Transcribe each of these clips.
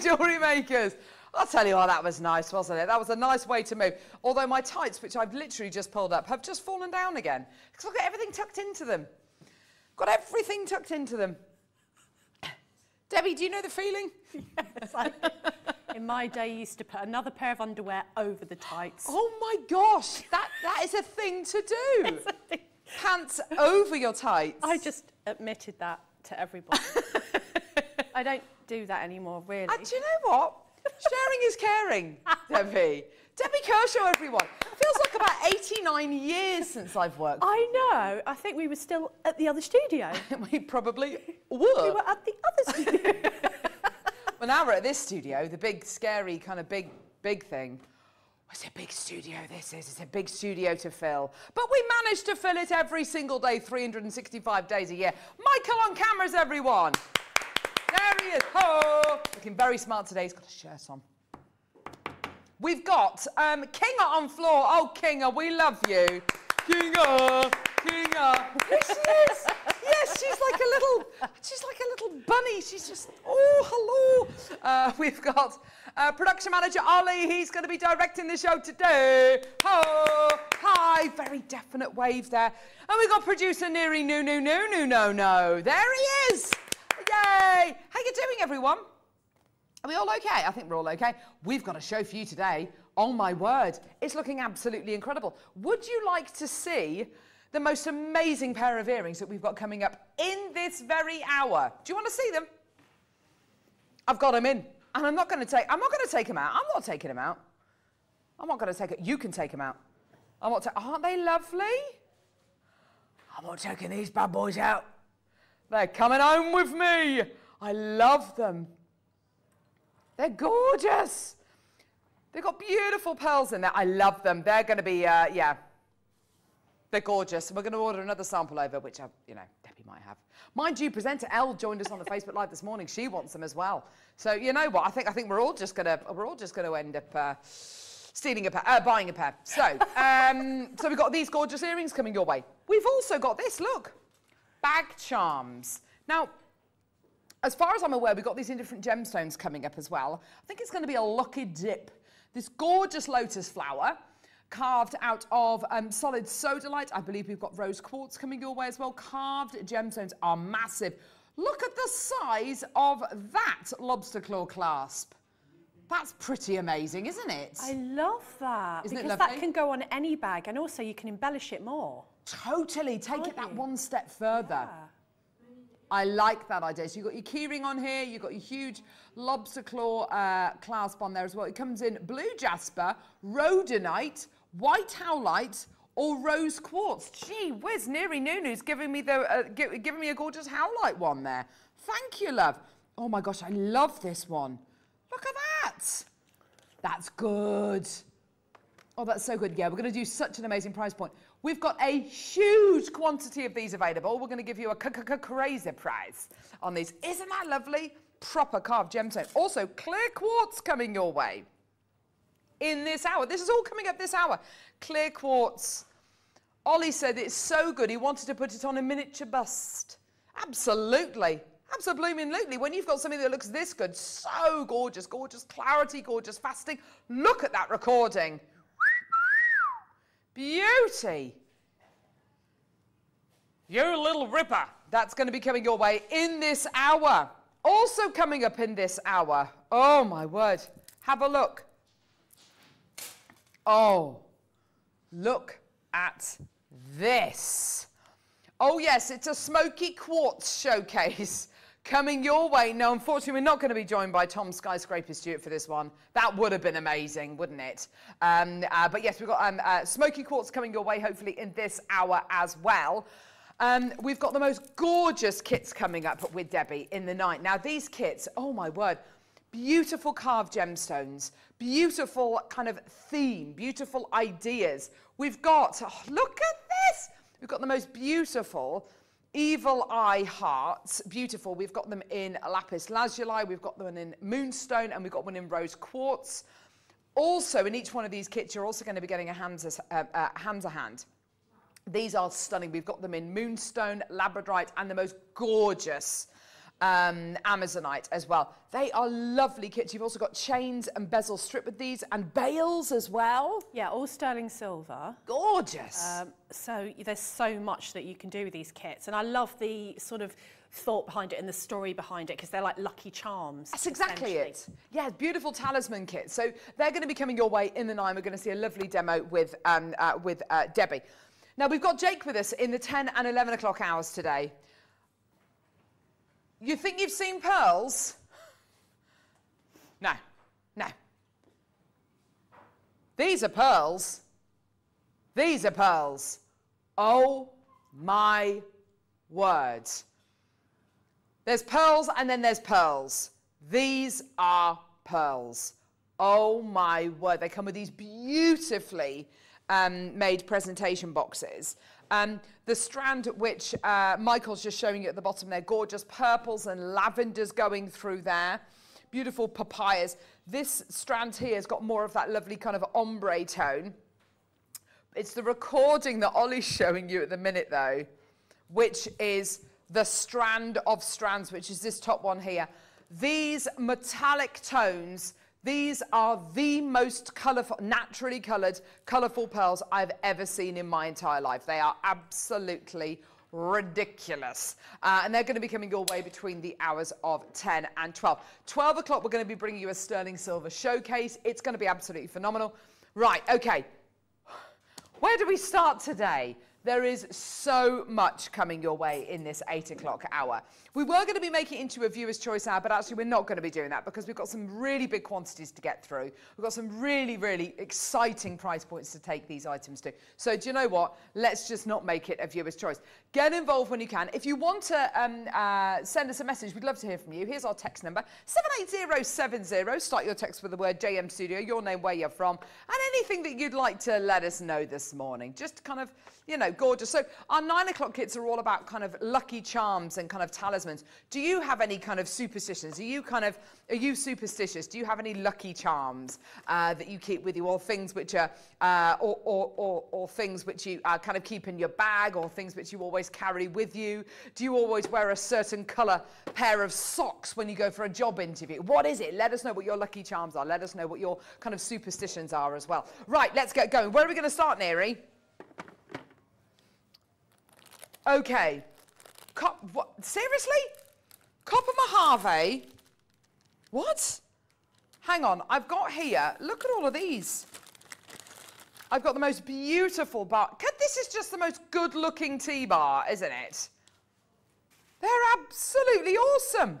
jewellery makers. I'll tell you what, that was nice, wasn't it? That was a nice way to move. Although my tights, which I've literally just pulled up, have just fallen down again. Because I've got everything tucked into them. Got everything tucked into them. Debbie, do you know the feeling? Yes, I, in my day, you used to put another pair of underwear over the tights. Oh my gosh, that, that is a thing to do. Pants over your tights. I just admitted that to everybody. I don't do that anymore, really. And do you know what? Sharing is caring, Debbie. Debbie Kershaw, everyone. Feels like about 89 years since I've worked. I know. I think we were still at the other studio. we probably were. we were at the other studio. Well, now we're at this studio, the big, scary, kind of big, big thing. It's a big studio, this is. It's a big studio to fill. But we managed to fill it every single day, 365 days a year. Michael on cameras, everyone. Is. Ho! Looking very smart today. He's got a shirt on. We've got um, Kinga on floor. Oh, Kinga, we love you. Kinga, Kinga. There she is. Yes, she's like a little, she's like a little bunny. She's just, oh, hello. Uh, we've got uh, production manager Ollie. He's going to be directing the show today. Oh, hi. Very definite wave there. And we've got producer Neri No No No No No No. There he is. Yay. How you doing, everyone? Are we all okay? I think we're all okay. We've got a show for you today. Oh my word, it's looking absolutely incredible. Would you like to see the most amazing pair of earrings that we've got coming up in this very hour? Do you want to see them? I've got them in, and I'm not going to take. I'm not going to take them out. I'm not taking them out. I'm not going to take it. You can take them out. I'm not. Aren't they lovely? I'm not taking these bad boys out. They're coming home with me. I love them. They're gorgeous. They've got beautiful pearls in there. I love them. They're going to be, uh, yeah, they're gorgeous. We're going to order another sample over, which, I, you know, Debbie might have. Mind you, presenter Elle joined us on the Facebook Live this morning. She wants them as well. So you know what? I think I think we're all just going to we're all just going to end up uh, stealing a pair, uh, buying a pair. So um, so we've got these gorgeous earrings coming your way. We've also got this. Look, bag charms. Now as far as I'm aware, we've got these in different gemstones coming up as well. I think it's going to be a lucky dip. This gorgeous lotus flower carved out of um, solid sodalite. I believe we've got rose quartz coming your way as well. Carved gemstones are massive. Look at the size of that lobster claw clasp. That's pretty amazing, isn't it? I love that. Isn't it because that can go on any bag and also you can embellish it more. Totally. Take it that one step further. Yeah. I like that idea. So you've got your keyring on here, you've got your huge lobster claw uh, clasp on there as well. It comes in blue jasper, rhodonite, white howlite, or rose quartz. Gee whiz, Neri Nunu's giving me the uh, gi- giving me a gorgeous howlite one there. Thank you, love. Oh my gosh, I love this one. Look at that. That's good. Oh, that's so good. Yeah, we're going to do such an amazing price point. We've got a huge quantity of these available. We're going to give you a c- c- c- crazy price on these. Isn't that lovely? Proper carved gemstone. Also, clear quartz coming your way in this hour. This is all coming up this hour. Clear quartz. Ollie said it's so good he wanted to put it on a miniature bust. Absolutely. Absolutely. When you've got something that looks this good, so gorgeous, gorgeous clarity, gorgeous fasting. Look at that recording. Beauty. You little ripper. That's going to be coming your way in this hour. Also coming up in this hour. Oh my word. Have a look. Oh, look at this. Oh yes, it's a smoky quartz showcase coming your way. No, unfortunately, we're not going to be joined by Tom Skyscraper Stewart for this one. That would have been amazing, wouldn't it? Um, uh, but yes, we've got um, uh, smoky quartz coming your way, hopefully in this hour as well. Um, we've got the most gorgeous kits coming up with Debbie in the night. Now, these kits, oh my word, beautiful carved gemstones, beautiful kind of theme, beautiful ideas. We've got, oh, look at this. We've got the most beautiful Evil Eye Hearts, beautiful. We've got them in lapis lazuli, we've got them in moonstone, and we've got one in rose quartz. Also, in each one of these kits, you're also going to be getting a Hamsa, uh, uh, Hamsa hand. These are stunning. We've got them in moonstone, labradorite, and the most gorgeous um, Amazonite as well. They are lovely kits. You've also got chains and bezel strip with these and bails as well. Yeah, all sterling silver. Gorgeous. Um, so there's so much that you can do with these kits. And I love the sort of thought behind it and the story behind it because they're like lucky charms. That's exactly it. Yeah, beautiful talisman kits. So they're going to be coming your way in the nine. We're going to see a lovely demo with, um, uh, with uh, Debbie. Now, we've got Jake with us in the 10 and 11 o'clock hours today. You think you've seen pearls? No, no. These are pearls. These are pearls. Oh my word. There's pearls and then there's pearls. These are pearls. Oh my word. They come with these beautifully um, made presentation boxes. Um, the strand which uh, Michael's just showing you at the bottom there, gorgeous purples and lavenders going through there. Beautiful papayas. This strand here has got more of that lovely kind of ombre tone. It's the recording that Ollie's showing you at the minute though, which is the strand of strands, which is this top one here. These metallic tones these are the most colourful, naturally coloured, colourful pearls I've ever seen in my entire life. They are absolutely ridiculous. Uh, and they're going to be coming your way between the hours of 10 and 12. 12 o'clock, we're going to be bringing you a sterling silver showcase. It's going to be absolutely phenomenal. Right, okay. Where do we start today? There is so much coming your way in this eight o'clock hour. We were going to be making it into a viewer's choice hour, but actually we're not going to be doing that because we've got some really big quantities to get through. We've got some really, really exciting price points to take these items to. So do you know what? Let's just not make it a viewer's choice. Get involved when you can. If you want to um, uh, send us a message, we'd love to hear from you. Here's our text number, 78070. Start your text with the word JM Studio, your name, where you're from, and anything that you'd like to let us know this morning. Just kind of, you know, gorgeous. So our nine o'clock kits are all about kind of lucky charms and kind of talismans. Do you have any kind of superstitions? Are you kind of, are you superstitious? Do you have any lucky charms uh, that you keep with you or things which are, uh, or, or, or, or, things which you uh, kind of keep in your bag or things which you always carry with you? Do you always wear a certain colour pair of socks when you go for a job interview? What is it? Let us know what your lucky charms are. Let us know what your kind of superstitions are as well. Right, let's get going. Where are we going to start, Neri? Okay. Cop, what, seriously? Copper Mojave? What? Hang on, I've got here, look at all of these. I've got the most beautiful bar. This is just the most good looking tea bar, isn't it? They're absolutely awesome.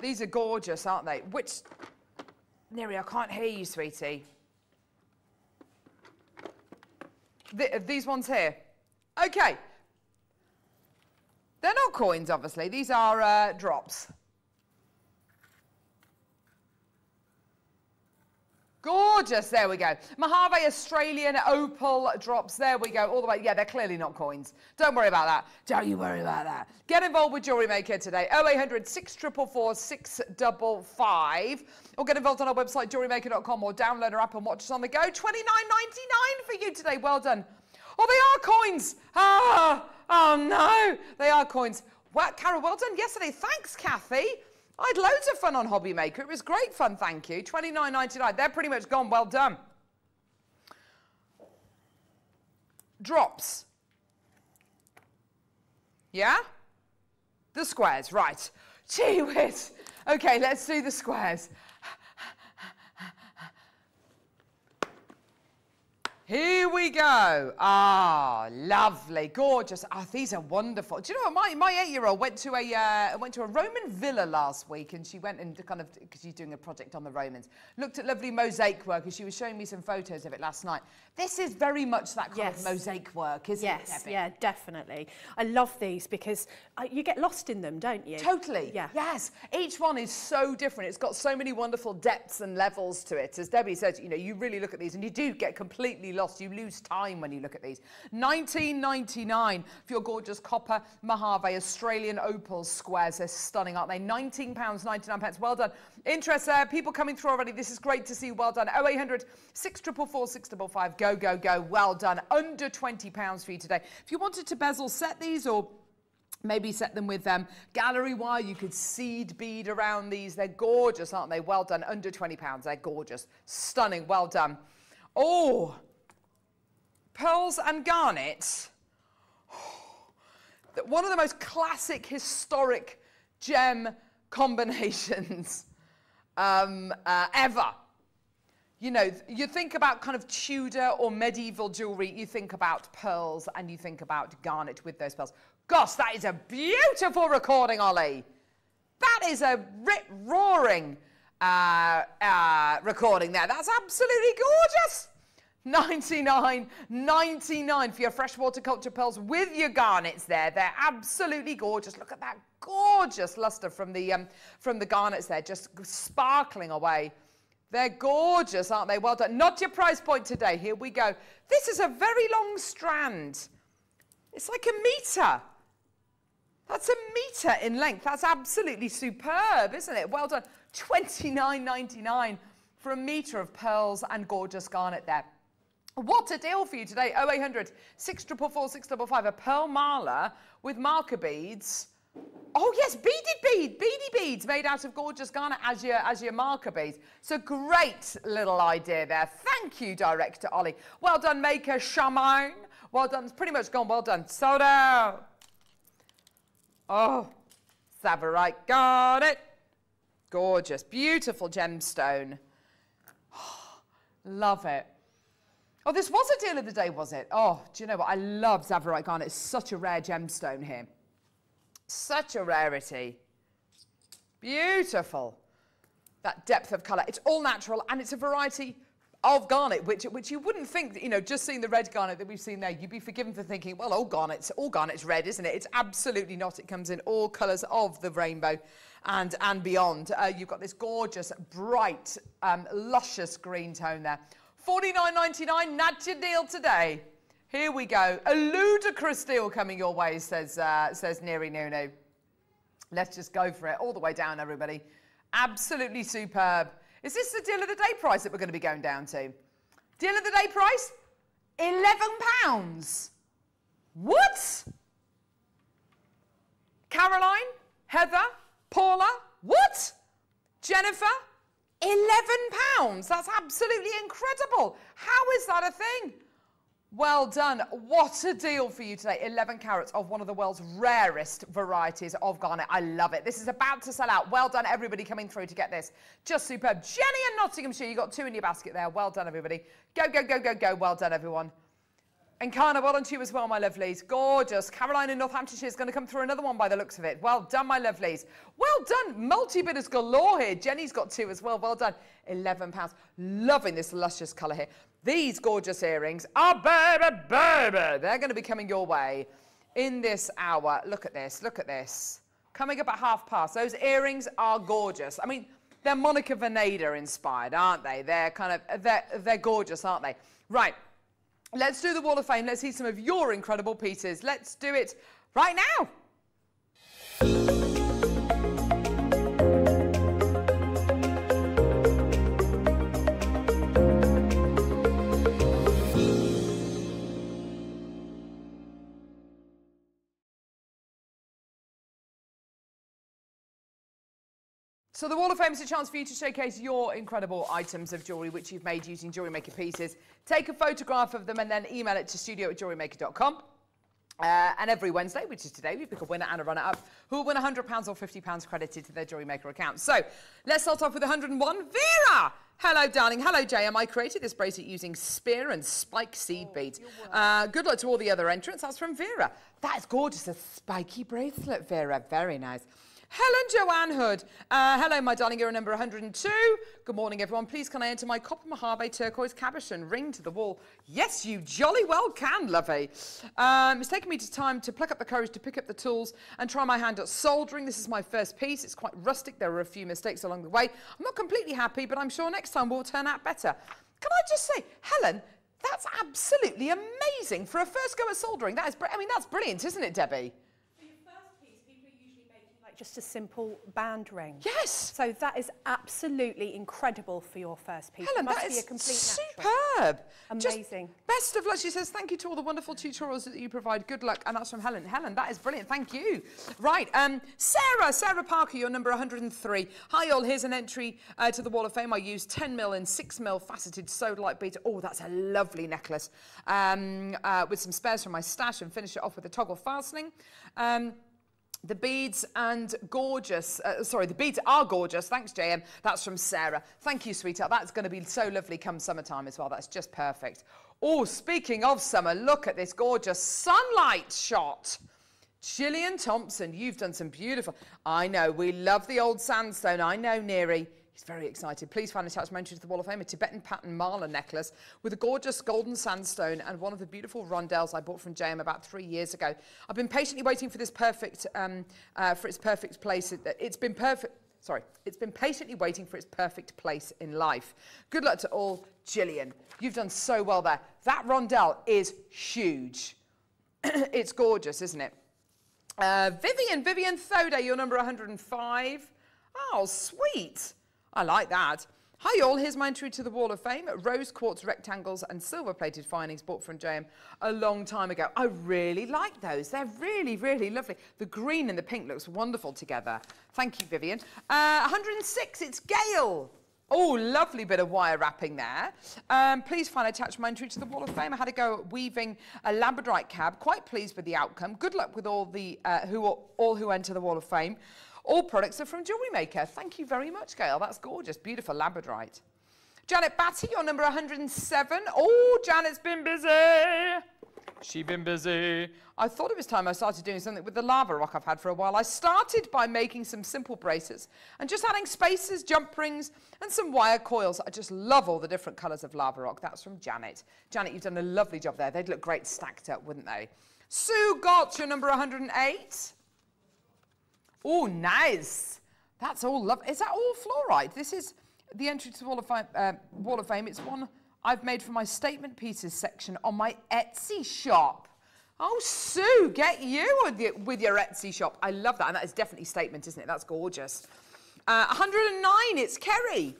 These are gorgeous, aren't they? Which, Neri, I can't hear you, sweetie. The, these ones here. Okay. They're not coins, obviously. These are uh, drops. Gorgeous, there we go. Mojave Australian Opal drops, there we go, all the way. Yeah, they're clearly not coins. Don't worry about that. Don't you worry about that. Get involved with Jewellery Maker today. 0800 644 655. Or get involved on our website, jewellerymaker.com, or download our app and watch us on the go. 29.99 for you today. Well done. Oh, they are coins. Ah, oh no, they are coins. Well, Carol, well done yesterday. Thanks, Kathy. I had loads of fun on Hobby Maker. It was great fun, thank you. Twenty nine ninety nine. They're pretty much gone. Well done. Drops. Yeah? The squares, right. Gee whiz. Okay, let's do the squares. Here we go. Ah, lovely, gorgeous. Ah, these are wonderful. Do you know what? My, my eight-year-old went to a uh, went to a Roman villa last week, and she went and kind of because she's doing a project on the Romans. Looked at lovely mosaic work, and she was showing me some photos of it last night. This is very much that kind yes. of mosaic work, isn't yes, it? Yes, yeah, definitely. I love these because uh, you get lost in them, don't you? Totally. Yeah. Yes. Each one is so different. It's got so many wonderful depths and levels to it. As Debbie said, you know, you really look at these and you do get completely lost. You lose time when you look at these. 19.99 for your gorgeous copper Mojave Australian opal squares. They're stunning, aren't they? 19 pounds 99 pence. Well done. Interest there. People coming through already. This is great to see. Well done. 0800 644 655. Go, go, go. Well done. Under 20 pounds for you today. If you wanted to bezel set these or Maybe set them with um, gallery wire. You could seed bead around these. They're gorgeous, aren't they? Well done. Under 20 pounds. They're gorgeous. Stunning. Well done. Oh, pearls and garnet. One of the most classic historic gem combinations um, uh, ever. You know, you think about kind of Tudor or medieval jewelry, you think about pearls and you think about garnet with those pearls. Gosh, that is a beautiful recording, Ollie. That is a rip roaring uh, uh, recording there. That's absolutely gorgeous. 99 99 for your freshwater culture pearls with your garnets there. They're absolutely gorgeous. Look at that gorgeous luster from the um, from the garnets there just sparkling away. They're gorgeous aren't they? Well done. Not your price point today. Here we go. This is a very long strand. It's like a meter. That's a metre in length. That's absolutely superb, isn't it? Well done. 29.99 for a metre of pearls and gorgeous garnet there. What a deal for you today. 0800 644 655. A pearl mala with marker beads. Oh yes, beaded bead, beady beads made out of gorgeous garnet as your as your marker beads. So great little idea there. Thank you, director Ollie. Well done, maker Charmaine. Well done. It's pretty much gone. Well done. Sold out. Oh, got it. Gorgeous, beautiful gemstone. Love it. Oh, this was a deal of the day, was it? Oh, do you know what? I love Tsavorite garnet. It's such a rare gemstone here. Such a rarity. Beautiful. That depth of colour. It's all natural and it's a variety of garnet, which, which you wouldn't think, you know, just seeing the red garnet that we've seen there, you'd be forgiven for thinking, well, all garnet's, all garnet's red, isn't it? It's absolutely not. It comes in all colours of the rainbow and, and beyond. Uh, you've got this gorgeous, bright, um, luscious green tone there. 49.99, not your deal today. Here we go. A ludicrous deal coming your way, says, uh, says Neri Nunu. Let's just go for it. All the way down, everybody. Absolutely superb. Is this the deal of the day price that we're going to be going down to? Deal of the day price? £11. What? Caroline? Heather? Paula? What? Jennifer? £11. That's absolutely incredible. How is that a thing? Well done. What a deal for you today. 11 carats of one of the world's rarest varieties of garnet. I love it. This is about to sell out. Well done, everybody coming through to get this. Just superb. Jenny and Nottinghamshire, you got two in your basket there. Well done, everybody. Go, go, go, go, go. Well done, everyone. And Kana, well done to you as well, my lovelies. Gorgeous. Caroline in Northamptonshire is going to come through another one by the looks of it. Well done, my lovelies. Well done. Multi-bidders galore here. Jenny's got two as well. Well done. £11. Loving this luscious colour here. These gorgeous earrings are baby, baby. They're going to be coming your way in this hour. Look at this. Look at this. Coming up at half past. Those earrings are gorgeous. I mean, they're Monica Vinader inspired, aren't they? They're kind of, they're, they're gorgeous, aren't they? Right. Let's do the Wall of Fame. Let's see some of your incredible pieces. Let's do it right now. So the Wall of Fame is a chance for you to showcase your incredible items of jewellery which you've made using Jewellery Maker pieces. Take a photograph of them and then email it to studio at jewellerymaker.com. Uh, and every Wednesday, which is today, we pick a winner and a runner-up who will win £100 or £50 credited to their Jewellery Maker account. So let's start off with 101. Vera! Hello, darling. Hello, JM. I created this bracelet using spear and spike seed oh, beads. Uh, good luck to all the other entrants. That's from Vera. That is gorgeous. A spiky bracelet, Vera. Very nice. Helen Joanne Hood. Uh, hello, my darling. You're number 102. Good morning, everyone. Please, can I enter my copper Mojave turquoise cabochon ring to the wall? Yes, you jolly well can, lovey. Um, it's taken me to time to pluck up the courage to pick up the tools and try my hand at soldering. This is my first piece. It's quite rustic. There are a few mistakes along the way. I'm not completely happy, but I'm sure next time will turn out better. Can I just say, Helen, That's absolutely amazing for a first go at soldering. That is, I mean, that's brilliant, isn't it, Debbie? Just a simple band ring. Yes. So that is absolutely incredible for your first piece. Helen, it must that be is a complete superb. Amazing. Just best of luck. She says, thank you to all the wonderful tutorials that you provide. Good luck. And that's from Helen. Helen, that is brilliant. Thank you. Right. Um, Sarah, Sarah Parker, you're number 103. Hi, all. Here's an entry uh, to the Wall of Fame. I used 10 mil and 6 mil faceted sodalite bead. Oh, that's a lovely necklace. Um, uh, with some spares from my stash and finish it off with a toggle fastening. Um, the beads and gorgeous, uh, sorry, the beads are gorgeous. Thanks, JM. That's from Sarah. Thank you, sweetheart. That's going to be so lovely come summertime as well. That's just perfect. Oh, speaking of summer, look at this gorgeous sunlight shot. Gillian Thompson, you've done some beautiful. I know, we love the old sandstone. I know, Neri. He's very excited. Please find attached mention to the Wall of Fame a Tibetan pattern mala necklace with a gorgeous golden sandstone and one of the beautiful rondelles I bought from JM about three years ago. I've been patiently waiting for this perfect, um, uh, for its perfect place. It, it's been perfect. Sorry, it's been patiently waiting for its perfect place in life. Good luck to all, Gillian. You've done so well there. That rondelle is huge. it's gorgeous, isn't it? Uh, Vivian, Vivian Thoda, you're number 105. Oh, sweet. I like that. Hi all, here's my entry to the Wall of Fame. Rose quartz rectangles and silver plated findings bought from JM a long time ago. I really like those. They're really, really lovely. The green and the pink looks wonderful together. Thank you, Vivian. Uh, 106, it's Gail. Oh, lovely bit of wire wrapping there. Um, please find attached my entry to the Wall of Fame. I had to go at weaving a labradorite cab. Quite pleased with the outcome. Good luck with all the uh, who all who enter the Wall of Fame. All products are from Jewellery Maker. Thank you very much, Gail. That's gorgeous. Beautiful labradorite. Janet Batty, your number 107. Oh, Janet's been busy. She been busy. I thought it was time I started doing something with the lava rock I've had for a while. I started by making some simple braces and just adding spaces, jump rings, and some wire coils. I just love all the different colours of lava rock. That's from Janet. Janet, you've done a lovely job there. They'd look great stacked up, wouldn't they? Sue Gott, your number 108. Oh, nice. That's all love. Is that all fluorite? This is the entry to the Wall of, Fame, uh, Wall of Fame. It's one I've made for my statement pieces section on my Etsy shop. Oh, Sue, get you with your, with your Etsy shop. I love that. And that is definitely statement, isn't it? That's gorgeous. Uh, 109, it's Kerry.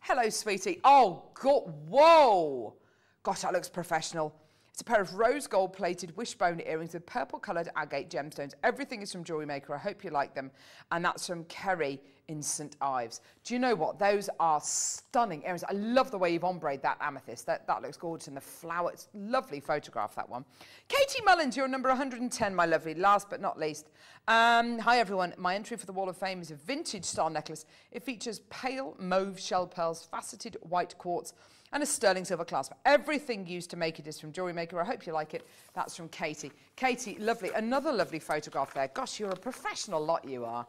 Hello, sweetie. Oh, God. Whoa. Gosh, that looks professional. It's a pair of rose gold plated wishbone earrings with purple coloured agate gemstones. Everything is from Jewelry Maker. I hope you like them. And that's from Kerry in St Ives. Do you know what? Those are stunning earrings. I love the way you've ombre that amethyst. That, that looks gorgeous. in the flower, it's lovely photograph, that one. Katie Mullins, you're number 110, my lovely. Last but not least. Um, hi, everyone. My entry for the Wall of Fame is a vintage star necklace. It features pale mauve shell pearls, faceted white quartz, and a sterling silver clasp. Everything used to make it is from Jewelry Maker. I hope you like it. That's from Katie. Katie, lovely. Another lovely photograph there. Gosh, you're a professional lot, you are.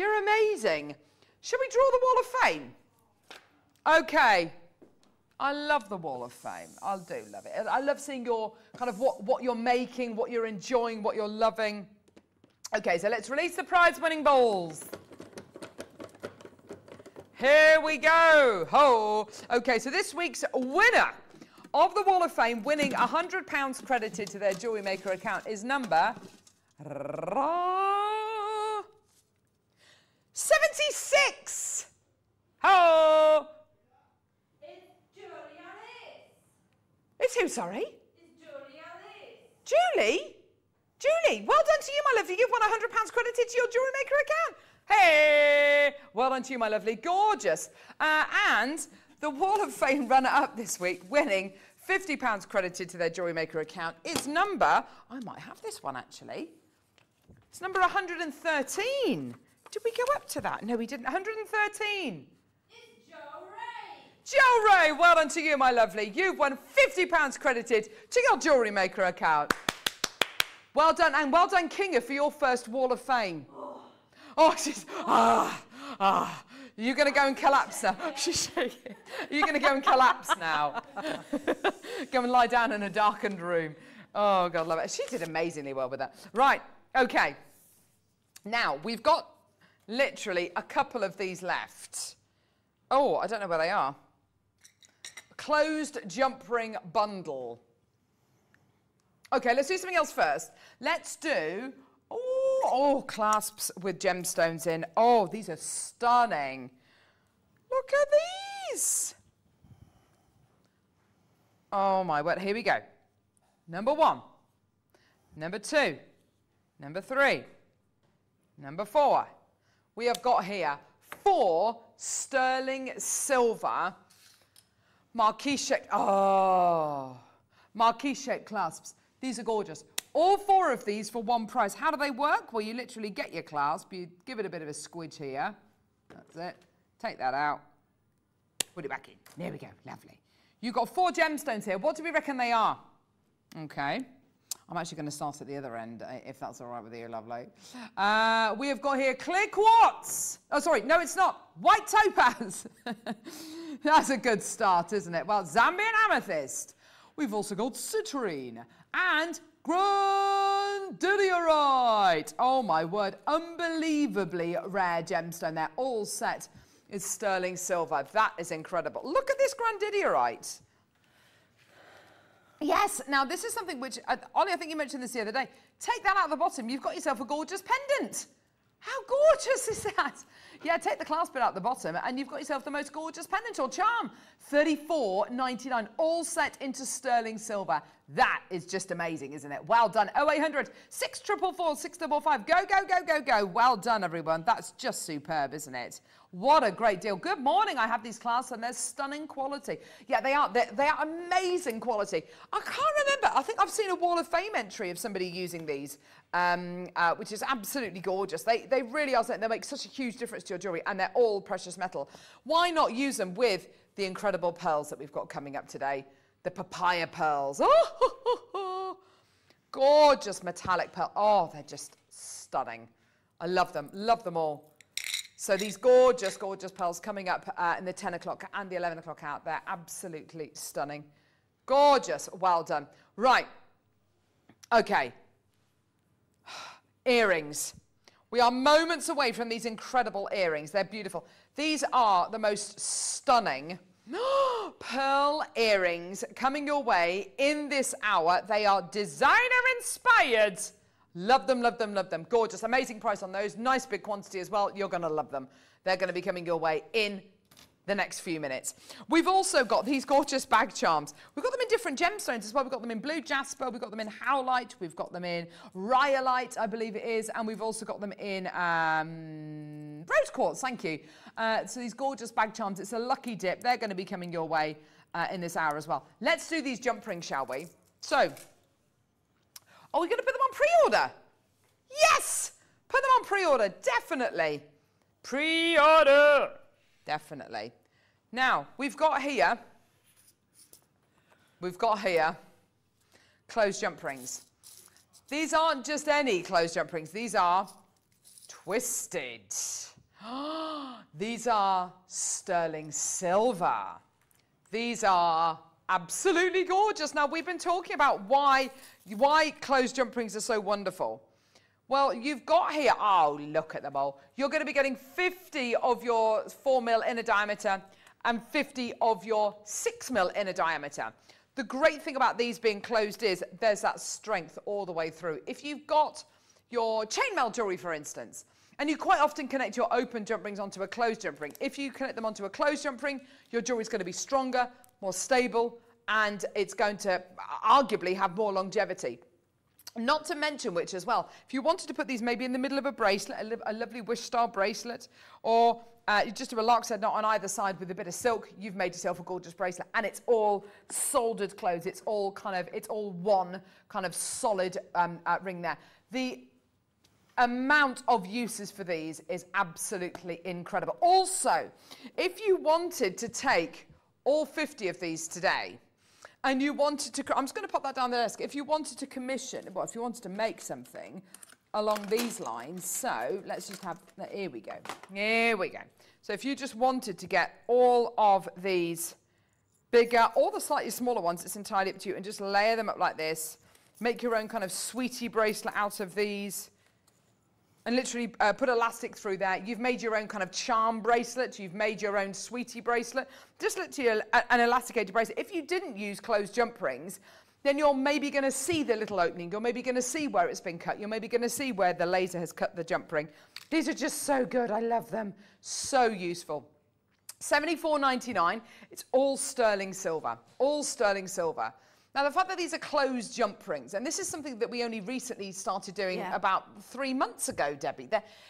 You're amazing. Should we draw the Wall of Fame? Okay. I love the Wall of Fame. I do love it. I love seeing your kind of what, what you're making, what you're enjoying, what you're loving. Okay, so let's release the prize-winning balls. Here we go. Ho. Okay, so this week's winner of the Wall of Fame, winning £100 credited to their Jewelry Maker account, is number 76. Ho. It's Julie Alice. It's who, sorry? It's Julie Alice. Julie? Julie, well done to you, my lovely. You've won £100 credited to your Jewelry Maker account. Hey! Well done to you, my lovely. Gorgeous. Uh, and the Wall of Fame runner-up this week, winning £50 credited to their Jewelry Maker account, is number... I might have this one, actually. It's number 113. Did we go up to that? No, we didn't. 113. It's Joe Ray. Joe Ray, well done to you, my lovely. You've won £50 credited to your Jewelry Maker account. Well done, and well done, Kinga, for your first Wall of Fame. Oh, she's, ah, ah. You're going to go and collapse now. She's shaking. You're going to go and collapse now. go and lie down in a darkened room. Oh, God, love it. She did amazingly well with that. Right, okay. Now, we've got literally a couple of these left. Oh, I don't know where they are. closed jump ring bundle. Okay, let's do something else first. Let's do, oh, oh, clasps with gemstones in. Oh, these are stunning. Look at these. Oh my word, here we go. Number one, number two, number three, number four. We have got here four sterling silver marquise shape. Oh, marquise shape clasps. These are gorgeous. All four of these for one price. How do they work? Well, you literally get your clasp, you give it a bit of a squidge here. That's it. Take that out. Put it back in. There we go. Lovely. You've got four gemstones here. What do we reckon they are? Okay. I'm actually going to start at the other end, uh, if that's all right with you, lovely. Uh, we have got here clear quartz. Oh, sorry. No, it's not. White topaz. that's a good start, isn't it? Well, Zambian amethyst. We've also got citrine and grandidierite. Oh, my word. Unbelievably rare gemstone. They're all set in sterling silver. That is incredible. Look at this grandidierite. Yes, now this is something which, uh, Ollie, I think you mentioned this the other day. Take that out of the bottom, you've got yourself a gorgeous pendant. How gorgeous is that? Yeah, take the clasp bit out the bottom and you've got yourself the most gorgeous pendant or charm. 34.99, all set into sterling silver. That is just amazing, isn't it? Well done. 0800 644 655. Go, go, go, go, go. Well done, everyone. That's just superb, isn't it? What a great deal. Good morning. I have these clasps and they're stunning quality. Yeah, they are. They're, they are amazing quality. I can't remember. I think I've seen a Wall of Fame entry of somebody using these, um, uh, which is absolutely gorgeous. They, they really are. They make such a huge difference to your jewelry and they're all precious metal. Why not use them with the incredible pearls that we've got coming up today? The papaya pearls. Oh, gorgeous metallic pearl. Oh, they're just stunning. I love them. Love them all. So these gorgeous, gorgeous pearls coming up uh, in the 10 o'clock and the 11 o'clock out. They're absolutely stunning. Gorgeous. Well done. Right. Okay. earrings. We are moments away from these incredible earrings. They're beautiful. These are the most stunning pearl earrings coming your way in this hour. They are designer inspired Love them, love them, love them. Gorgeous. Amazing price on those. Nice big quantity as well. You're going to love them. They're going to be coming your way in the next few minutes. We've also got these gorgeous bag charms. We've got them in different gemstones as well. We've got them in blue jasper, we've got them in howlite, we've got them in rhyolite, I believe it is, and we've also got them in um, rose quartz, thank you. Uh, so these gorgeous bag charms, it's a lucky dip. They're going to be coming your way uh, in this hour as well. Let's do these jump rings, shall we? So, are we going to put them on pre-order? Yes! Put them on pre-order, definitely. Pre-order! Definitely. Now, we've got here, we've got here closed jump rings. These aren't just any closed jump rings. These are twisted. These are sterling silver. These are absolutely gorgeous. Now, we've been talking about why why closed jump rings are so wonderful? Well, you've got here, oh, look at them all. You're going to be getting 50 of your 4 mil inner diameter and 50 of your 6 mil inner diameter. The great thing about these being closed is there's that strength all the way through. If you've got your chainmail jewelry, for instance, and you quite often connect your open jump rings onto a closed jump ring. If you connect them onto a closed jump ring, your jewelry is going to be stronger, more stable, and it's going to arguably have more longevity. Not to mention which as well, if you wanted to put these maybe in the middle of a bracelet, a, lo a lovely wish style bracelet, or uh, just a relaxed knot on either side with a bit of silk, you've made yourself a gorgeous bracelet. And it's all soldered clothes. It's all kind of, it's all one kind of solid um, uh, ring there. The amount of uses for these is absolutely incredible. Also, if you wanted to take all 50 of these today, and you wanted to, I'm just going to pop that down the desk. If you wanted to commission, well, if you wanted to make something along these lines, so let's just have, here we go. Here we go. So if you just wanted to get all of these bigger or the slightly smaller ones, it's entirely up to you, and just layer them up like this. Make your own kind of sweetie bracelet out of these. And literally uh, put elastic through there. You've made your own kind of charm bracelet. You've made your own sweetie bracelet. Just literally a, an elasticated bracelet. If you didn't use closed jump rings, then you're maybe going to see the little opening. You're maybe going to see where it's been cut. You're maybe going to see where the laser has cut the jump ring. These are just so good. I love them. So useful. 74.99. It's all sterling silver. All sterling silver. Now, the fact that these are closed jump rings, and this is something that we only recently started doing Yeah. about three months ago, Debbie,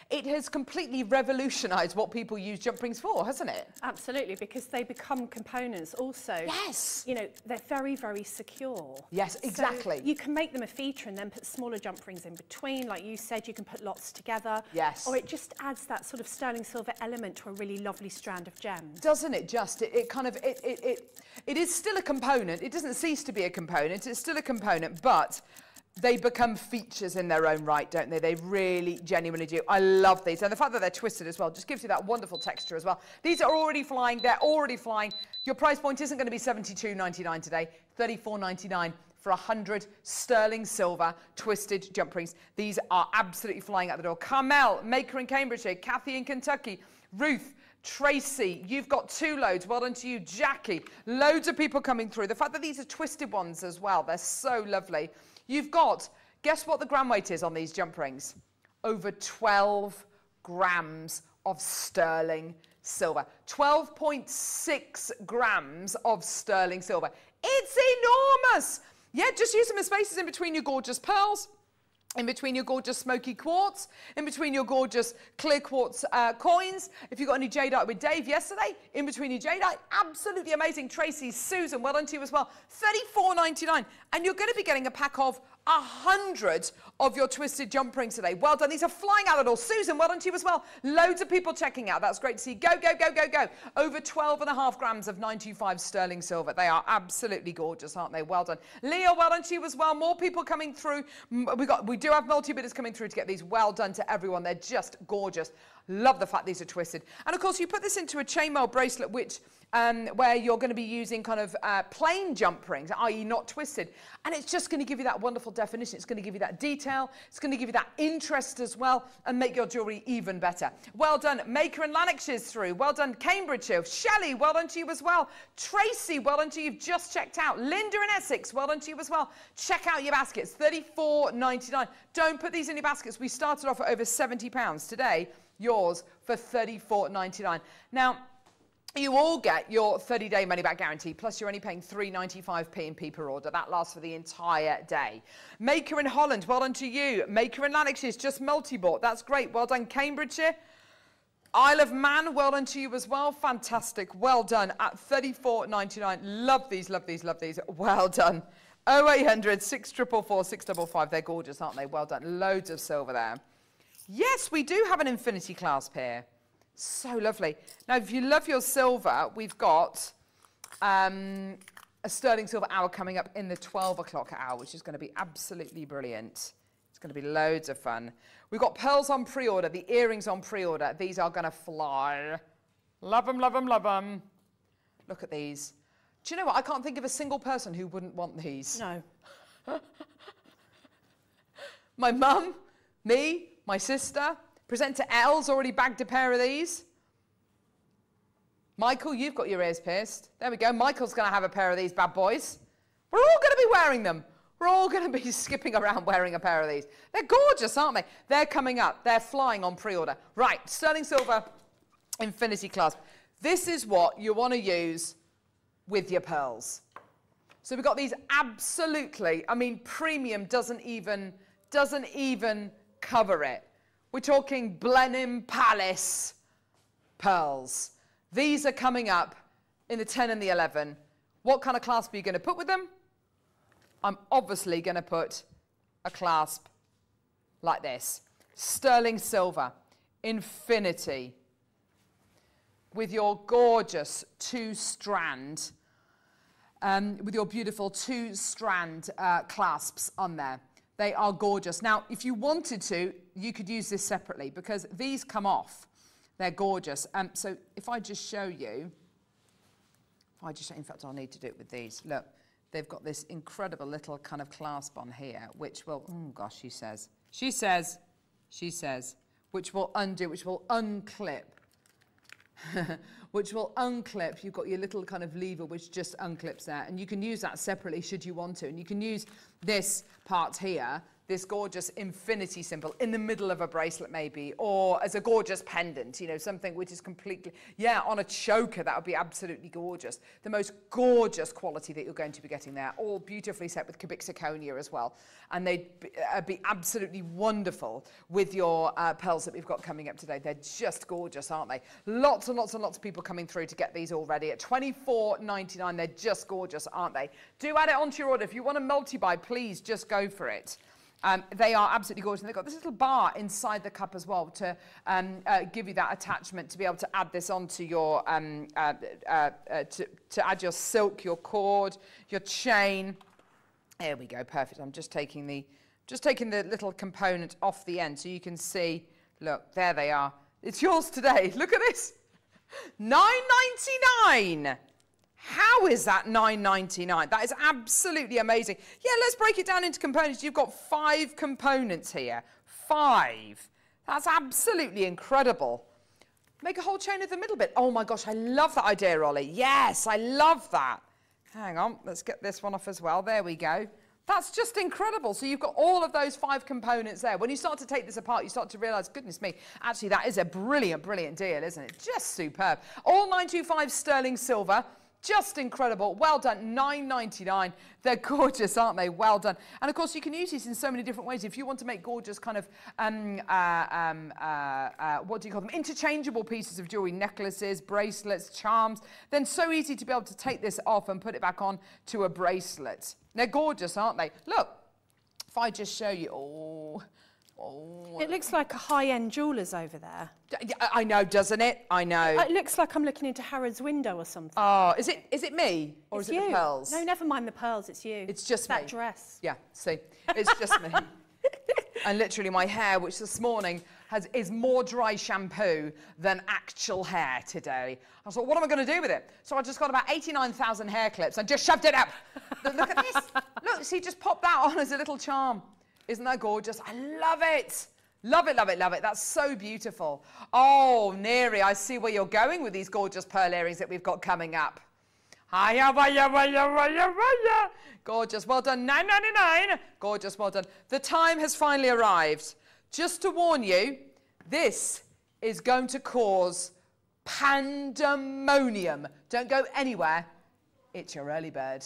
it has completely revolutionised what people use jump rings for, hasn't it? Absolutely, because they become components also. Yes. You know, they're very, very secure. Yes, So exactly. you can make them a feature and then put smaller jump rings in between. Like you said, you can put lots together. Yes. Or it just adds that sort of sterling silver element to a really lovely strand of gems. Doesn't it just? It, it kind of, it, it, it, it is still a component. It doesn't cease to be a component. It's still a component, but they become features in their own right, don't they? They really genuinely do. I love these. And the fact that they're twisted as well just gives you that wonderful texture as well. These are already flying. They're already flying. Your price point isn't going to be 72.99 today, 34.99 for 100 sterling silver twisted jump rings. These are absolutely flying out the door. Carmel, Maker in Cambridgeshire, Kathy in Kentucky, Ruth, Tracy, you've got two loads. Well done to you, Jackie. Loads of people coming through. The fact that these are twisted ones as well, they're so lovely. You've got, guess what the gram weight is on these jump rings? Over 12 grams of sterling silver. 12.6 grams of sterling silver. It's enormous. Yeah, just use them as spaces in between your gorgeous pearls in between your gorgeous smoky quartz, in between your gorgeous clear quartz uh, coins. If you got any jadeite with Dave yesterday, in between your jadeite, absolutely amazing. Tracy, Susan, well done to you as well. $34.99. And you're going to be getting a pack of a hundred of your twisted jump rings today. Well done. These are flying out the door. Susan, well done to you as well. Loads of people checking out. That's great to see. Go, go, go, go, go. Over 12 and a half grams of 925 sterling silver. They are absolutely gorgeous, aren't they? Well done. Leah, well done to you as well. More people coming through. We got, we do have multi-bidders coming through to get these. Well done to everyone. They're just gorgeous. Love the fact these are twisted. And of course, you put this into a chainmail bracelet, which um, where you're going to be using kind of uh, plain jump rings, i.e. not twisted. And it's just going to give you that wonderful definition. It's going to give you that detail. It's going to give you that interest as well and make your jewellery even better. Well done. Maker and Lanarkshire's through. Well done. Cambridgeshire. Shelley, well done to you as well. Tracy, well done to you. You've just checked out. Linda in Essex, well done to you as well. Check out your baskets. $34.99. Don't put these in your baskets. We started off at over £70 today. Yours for $34.99. Now, you all get your 30-day money-back guarantee, plus you're only paying 3.95p in P per order. That lasts for the entire day. Maker in Holland, well done to you. Maker in Lanarkshire's just multi-bought. That's great. Well done, Cambridgeshire. Isle of Man, well done to you as well. Fantastic. Well done at 34.99. Love these, love these, love these. Well done. 0800 644 655. They're gorgeous, aren't they? Well done. Loads of silver there. Yes, we do have an infinity clasp here. So lovely. Now, if you love your silver, we've got um, a sterling silver hour coming up in the 12 o'clock hour, which is going to be absolutely brilliant. It's going to be loads of fun. We've got pearls on pre-order, the earrings on pre-order. These are going to fly. Love them, love them, love them. Look at these. Do you know what? I can't think of a single person who wouldn't want these. No. My mum, me, my sister. Presenter Elle's already bagged a pair of these. Michael, you've got your ears pierced. There we go. Michael's going to have a pair of these bad boys. We're all going to be wearing them. We're all going to be skipping around wearing a pair of these. They're gorgeous, aren't they? They're coming up. They're flying on pre-order. Right, sterling silver infinity clasp. This is what you want to use with your pearls. So we've got these absolutely, I mean, premium doesn't even, doesn't even cover it. We're talking Blenheim Palace pearls. These are coming up in the 10 and the 11. What kind of clasp are you going to put with them? I'm obviously going to put a clasp like this. Sterling silver, infinity, with your gorgeous two strand, um, with your beautiful two strand uh, clasps on there. They are gorgeous. Now, if you wanted to, you could use this separately because these come off. They're gorgeous. Um, so if I just show you, if I just, in fact, I'll need to do it with these. Look, they've got this incredible little kind of clasp on here, which will, oh gosh, she says, she says, she says, which will undo, which will unclip. which will unclip. You've got your little kind of lever which just unclips there. And you can use that separately should you want to. And you can use this part here this gorgeous infinity symbol in the middle of a bracelet maybe, or as a gorgeous pendant, you know, something which is completely, yeah, on a choker, that would be absolutely gorgeous. The most gorgeous quality that you're going to be getting there, all beautifully set with cubic zirconia as well. And they'd be, uh, be absolutely wonderful with your uh, pearls that we've got coming up today. They're just gorgeous, aren't they? Lots and lots and lots of people coming through to get these already at $24.99. They're just gorgeous, aren't they? Do add it onto your order. If you want a multi-buy, please just go for it. Um, they are absolutely gorgeous. And they've got this little bar inside the cup as well to um, uh, give you that attachment to be able to add this onto your, um, uh, uh, uh, to, to add your silk, your cord, your chain. There we go, perfect. I'm just taking the, just taking the little component off the end so you can see, look, there they are. It's yours today. Look at this. 9.99. How is that 9.99? That is absolutely amazing. Yeah, let's break it down into components. You've got five components here. Five. That's absolutely incredible. Make a whole chain of the middle bit. Oh my gosh, I love that idea, Ollie. Yes, I love that. Hang on, let's get this one off as well. There we go. That's just incredible. So you've got all of those five components there. When you start to take this apart, you start to realize, goodness me, actually that is a brilliant, brilliant deal, isn't it? Just superb. All 925 sterling silver. Just incredible. Well done. 9.99. They're gorgeous, aren't they? Well done. And of course, you can use these in so many different ways. If you want to make gorgeous kind of, um, uh, um, uh, uh, what do you call them? Interchangeable pieces of jewelry, necklaces, bracelets, charms, then so easy to be able to take this off and put it back on to a bracelet. They're gorgeous, aren't they? Look, if I just show you, oh, oh. It looks like a high-end jeweller's over there. I know, doesn't it? I know. Uh, it looks like I'm looking into Harrods window or something. Oh, is it is it me or it's is it you. the pearls? No, never mind the pearls. It's you. It's just that me. dress. Yeah, see, it's just me. and literally my hair, which this morning has, is more dry shampoo than actual hair today. I thought, what am I going to do with it? So I just got about 89,000 hair clips and just shoved it up. Look look at this. Look, see, just pop that on as a little charm. Isn't that gorgeous? I love it. Love it, love it, love it. That's so beautiful. Oh, Neri, I see where you're going with these gorgeous pearl earrings that we've got coming up. Gorgeous, well done. 9.99. Gorgeous, well done. The time has finally arrived. Just to warn you, this is going to cause pandemonium. Don't go anywhere. It's your early bird.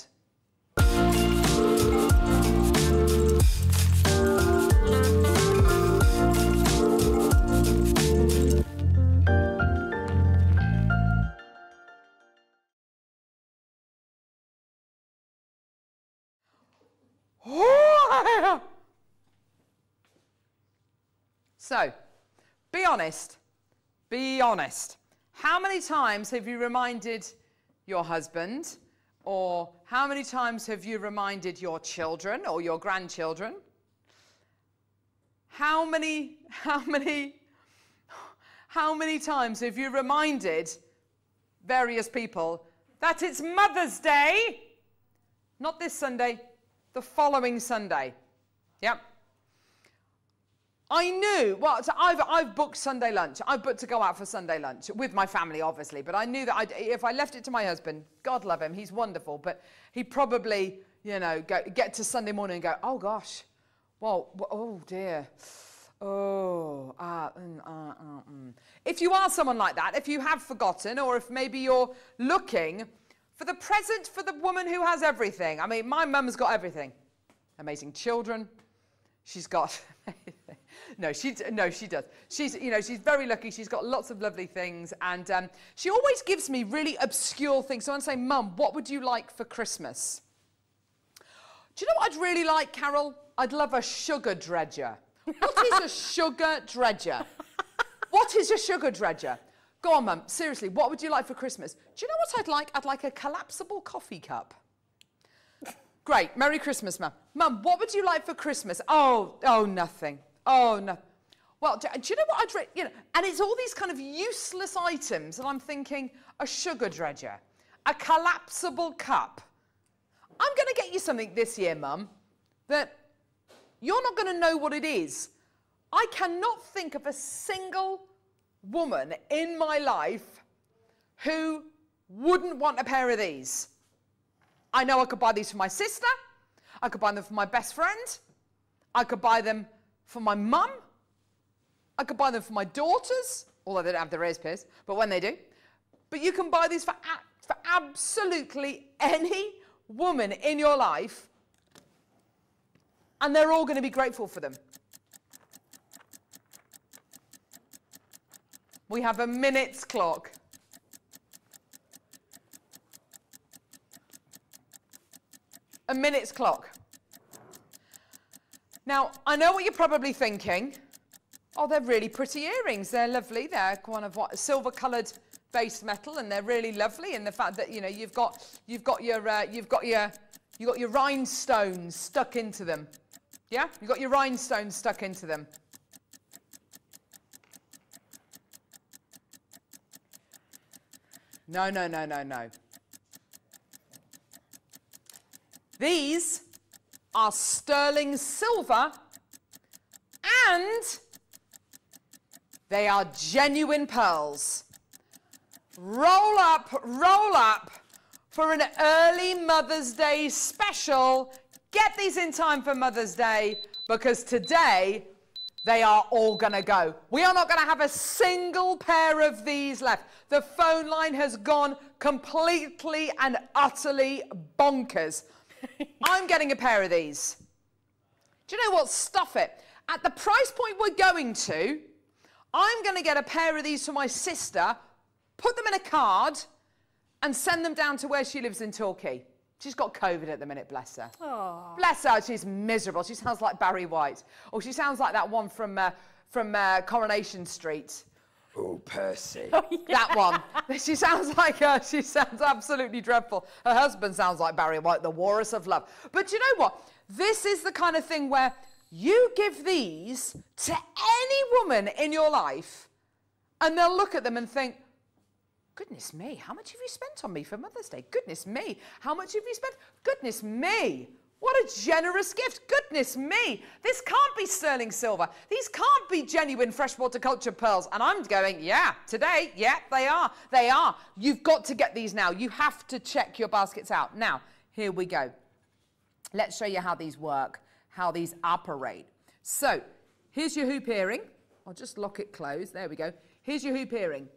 So, be honest. Be honest. How many times have you reminded your husband, or how many times have you reminded your children or your grandchildren? How many, how many, how many times have you reminded various people that it's Mother's Day? Not this Sunday, the following Sunday. Yep. I knew, well, so I've, I've booked Sunday lunch. I've booked to go out for Sunday lunch with my family, obviously. But I knew that I'd, if I left it to my husband, God love him, he's wonderful. But he'd probably, you know, go, get to Sunday morning and go, oh gosh, well, oh dear. Oh, uh, mm, uh, uh, mm. if you are someone like that, if you have forgotten, or if maybe you're looking for the present for the woman who has everything. I mean, my mum's got everything. Amazing children. She's got no, she no, she does. She's you know she's very lucky. She's got lots of lovely things, and um, she always gives me really obscure things. So I'm say, Mum, what would you like for Christmas? Do you know what I'd really like, Carol? I'd love a sugar dredger. What is a sugar dredger? What is a sugar dredger? Go on, Mum. Seriously, what would you like for Christmas? Do you know what I'd like? I'd like a collapsible coffee cup. Great. Merry Christmas, Mum. Mum, what would you like for Christmas? Oh, oh, nothing. Oh, no. Well, do, do you know what I'd, re- you know, and it's all these kind of useless items, and I'm thinking a sugar dredger, a collapsible cup. I'm going to get you something this year, Mum, that you're not going to know what it is. I cannot think of a single woman in my life who wouldn't want a pair of these. I know I could buy these for my sister. I could buy them for my best friend. I could buy them for my mum. I could buy them for my daughters, although they don't have their ears pierced, but when they do. But you can buy these for, for absolutely any woman in your life, and they're all going to be grateful for them. We have a minute's clock. A minute's clock. Now, I know what you're probably thinking. Oh, they're really pretty earrings. They're lovely. They're kind of what silver coloured base metal, and they're really lovely. And the fact that you know you've got you've got your uh, you've got your you've got your rhinestones stuck into them. Yeah, you've got your rhinestones stuck into them. No, no, no, no, no. These are sterling silver and they are genuine pearls. Roll up, roll up for an early Mother's Day special. Get these in time for Mother's Day because today they are all going to go. We are not going to have a single pair of these left. The phone line has gone completely and utterly bonkers. I'm getting a pair of these. Do you know what? Stuff it. At the price point we're going to, I'm going to get a pair of these for my sister, put them in a card, and send them down to where she lives in Torquay. She's got COVID at the minute, bless her. Bless her, she's miserable. She sounds like Barry White. Or she sounds like that one from, uh, from uh, Coronation Street. Oh, Percy. That one. She sounds like her. She sounds absolutely dreadful. Her husband sounds like Barry White, the Walrus of Love. But you know what? This is the kind of thing where you give these to any woman in your life, and they'll look at them and think, Goodness me, how much have you spent on me for Mother's Day? Goodness me, how much have you spent? Goodness me, what a generous gift. Goodness me, this can't be sterling silver. These can't be genuine freshwater culture pearls. And I'm going, yeah, today, yeah, they are. They are. You've got to get these now. You have to check your baskets out. Now, here we go. Let's show you how these work, how these operate. So, here's your hoop earring. I'll just lock it closed. There we go. Here's your hoop earring.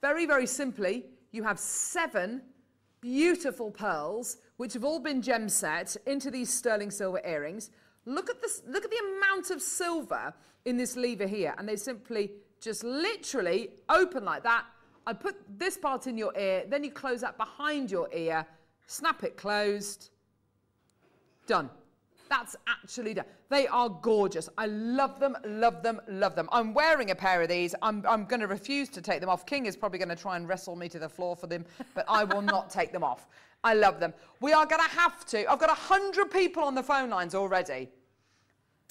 Very, very simply, you have seven beautiful pearls, which have all been gem set into these sterling silver earrings. Look at this, look at the amount of silver in this lever here. And they simply just literally open like that. I put this part in your ear, then you close that behind your ear, snap it closed, done. That's actually done. They are gorgeous. I love them, love them, love them. I'm wearing a pair of these. I'm, I'm going to refuse to take them off. Kinga is probably going to try and wrestle me to the floor for them, but I will not take them off. I love them. We are going to have to. I've got 100 people on the phone lines already.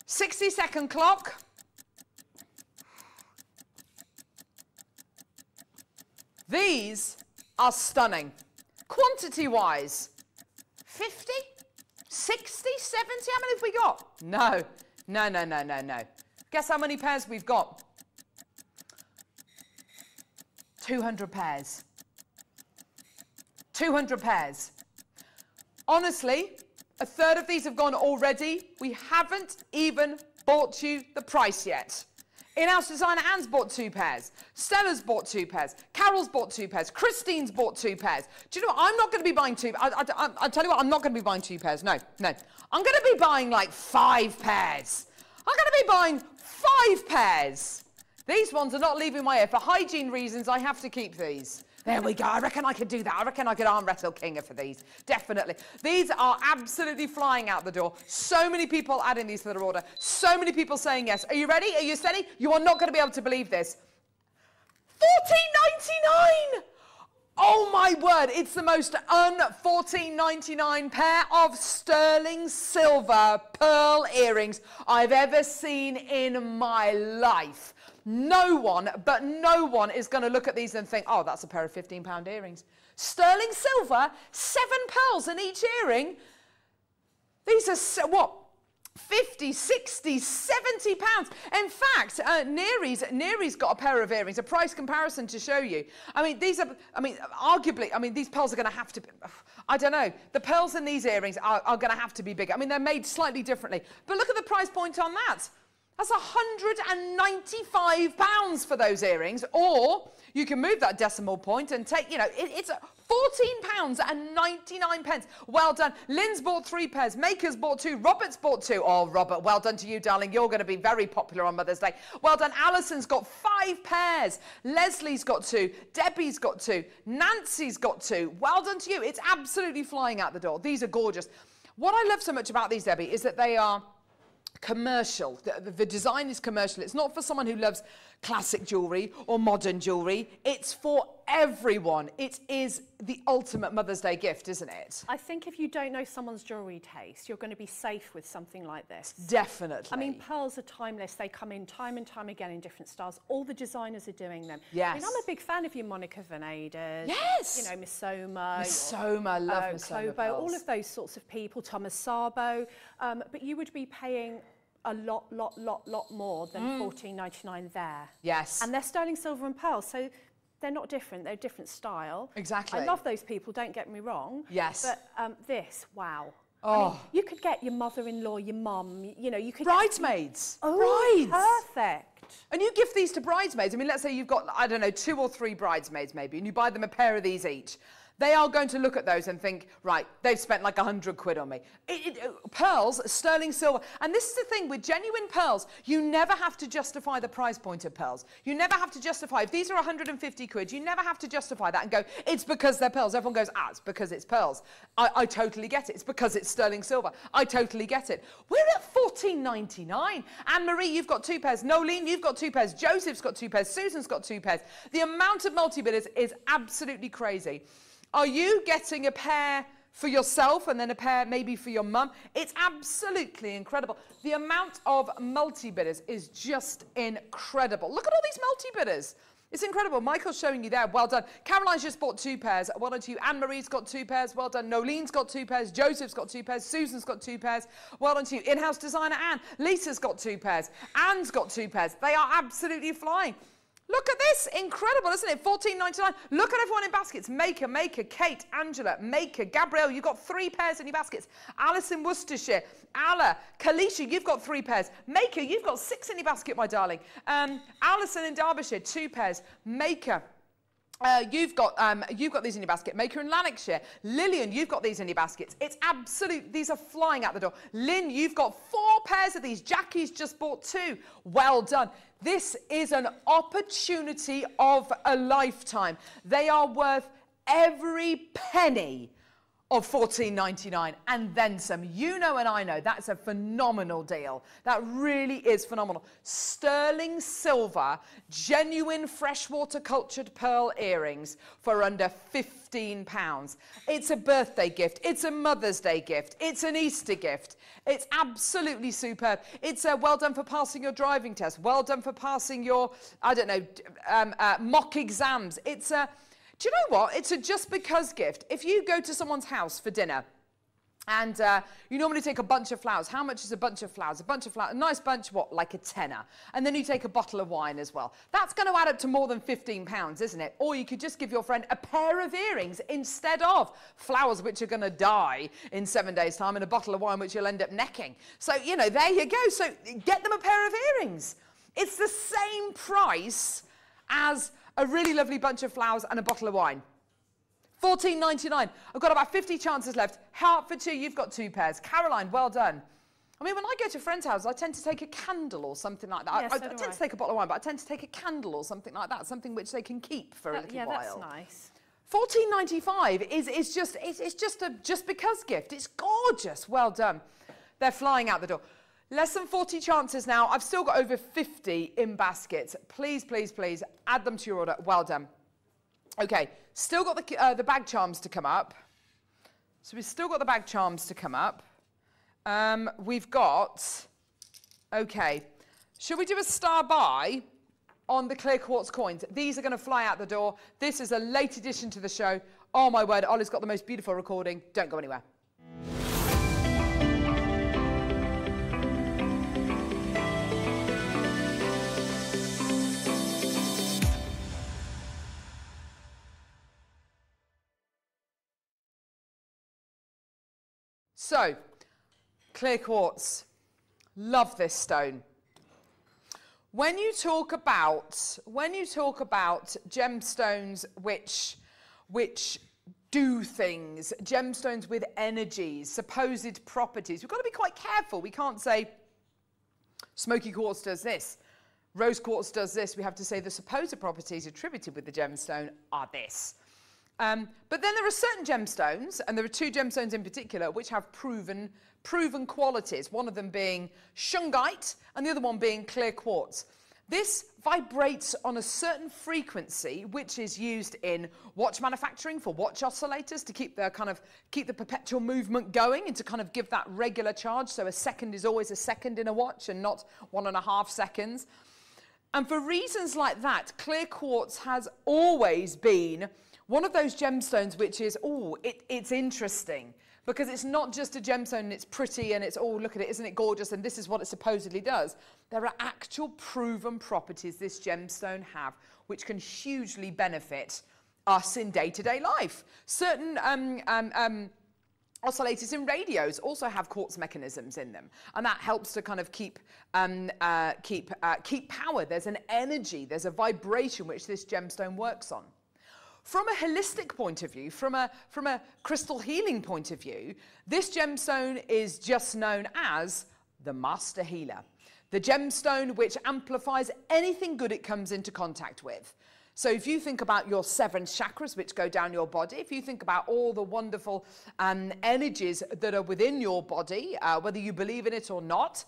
60 second clock. These are stunning. Quantity wise, 50? 60, 70? How many have we got? No, no, no, no, no, no. Guess how many pairs we've got? 200 pairs. 200 pairs. Honestly, a third of these have gone already. We haven't even bought you the price yet. In-house designer Anne's bought two pairs. Stella's bought two pairs. Carol's bought two pairs. Christine's bought two pairs. Do you know what? I'm not going to be buying two. I, I, I, I tell you what, I'm not going to be buying two pairs. No, no. I'm going to be buying like five pairs. I'm going to be buying five pairs. These ones are not leaving my ear. For hygiene reasons, I have to keep these. There we go. I reckon I could do that. I reckon I could arm wrestle Kinga for these. Definitely. These are absolutely flying out the door. So many people adding these to their order. So many people saying yes. Are you ready? Are you steady? You are not going to be able to believe this. $14.99! Oh my word, it's the most un 14.99 pair of sterling silver pearl earrings I've ever seen in my life. No one, but no one is going to look at these and think, oh, that's a pair of 15 pound earrings. Sterling silver, seven pearls in each earring. These are, what, 50, 60, 70 pounds. In fact, uh, Neary's, Neary's got a pair of earrings, a price comparison to show you. I mean, these are, I mean, arguably, I mean, these pearls are going to have to be, I don't know, the pearls in these earrings are, are going to have to be bigger. I mean, they're made slightly differently. But look at the price point on that. That's 195 pounds for those earrings. Or you can move that decimal point and take, you know, it, it's 14 pounds and 99 pence. Well done. Lynn's bought three pairs. Maker's bought two. Robert's bought two. Oh, Robert, well done to you, darling. You're going to be very popular on Mother's Day. Well done. Alison's got five pairs. Leslie's got two. Debbie's got two. Nancy's got two. Well done to you. It's absolutely flying out the door. These are gorgeous. What I love so much about these, Debbie, is that they are commercial. The, the, design is commercial. It's not for someone who loves classic jewellery or modern jewellery. It's for everyone. It is the ultimate Mother's Day gift, isn't it? I think if you don't know someone's jewellery taste, you're going to be safe with something like this. Definitely. I mean, pearls are timeless. They come in time and time again in different styles. All the designers are doing them. Yes. I mean, I'm a big fan of your Monica Vinaders. Yes. You know, Missoma. Miss Soma, love uh, Missoma Kobo, all of those sorts of people, Thomas Sabo. Um, but you would be paying a lot, lot, lot, lot more than Mm. 14.99 there. Yes. And they're sterling silver and pearls, so they're not different. They're a different style. Exactly. I love those people. Don't get me wrong. Yes. But um, this, wow. I Oh. mean, you could get your mother-in-law, your mum. You know, you could. get- Bridesmaids. Oh, Brides. perfect. And you give these to bridesmaids. I mean, let's say you've got, I don't know, two or three bridesmaids maybe, and you buy them a pair of these each. They are going to look at those and think, right, they've spent like a hundred quid on me. It, it, pearls, sterling silver. And this is the thing with genuine pearls, you never have to justify the price point of pearls. You never have to justify, if these are 150 quid, you never have to justify that and go, it's because they're pearls. Everyone goes, ah, it's because it's pearls. I, I totally get it. It's because it's sterling silver. I totally get it. We're at 14.99. Anne Marie, you've got two pairs. Nolene, you've got two pairs. Joseph's got two pairs. Susan's got two pairs. The amount of multi-bidders is absolutely crazy. Are you getting a pair for yourself and then a pair maybe for your mum? It's absolutely incredible. The amount of multi-bidders is just incredible. Look at all these multi-bidders. It's incredible. Michael's showing you there. Well done. Caroline's just bought two pairs. Well done to you. Anne-Marie's got two pairs. Well done. Nolene's got two pairs. Joseph's got two pairs. Susan's got two pairs. Well done to you. In-house designer Anne. Lisa's got two pairs. Anne's got two pairs. They are absolutely flying. Look at this. Incredible, isn't it? 14.99. Look at everyone in baskets. Maker, Maker, Kate, Angela, Maker, Gabrielle. You've got three pairs in your baskets. Alice in Worcestershire. Alla, Kalisha, you've got three pairs. Maker, you've got six in your basket, my darling. Um, Alison in Derbyshire, two pairs. Maker. Uh, you've got um, you've got these in your basket. Maker in Lanarkshire. Lillian, you've got these in your baskets. It's absolute. These are flying out the door. Lynn, you've got four pairs of these. Jackie's just bought two. Well done. This is an opportunity of a lifetime. They are worth every penny of 14.99 and then some. You know and I know that's a phenomenal deal. That really is phenomenal. Sterling silver, genuine freshwater cultured pearl earrings for under 15 pounds. It's a birthday gift. It's a Mother's Day gift. It's an Easter gift. It's absolutely superb. It's a well done for passing your driving test. Well done for passing your, I don't know, um, uh, mock exams. It's a, do you know what? It's a just because gift. If you go to someone's house for dinner, and uh, you normally take a bunch of flowers. How much is a bunch of flowers? A bunch of flowers, a nice bunch, what, like a tenner. And then you take a bottle of wine as well. That's going to add up to more than 15 pounds, isn't it? Or you could just give your friend a pair of earrings instead of flowers which are going to die in seven days' time and a bottle of wine which you'll end up necking. So, you know, there you go. So get them a pair of earrings. It's the same price as a really lovely bunch of flowers and a bottle of wine. 14.99. I've got about 50 chances left. Hertfordshire, you've got two pairs. Caroline, well done. I mean, when I go to friends' houses, I tend to take a candle or something like that. Yes, I, so I do tend I. to take a bottle of wine, but I tend to take a candle or something like that, something which they can keep for a Uh, little yeah, while. that's nice. 14.95 is, is just it's, it's just a just because gift. It's gorgeous. Well done. They're flying out the door. Less than 40 chances now. I've still got over 50 in baskets. Please, please, please add them to your order. Well done. Okay, still got the uh, the bag charms to come up. So we've still got the bag charms to come up. Um, we've got. Okay, should we do a star buy? on the clear quartz coins. These are going to fly out the door. This is a late addition to the show. Oh my word, Ollie's got the most beautiful recording. Don't go anywhere. So, clear quartz. Love this stone. When you talk about when you talk about gemstones which which do things, gemstones with energies, supposed properties, we've got to be quite careful. We can't say smoky quartz does this, rose quartz does this. We have to say the supposed properties attributed with the gemstone are this. Um, but then there are certain gemstones, and there are two gemstones in particular, which have proven, proven qualities, one of them being shungite and the other one being clear quartz. This vibrates on a certain frequency, which is used in watch manufacturing for watch oscillators to keep the kind of keep the perpetual movement going and to kind of give that regular charge. So a second is always a second in a watch and not one and a half seconds. And for reasons like that, clear quartz has always been one of those gemstones which is, oh, it, it's interesting because it's not just a gemstone and it's pretty and it's, oh, look at it, isn't it gorgeous? And this is what it supposedly does. There are actual proven properties this gemstone have which can hugely benefit us in day-to-day life. Certain um, um, um, oscillators in radios also have quartz mechanisms in them and that helps to kind of keep um, uh, keep uh, keep power there's an energy there's a vibration which this gemstone works on from a holistic point of view, from a, from a crystal healing point of view, this gemstone is just known as the master healer. The gemstone which amplifies anything good it comes into contact with. So if you think about your seven chakras which go down your body, if you think about all the wonderful um, energies that are within your body, uh, whether you believe in it or not,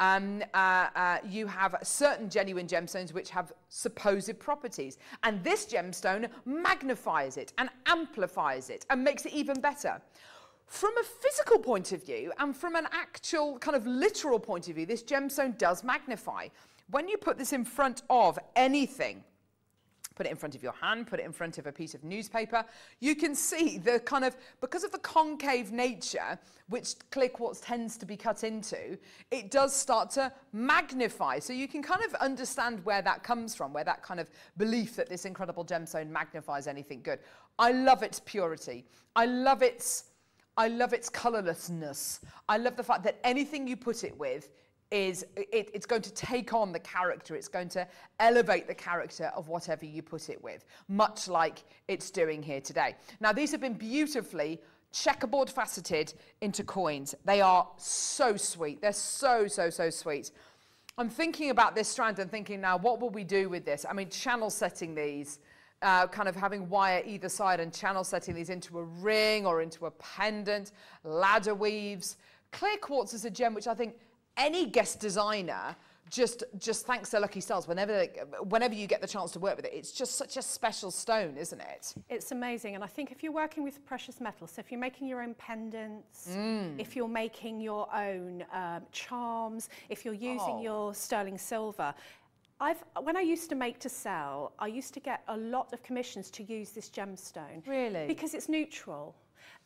um, uh, uh, you have certain genuine gemstones which have supposed properties. And this gemstone magnifies it and amplifies it and makes it even better. From a physical point of view and from an actual kind of literal point of view, this gemstone does magnify. When you put this in front of anything, put it in front of your hand, put it in front of a piece of newspaper, you can see the kind of, because of the concave nature, which clear quartz tends to be cut into, it does start to magnify. So you can kind of understand where that comes from, where that kind of belief that this incredible gemstone magnifies anything good. I love its purity. I love its, I love its colorlessness. I love the fact that anything you put it with is it, it's going to take on the character, it's going to elevate the character of whatever you put it with, much like it's doing here today. Now, these have been beautifully checkerboard faceted into coins. They are so sweet. They're so, so, so sweet. I'm thinking about this strand and thinking now, what will we do with this? I mean, channel setting these, uh, kind of having wire either side and channel setting these into a ring or into a pendant, ladder weaves. Clear quartz is a gem which I think any guest designer just just thanks their lucky stars whenever they, whenever you get the chance to work with it it's just such a special stone isn't it It's amazing. And I think if you're working with precious metals, so if you're making your own pendants, Mm. if you're making your own um, charms, if you're using Oh. your sterling silver, I've, when I used to make to sell, I used to get a lot of commissions to use this gemstone. Really? Because it's neutral.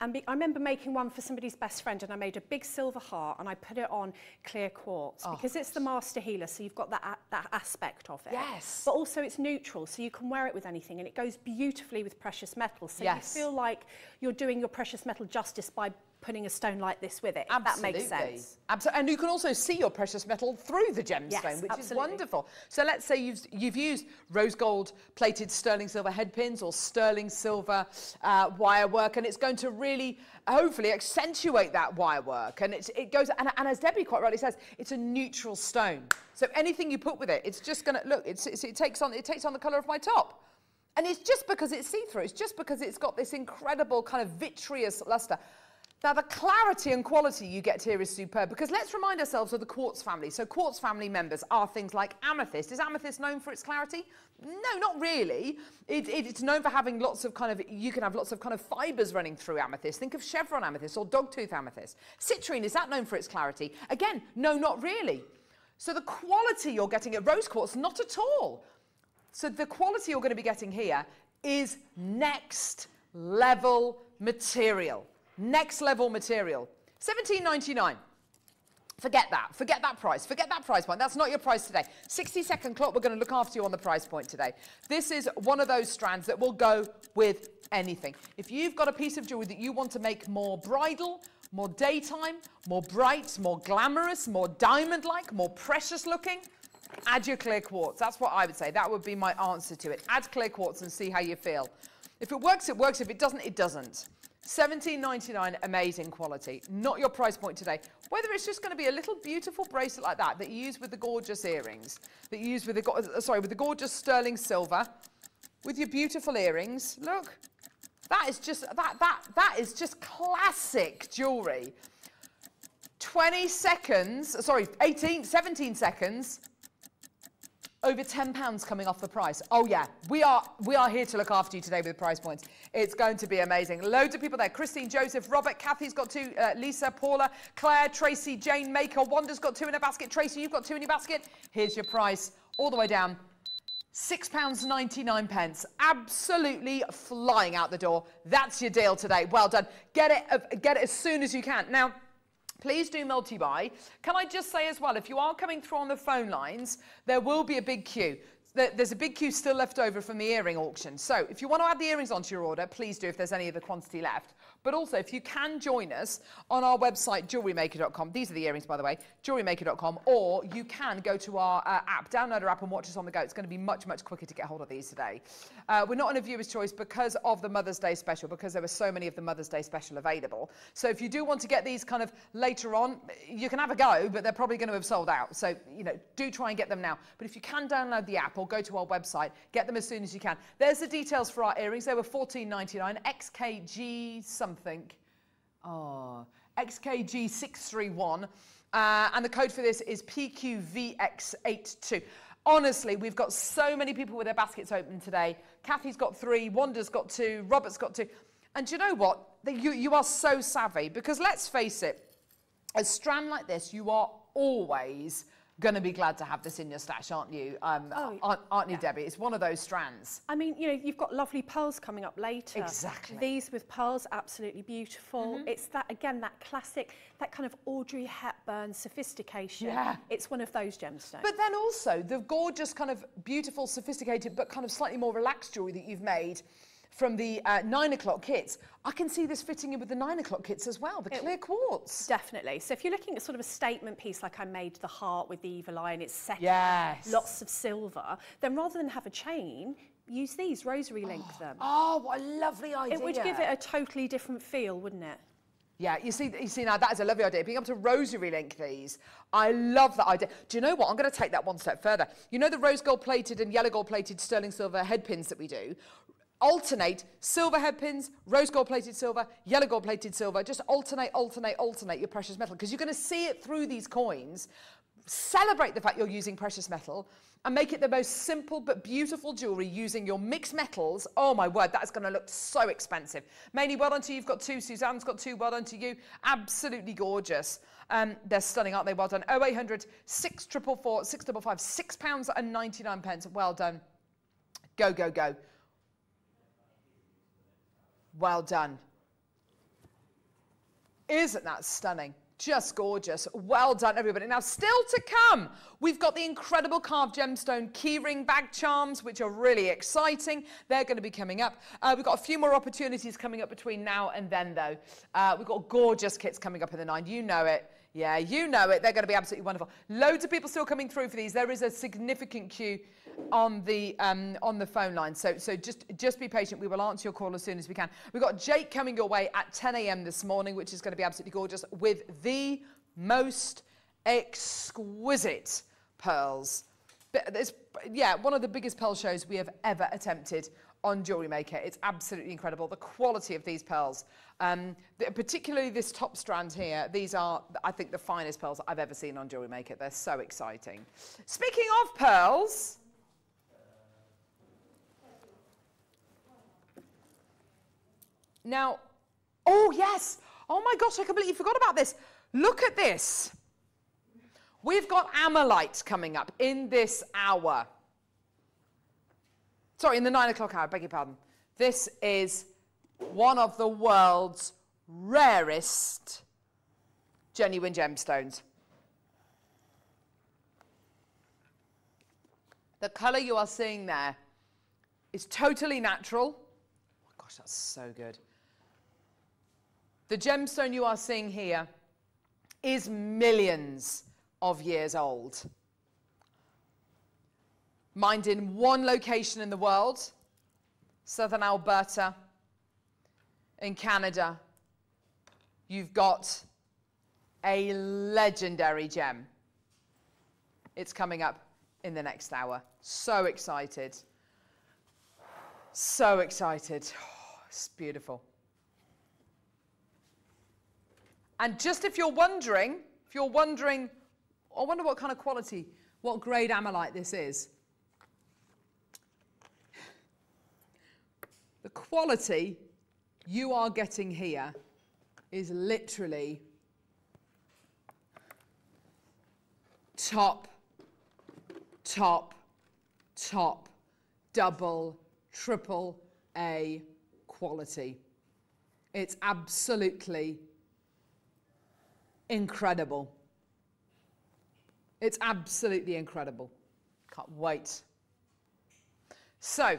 And be, I remember making one for somebody's best friend and I made a big silver heart and I put it on clear quartz Oh. because it's the master healer, so you've got that, that aspect of it. Yes. But also it's neutral, so you can wear it with anything and it goes beautifully with precious metals. So Yes. you feel like you're doing your precious metal justice by putting a stone like this with it, if that makes sense. Absolutely. And you can also see your precious metal through the gemstone, Yes, which is absolutely. wonderful. So let's say you've, you've used rose gold plated sterling silver head pins or sterling silver uh, wire work, and it's going to really, hopefully, accentuate that wire work. And it's, it goes, and, and as Debbie quite rightly says, it's a neutral stone. So anything you put with it, it's just going to, look, it's, it's, it, takes on, it takes on the colour of my top. And it's just because it's see-through. It's just because it's got this incredible kind of vitreous luster. Now, the clarity and quality you get here is superb because let's remind ourselves of the quartz family. So, quartz family members are things like amethyst. Is amethyst known for its clarity? No, not really. It, it, it's known for having lots of kind of, you can have lots of kind of fibers running through amethyst. Think of chevron amethyst or dogtooth amethyst. Citrine, is that known for its clarity? Again, no, not really. So, the quality you're getting at rose quartz, not at all. So the quality you're going to be getting here is next level material. Next level material. 17.99. Forget that. Forget that price. Forget that price point. That's not your price today. 60 second clock. We're going to look after you on the price point today. This is one of those strands that will go with anything. If you've got a piece of jewelry that you want to make more bridal, more daytime, more bright, more glamorous, more diamond-like, more precious looking, add your clear quartz. That's what I would say. That would be my answer to it. Add clear quartz and see how you feel. If it works, it works. If it doesn't, it doesn't. 17.99, amazing quality. Not your price point today. Whether it's just going to be a little beautiful bracelet like that that you use with the gorgeous earrings, that you use with the uh, sorry with the gorgeous sterling silver, with your beautiful earrings. Look, that is just that that that is just classic jewelry. 20 seconds, sorry, 18, 17 seconds over 10 pounds coming off the price. Oh yeah, we are we are here to look after you today with price points. It's going to be amazing. Loads of people there. Christine, Joseph, Robert, Kathy's got two, uh, Lisa, Paula, Claire, Tracy, Jane, Maker, Wanda's got two in a basket. Tracy, you've got two in your basket. Here's your price all the way down. £6.99 pence. Absolutely flying out the door. That's your deal today. Well done. Get it, uh, get it as soon as you can. Now, Please do multi-buy. Can I just say as well, if you are coming through on the phone lines, there will be a big queue. There's a big queue still left over from the earring auction. So if you want to add the earrings onto your order, please do if there's any of the quantity left. But also, if you can join us on our website, jewelrymaker.com. These are the earrings, by the way, jewelrymaker.com. Or you can go to our uh, app, download our app and watch us on the go. It's going to be much, much quicker to get hold of these today. Uh, we're not on a viewer's choice because of the Mother's Day special, because there were so many of the Mother's Day special available. So if you do want to get these kind of later on, you can have a go, but they're probably going to have sold out. So, you know, do try and get them now. But if you can download the app or go to our website, get them as soon as you can. There's the details for our earrings. They were 14.99, XKG something. Oh, XKG631. Uh, and the code for this is PQVX82. Honestly, we've got so many people with their baskets open today. Kathy's got three, Wanda's got two, Robert's got two. And you know what? They- You, you are so savvy because let's face it, a strand like this, you are always going to be glad to have this in your stash, aren't you? Um, Oh, aren't, aren't you, Debbie? It's one of those strands. I mean, you know, you've got lovely pearls coming up later. Exactly. These with pearls, absolutely beautiful. It's that, again, that classic, that kind of Audrey Hepburn sophistication. Yeah. It's one of those gemstones. But then also the gorgeous, kind of beautiful, sophisticated, but kind of slightly more relaxed jewellery that you've made from the uh, nine o'clock kits. I can see this fitting in with the nine o'clock kits as well, the clear quartz. Definitely. So if you're looking at sort of a statement piece like I made the heart with the evil eye and it's set Yes. lots of silver, then rather than have a chain, use these, rosary link them. Oh, what a lovely idea. It would give it a totally different feel, wouldn't it? Yeah, you see, you see now that is a lovely idea. Being able to rosary link these, I love that idea. Do you know what? I'm going to take that one step further. You know the rose gold plated and yellow gold plated sterling silver head pins that we do? Alternate silver head pins, rose gold plated silver, yellow gold plated silver. Just alternate, alternate, alternate your precious metal because you're going to see it through these coins. Celebrate the fact you're using precious metal and make it the most simple but beautiful jewellery using your mixed metals. Oh my word, that's going to look so expensive. Mainly, well done to you. You've got two. Suzanne's got two. Well done to you. Absolutely gorgeous. Um, they're stunning, aren't they? Well done. 0800 644 655 six pounds and 99 pence. Well done. Go, go, go. Well done. Isn't that stunning? Just gorgeous. Well done, everybody. Now, still to come, we've got the incredible carved gemstone keyring bag charms, which are really exciting. They're going to be coming up. Uh, we've got a few more opportunities coming up between now and then, though. Uh, we've got gorgeous kits coming up in the nine. You know it. Yeah, you know it. They're going to be absolutely wonderful. Loads of people still coming through for these. There is a significant queue on the um, on the phone line. So so just just be patient. We will answer your call as soon as we can. We've got Jake coming your way at 10 a.m. this morning, which is going to be absolutely gorgeous with the most exquisite pearls. There's, yeah, one of the biggest pearl shows we have ever attempted on Jewelry Maker. It's absolutely incredible. The quality of these pearls, um, particularly this top strand here, these are, I think, the finest pearls I've ever seen on Jewelry Maker. They're so exciting. Speaking of pearls, now, oh yes, oh my gosh, I completely forgot about this. Look at this. We've got Ammolite coming up in this hour. Sorry, in the nine o'clock hour, beg your pardon. This is one of the world's rarest genuine gemstones. The colour you are seeing there is totally natural. Oh gosh, that's so good. The gemstone you are seeing here is millions of years old. Mined in one location in the world, southern Alberta, in Canada. You've got a legendary gem. It's coming up in the next hour. So excited. So excited. it's beautiful. And just if you're wondering, if you're wondering, I wonder what kind of quality, what grade ammolite this is. The quality you are getting here is literally top, top, top, double, triple A quality. It's absolutely incredible. It's absolutely incredible. Can't wait. So,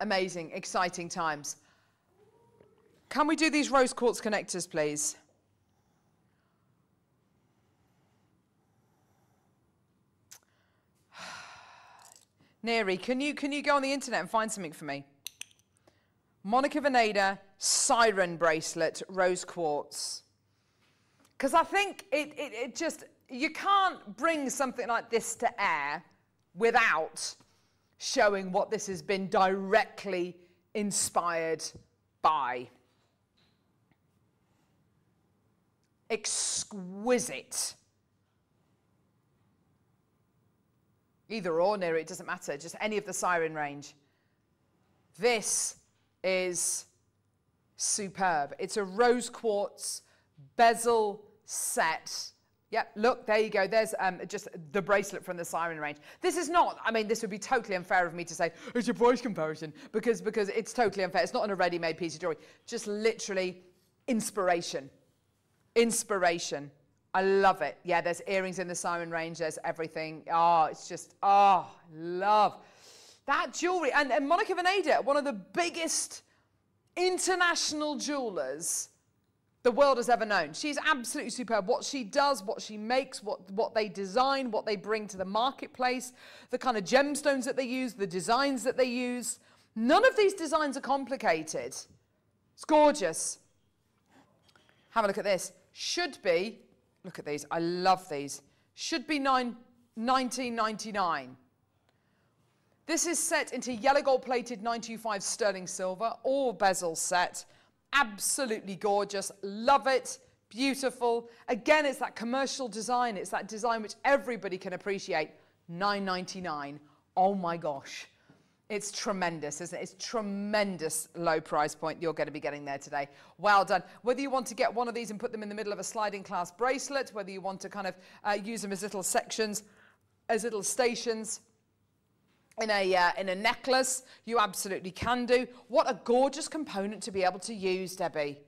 amazing, exciting times. Can we do these rose quartz connectors, please? Neri, can you, can you go on the internet and find something for me? Monica Vinader, siren bracelet, rose quartz. Because I think it, it, it just, you can't bring something like this to air without showing what this has been directly inspired by. Exquisite. Either or near it doesn't matter, just any of the siren range. This is superb. It's a rose quartz bezel set. Yep, look, there you go. There's um, just the bracelet from the siren range. This is not, I mean, this would be totally unfair of me to say, it's a price comparison, because, because it's totally unfair. It's not a ready-made piece of jewelry. Just literally inspiration. Inspiration. I love it. Yeah, there's earrings in the siren range. There's everything. Oh, it's just, oh, love. That jewelry. And, and Monica Vinader, one of the biggest international jewelers the world has ever known. She's absolutely superb. What she does, what she makes, what, what they design, what they bring to the marketplace, the kind of gemstones that they use, the designs that they use. None of these designs are complicated. It's gorgeous. Have a look at this. Should be, look at these, I love these. Should be nine, 1999. This is set into yellow gold plated 925 sterling silver, all bezel set. Absolutely gorgeous. Love it. Beautiful. Again, it's that commercial design. It's that design which everybody can appreciate. 9.99. Oh my gosh. It's tremendous, isn't it? It's tremendous low price point you're going to be getting there today. Well done. Whether you want to get one of these and put them in the middle of a sliding class bracelet, whether you want to kind of uh, use them as little sections, as little stations, in a, uh, in a necklace, you absolutely can do. What a gorgeous component to be able to use, Debbie.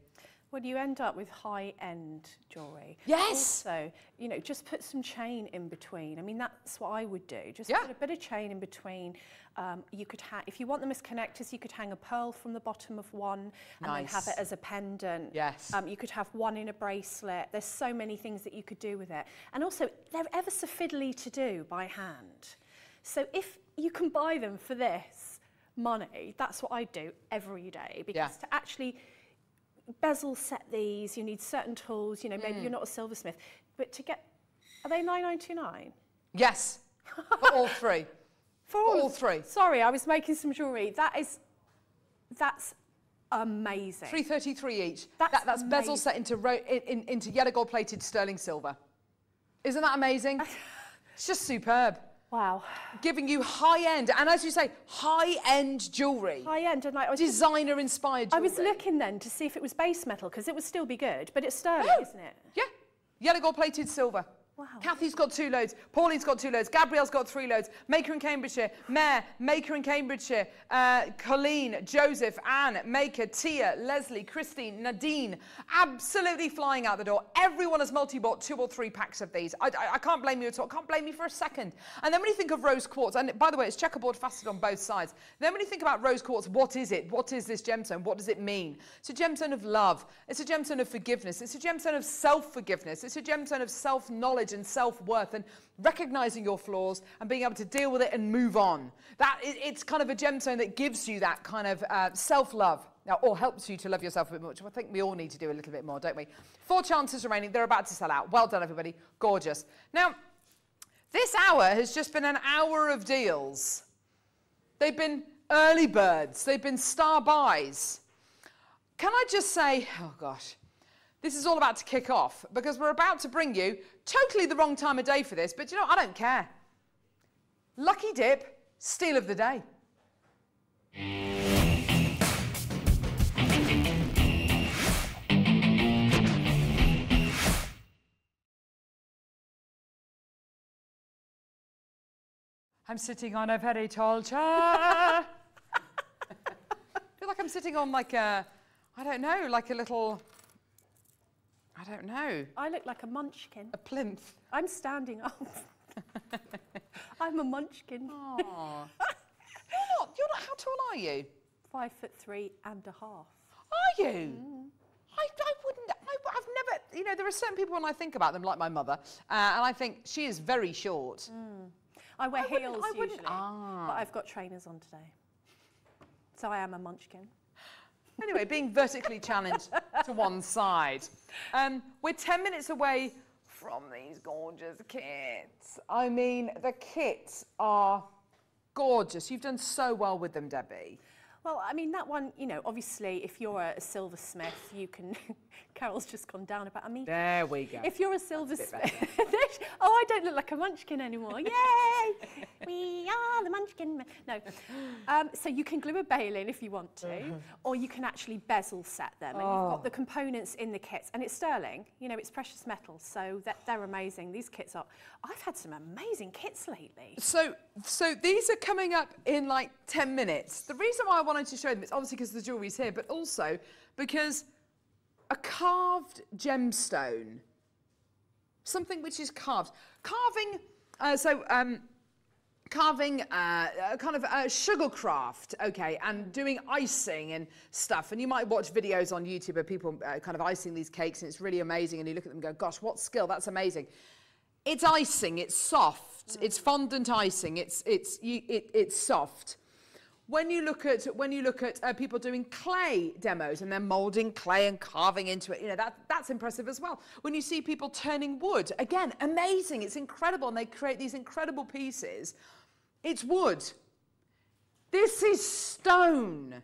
Well, you end up with high-end jewellery. Yes. Also, you know, just put some chain in between. I mean, that's what I would do. Just Yeah. put a bit of chain in between. Um, you could hang, if you want them as connectors, you could hang a pearl from the bottom of one and then have it as a pendant. Yes. Um, you could have one in a bracelet. There's so many things that you could do with it. And also, they're ever so fiddly to do by hand. So if you can buy them for this money, that's what I do every day. Because Yeah. to actually bezel set these, you need certain tools, you know, maybe Mm. you're not a silversmith, but to get, are they 9.99? Yes. For all three. For all three. Sorry, I was making some jewellery. That is, that's amazing. 333 each. That's that, that's bezel set into, ro- in, in, into yellow gold plated sterling silver. Isn't that amazing? it's just superb. Wow. Giving you high end, and as you say, high end jewellery. High end, and like, I was, just- Designer inspired I was looking then to see if it was base metal, because it would still be good, but it's sterling, Oh. isn't it? Yeah. Yellow gold plated silver. Wow. Kathy's got two loads. Pauline's got two loads. Gabrielle's got three loads. Maker in Cambridgeshire. Mare, Maker in Cambridgeshire. Uh, Colleen, Joseph, Anne, Maker, Tia, Leslie, Christine, Nadine. Absolutely flying out the door. Everyone has multi-bought two or three packs of these. I, I, I can't blame you at all. Can't blame you for a second. And then when you think of rose quartz, and by the way, it's checkerboard faceted on both sides. Then when you think about rose quartz, what is it? What is this gemstone? What does it mean? It's a gemstone of love. It's a gemstone of forgiveness. It's a gemstone of self-forgiveness. It's a gemstone of self-knowledge and self-worth and recognizing your flaws and being able to deal with it and move on. That it's kind of a gemstone that gives you that kind of uh, self-love. Now, or helps you to love yourself a bit more, which I think we all need to do a little bit more, don't we? Four chances remaining. They're about to sell out. Well done, everybody. Gorgeous. Now, this hour has just been an hour of deals. They've been early birds. They've been star buys. Can I just say, oh gosh, this is all about to kick off because we're about to bring you totally the wrong time of day for this, but you know, I don't care. Lucky dip, steal of the day. I'm sitting on a very tall chair. I feel like I'm sitting on like a, I don't know, like a little, I don't know, I look like a munchkin. a plinth. I'm standing up. I'm a munchkin. Oh. you're not, you're not, how tall are you? Five foot three and a half. Are you? I, I wouldn't, I, I've never, you know, there are certain people when I think about them, like my mother, uh, and I think she is very short. I wear I heels I usually, Ah. but I've got trainers on today. So I am a munchkin. Anyway, being vertically challenged to one side. Um, we're 10 minutes away from these gorgeous kits. I mean, the kits are gorgeous. You've done so well with them, Debbie. Well, I mean, that one, you know, obviously, if you're a, silversmith, you can. Carol's just gone down about a metre. There we go. If you're a silversmith, oh, I don't look like a munchkin anymore. Yay! we are the munchkin. men. No. Um, so you can glue a bail in if you want to, or you can actually bezel set them. And you've got the components in the kits. And it's sterling, you know, it's precious metal, So that, they're amazing. These kits are. I've had some amazing kits lately. So, so these are coming up in like 10 minutes. The reason why I wanted to show them is obviously because the jewellery's here, but also because a carved gemstone, something which is carved, carving, uh, so um, carving uh, kind of uh, sugar craft, okay, and doing icing and stuff. And you might watch videos on YouTube of people uh, kind of icing these cakes, and it's really amazing. And you look at them and go, gosh, what skill, that's amazing. It's icing, it's soft, it's fondant icing, it's, it's, you, it, it's soft. When you look at when you look at uh, people doing clay demos and they're molding clay and carving into it, you know that that's impressive as well. When you see people turning wood, again, amazing, it's incredible, and they create these incredible pieces. It's wood. This is stone.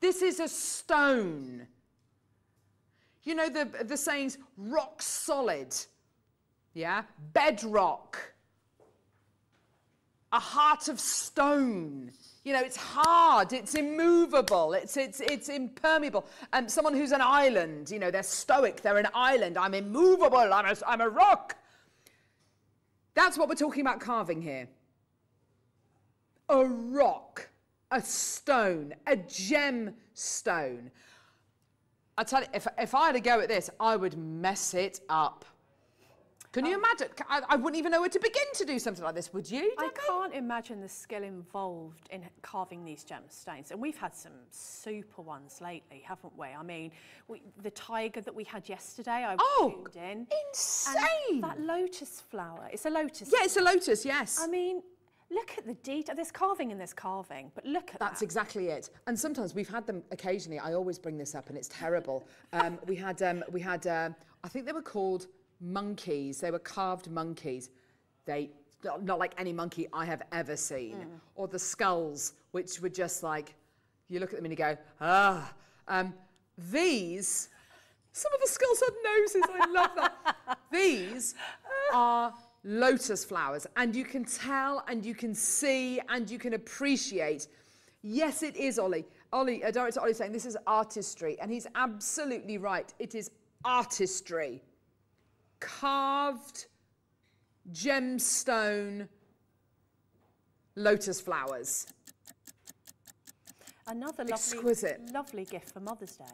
This is a stone. You know the the sayings rock solid. Yeah? Bedrock. A heart of stone. You know, it's hard, it's immovable, it's, it's, it's impermeable. Um, someone who's an island, you know, they're stoic, they're an island, I'm immovable, I'm a, I'm a rock. That's what we're talking about carving here. A rock, a stone, a gemstone. I tell you, if, if I had a go at this, I would mess it up. Can you imagine? I, I wouldn't even know where to begin to do something like this, would you? I can't imagine the skill involved in carving these gemstones. And we've had some super ones lately, haven't we? I mean, we, the tiger that we had yesterday, I Oh, tuned in. and Insane! that lotus flower, it's a lotus. yeah, it's a lotus, yes. I mean, look at the detail. There's carving in this carving, but look at That's that. exactly it. And sometimes we've had them occasionally. I always bring this up, and it's terrible. um, we had, um, we had, uh, I think they were called monkeys. They were carved monkeys. They not, not like any monkey I have ever seen. Or the skulls, which were just like, you look at them and you go, ah. Um, these, some of the skulls had noses. I love that. these are lotus flowers, and you can tell, and you can see, and you can appreciate. Yes, it is Ollie. Ollie, uh, director Ollie saying this is artistry, and he's absolutely right. It is artistry. Carved gemstone lotus flowers. Another Exquisite. lovely, lovely gift for Mother's Day.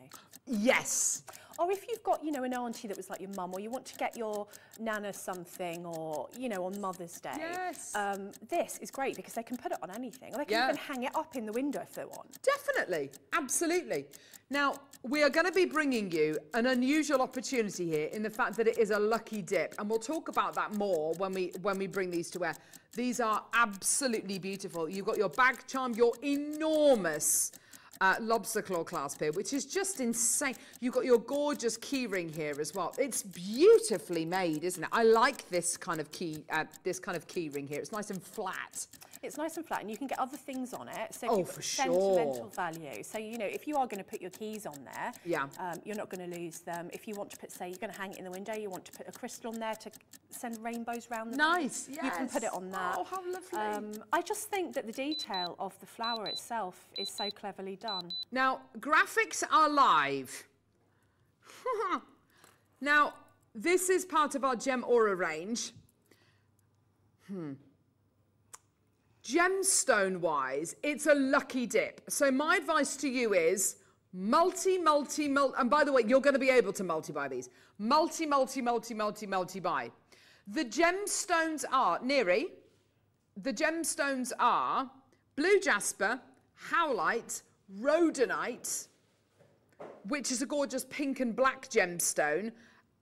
Yes. Or if you've got, you know, an auntie that was like your mum, or you want to get your nana something, or you know, on Mother's Day. Yes. Um, this is great because they can put it on anything, or they can Yeah. even hang it up in the window if they want. Definitely, absolutely. Now, we are going to be bringing you an unusual opportunity here in the fact that it is a lucky dip, and we'll talk about that more when we when we bring these to air. These are absolutely beautiful. You've got your bag charm, your enormous uh, lobster claw clasp here, which is just insane. You've got your gorgeous key ring here as well. It's beautifully made, isn't it? I like this kind of key, uh, this kind of key ring here. It's nice and flat. It's nice and flat, and you can get other things on it. So Oh, for sentimental sure. value. So you know, if you are going to put your keys on there, Yeah. um, you're not going to lose them. If you want to put, say, you're going to hang it in the window, you want to put a crystal on there to send rainbows round the Nice, You can put it on that. Oh, how lovely. Um, I just think that the detail of the flower itself is so cleverly done. Now, graphics are live. now, this is part of our Gem Aura range. Hmm. Gemstone wise, it's a lucky dip. So, my advice to you is multi, multi, multi. And by the way, you're going to be able to multi buy these. Multi, multi, multi, multi, multi buy. The gemstones are, Neri, the gemstones are blue jasper, howlite, rhodonite, which is a gorgeous pink and black gemstone,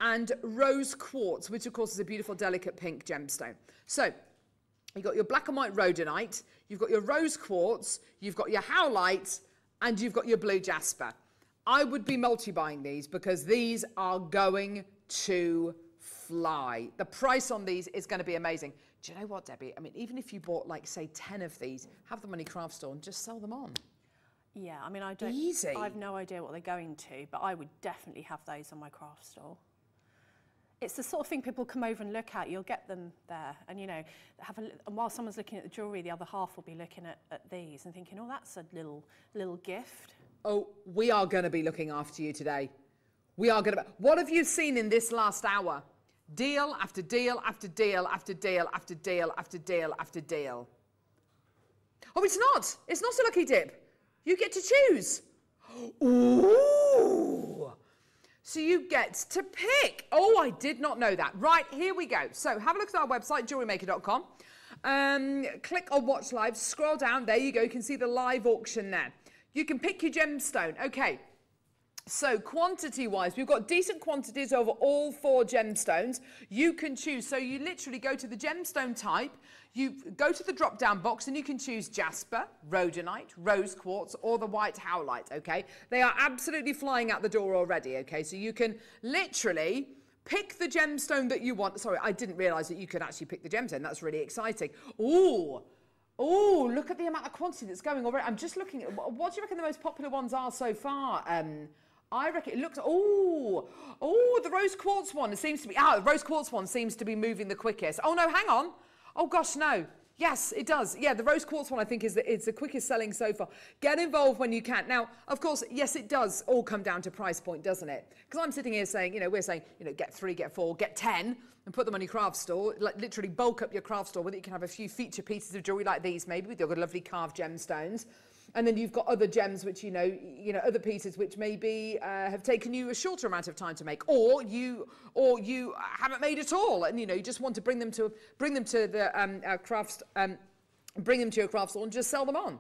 and rose quartz, which of course is a beautiful delicate pink gemstone. So you've got your black and white rhodonite, you've got your rose quartz, you've got your howlite, and you've got your blue jasper. I would be multi-buying these because these are going to fly. The price on these is going to be amazing. Do you know what, Debbie? I mean, even if you bought like say 10 of these, have them on your craft store and just sell them on. Yeah, I mean, I don't. Easy. I've no idea what they're going to, but I would definitely have those on my craft stall. It's the sort of thing people come over and look at. You'll get them there, and you know, have a. And while someone's looking at the jewellery, the other half will be looking at, at these and thinking, "Oh, that's a little little gift." Oh, we are going to be looking after you today. We are going to. What have you seen in this last hour? Deal after deal after deal after deal after deal after deal after deal. Oh, it's not. It's not a lucky dip. You get to choose. Ooh. So you get to pick. Oh, I did not know that. Right, here we go. So have a look at our website, jewelrymaker.com. Um, click on watch live, scroll down. There you go. You can see the live auction there. You can pick your gemstone. Okay. So quantity wise, we've got decent quantities over all four gemstones. You can choose. So you literally go to the gemstone type, you go to the drop down box and you can choose jasper, rhodonite, rose quartz, or the white howlite. Okay. They are absolutely flying out the door already. Okay. So you can literally pick the gemstone that you want. Sorry, I didn't realize that you could actually pick the gemstone. That's really exciting. Ooh. Oh, look at the amount of quantity that's going already. I'm just looking at what, do you reckon the most popular ones are so far? Um, I reckon it looks. Oh, oh, the rose quartz one. Seems to be. Ah, the rose quartz one seems to be moving the quickest. Oh no, hang on. Oh gosh, no. Yes, it does. Yeah, the rose quartz one I think is the, it's the quickest selling so far. Get involved when you can. Now, of course, yes, it does all come down to price point, doesn't it? Because I'm sitting here saying, you know, we're saying, you know, get three, get four, get ten, and put them on your craft store. Like literally bulk up your craft store with it. You can have a few feature pieces of jewelry like these, maybe with your lovely carved gemstones. And then you've got other gems which you know, you know, other pieces which maybe uh, have taken you a shorter amount of time to make, or you, or you haven't made at all, and you know, you just want to bring them to bring them to the um, uh, crafts, um, bring them to your craft store and just sell them on.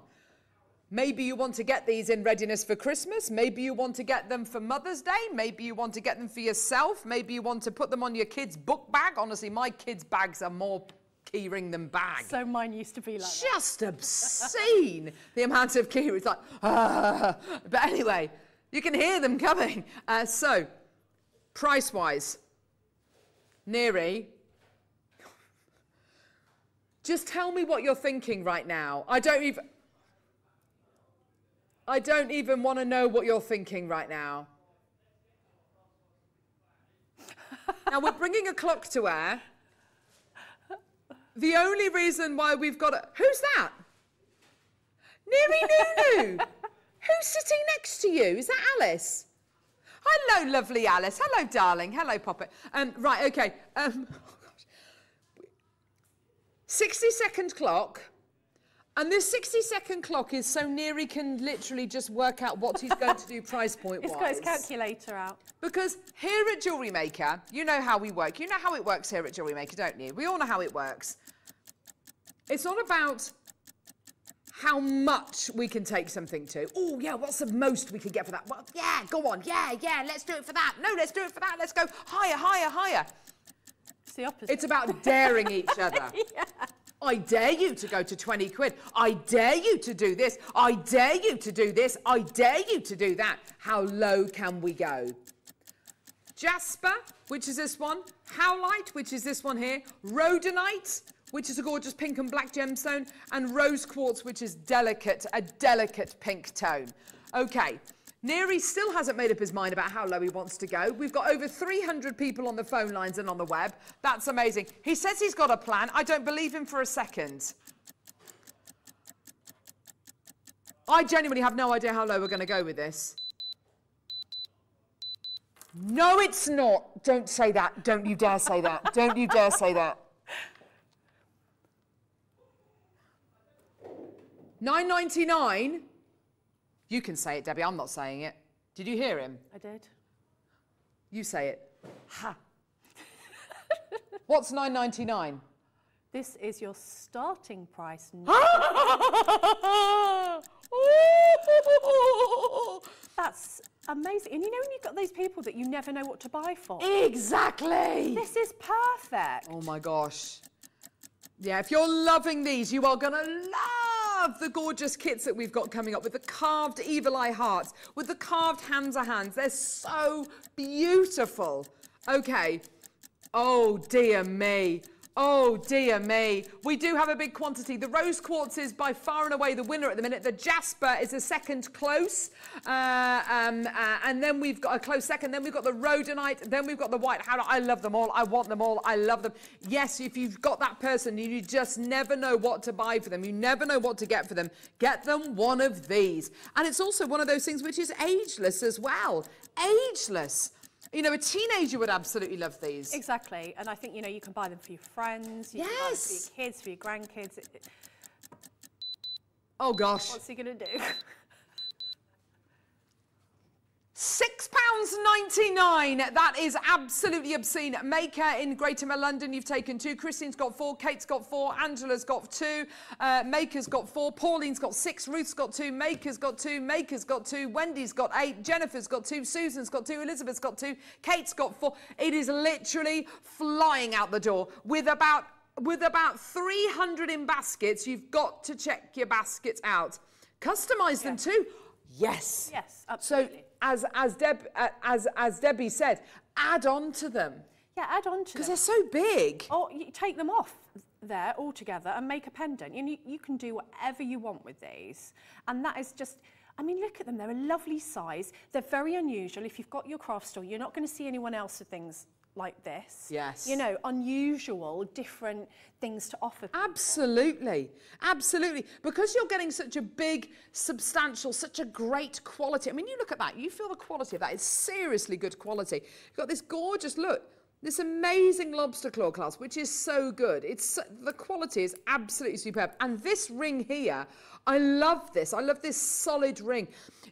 Maybe you want to get these in readiness for Christmas. Maybe you want to get them for Mother's Day. Maybe you want to get them for yourself. Maybe you want to put them on your kid's book bag. Honestly, my kids' bags are more keyring them back. So mine used to be like that. just obscene the amount of key it's like ah. but anyway you can hear them coming uh, so price wise Neri just tell me what you're thinking right now I don't even I don't even want to know what you're thinking right now now we're bringing a clock to air the only reason why we've got a. Who's that? Neri Nunu! Who's sitting next to you? Is that Alice? Hello, lovely Alice. Hello, darling. Hello, Poppet. Um, right, okay. Um, oh gosh. 60 second clock. And this 60 second clock is so near he can literally just work out what he's going to do price point He's wise. got his calculator out. Because here at Jewellery Maker, you know how we work. You know how it works here at Jewellery Maker, don't you? We all know how it works. It's not about how much we can take something to. Oh, yeah, what's the most we can get for that? Well, yeah, go on. Yeah, yeah, let's do it for that. No, let's do it for that. Let's go higher, higher, higher. It's the opposite. It's about daring each other. I dare you to go to 20 quid. I dare you to do this. I dare you to do this. I dare you to do that. How low can we go? Jasper, which is this one. Howlite, which is this one here. Rhodonite, which is a gorgeous pink and black gemstone. And rose quartz, which is delicate, a delicate pink tone. Okay. Neri still hasn't made up his mind about how low he wants to go. We've got over 300 people on the phone lines and on the web. That's amazing. He says he's got a plan. I don't believe him for a second. I genuinely have no idea how low we're going to go with this. No, it's not. Don't say that. Don't you dare say that. Don't you dare say that. Nine ninety nine. You can say it, Debbie. I'm not saying it. Did you hear him? I did. You say it. Ha. What's nine ninety nine? This is your starting price. That's amazing. And you know when you've got those people that you never know what to buy for? exactly. This is perfect. Oh my gosh. Yeah, if you're loving these, you are going to love the gorgeous kits that we've got coming up with the carved evil eye hearts, with the carved hands of hands. They're so beautiful. Okay. Oh, dear me. Oh, dear me. We do have a big quantity. The rose quartz is by far and away the winner at the minute. The jasper is a second close. Uh, um, uh, and then we've got a close second. Then we've got the rhodonite. Then we've got the white howlite. I love them all. I want them all. I love them. Yes, if you've got that person, you just never know what to buy for them. You never know what to get for them. Get them one of these. And it's also one of those things which is ageless as well. Ageless. You know, a teenager would absolutely love these. Exactly. And I think, you know, you can buy them for your friends, you can buy them for your kids, for your grandkids. It- it- Oh, gosh. What's he going to do? £6.99. That is absolutely obscene. Maker in Greater London, you've taken two. Christine's got four. Kate's got four. Angela's got two. Uh, Maker's got four. Pauline's got six. Ruth's got two. Maker's got two. Maker's got two. Wendy's got eight. Jennifer's got two. Susan's got two. Elizabeth's got two. Kate's got four. It is literally flying out the door with about with about 300 in baskets. You've got to check your baskets out. Customize them too. Yes. Yes, So absolutely. As as Deb uh, as as Debbie said, add on to them yeah, add on to them. because they're so big. Or you take them off there altogether and make a pendant. You, you can do whatever you want with these. And that is just, I mean, look at them. They're a lovely size. They're very unusual. If you've got your craft store, you're not going to see anyone else with things like this. Yes. You know, unusual, different things to offer. Absolutely, absolutely. Because you're getting such a big, substantial, such a great quality. I mean, you look at that, you feel the quality of that. It's seriously good quality. You've got this gorgeous look. This amazing lobster claw clasp, which is so good. It's the quality is absolutely superb. And this ring here, I love this. I love this solid ring.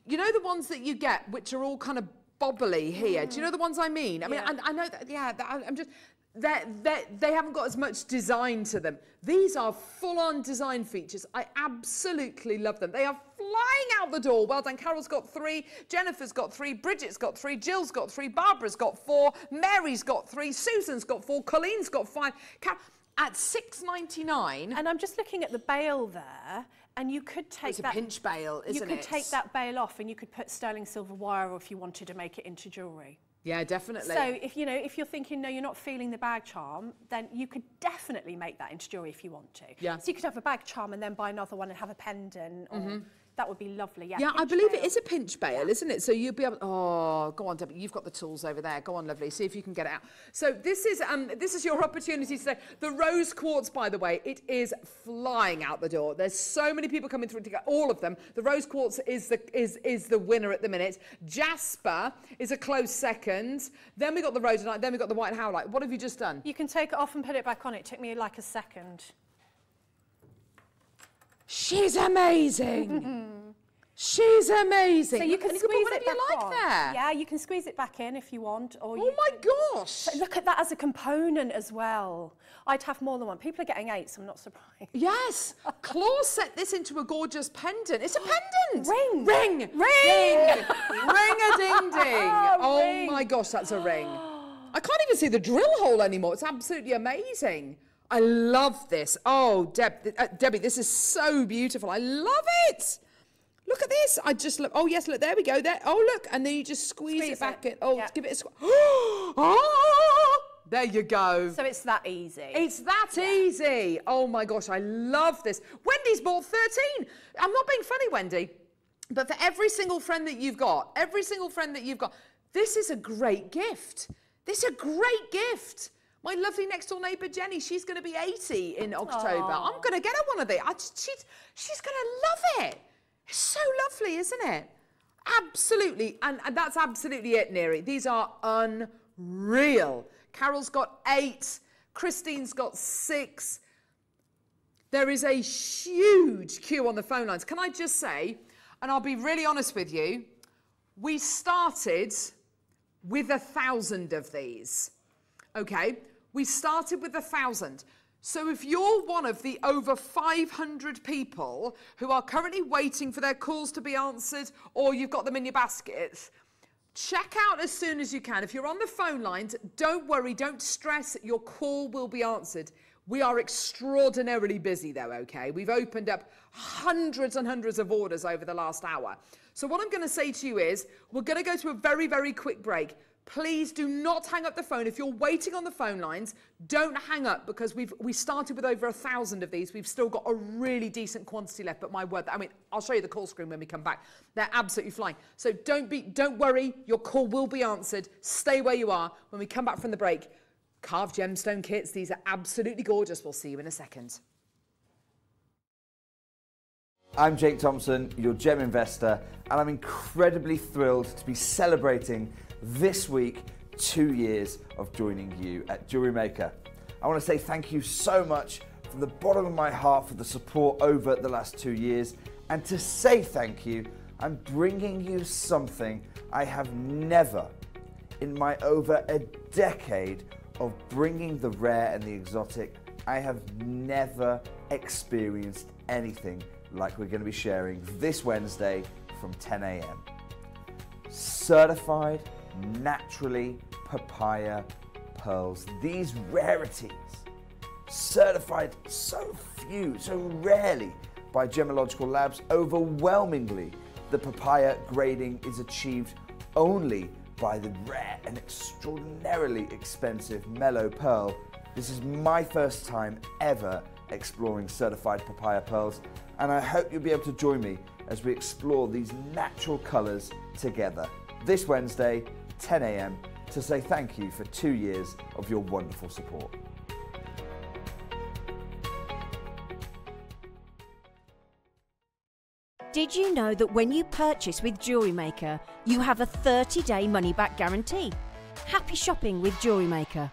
You know the ones that you get, which are all kind of bobbly here. Do you know the ones I mean? I mean, Yeah. I know that. Yeah, that, I'm just. They they they haven't got as much design to them. These are full-on design features. I absolutely love them. They are flying out the door. Well done. Carol's got three. Jennifer's got three. Bridget's got three. Jill's got three. Barbara's got four. Mary's got three. Susan's got four. Colleen's got five. Car- at six ninety nine. And I'm just looking at the bail there, and you could take It's a that. pinch bail, isn't it? You could it? take that bail off, and you could put sterling silver wire, or if you wanted to make it into jewellery. Yeah, definitely. So if you know if you're thinking no, you're not feeling the bag charm, then you could definitely make that into jewellery if you want to. Yeah. So you could have a bag charm and then buy another one and have a pendant. Or mm-hmm. That would be lovely. Yeah. Yeah, I believe bail. it is a pinch bail, isn't it? So you'll be able. Oh, go on, Debbie. You've got the tools over there. Go on, lovely. See if you can get it out. So this is um this is your opportunity today. The rose quartz, by the way, it is flying out the door. There's so many people coming through to get all of them. The rose quartz is the is is the winner at the minute. Jasper is a close second. Then we got the rhodonite. Then we got the white howlite. What have you just done? You can take it off and put it back on. It took me like a second. She's amazing. She's amazing. So you Look, can squeeze put it back you like on. there. Yeah, you can squeeze it back in if you want. Or Oh you my can- gosh. Look at that as a component as well. I'd have more than one. People are getting eight, so I'm not surprised. Yes, Claus set this into a gorgeous pendant. It's a pendant. Ring. ring, Ring. ring, ring a ding ding. Oh, oh Ring. my gosh, that's a ring. I can't even see the drill hole anymore. It's absolutely amazing. I love this. Oh, Deb, uh, Debbie, this is so beautiful. I love it. Look at this. I just look. Oh yes, look. There we go. There. Oh look, and then you just squeeze, Squeeze it back it. Oh, Yeah. give it a squeeze. oh, there you go. So it's that easy. It's that easy. Oh my gosh, I love this. Wendy's bought 13. I'm not being funny, Wendy, but for every single friend that you've got, every single friend that you've got, this is a great gift. This is a great gift. My lovely next door neighbour Jenny, she's going to be 80 in October. I'm going to get her one of these. I just, she's she's going to love it. It's so lovely, isn't it? Absolutely. And, and that's absolutely it, Neri. These are unreal. Carol's got eight. Christine's got six. There is a huge queue on the phone lines. Can I just say, and I'll be really honest with you, we started with a thousand of these. Okay? We started with a thousand. So if you're one of the over 500 people who are currently waiting for their calls to be answered or you've got them in your baskets, check out as soon as you can. If you're on the phone lines, don't worry, don't stress, your call will be answered. We are extraordinarily busy though, okay? We've opened up hundreds and hundreds of orders over the last hour. So what I'm going to say to you is, we're going to go to a very, very quick break. Please do not hang up the phone. If you're waiting on the phone lines, don't hang up because we've we started with over a thousand of these. We've still got a really decent quantity left, but my word, I mean, I'll show you the call screen when we come back. They're absolutely flying. So don't be don't worry, your call will be answered. Stay where you are. When we come back from the break, carved gemstone kits, these are absolutely gorgeous. We'll see you in a second. I'm Jake Thompson, your gem investor, and I'm incredibly thrilled to be celebrating this week two years of joining you at Jewelry Maker. I want to say thank you so much from the bottom of my heart for the support over the last two years, and to say thank you, I'm bringing you something I have never, in my over a decade of bringing the rare and the exotic, I have never experienced anything like we're going to be sharing this Wednesday from 10 a.m. Certified naturally papaya pearls. These rarities, certified so few, so rarely by Gemological Labs, overwhelmingly, the papaya grading is achieved only by the rare and extraordinarily expensive melo pearl. This is my first time ever exploring certified papaya pearls, and I hope you'll be able to join me as we explore these natural colours together this Wednesday, 10 a.m., to say thank you for two years of your wonderful support. Did you know that when you purchase with Jewelry Maker, you have a 30 day money back guarantee? Happy shopping with Jewelry Maker.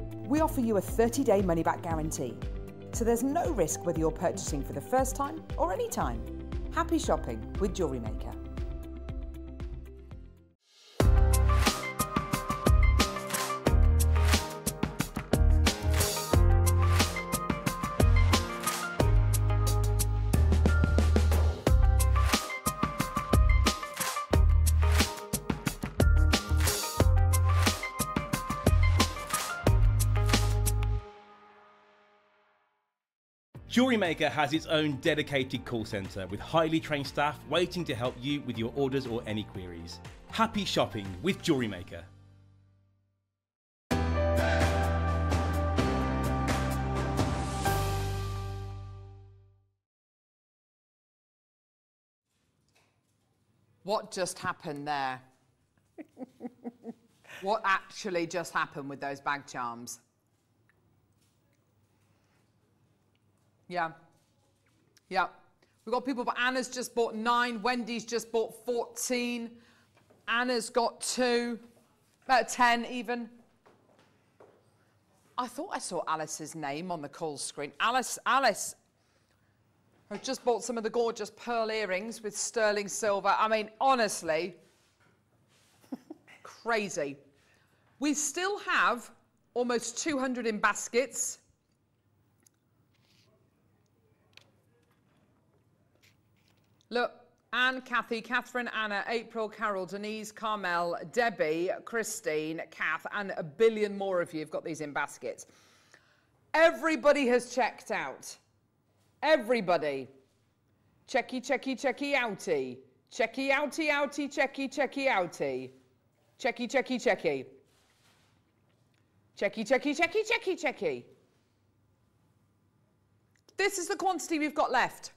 We offer you a 30-day money-back guarantee. So there's no risk whether you're purchasing for the first time or any time. Happy shopping with Jewellery Maker. Jewelry Maker has its own dedicated call centre with highly trained staff waiting to help you with your orders or any queries. Happy shopping with Jewelry Maker. What just happened there? what actually just happened with those bag charms? Yeah. Yeah. We've got people, but Anna's just bought nine, Wendy's just bought 14, Anna's got two, about 10 even. I thought I saw Alice's name on the call screen. Alice, Alice I just bought some of the gorgeous pearl earrings with sterling silver. I mean, honestly, crazy. We still have almost 200 in baskets. Look, Anne, Kathy, Catherine, Anna, April, Carol, Denise, Carmel, Debbie, Christine, Kath, and a billion more of you have got these in baskets. Everybody has checked out. Everybody. Checky, checky, checky, outie. Checky, outie, outie, checky, checky, outie. Checky, checky, checky. Checky, checky, checky, checky, checky. This is the quantity we've got left.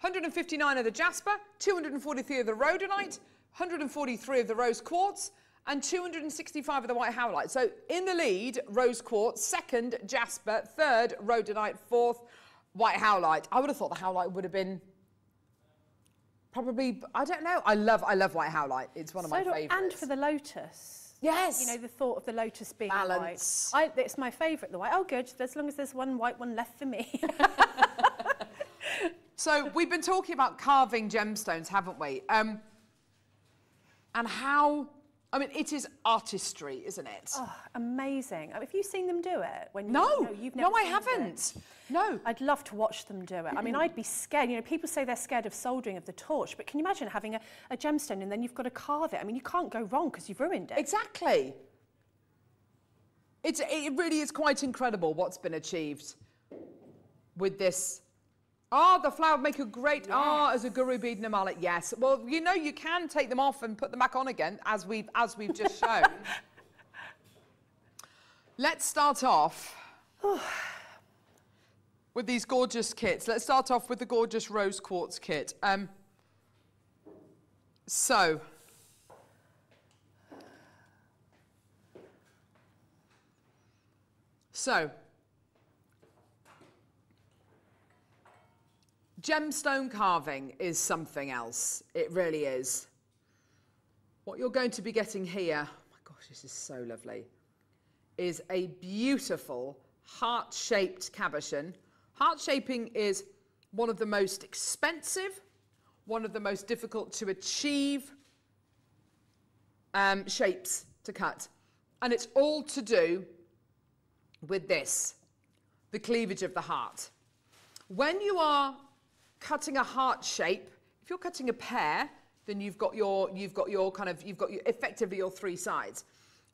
159 of the jasper, 243 of the rhodonite, 143 of the rose quartz, and 265 of the white howlite. So in the lead, rose quartz, second, jasper, third, rhodonite, fourth, white howlite. I would have thought the howlite would have been probably, I don't know. I love, I love white howlite. It's one of So my favourites. and for the lotus. Yes. You know, the thought of the lotus being Balance. white. I, it's my favourite, the white. Oh, good. As long as there's one white one left for me. So we've been talking about carving gemstones, haven't we? Um, and how, I mean, it is artistry, isn't it? oh, amazing. Have you seen them do it? When you, no, no, you've never no, I do it? haven't. No. I'd love to watch them do it. I mean, I'd be scared. You know, people say they're scared of soldering of the torch, but can you imagine having a, a gemstone and then you've got to carve it? I mean, you can't go wrong because you've ruined it. Exactly. It's, it really is quite incredible what's been achieved with this. Ah, the flower would make a great, ah, as a guru bead Namalit, yes. Well, you know, you can take them off and put them back on again, as we've, as we've just shown. Let's start off with these gorgeous kits. Let's start off with the gorgeous rose quartz kit. Um, so, So, gemstone carving is something else. It really is. What you're going to be getting here, oh my gosh, this is so lovely, is a beautiful heart-shaped cabochon. Heart shaping is one of the most expensive, one of the most difficult to achieve um, shapes to cut. And it's all to do with this, the cleavage of the heart. When you are cutting a heart shape, if you're cutting a pear, then you've got your, you've got your kind of, you've got your, effectively your three sides.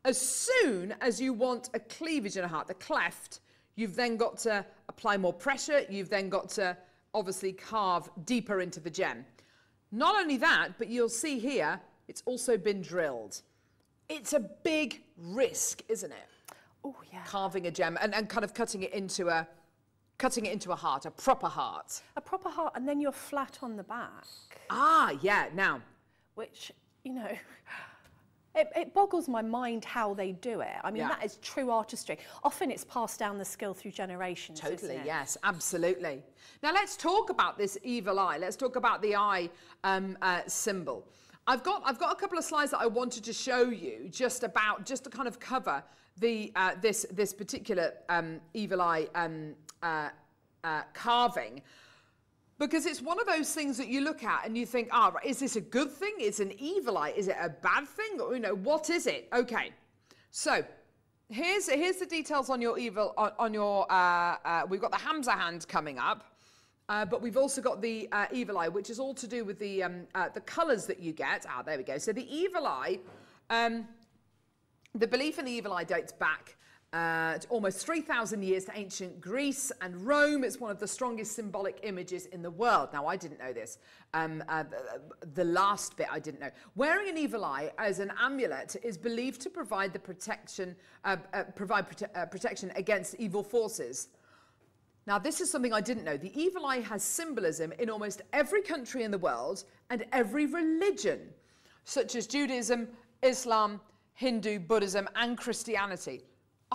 As soon as you want a cleavage in a heart, the cleft, you've then got to apply more pressure, you've then got to obviously carve deeper into the gem. Not only that, but you'll see here, it's also been drilled. It's a big risk, isn't it? Oh, yeah. carving a gem and, and kind of cutting it into a cutting it into a heart, a proper heart. A proper heart, and then you're flat on the back, Ah, yeah. Now, which, you know, it, it boggles my mind how they do it. I mean, Yeah. that is true artistry. Often it's passed down the skill through generations. Totally, yes, absolutely. Now let's talk about this evil eye. Let's talk about the eye um, uh, symbol. I've got I've got a couple of slides that I wanted to show you just about just to kind of cover the uh, this this particular um, evil eye um, uh, uh, carving. Because it's one of those things that you look at and you think, ah, right, is this a good thing? Is an evil eye? Is it a bad thing? Or, you know, what is it? Okay, so here's here's the details on your evil on, on your. Uh, uh, we've got the Hamsa hand coming up, uh, but we've also got the uh, evil eye, which is all to do with the um, uh, the colours that you get. Ah, there we go. So the evil eye. Um, the belief in the evil eye dates back uh, almost 3,000 years to ancient Greece and Rome. It's one of the strongest symbolic images in the world. Now, I didn't know this. Um, uh, the, last bit I didn't know. Wearing an evil eye as an amulet is believed to provide the protection, uh, uh, provide prote- uh, protection against evil forces. Now, this is something I didn't know. The evil eye has symbolism in almost every country in the world and every religion, such as Judaism, Islam, Hindu, Buddhism, and Christianity.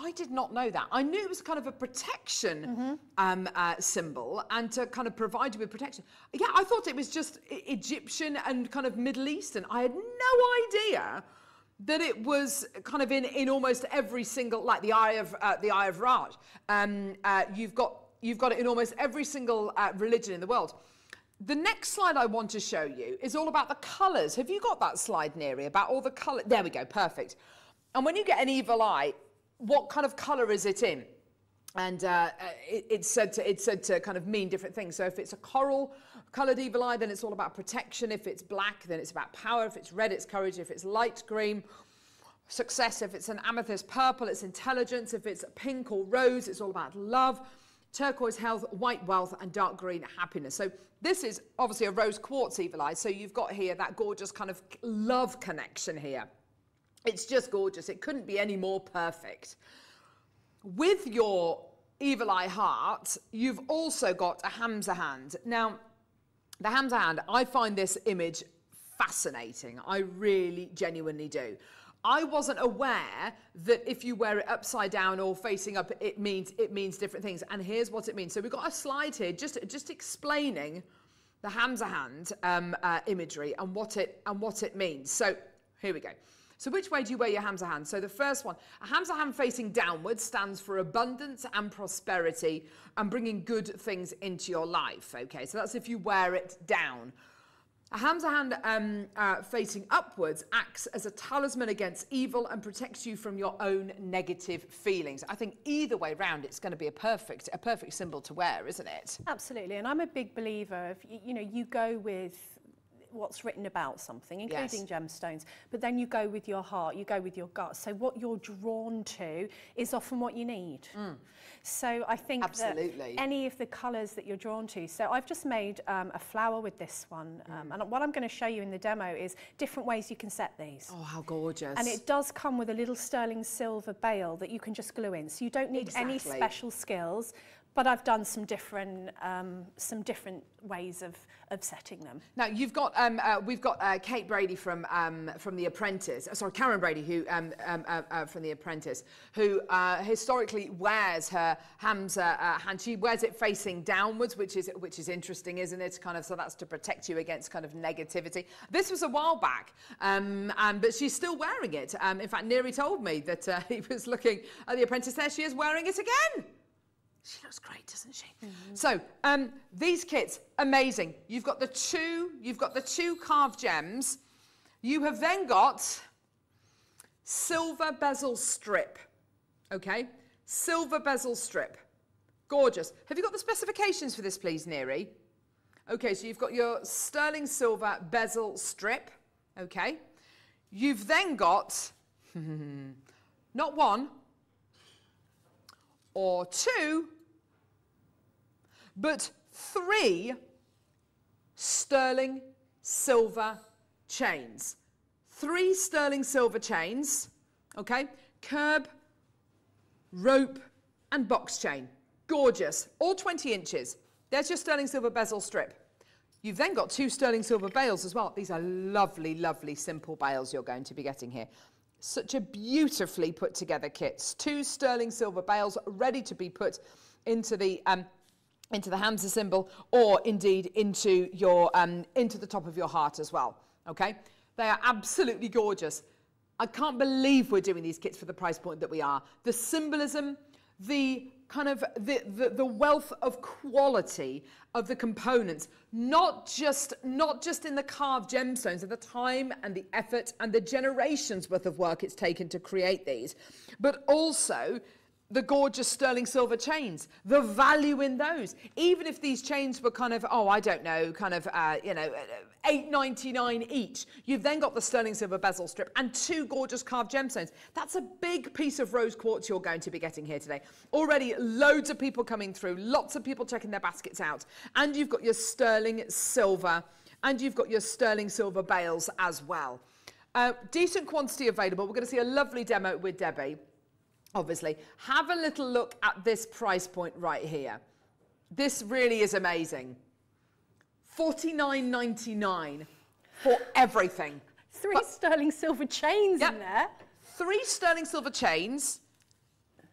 I did not know that. I knew it was kind of a protection um, uh, symbol and to kind of provide you with protection. Yeah, I thought it was just Egyptian and kind of Middle Eastern. I had no idea that it was kind of in, in almost every single like the eye of uh, the eye of Raj. Um, uh, you've got you've got it in almost every single uh, religion in the world. The next slide I want to show you is all about the colours. Have you got that slide, Neri, about all the colour? There we go, perfect. And when you get an evil eye, what kind of colour is it in? and uh, it, it's said to it's said to kind of mean different things. So if it's a coral coloured evil eye, then it's all about protection. If it's black, then it's about power. If it's red, it's courage. If it's light green, success. If it's an amethyst purple, it's intelligence. If it's pink or rose, it's all about love. Turquoise health, white wealth, and dark green happiness. So this is obviously a rose quartz evil eye. So you've got here that gorgeous kind of love connection here. It's just gorgeous. It couldn't be any more perfect. With your evil eye heart, you've also got a Hamsa hand. Now, the Hamsa hand, I find this image fascinating. I really genuinely do. I wasn't aware that if you wear it upside down or facing up, it means it means different things. And here's what it means. So we've got a slide here just just explaining the Hamsa hand um, uh, imagery and what it and what it means. So here we go. So which way do you wear your Hamsa hand? So the first one, a Hamsa hand facing downwards stands for abundance and prosperity and bringing good things into your life. Okay, so that's if you wear it down. A Hamsa hand um, uh, facing upwards acts as a talisman against evil and protects you from your own negative feelings. I think either way round, it's going to be a perfect, a perfect symbol to wear, isn't it? Absolutely, and I'm a big believer of you, you know you go with what's written about something, including gemstones, but then you go with your heart, you go with your gut. So what you're drawn to is often what you need. So I think Mm. Absolutely. any of the colours that you're drawn to. So I've just made um, a flower with this one, um, Mm. and what I'm going to show you in the demo is different ways you can set these. Oh, how gorgeous! And it does come with a little sterling silver bail that you can just glue in. So you don't need any special skills, but I've done some different, um, some different ways of, of setting them. Now you've got um, uh, we've got uh, Kate Brady from um, from The Apprentice. uh, sorry, Karren Brady, who um, um, uh, uh, from The Apprentice, who uh, historically wears her Hamsa hand. She wears it facing downwards, which is which is interesting, isn't it? Kind of so that's to protect you against kind of negativity. This was a while back, um, but she's still wearing it. In fact, Neri told me that he was looking at The Apprentice. There she is wearing it again. She looks great, doesn't she? So um, these kits, amazing. You've got the two, you've got the two carved gems. You have then got silver bezel strip. Okay, silver bezel strip. Gorgeous. Have you got the specifications for this, please, Neri? Okay, so you've got your sterling silver bezel strip. Okay, you've then got not one, or two, but three sterling silver chains. Three sterling silver chains, okay? Curb, rope, and box chain. gorgeous. All 20 inches. There's your sterling silver bezel strip. You've then got two sterling silver bales as well. These are lovely, lovely, simple bales you're going to be getting here. Such a beautifully put together kits. Two sterling silver bails ready to be put into the um, into the Hamsa symbol or indeed into your um, into the top of your heart as well. Okay, they are absolutely gorgeous. I can't believe we're doing these kits for the price point that we are. The symbolism, the kind of the, the, the wealth of quality of the components, not just not just in the carved gemstones, and the time and the effort and the generations worth of work it's taken to create these, but also the gorgeous sterling silver chains, the value in those. Even if these chains were kind of, oh, I don't know, kind of, uh, you know, eight ninety nine each, you've then got the sterling silver bezel strip and two gorgeous carved gemstones. That's a big piece of rose quartz you're going to be getting here today. Already loads of people coming through, lots of people checking their baskets out. And you've got your sterling silver and you've got your sterling silver bails as well. Uh, decent quantity available. We're going to see a lovely demo with Debbie obviously. Have a little look at this price point right here. This really is amazing. $49.99 for everything. Three But- sterling silver chains Yep. in there. Three sterling silver chains,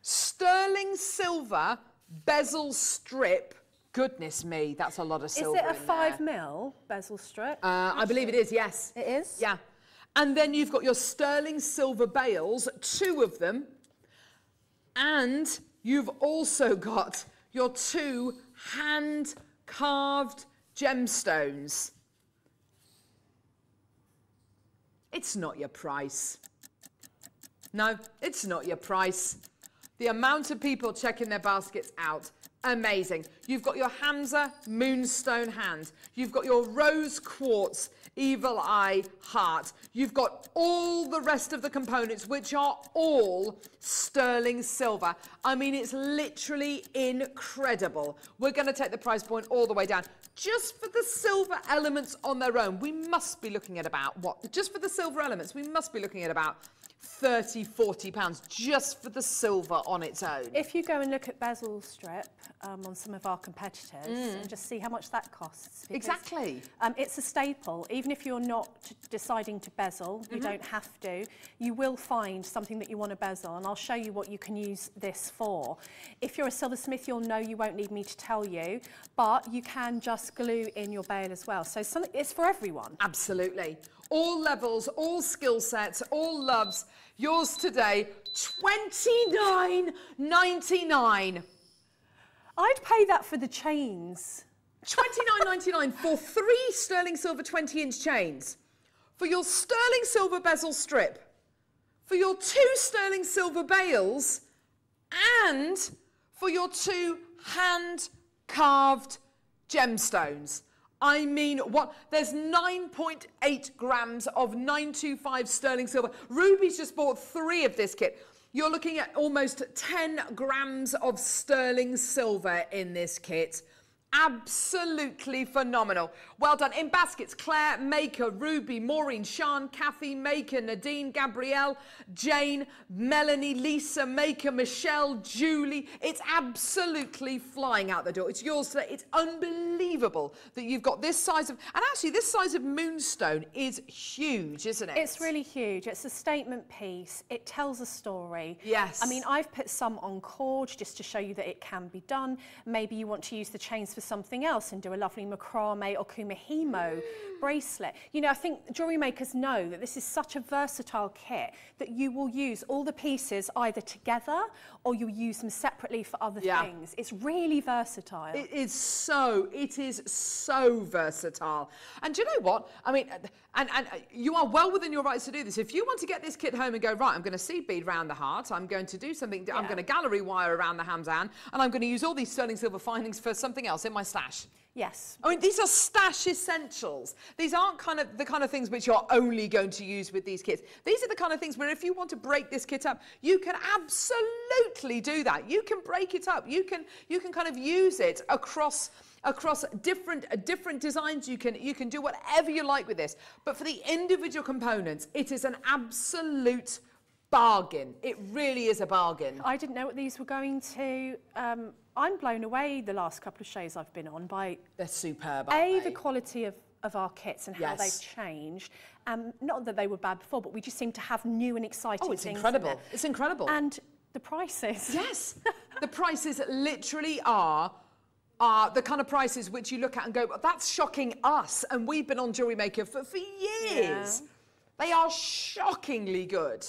sterling silver bezel strip. Goodness me, that's a lot of silver. Is it a five there. mil bezel strip? Uh, I believe it is, yes. It is? Yeah. And then you've got your sterling silver bails, two of them. And you've also got your two hand carved gemstones. It's not your price. No, it's not your price. The amount of people checking their baskets out, amazing. You've got your Hamsa Moonstone hand. You've got your Rose Quartz Evil Eye Heart. You've got all the rest of the components, which are all sterling silver. I mean, it's literally incredible. We're going to take the price point all the way down. Just for the silver elements on their own, we must be looking at about what? Just for the silver elements, we must be looking at about 30, 40 pounds just for the silver on its own. If you go and look at bezel strip um, on some of our competitors and just see how much that costs. Exactly. Um, it's a staple. Even if you're not deciding to bezel, you don't have to. You will find something that you want to bezel, and I'll show you what you can use this for. If you're a silversmith, you'll know you won't need me to tell you, but you can just glue in your bail as well. So it's for everyone. Absolutely. All levels, all skill sets, all loves. Yours today, twenty nine ninety nine. I'd pay that for the chains. Twenty nine ninety nine for three sterling silver 20 inch chains. For your sterling silver bezel strip. For your two sterling silver bails. And for your two hand carved gemstones. I mean, what? There's 9.8 grams of 925 sterling silver. Ruby's just bought three of this kit. You're looking at almost 10 grams of sterling silver in this kit. Absolutely phenomenal. Well done. In baskets, Claire, Maker, Ruby, Maureen, Sean, Kathy, Maker, Nadine, Gabrielle, Jane, Melanie, Lisa, Maker, Michelle, Julie. It's absolutely flying out the door. It's yours today. It's unbelievable that you've got this size of, and actually this size of moonstone is huge, isn't it? It's really huge. It's a statement piece. It tells a story. Yes. I mean, I've put some on cord just to show you that it can be done. Maybe you want to use the chains for something else and do a lovely macrame or kumihimo bracelet. You know, I think jewelry makers know that this is such a versatile kit that you will use all the pieces either together or you'll use them separately for other Yeah. things. It's really versatile. It is so, it is so versatile. And do you know what? I mean, and, and you are well within your rights to do this. If you want to get this kit home and go, right, I'm going to seed bead round the heart, I'm going to do something, I'm going to gallery wire around the Hamzan, and I'm going to use all these sterling silver findings for something else in my stash. yes. I mean, these are stash essentials. These aren't kind of the kind of things which you're only going to use with these kits. These are the kind of things where if you want to break this kit up, you can absolutely do that. You can break it up. You can you can kind of use it across across different different designs. You can you can do whatever you like with this. But for the individual components, it is an absolute bargain. It really is a bargain. I didn't know what these were going to. Um, I'm blown away the last couple of shows I've been on by They're superb. A, aren't the they? quality of, of our kits and how they've changed. Um, not that they were bad before, but we just seem to have new and exciting Oh, it's incredible. It's incredible. And the prices. Yes, the prices literally are are the kind of prices which you look at and go, that's shocking us. And we've been on Jewelry Maker for, for years. They are shockingly good.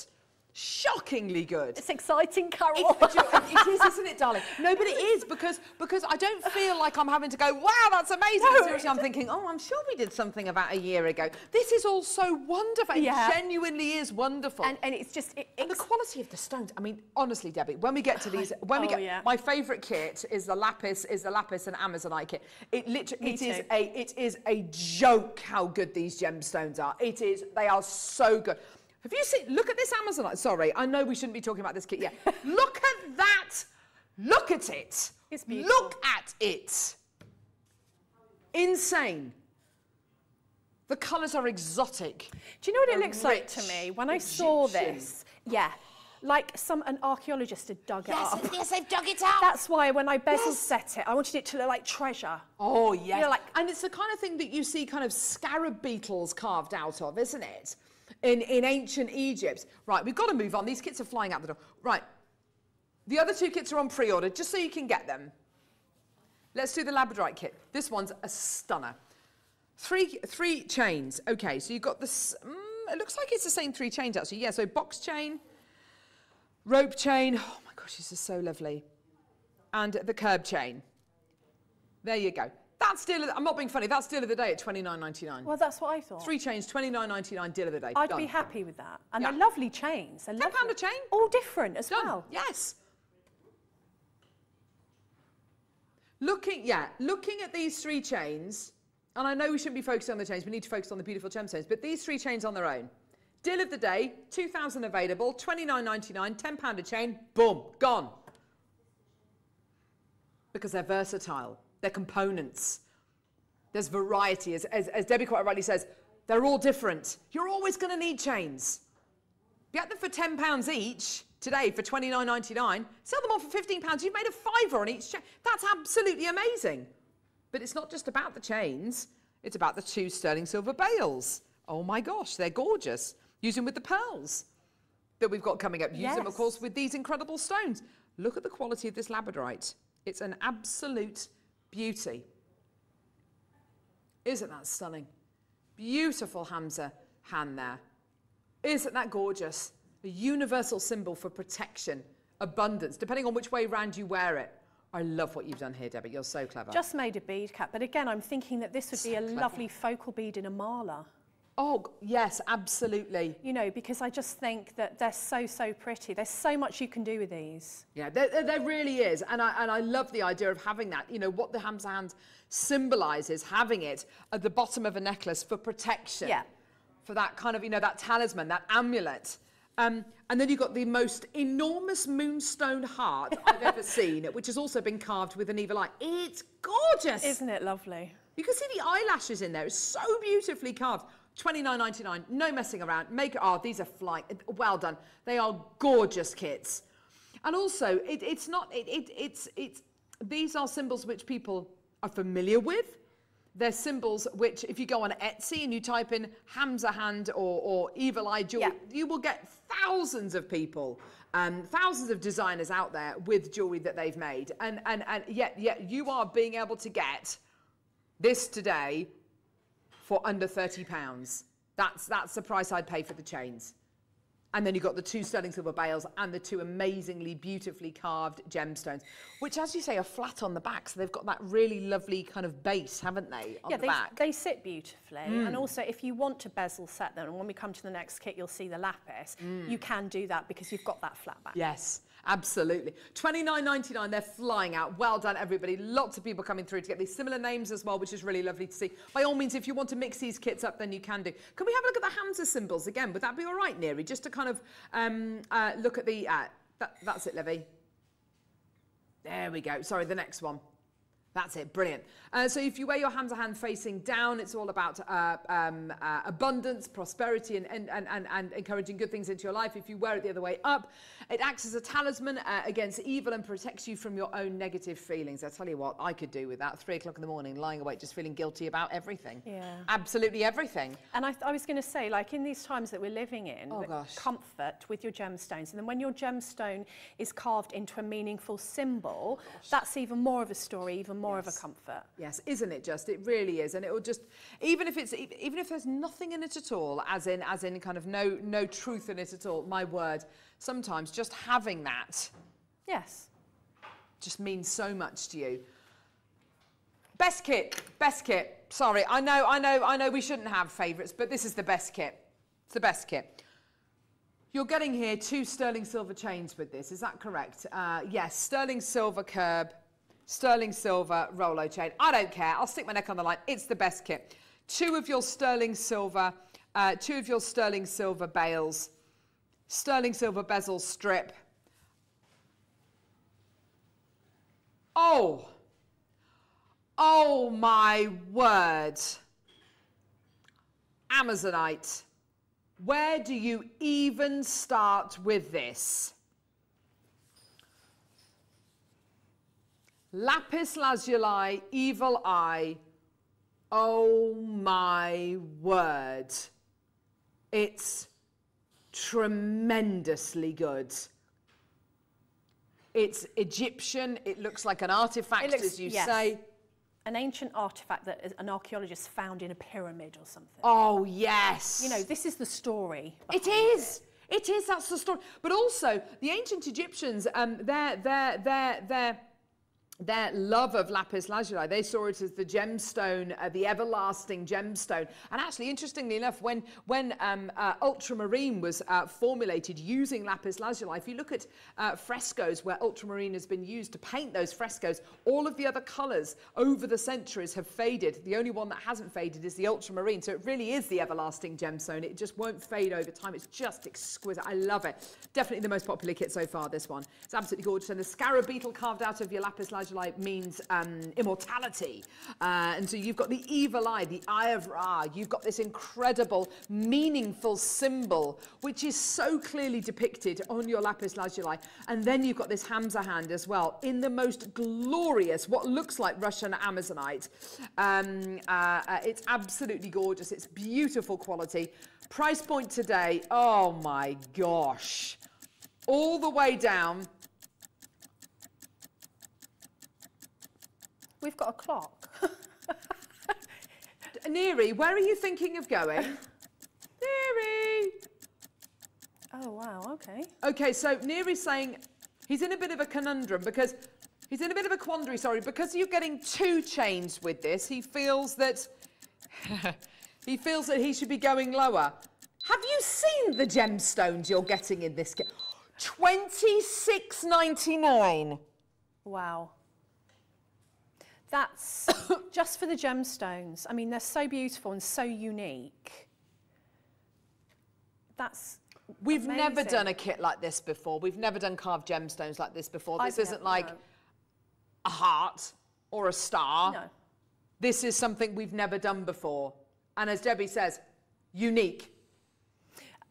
Shockingly good. It's exciting, Carol. It, it is, isn't it, darling? No, but it is because because I don't feel like I'm having to go. Wow, that's amazing. No, Seriously, I'm thinking. Oh, I'm sure we did something about a year ago. This is all so wonderful. It Yeah. genuinely is wonderful. and, and it's just, it, And the quality of the stones. I mean, honestly, Debbie, when we get to oh, these, when we Oh, get, yeah. my favourite kit is the lapis, is the lapis and Amazonite kit. It literally, it is a, it is a joke how good these gemstones are. It is, they are so good. Have you seen? Look at this Amazon. Sorry, I know we shouldn't be talking about this kit yet. look at that. Look at it. It's beautiful. Look at it. Insane. The colours are exotic. do you know what it They're looks like to me? When I saw this, yeah, like some an archaeologist had dug it up. yes, they've dug it out. That's why when I bezel Yes. set it, I wanted it to look like treasure. Oh, yes. know, like- and it's the kind of thing that you see kind of scarab beetles carved out of, isn't it? In, in ancient Egypt. Right, we've got to move on. These kits are flying out the door. Right. The other two kits are on pre-order, just so you can get them. Let's do the Labradorite kit. This one's a stunner. Three, three chains. Okay, so you've got this. Mm, it looks like it's the same three chains, actually. Yeah, so box chain, rope chain. Oh my gosh, this is so lovely. And the curb chain. There you go. That's deal of I'm not being funny. That's deal of the day at 29.99. Well, that's what I thought. Three chains, 29.99 deal of the day. I'd Done. be happy with that. And Yeah. they're lovely chains. They're £10 lovely. a chain. All different as Done. well. Yes. Looking, yeah, looking at these three chains, and I know we shouldn't be focusing on the chains. We need to focus on the beautiful gemstones. But these three chains on their own, deal of the day, 2,000 available, 29.99, 10 pound a chain. Boom, gone. Because they're versatile. They're components. There's variety. As, as, as Debbie quite rightly says, they're all different. You're always going to need chains. Get them for £10 each today for $29.99. Sell them on for £15. You've made a fiver on each chain. That's absolutely amazing. But it's not just about the chains, it's about the two sterling silver bails. Oh my gosh, they're gorgeous. Use them with the pearls that we've got coming up. Use them, of course, with these incredible stones. Look at the quality of this labradorite. It's an absolute beauty. Isn't that stunning? Beautiful Hamsa hand there. Isn't that gorgeous? A universal symbol for protection, abundance, depending on which way round you wear it. I love what you've done here, Debbie. You're so clever. Just made a bead cap. But again, I'm thinking that this would be a lovely focal bead in a mala. Oh, yes, absolutely. You know, because I just think that they're so, so pretty. There's so much you can do with these. Yeah, there, there- really is. And I, and I love the idea of having that. You know, what the Hamsa hand symbolises, having it at the bottom of a necklace for protection. Yeah. For that kind of, you know, that talisman, that amulet. Um, and then you've got the most enormous moonstone heart I've ever seen, which has also been carved with an evil eye. It's gorgeous. Isn't it lovely? You can see the eyelashes in there. It's so beautifully carved. Twenty nine ninety nine. No messing around. Make oh, these are flying. Well done. They are gorgeous kits. And also, it, it's not. It, it, it's it's. These are symbols which people are familiar with. They're symbols which, if you go on Etsy and you type in Hamsa hand or, or Evil Eye Jewelry, Yeah. you will get thousands of people, um, thousands of designers out there with jewelry that they've made. And, and, and yet, yet you are being able to get this today for under 30 pounds. That's, that's the price I'd pay for the chains. And then you've got the two sterling silver bails and the two amazingly beautifully carved gemstones, which, as you say, are flat on the back. So they've got that really lovely kind of base, haven't they, yeah, the they, they sit beautifully. Mm. And also, if you want to bezel set them, and when we come to the next kit, you'll see the lapis, mm. you can do that because you've got that flat back. Yes, absolutely. Twenty nine ninety nine. They're flying out. Well done, everybody. Lots of people coming through to get these similar names as well, which is really lovely to see. By all means, if you want to mix these kits up, then you can do. Can we have a look at the Hamsa symbols again? Would that be all right, Neri? Just to kind of um, uh, look at the. Uh, that, that's it, Livy. There we go. Sorry, the next one. That's it, brilliant. Uh, so if you wear your Hamsa hand facing down, it's all about uh, um, uh, abundance, prosperity, and, and, and, and encouraging good things into your life. If you wear it the other way up, it acts as a talisman uh, against evil and protects you from your own negative feelings. I tell you what, I could do with that. Three o'clock in the morning, lying awake, just feeling guilty about everything. Yeah. Absolutely everything. And I, I was going to say, like in these times that we're living in, Oh, gosh. comfort with your gemstones. And then when your gemstone is carved into a meaningful symbol, that's even more of a story, even more of a comfort. Yes, isn't it just? It really is, and it will just even if it's even if there's nothing in it at all, as in as in kind of no no truth in it at all. My word, sometimes just having that Yes. just means so much to you. Best kit, best kit. Sorry, I know, I know, I know we shouldn't have favourites, but this is the best kit. It's the best kit. You're getting here two sterling silver chains with this, is that correct? Uh, yes, sterling silver curb, sterling silver rolo chain. I don't care, I'll stick my neck on the line. It's the best kit. Two of your sterling silver, uh, two of your sterling silver bails, sterling silver bezel strip. Oh, oh my word. Amazonite. Where do you even start with this? Lapis lazuli, evil eye. Oh my word. It's tremendously good. It's Egyptian. It looks like an artifact, looks- as you yes. say. An ancient artifact that an archaeologist found in a pyramid or something. Oh, yes. You know, this is the story. It is. It is. That's the story. But also, the ancient Egyptians, um, their their their their their love of lapis lazuli, they saw it as the gemstone, uh, the everlasting gemstone. And actually, interestingly enough, when when um, uh, ultramarine was uh, formulated using lapis lazuli, if you look at uh, frescoes where ultramarine has been used to paint those frescoes, all of the other colours over the centuries have faded. The only one that hasn't faded is the ultramarine. So it really is the everlasting gemstone. It just won't fade over time. It's just exquisite. I love it. Definitely the most popular kit so far, this one. It's absolutely gorgeous. And the scarab beetle carved out of your lapis lazuli means um, immortality. Uh, and so you've got the evil eye, the eye of Ra. You've got this incredible, meaningful symbol, which is so clearly depicted on your lapis lazuli. And then you've got this Hamsa hand as well, in the most glorious, what looks like Russian Amazonite. Um, uh, uh, it's absolutely gorgeous. It's beautiful quality. Price point today, oh my gosh. All the way down. We've got a clock. Neri, where are you thinking of going? Neri! oh, wow, okay. Okay, so Neri's saying he's in a bit of a conundrum because he's in a bit of a quandary, sorry, because you're getting two chains with this. He feels that he feels that he should be going lower. Have you seen the gemstones you're getting in this? Twenty-six ninety-nine. Wow. That's just for the gemstones. I mean, they're so beautiful and so unique. That's We've never done a kit like this before. We've never done carved gemstones like this before. I've This isn't never- like no. a heart or a star. No. This is something we've never done before. And as Debbie says, unique.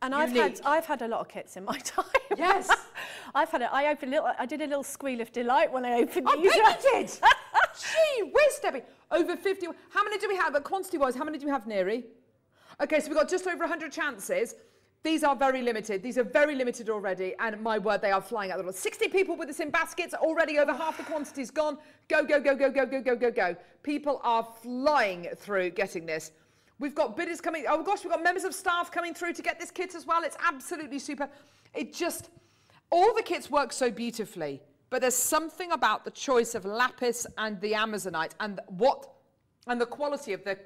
And I've had I've had a lot of kits in my time. Yes. I've had it. I opened a little. I did a little squeal of delight when I opened I these. bet you did. Gee whiz, Debbie. Over 50. How many do we have? But quantity-wise, how many do we have, Neri? Okay, so we've got just over 100 chances. These are very limited. These are very limited already. And my word, they are flying out the door. 60 people with this in baskets. Already over half the quantity's gone. Go, go, go, go, go, go, go, go, go. People are flying through getting this. We've got bidders coming. Oh gosh, we've got members of staff coming through to get this kit as well. It's absolutely super. It just, all the kits work so beautifully, but there's something about the choice of lapis and the Amazonite and what, and the quality of the,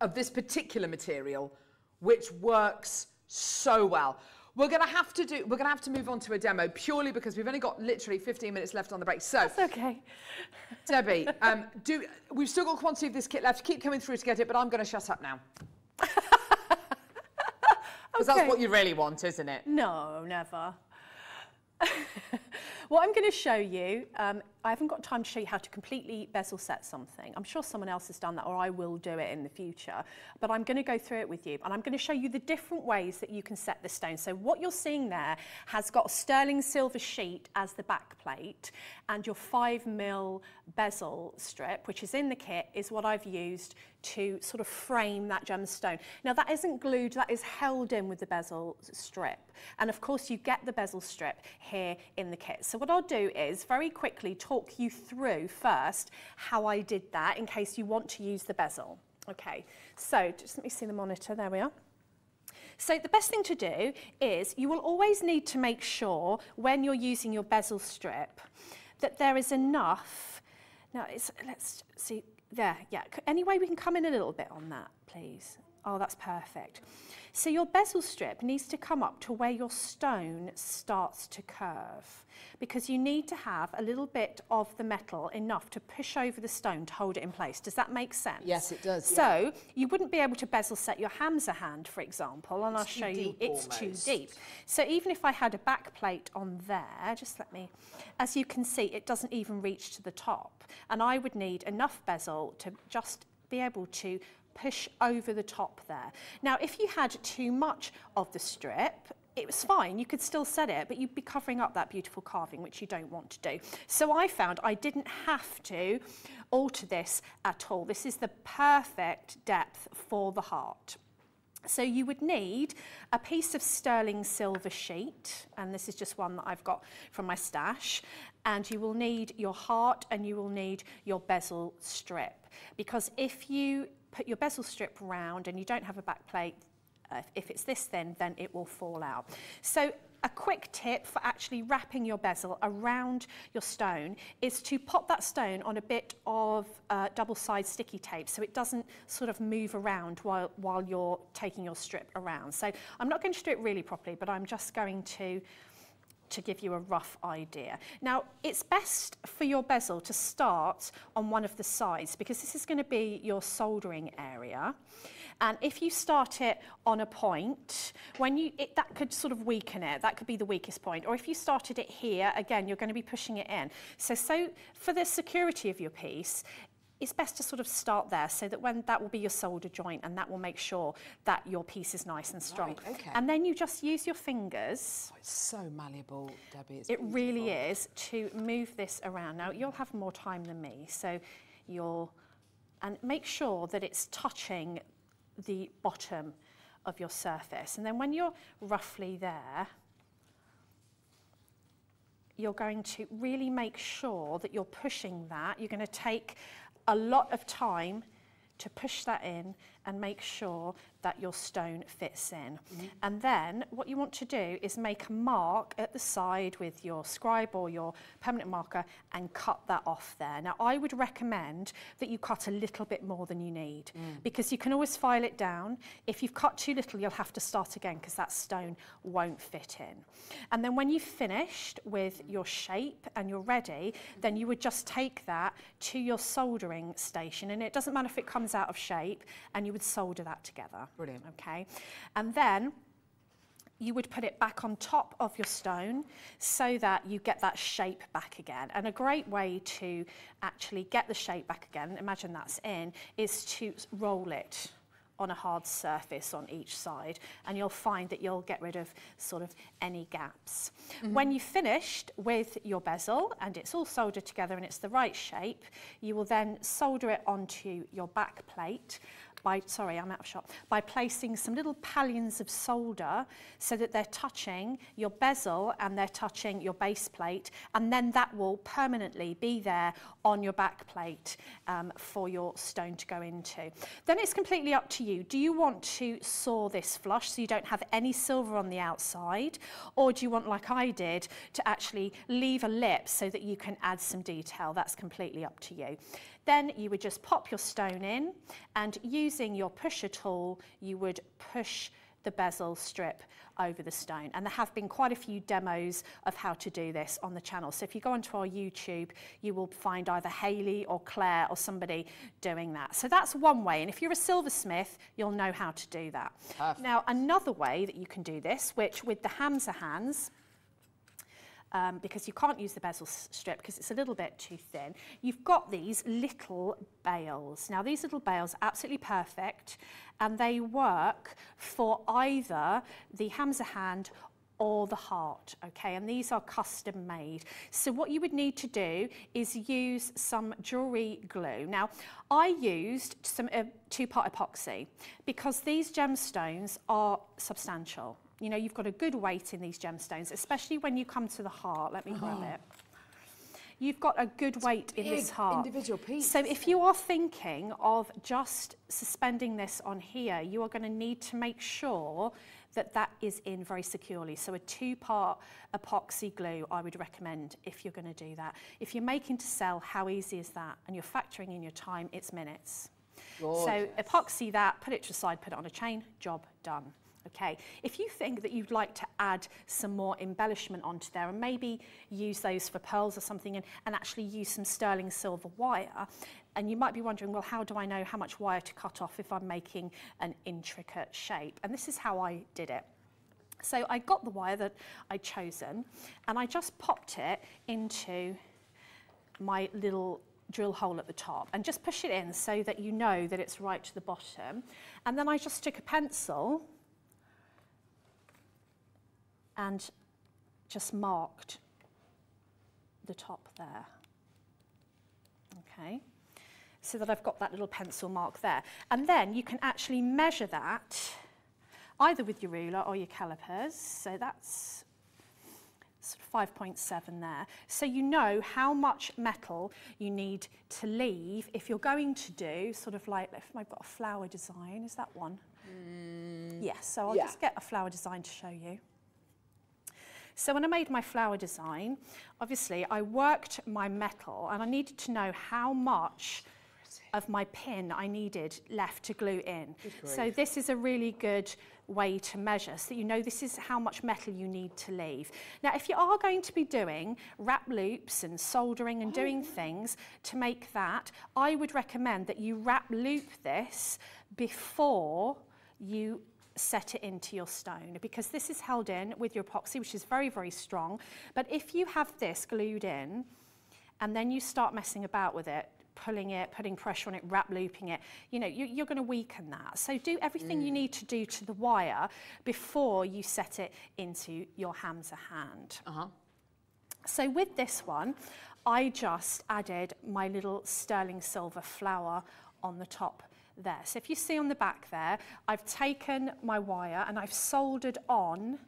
of this particular material, which works so well. We're going to have to do, we're going to have to move on to a demo purely because we've only got literally 15 minutes left on the break. So, It's okay. Debbie, um, do we've still got quantity of this kit left. Keep coming through to get it, but I'm going to shut up now. Because Okay. that's what you really want, isn't it? No, never. What I'm going to show you, um, I haven't got time to show you how to completely bezel set something. I'm sure someone else has done that or I will do it in the future. But I'm going to go through it with you and I'm going to show you the different ways that you can set the stone. So what you're seeing there has got a sterling silver sheet as the back plate and your 5 mil bezel strip, which is in the kit, is what I've used to sort of frame that gemstone. Now that isn't glued, that is held in with the bezel strip. And of course you get the bezel strip here in the kit. So what I'll do is very quickly talk you through first how I did that in case you want to use the bezel. Okay, so just let me see the monitor, there we are. So the best thing to do is you will always need to make sure when you're using your bezel strip that there is enough, now it's, let's see, there, yeah. Any way we can come in a little bit on that, please? Oh, that's perfect. So your bezel strip needs to come up to where your stone starts to curve because you need to have a little bit of the metal enough to push over the stone to hold it in place. Does that make sense? Yes, it does, So you wouldn't be able to bezel set your Hamsa hand, for example, and I'll show you it's almost. too deep. So even if I had a back plate on there, just let me, as you can see, it doesn't even reach to the top. And I would need enough bezel to just be able to push over the top there. Now, if you had too much of the strip, it was fine, you could still set it, but you'd be covering up that beautiful carving, which you don't want to do. So I found I didn't have to alter this at all. This is the perfect depth for the heart. So you would need a piece of sterling silver sheet, and this is just one that I've got from my stash, and you will need your heart and you will need your bezel strip. Because if you put your bezel strip round and you don't have a back plate, uh, if it's this thin, then it will fall out. So a quick tip for actually wrapping your bezel around your stone is to pop that stone on a bit of uh, double-sided sticky tape so it doesn't sort of move around while, while you're taking your strip around. So I'm not going to do it really properly, but I'm just going to to give you a rough idea. Now, it's best for your bezel to start on one of the sides because this is going to be your soldering area. And if you start it on a point, when you it, that could sort of weaken it. That could be the weakest point. Or if you started it here, again, you're going to be pushing it in. So, so for the security of your piece, it's best to sort of start there so that when that will be your solder joint and that will make sure that your piece is nice and strong. Right, okay. And then you just use your fingers Oh, it's so malleable, Debbie. It's it really is to move this around. Now you'll have more time than me, so you'll and make sure that it's touching the bottom of your surface. And then when you're roughly there, you're going to really make sure that you're pushing that. You're going to take a lot of time to push that in and make sure that your stone fits in. Mm-hmm. And then what you want to do is make a mark at the side with your scribe or your permanent marker and cut that off there. Now I would recommend that you cut a little bit more than you need mm. because you can always file it down. If you've cut too little you'll have to start again because that stone won't fit in. And then when you've finished with your shape and you're ready, then you would just take that to your soldering station and it doesn't matter if it comes out of shape and you would solder that together. Brilliant. Okay. And then you would put it back on top of your stone so that you get that shape back again. And a great way to actually get the shape back again, imagine that's in, is to roll it on a hard surface on each side and you'll find that you'll get rid of sort of any gaps. Mm-hmm. When you've finished with your bezel and it's all soldered together and it's the right shape, you will then solder it onto your back plate by, sorry, I'm out of shot, by placing some little pallions of solder so that they're touching your bezel and they're touching your base plate, and then that will permanently be there on your back plate um, for your stone to go into. Then it's completely up to you. Do you want to saw this flush so you don't have any silver on the outside, or do you want, like I did, to actually leave a lip so that you can add some detail? That's completely up to you. Then you would just pop your stone in and using your pusher tool, you would push the bezel strip over the stone. And there have been quite a few demos of how to do this on the channel. So if you go onto our YouTube, you will find either Hayley or Claire or somebody doing that. So that's one way. And if you're a silversmith, you'll know how to do that. Now, another way that you can do this, which with the Hamsa hands, um, because you can't use the bezel strip because it's a little bit too thin. You've got these little bails. Now these little bails are absolutely perfect and they work for either the Hamsa hand or the heart, okay? And these are custom made. So what you would need to do is use some jewelry glue. Now, I used some uh, two-part epoxy because these gemstones are substantial. You know, you've got a good weight in these gemstones, especially when you come to the heart. Let me grab it. You've got a good weight in this heart. individual piece, So if you are thinking of just suspending this on here, you are going to need to make sure that that is in very securely. So a two-part epoxy glue I would recommend if you're going to do that. If you're making to sell, how easy is that? And you're factoring in your time, it's minutes. So epoxy that, put it to the side, put it on a chain, job done. Okay, if you think that you'd like to add some more embellishment onto there and maybe use those for pearls or something and, and actually use some sterling silver wire, and you might be wondering, well, how do I know how much wire to cut off if I'm making an intricate shape? And this is how I did it. So I got the wire that I'd chosen and I just popped it into my little drill hole at the top and just push it in so that you know that it's right to the bottom. And then I just took a pencil and just marked the top there. Okay, so that I've got that little pencil mark there. And then you can actually measure that either with your ruler or your calipers. So that's sort of 5.7 there. So you know how much metal you need to leave if you're going to do sort of like, if I've got a flower design, is that one? Mm. Yes, so I'll yeah. just get a flower design to show you. So when I made my flower design, obviously I worked my metal and I needed to know how much of my pin I needed left to glue in. So this is a really good way to measure so that you know this is how much metal you need to leave. Now if you are going to be doing wrap loops and soldering and doing oh. things to make that, I would recommend that you wrap loop this before you set it into your stone because this is held in with your epoxy which is very very strong. But if you have this glued in and then you start messing about with it pulling it putting pressure on it wrap looping it you know you, you're going to weaken that. So do everything you need to do to the wire before you set it into your Hamsa hand. Uh-huh. so with this one, I just added my little sterling silver flower on the top there. So if you see on the back there, I've taken my wire and I've soldered on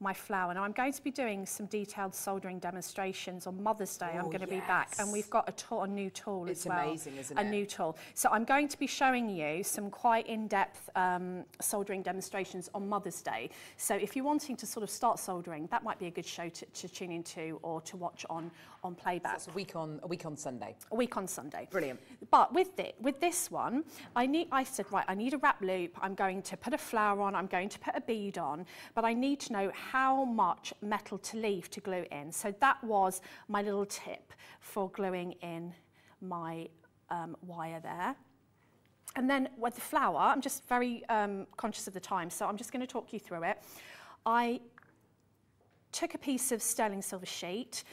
my flower. Now I'm going to be doing some detailed soldering demonstrations on Mother's Day. I'm Oh, going to be back and we've got a, tool, a new tool It's as well. amazing, isn't a it? new tool. So I'm going to be showing you some quite in-depth um, soldering demonstrations on Mother's Day. So if you're wanting to sort of start soldering, that might be a good show to, to tune into or to watch on, on playback That's a week on a week on Sunday. a week on Sunday. Brilliant. But with it, with this one, I need. I said, right, I need a wrap loop. I'm going to put a flower on. I'm going to put a bead on, but I need to know how much metal to leave to glue in. So that was my little tip for gluing in my um, wire there. And then with the flower, I'm just very um, conscious of the time, so I'm just going to talk you through it. I took a piece of sterling silver sheet.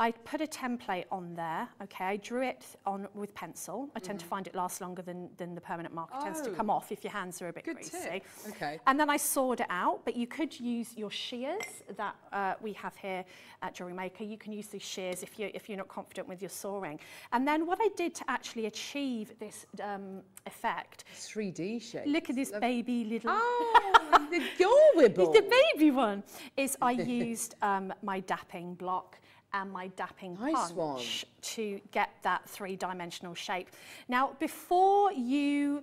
I put a template on there, okay, I drew it on with pencil. I tend to find it lasts longer than, than the permanent marker. It tends to Oh. come off if your hands are a bit Good greasy. tip. Okay. And then I sawed it out, but you could use your shears that uh, we have here at Jewelry Maker. You can use these shears if you're, if you're not confident with your sawing. And then what I did to actually achieve this um, effect, 3D shape. look at this baby little... Oh, the adorable. It's the baby one. Is I used um, my dapping block and my dapping Nice punch one. to get that three-dimensional shape. Now, before you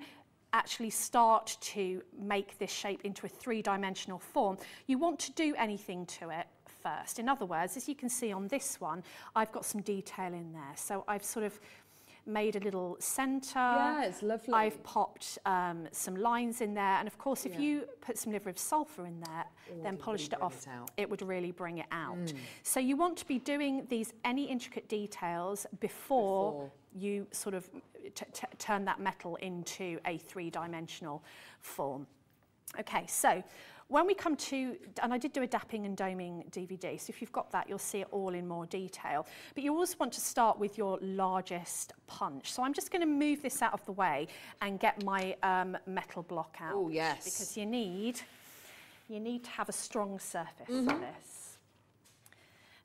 actually start to make this shape into a three-dimensional form, you want to do anything to it first. In other words, as you can see on this one, I've got some detail in there. So I've sort of made a little centre. Yeah, it's lovely. I've popped um, some lines in there. And of course, if Yeah. you put some liver of sulphur in there, then polished really it off, it it would really bring it out. So you want to be doing these any intricate details before, Before. you sort of turn that metal into a three-dimensional form. Okay, so when we come to, and I did do a dapping and doming DVD, so if you've got that, you'll see it all in more detail. But you always want to start with your largest punch. So I'm just going to move this out of the way and get my um, metal block out. Oh, yes. Because you need, you need to have a strong surface Mm-hmm. for this.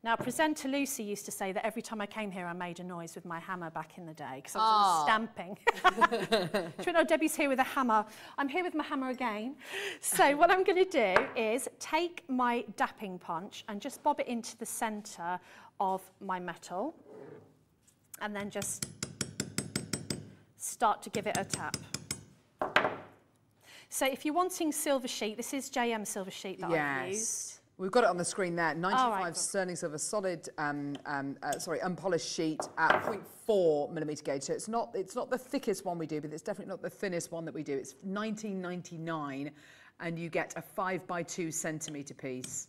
Now, presenter Lucy used to say that every time I came here, I made a noise with my hammer back in the day because I was Ah. stamping. Do you know Debbie's here with a hammer? I'm here with my hammer again. So what I'm going to do is take my dapping punch and just bob it into the centre of my metal and then just start to give it a tap. So if you're wanting silver sheet, this is JM silver sheet that I've used. We've got it on the screen there. 95 right. sterling silver, solid, um, um, uh, sorry, unpolished sheet at 0.4 millimeter gauge. So it's not, it's not the thickest one we do, but it's definitely not the thinnest one that we do. It's 19.99, and you get a five by two centimeter piece.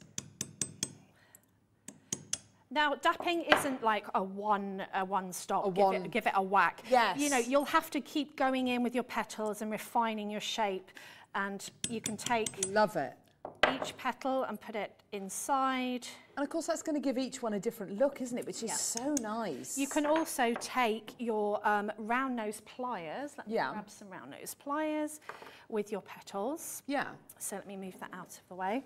Now, dapping isn't like a one a one stop. A give, one- It, give it a whack. Yes. You know, you'll have to keep going in with your petals and refining your shape, and you can take Love it. Each petal and put it inside. And of course, that's going to give each one a different look, isn't it? Which is so nice. You can also take your um, round nose pliers. Let me Yeah. grab some round nose pliers with your petals. Yeah. So let me move that out of the way.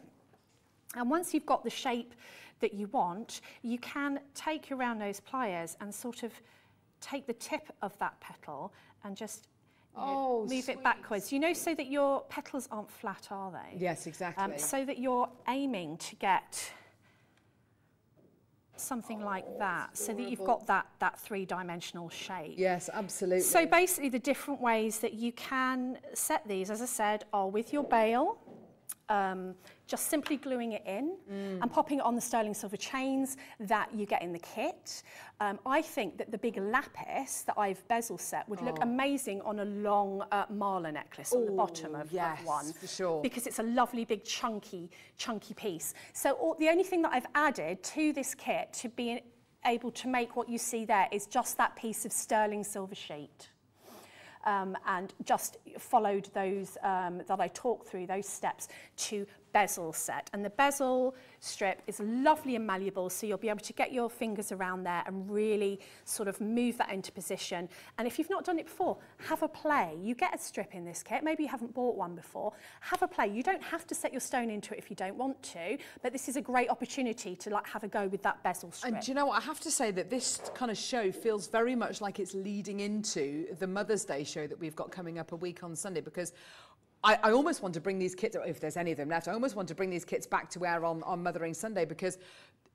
And once you've got the shape that you want, you can take your round nose pliers and sort of take the tip of that petal and just Oh, move it backwards. You know, so that your petals aren't flat, are they? Yes, exactly. Um, so that you're aiming to get something like that, so that you've got that, that three-dimensional shape. yes, absolutely. So basically, the different ways that you can set these, as I said, are with your bail, um, just simply gluing it in and popping it on the sterling silver chains that you get in the kit. Um, I think that the big lapis that I've bezel set would look amazing on a long uh, mala necklace on the bottom of, of yes, one. for sure. Because it's a lovely big chunky, chunky piece. So all, the only thing that I've added to this kit to be able to make what you see there is just that piece of sterling silver sheet um, and just followed those um, that I talked through, those steps to bezel set. And the bezel strip is lovely and malleable, so you'll be able to get your fingers around there and really sort of move that into position. And if you've not done it before, have a play. You get a strip in this kit, maybe you haven't bought one before, have a play. You don't have to set your stone into it if you don't want to, but this is a great opportunity to like have a go with that bezel strip. And do you know what? I have to say that this kind of show feels very much like it's leading into the Mother's Day show that we've got coming up a week on Sunday because I, I almost want to bring these kits, if there's any of them left, I almost want to bring these kits back to wear on, on Mothering Sunday because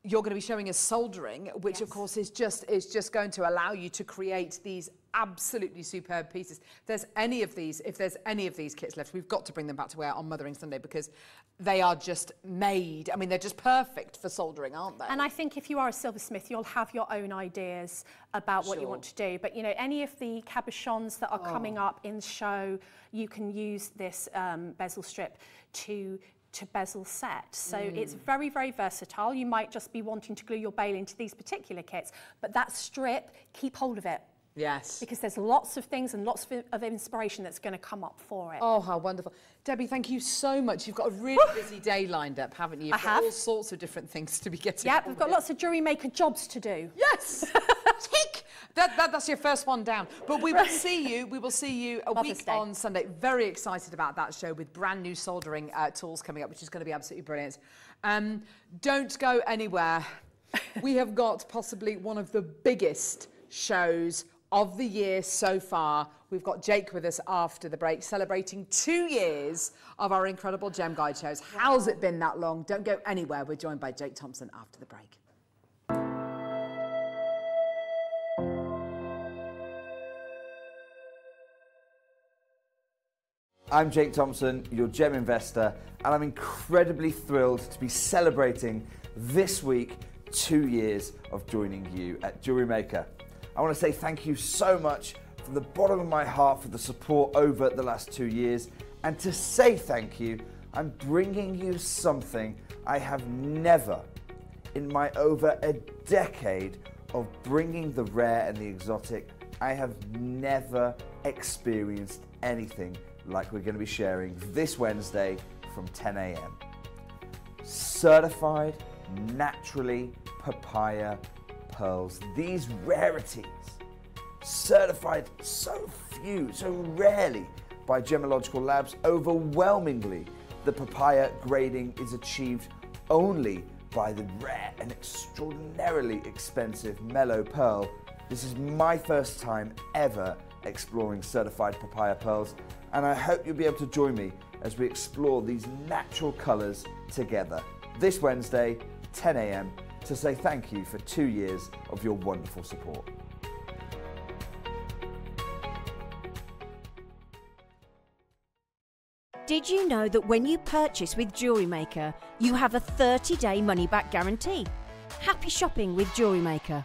you're going to be showing us soldering, which of course is just is just going to allow you to create these absolutely superb pieces. If there's any of these, if there's any of these kits left, we've got to bring them back to wear on Mothering Sunday because they are just made. I mean, they're just perfect for soldering, aren't they? And I think if you are a silversmith, you'll have your own ideas about what you want to do. But you know, any of the cabochons that are coming up in the show, you can use this um, bezel strip to to bezel set. So it's very, very versatile. You might just be wanting to glue your bail into these particular kits, but that strip, keep hold of it yes. because there's lots of things and lots of, of inspiration that's going to come up for it. Oh, how wonderful. Debbie, thank you so much. You've got a really busy day lined up, haven't you? You've I got have. all sorts of different things to be getting yeah, we've got with. lots of Jewelry Maker jobs to do. Yes! Tick! That, that, that's your first one down. But we will see you, we will see you a Mother's week Day. on Sunday. Very excited about that show with brand new soldering uh, tools coming up, which is going to be absolutely brilliant. Um, don't go anywhere. we have got possibly one of the biggest shows of the year so far. We've got Jake with us after the break, celebrating two years of our incredible Gem Guide shows. How's it been that long? Don't go anywhere. We're joined by Jake Thompson after the break. I'm Jake Thompson, your gem investor, and I'm incredibly thrilled to be celebrating this week two years of joining you at Jewelry Maker. I want to say thank you so much from the bottom of my heart for the support over the last two years, and to say thank you, I'm bringing you something I have never, in my over a decade of bringing the rare and the exotic, I have never experienced anything like we're going to be sharing this Wednesday from 10 a.m. Certified naturally papaya pearls. These rarities, certified so few, so rarely by Gemological Labs, overwhelmingly the papaya grading is achieved only by the rare and extraordinarily expensive Melo Pearl. This is my first time ever exploring certified papaya pearls, and I hope you'll be able to join me as we explore these natural colours together. This Wednesday, 10 a.m., to say thank you for two years of your wonderful support. Did you know that when you purchase with Jewellery Maker, you have a 30 day money back guarantee? Happy shopping with Jewellery Maker.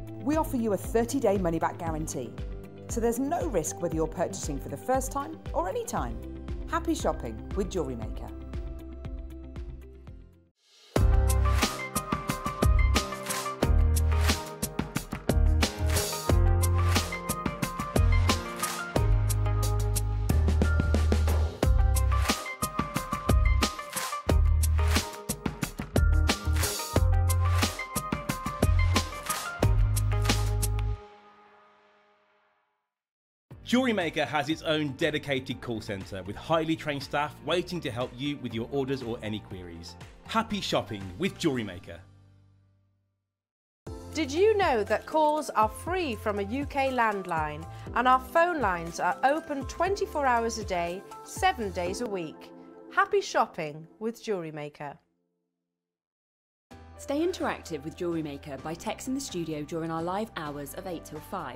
We offer you a 30-day money-back guarantee. So there's no risk whether you're purchasing for the first time or any time. Happy shopping with Jewellery Maker. Jewelry Maker has its own dedicated call centre with highly trained staff waiting to help you with your orders or any queries. Happy shopping with Jewelry Maker. Did you know that calls are free from a UK landline and our phone lines are open 24 hours a day, 7 days a week? Happy shopping with Jewelry Maker. Stay interactive with Jewelry Maker by texting the studio during our live hours of 8 till 5.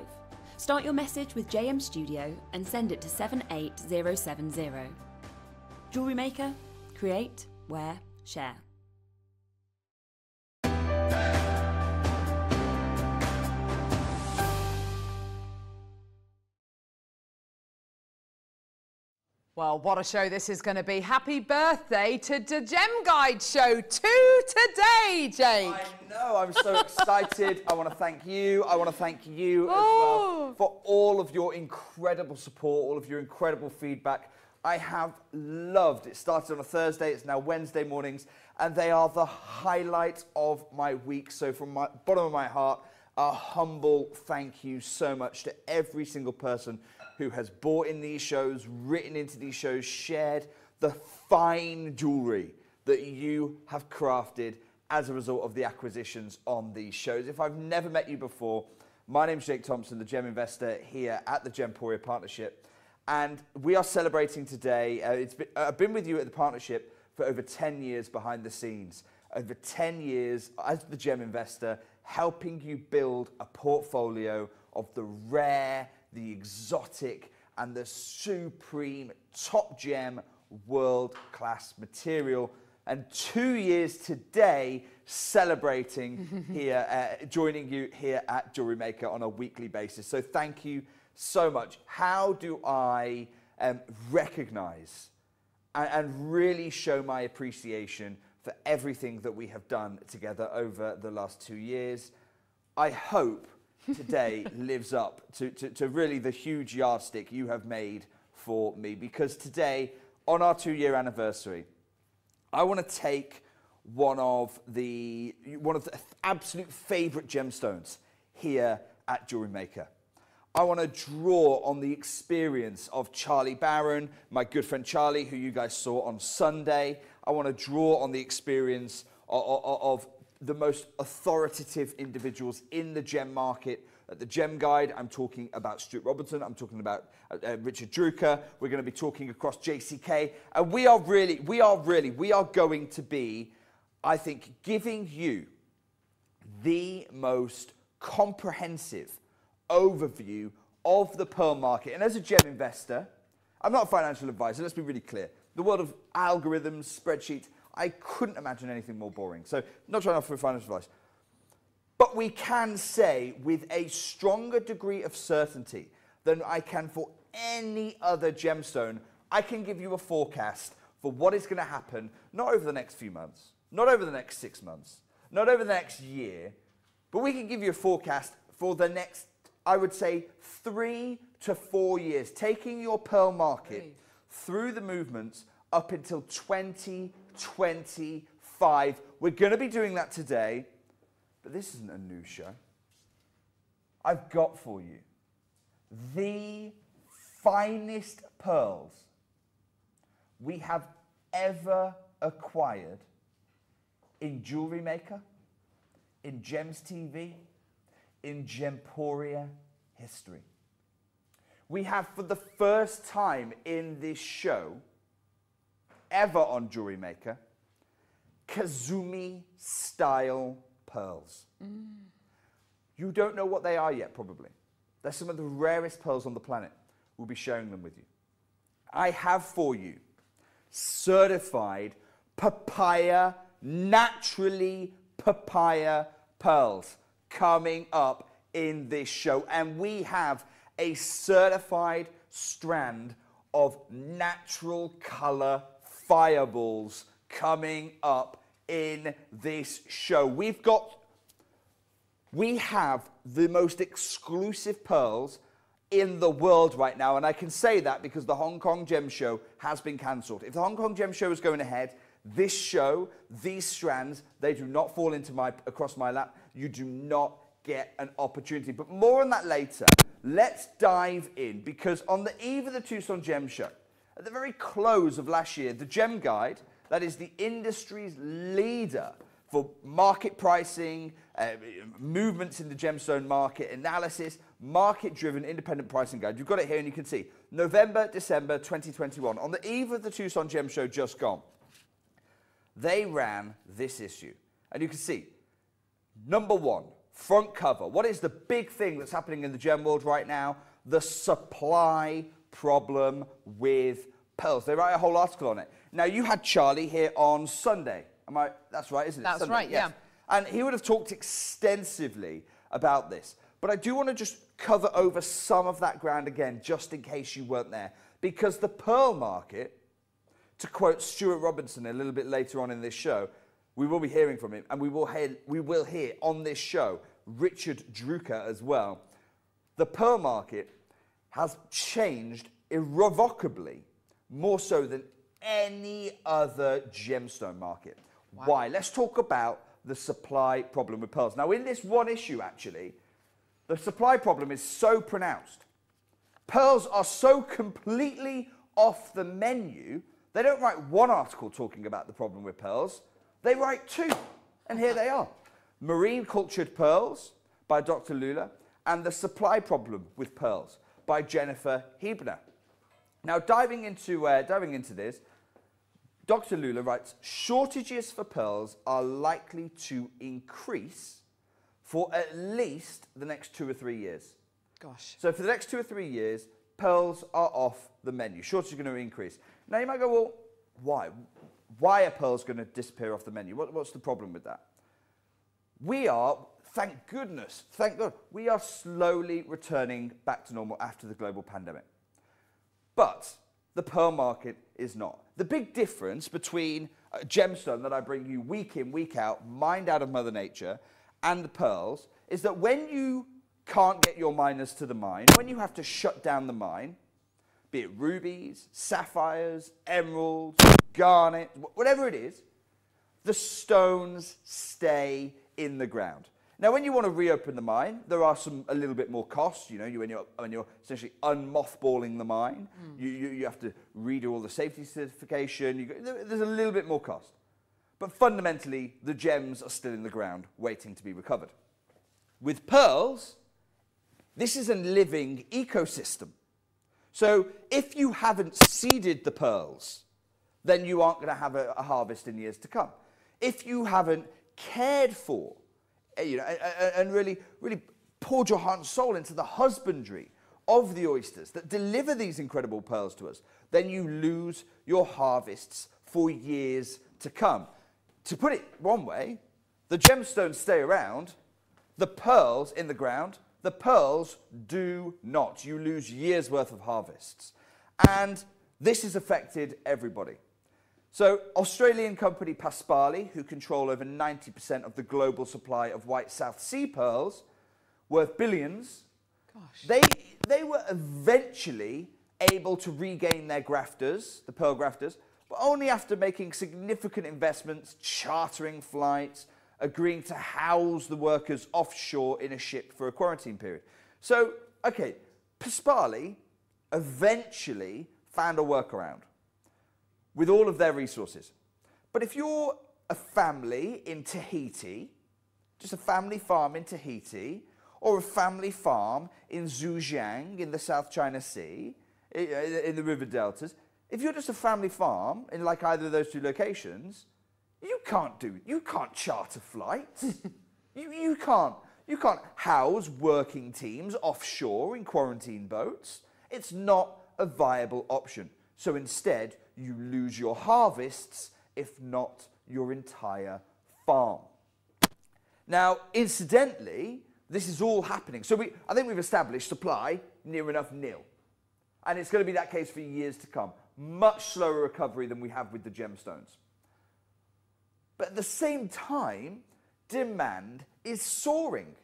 Start your message with JM Studio and send it to 78070. Jewelry Maker, create, wear, share. Well, what a show this is going to be. Happy birthday to the Gem Guide Show 2 today, Jake. I know, I'm so excited. I want to thank you. I want to thank you as well Oh. for all of your incredible support, all of your incredible feedback. I have loved it. Started on a Thursday, it's now Wednesday mornings, and they are the highlight of my week. So, from the bottom of my heart, a humble thank you so much to every single person who has bought in these shows, written into these shows, shared the fine jewelry that you have crafted as a result of the acquisitions on these shows. If I've never met you before, my name's Jake Thompson, the Gem Investor here at the Gemporia Partnership. And we are celebrating today. Uh, it's been, I've been with you at the partnership for over 10 years behind the scenes. Over 10 years as the Gem Investor, helping you build a portfolio of the rare, the exotic, and the supreme top gem world class material and two years today celebrating here, uh, joining you here at Jewelry Maker on a weekly basis. So thank you so much. How do I um, recognize and, and really show my appreciation for everything that we have done together over the last two years? I hope today lives up to, to, to really the huge yardstick you have made for me because today, on our two year anniversary, I want to take one of the one of the absolute favorite gemstones here at Jewelry Maker. I want to draw on the experience of Charlie Barron, my good friend Charlie, who you guys saw on Sunday. I want to draw on the experience of, of, of the most authoritative individuals in the gem market. At the Gem Guide, I'm talking about Stuart Robertson, I'm talking about uh, uh, Richard Drucker, we're going to be talking across JCK, and we are really, we are really, we are going to be, I think, giving you the most comprehensive overview of the pearl market. And as a gem investor, I'm not a financial advisor, let's be really clear. The world of algorithms, spreadsheets, I couldn't imagine anything more boring. So, not trying to offer financial advice. But we can say with a stronger degree of certainty than I can for any other gemstone, I can give you a forecast for what is going to happen, not over the next few months, not over the next six months, not over the next year, but we can give you a forecast for the next, I would say, three to four years, taking your pearl market through the movements up until 2025. We're going to be doing that today, but this isn't a new show. I've got for you the finest pearls we have ever acquired in Jewelry Maker, in Gems TV, in Gemporia history. We have, for the first time in this show, ever on Jewelry Maker, Kasumi style pearls. Mm. You don't know what they are yet, probably. They're some of the rarest pearls on the planet. We'll be sharing them with you. I have for you certified papaya, naturally papaya pearls coming up in this show. And we have a certified strand of natural color fireballs coming up in this show. We've got, we have the most exclusive pearls in the world right now. And I can say that because the Hong Kong Gem Show has been cancelled. If the Hong Kong Gem Show is going ahead, this show, these strands, they do not fall into my across my lap. You do not get an opportunity. But more on that later. Let's dive in because on the eve of the Tucson Gem Show, at the very close of last year, the Gem Guide, that is the industry's leader for market pricing, uh, movements in the gemstone market, analysis, market driven independent pricing guide. You've got it here and you can see November, December 2021. On the eve of the Tucson Gem Show just gone, they ran this issue. And you can see number one, front cover. What is the big thing that's happening in the gem world right now? The supply problem with pearls. They write a whole article on it. Now, you had Charlie here on Sunday. Am I? That's right, isn't it? That's Sunday, right, yeah. And he would have talked extensively about this. But I do want to just cover over some of that ground again, just in case you weren't there. Because the pearl market, to quote Stuart Robertson a little bit later on in this show, we will be hearing from him, and we will hear, we will hear on this show Richard Drucker as well. The pearl market has changed irrevocably more so than any other gemstone market. Why? Let's talk about the supply problem with pearls. Now, in this one issue, actually, the supply problem is so pronounced. Pearls are so completely off the menu, they don't write one article talking about the problem with pearls, they write two. And here they are Marine Cultured Pearls by Dr. Lula, and The Supply Problem with Pearls by Jennifer Heebner. Now, diving into, uh, diving into this, Dr. Lula writes shortages for pearls are likely to increase for at least the next two or three years. Gosh. So, for the next two or three years, pearls are off the menu. Shortages are going to increase. Now, you might go, well, why? why are pearls going to disappear off the menu? What, what's the problem with that? We are, thank goodness, thank God, we are slowly returning back to normal after the global pandemic. But the pearl market is not. The big difference between a gemstone that I bring you week in, week out, mined out of Mother Nature, and the pearls is that when you can't get your miners to the mine, when you have to shut down the mine, be it rubies, sapphires, emeralds, garnet, whatever it is, the stones stay in the ground. Now, when you want to reopen the mine, there are some a little bit more costs. You know, you, when you're when you're essentially unmothballing the mine, hmm. you, you you have to redo all the safety certification. You, go- there- there's a little bit more cost, but fundamentally, the gems are still in the ground, waiting to be recovered. With pearls, this is a living ecosystem. So if you haven't seeded the pearls, then you aren't going to have a, a harvest in years to come. If you haven't cared for, Eh, you know, and really, really poured your heart and soul into the husbandry of the oysters that deliver these incredible pearls to us, then you lose your harvests for years to come. To put it one way, the gemstones stay around, the pearls in the ground, the pearls do not. You lose years worth of harvests. And this has affected everybody. So, Australian company Paspaley, who control over 90% of the global supply of white South Sea pearls, worth billions, they, they were eventually able to regain their grafters, the pearl grafters, but only after making significant investments, chartering flights, agreeing to house the workers offshore in a ship for a quarantine period. So, okay, Paspaley eventually found a workaround with all of their resources. But if you're a family in Tahiti, just a family farm in Tahiti, or a family farm in Zhejiang in the South China Sea, in the river deltas, if you're just a family farm in like either of those two locations, you can't do you can't charter flights. you, you can't you can't house working teams offshore in quarantine boats. It's not a viable option. So instead, you lose your harvests, if not your entire farm. Now, incidentally, this is all happening. So we, I think we've established supply near enough nil. And it's going to be that case for years to come. Much slower recovery than we have with the gemstones. But at the same time, demand is soaring.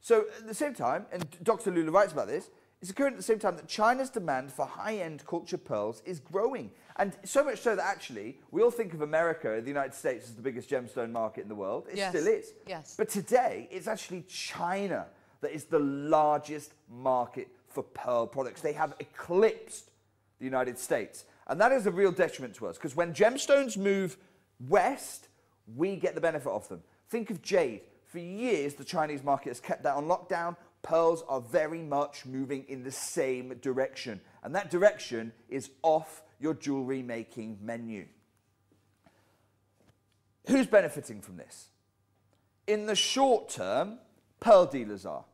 So at the same time, and Dr. Lula writes about this, it's occurring at the same time that China's demand for high-end culture pearls is growing. And so much so that actually, we all think of America, the United States, as the biggest gemstone market in the world. It Yes. still is. Yes. But today, it's actually China that is the largest market for pearl products. They have eclipsed the United States. And that is a real detriment to us because when gemstones move west, we get the benefit of them. Think of jade. For years, the Chinese market has kept that on lockdown. Pearls are very much moving in the same direction. And that direction is off your jewelry making menu. Who's benefiting from this? In the short term, pearl dealers are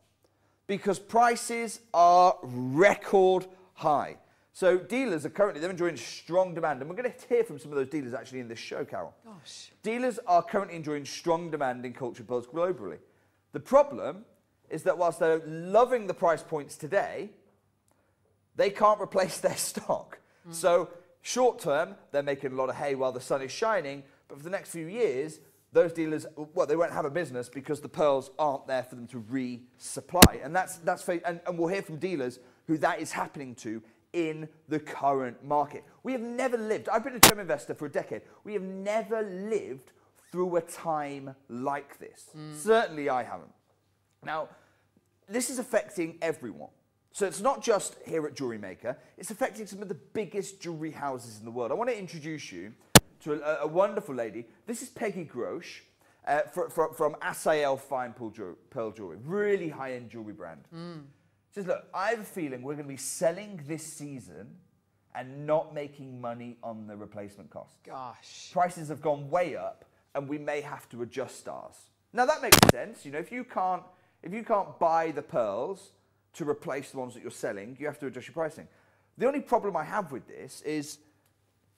because prices are record high. So dealers are currently they're enjoying strong demand, and we're going to hear from some of those dealers actually in this show, Carol. Gosh. Dealers are currently enjoying strong demand in culture pearls globally. The problem is that whilst they're loving the price points today, they can't replace their stock. Hmm. So short term, they're making a lot of hay while the sun is shining, but for the next few years, those dealers, well, they won't have a business because the pearls aren't there for them to resupply. And that's, that's and, and we'll hear from dealers who that is happening to in the current market. We have never lived, I've been a gem investor for a decade, we have never lived through a time like this. Hmm. Certainly I haven't. Now, this is affecting everyone. So it's not just here at Jewelry Maker, it's affecting some of the biggest jewelry houses in the world. I want to introduce you to a, a wonderful lady. This is Peggy Grosz uh, fr- fr- from Assael Fine Pearl Jewelry, really high-end jewelry brand. She says, look, I have a feeling we're going to be selling this season and not making money on the replacement costs Gosh. prices have gone way up and we may have to adjust ours. Now that makes sense. You know, if you can't if you can't buy the pearls to replace the ones that you're selling, you have to adjust your pricing. The only problem I have with this is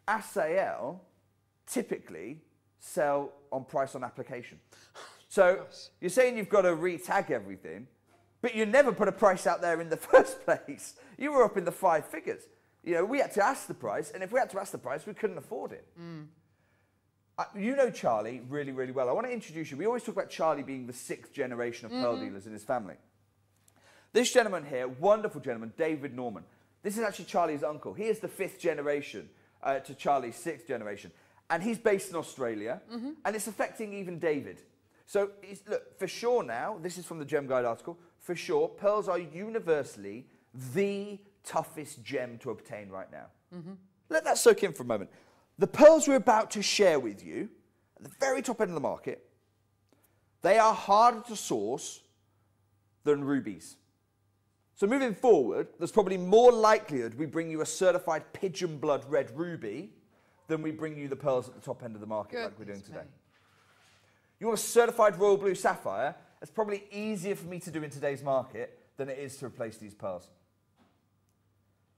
Assael typically sell on price on application. So you're saying you've got to re-tag everything, but you never put a price out there in the first place. You were up in the five figures. You know, we had to ask the price, and if we had to ask the price, we couldn't afford it. Mm. Uh, you know Charlie really, really well. I want to introduce you. We always talk about Charlie being the sixth generation of pearl dealers in his family. This gentleman here, wonderful gentleman, David Norman. This is actually Charlie's uncle. He is the fifth generation uh, to Charlie's sixth generation. And he's based in Australia, and it's affecting even David. So, look, for sure now, this is from the Gem Guide article, for sure, pearls are universally the toughest gem to obtain right now. Let that soak in for a moment. The pearls we're about to share with you, at the very top end of the market, they are harder to source than rubies. So moving forward, there's probably more likelihood we bring you a certified pigeon blood red ruby than we bring you the pearls at the top end of the market like we're doing today. me. You want a certified royal blue sapphire? It's probably easier for me to do in today's market than it is to replace these pearls.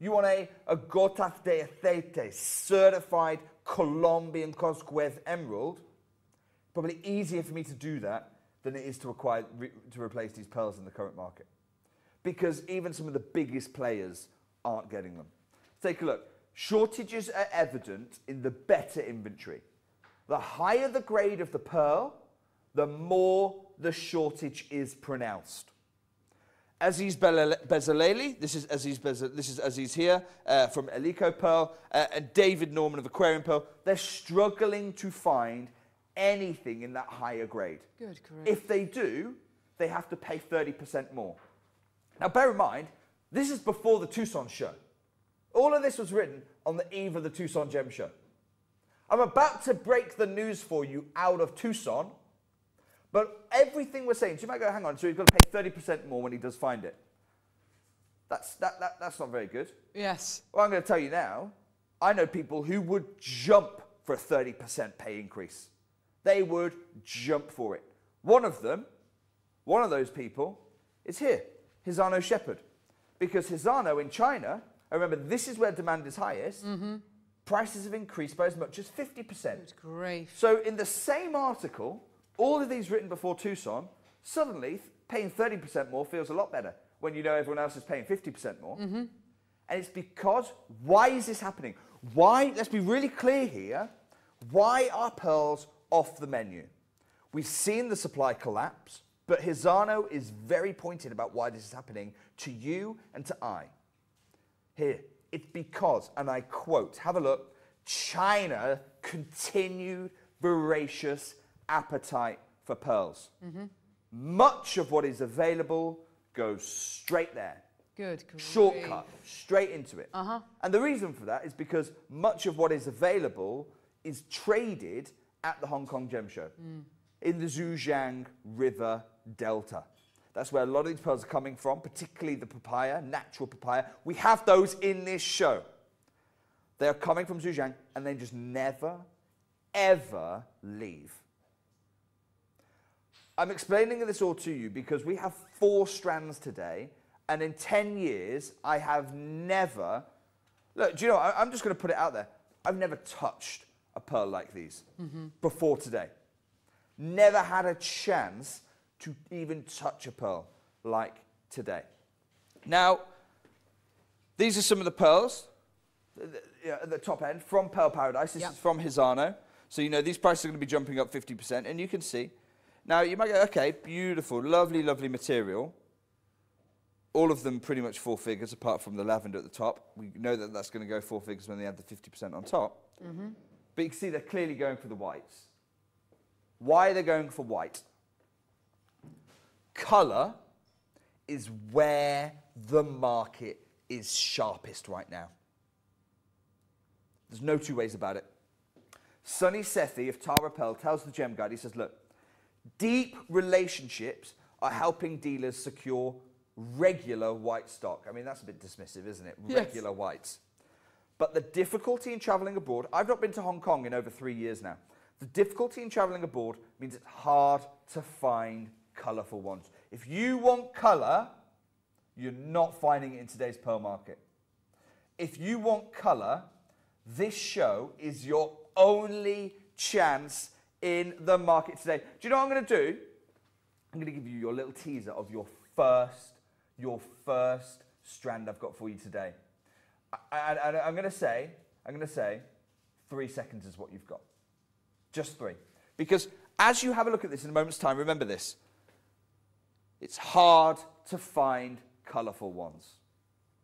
You want a, a Gotas de Aceite certified Colombian Coscuez emerald? Probably easier for me to do that than it is to, acquire, re, to replace these pearls in the current market. Because even some of the biggest players aren't getting them. Take a look. Shortages are evident in the better inventory. The higher the grade of the pearl, the more the shortage is pronounced. Aziz Bezaleli, this is Aziz, Beze- this is Aziz here uh, from Elico Pearl, uh, and David Norman of Aquarium Pearl. They're struggling to find anything in that higher grade. Good grief. If they do, they have to pay 30% more. Now, bear in mind, this is before the Tucson show. All of this was written on the eve of the Tucson Gem Show. I'm about to break the news for you out of Tucson, but everything we're saying, so you might go, hang on, so he's got to pay 30% more when he does find it. That's, that, that, that's not very good. Yes. Well, I'm going to tell you now, I know people who would jump for a 30% pay increase. They would jump for it. One of them, one of those people, is here, Hisano Shepherd. Because Hisano in China, I remember this is where demand is highest, mm-hmm. prices have increased by as much as 50%. Good grief. So in the same article, all of these written before Tucson, suddenly paying 30% more feels a lot better when you know everyone else is paying 50% more. Mm-hmm. And it's because, why is this happening? Why, let's be really clear here, why are pearls off the menu? We've seen the supply collapse, but Hisano is very pointed about why this is happening to you and to I. Here, it's because, and I quote, have a look, China continued voracious appetite for pearls. Much of what is available goes straight there. Good grief. Shortcut, straight into it. Uh-huh. And the reason for that is because much of what is available is traded at the Hong Kong Gem Show in the Zhujiang River Delta. That's where a lot of these pearls are coming from, particularly the papaya, natural papaya. We have those in this show. They are coming from Zhujiang and they just never, ever leave. I'm explaining this all to you because we have four strands today, and in 10 years, I have never. Look, do you know, I, am just going to put it out there. I've never touched a pearl like these mm-hmm. before today. Never had a chance to even touch a pearl like today. Now, these are some of the pearls uh, yeah, at the top end from Pearl Paradise. This Yep. is from Hisano. So, you know, these prices are going to be jumping up 50%, and you can see. Now, you might go, okay, beautiful, lovely, lovely material. All of them pretty much four figures, apart from the lavender at the top. We know that that's going to go four figures when they add the 50% on top. Mm-hmm. But you can see they're clearly going for the whites. Why are they going for white? Colour is where the market is sharpest right now. There's no two ways about it. Sonny Sethi of Tara Pearl tells the Gem Guide, he says, look, deep relationships are helping dealers secure regular white stock. I mean, that's a bit dismissive, isn't it? Yes. Regular whites. But the difficulty in traveling abroad, I've not been to Hong Kong in over three years now. The difficulty in traveling abroad means it's hard to find colourful ones. If you want colour, you're not finding it in today's pearl market. If you want colour, this show is your only chance in the market today. Do you know what I'm going to do? I'm going to give you your little teaser of your first, your first strand I've got for you today. And I'm going to say, I'm going to say, three seconds is what you've got. Just three. Because as you have a look at this in a moment's time, remember this. It's hard to find colourful ones.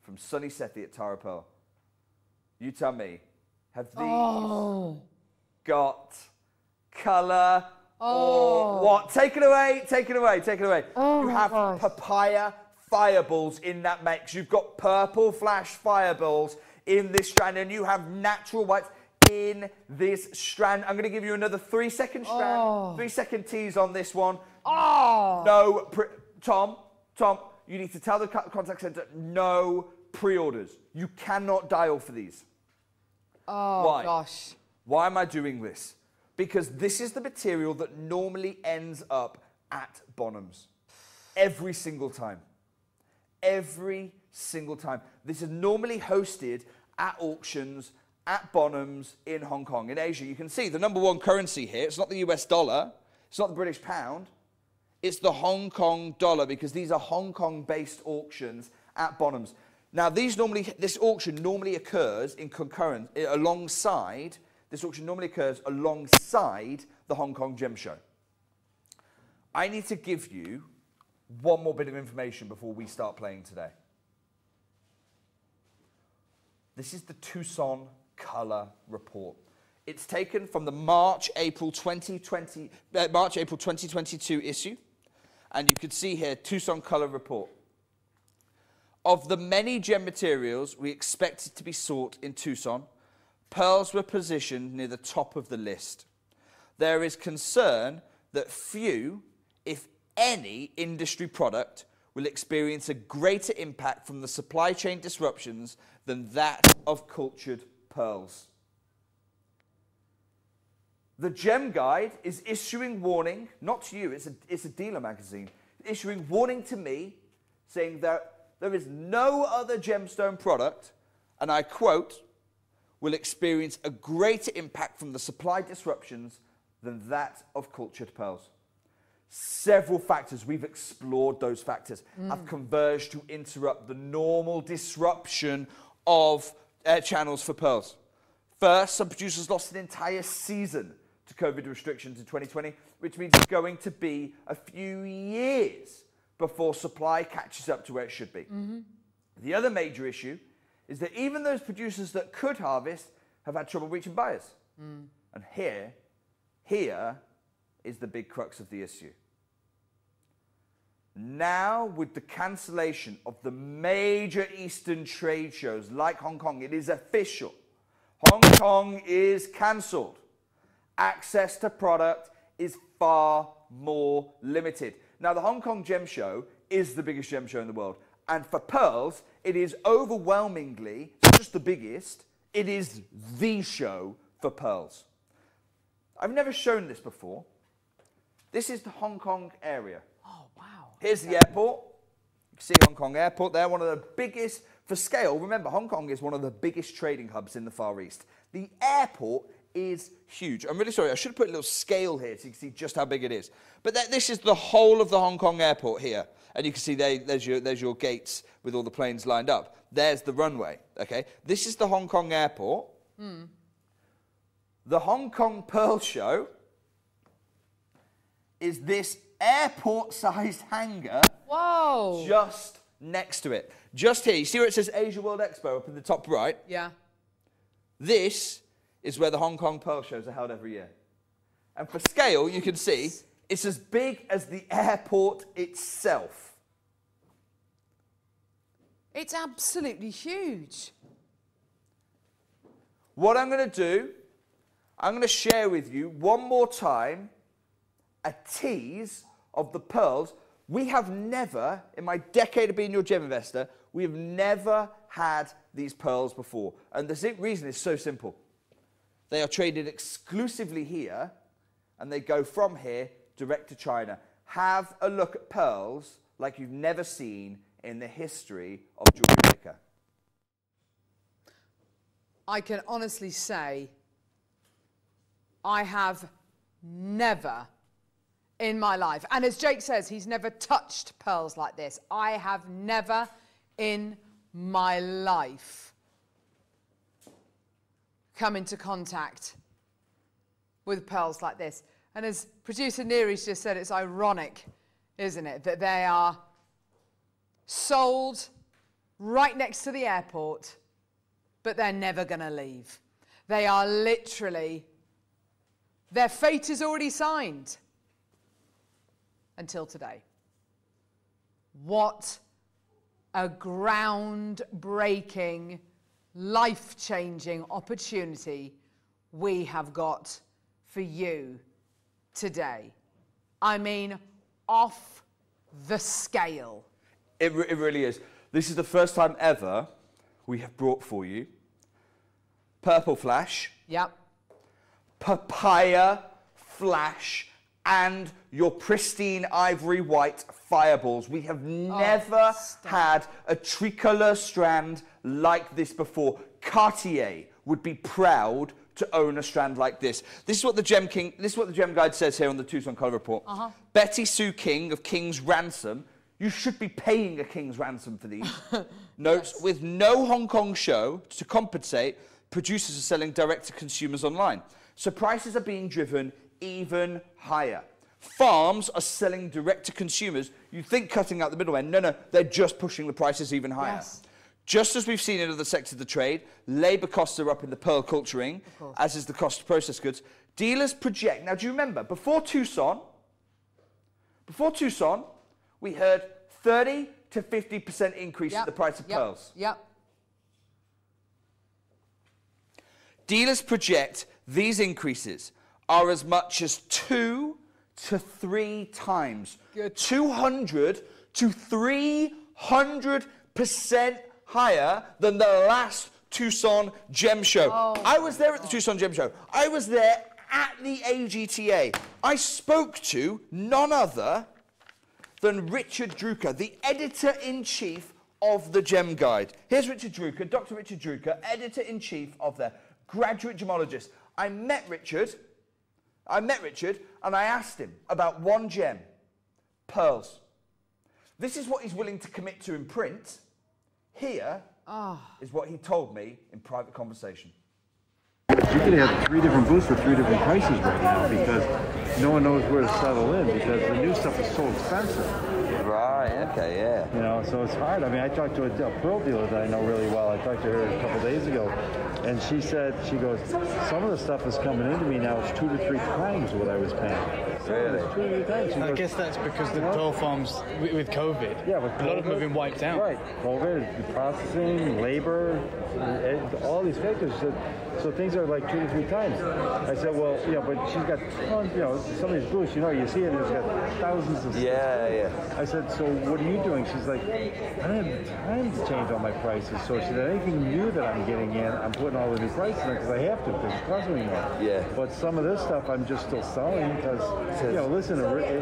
From Sunny Sethi at Tara Pearl. You tell me, have these Oh. got colour Oh. or what? Take it away, take it away, take it away. Oh you have papaya fireballs in that mix. You've got purple flash fireballs in this strand, and you have natural whites in this strand. I'm going to give you another three second strand, oh. three second tease on this one. Oh. No, pre- Tom, Tom, you need to tell the contact center no pre-orders. You cannot dial for these. Oh, Why? gosh. Why am I doing this? Because this is the material that normally ends up at Bonhams. Every single time. Every single time. This is normally hosted at auctions at Bonhams in Hong Kong. In Asia, you can see the number one currency here. It's not the US dollar, it's not the British pound, it's the Hong Kong dollar because these are Hong Kong based auctions at Bonhams. Now, these normally, this auction normally occurs in concurrent, eh, alongside, this auction normally occurs alongside the Hong Kong Gem Show. I need to give you one more bit of information before we start playing today. This is the Tucson Color Report. It's taken from the March April 2020 uh, March April 2022 issue, and you can see here Tucson Color Report. Of the many gem materials we expected to be sought in Tucson, pearls were positioned near the top of the list. There is concern that few, if any, industry product will experience a greater impact from the supply chain disruptions than that of cultured pearls. The Gem Guide is issuing warning, not to you, it's a, it's a dealer magazine, issuing warning to me saying that there is no other gemstone product, and I quote, will experience a greater impact from the supply disruptions than that of cultured pearls. Several factors, we've explored those factors, have converged to interrupt the normal disruption of uh, channels for pearls. First, some producers lost an entire season to COVID restrictions in 2020, which means it's going to be a few years before supply catches up to where it should be. The other major issue is that even those producers that could harvest have had trouble reaching buyers. Mm. And here, here is the big crux of the issue. Now, with the cancellation of the major Eastern trade shows like Hong Kong, it is official. Hong Kong is cancelled. Access to product is far more limited. Now, the Hong Kong Gem Show is the biggest gem show in the world. And for pearls, it is overwhelmingly, not just the biggest, it is the show for pearls. I've never shown this before. This is the Hong Kong area. Oh, wow. Here's the airport. You can see Hong Kong Airport there, one of the biggest for scale. Remember, Hong Kong is one of the biggest trading hubs in the Far East. The airport is huge. I'm really sorry, I should have put a little scale here so you can see just how big it is. But that, this is the whole of the Hong Kong airport here. And you can see there's, your, there's your gates with all the planes lined up. There's the runway, okay? This is the Hong Kong airport. The Hong Kong Pearl Show is this airport-sized hangar Whoa. just next to it. Just here. You see where it says Asia World Expo up in the top right? yeah. This is where the Hong Kong Pearl shows are held every year. And for scale, you can see it's as big as the airport itself. It's absolutely huge. What I'm going to do, I'm going to share with you one more time a tease of the pearls. We have never, in my decade of being your gem investor, we have never had these pearls before. And the reason is so simple. They are traded exclusively here and they go from here direct to China. Have a look at pearls like you've never seen in the history of jewelry maker. I can honestly say I have never in my life, and as Jake says, he's never touched pearls like this. I have never in my life come into contact with pearls like this. And as producer Neri's just said, it's ironic, isn't it, that they are sold right next to the airport, but they're never going to leave. They are literally, their fate is already signed until today. What a groundbreaking, life changing opportunity we have got for you today. I mean, off the scale. It, re- it really is. This is the first time ever we have brought for you Purple Flash, Yep. Papaya Flash, and your pristine ivory white fireballs. We have oh, never had a tricolor strand like this before. Cartier would be proud to own a strand like this. This is what the Gem King, this is what the Gem Guide says here on the Tucson Color Report. Uh-huh. Betty Sue King of King's Ransom. You should be paying a King's Ransom for these. Notes with no Hong Kong show to compensate, producers are selling direct to consumers online. So prices are being driven even higher. Farms are selling direct to consumers. You think cutting out the middleman. No, no, they're just pushing the prices even higher. Yes. Just as we've seen in other sectors of the trade, labour costs are up in the pearl culturing, as is the cost of processed goods. Dealers project. Now, do you remember, before Tucson, before Tucson, we heard 30 to 50% increase in the price of yep. pearls. Yep. Dealers project these increases are as much as two to three times. Good. 200 to 300 percent higher than the last Tucson Gem Show. Oh. I was there at the Tucson Gem Show. I was there at the AGTA. I spoke to none other than Richard Drucker, the editor-in-chief of the Gem Guide. Here's Richard Drucker, Dr. Richard Drucker, editor-in-chief of the graduate gemologist. I met Richard, I met Richard, and I asked him about one gem, pearls. This is what he's willing to commit to in print. Here is what he told me in private conversation. You could have three different booths for three different prices right now because no one knows where to settle in because the new stuff is so expensive. Right, okay, yeah. You know, so it's hard. I mean, I talked to a, a pearl dealer that I know really well. I talked to her a couple days ago, and she said, she goes, some of the stuff is coming into me now It's two to three times what I was paying. Really? Two to three times. I goes, guess that's because the you know? pearl farms with, with COVID, Yeah, with a lot of them have been wiped out. Right, COVID, the processing, labor, eh, all these factors. So, so things are like two to three times. I said, well, yeah, but she's got tons, you know, some of these booths, you know, you see it, it's got thousands of Yeah, yeah. I said, so what are you doing? She's like, I don't have time to change all my prices. So she said, anything new that I'm getting in, I'm putting all the new prices in because I have to because it costs me more. Yeah. But some of this stuff I'm just still selling because, you know, listen,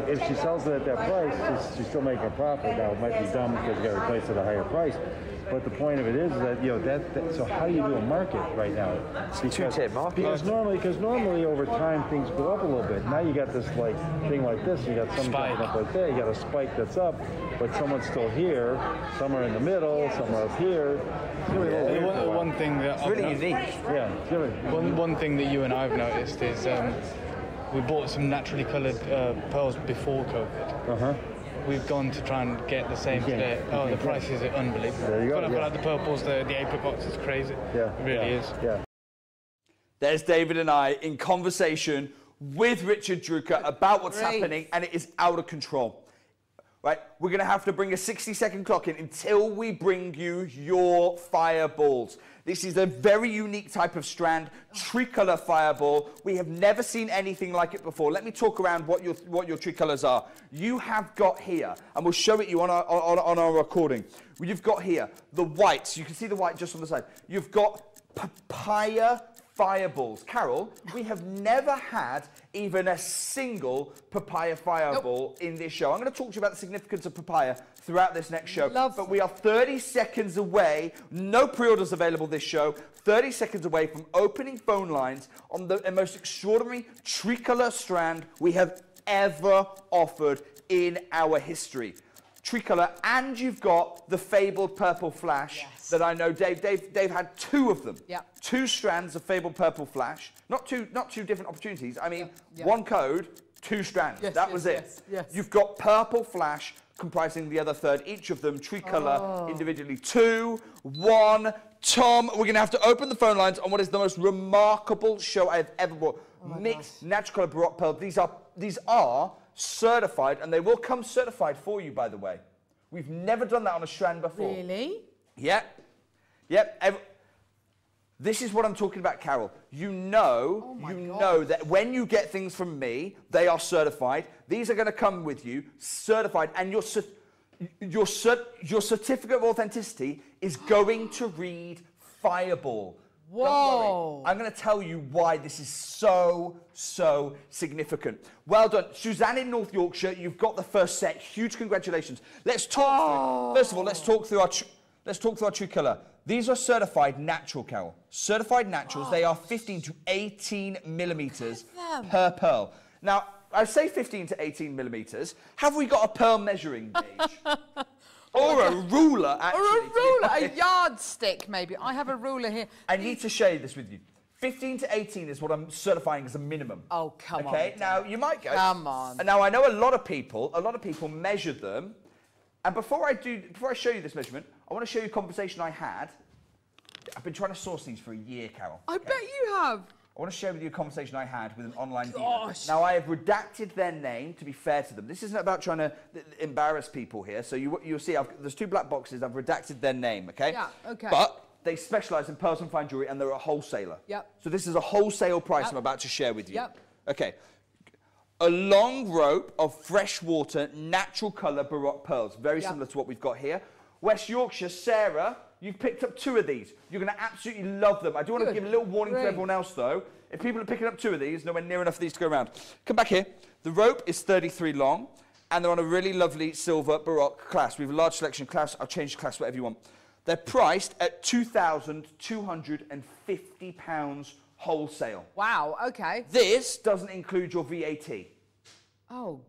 if she sells it at that price, she's, she's still making a profit. Now, it might be dumb because you got to replace it at a higher price. But the point of it is that, you know, that, that so how do you do a market right now? Because, two-tip market. Because normally, because normally over time things go up a little bit. Now you got this like thing like this, you got some Spike. up like that, you got a spike that's up, but someone's still here, some are in the middle, some are up here. It's gonna be a little The weird one, for a the while. one thing that It's I've really unique. Yeah, it's One, one thing that you and I've noticed is um, we bought some naturally coloured uh, pearls before COVID. Uh-huh. We've gone to try and get the same You today. Oh, the can't. prices are unbelievable. There you go, But I feel yeah. like the purples, the, the apricots, is crazy. Yeah. It really yeah, is. Yeah. There's David and I in conversation with Richard Drucker about what's Great. happening, and it is out of control. Right, we're going to have to bring a 60 second clock in until we bring you your fireballs. This is a very unique type of strand, tricolor fireball. We have never seen anything like it before. Let me talk around what your, what your tricolors are. You have got here, and we'll show it you on our, on, on our recording. You've got here the whites. You can see the white just on the side. You've got papaya fireballs. Carol, we have never had even a single papaya fireball in this show. I'm going to talk to you about the significance of papaya throughout this next show. Love. But we are 30 seconds away, no pre-orders available this show, 30 seconds away from opening phone lines on the most extraordinary tricolor strand we have ever offered in our history. Tricolor, and you've got the fabled purple flash that I know Dave. Dave, Dave had two of them. Yeah. Two strands of fabled purple flash. Not two, not two different opportunities. I mean, yeah. one code, two strands. Yes, that yes, was it. yes, yes. You've got purple flash comprising the other third, each of them tricolor Oh. individually. Two, one. Tom, we're going to have to open the phone lines on what is the most remarkable show I've ever brought. Oh Mixed natural color baroque pearl. These are these are certified, and they will come certified for you. By the way, we've never done that on a strand before. Really? Yep. Yep. ev- this is what I'm talking about, Carol. You know, Oh you know that when you get things from me, they are certified. These are going to come with you, certified, and your your cer- your certificate of authenticity is going to read Fireball. Whoa. I'm going to tell you why this is so, so significant. Well done. Suzanne in North Yorkshire, you've got the first set. Huge congratulations. Let's talk through, first of all, let's oh. talk through our, let's talk through our true colour. These are certified natural, Carol. Certified naturals. They are 15 to 18 millimetres per pearl. Now, I say 15 to 18 millimetres. Have we got a pearl measuring gauge? or a ruler, actually. Or a ruler, a yardstick maybe. I have a ruler here. I need to share this with you. 15 to 18 is what I'm certifying as a minimum. Oh, come on. Okay, now you might go. Come on. And now I know a lot of people, a lot of people measure them. And before I do, before I show you this measurement, I want to show you a conversation I had. I've been trying to source these for a year, Carol. I bet you have. I want to share with you a conversation I had with an online dealer. Now, I have redacted their name to be fair to them. This isn't about trying to th- embarrass people here. So you, you'll see, I've, there's two black boxes. I've redacted their name, okay? Yeah, okay. But they specialise in pearls and fine jewellery, and they're a wholesaler. Yep. So this is a wholesale price Yep. I'm about to share with you. Yep. Okay. A long rope of freshwater, natural colour baroque pearls, very Yep. similar to what we've got here. West Yorkshire, Sarah, you've picked up two of these. You're going to absolutely love them. I do want to give a little warning to everyone else, though. If people are picking up two of these, nowhere near enough of these to go around. Come back here. The rope is 33 long, and they're on a really lovely silver baroque clasp. We have a large selection of clasps. I'll change the clasp whatever you want. They're priced at £2,250 wholesale. Wow, okay. This doesn't include your VAT. Oh,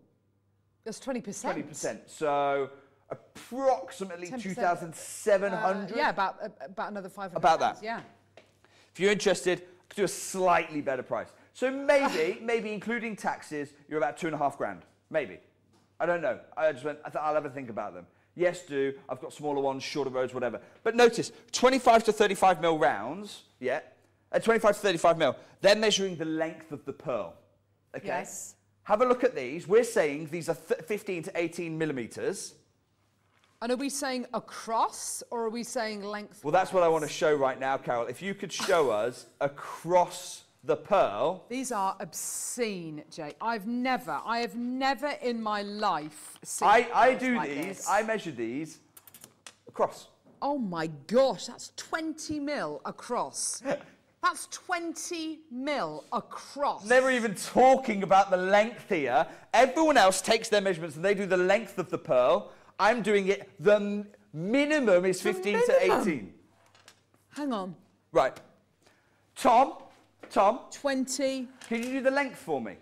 that's 20%. 20%. So approximately 2,700. Uh, yeah, about, uh, about another 500 About that. Yeah. If you're interested, I could do a slightly better price. So maybe, maybe including taxes, you're about two and a half grand. Maybe. I don't know. I just went, I thought I'll have a think about them. Yes, do. I've got smaller ones, shorter roads, whatever. But notice, 25 to 35 mil rounds, yeah, at 25 to 35 mil, they're measuring the length of the pearl. Okay? Yes. Have a look at these. We're saying these are th- 15 to 18 millimeters. And are we saying across or are we saying length? Well, that's what I want to show right now, Carol. If you could show us across the pearl. These are obscene, Jay. I've never, I have never in my life seen I, I do like these, this. I measure these across. Oh my gosh, that's 20 mil across. That's 20 mil across. Never even talking about the length here. Everyone else takes their measurements and they do the length of the pearl. I'm doing it, the minimum is 15 to 18. Hang on. Right. Tom, Tom, 20. can you do the length for me?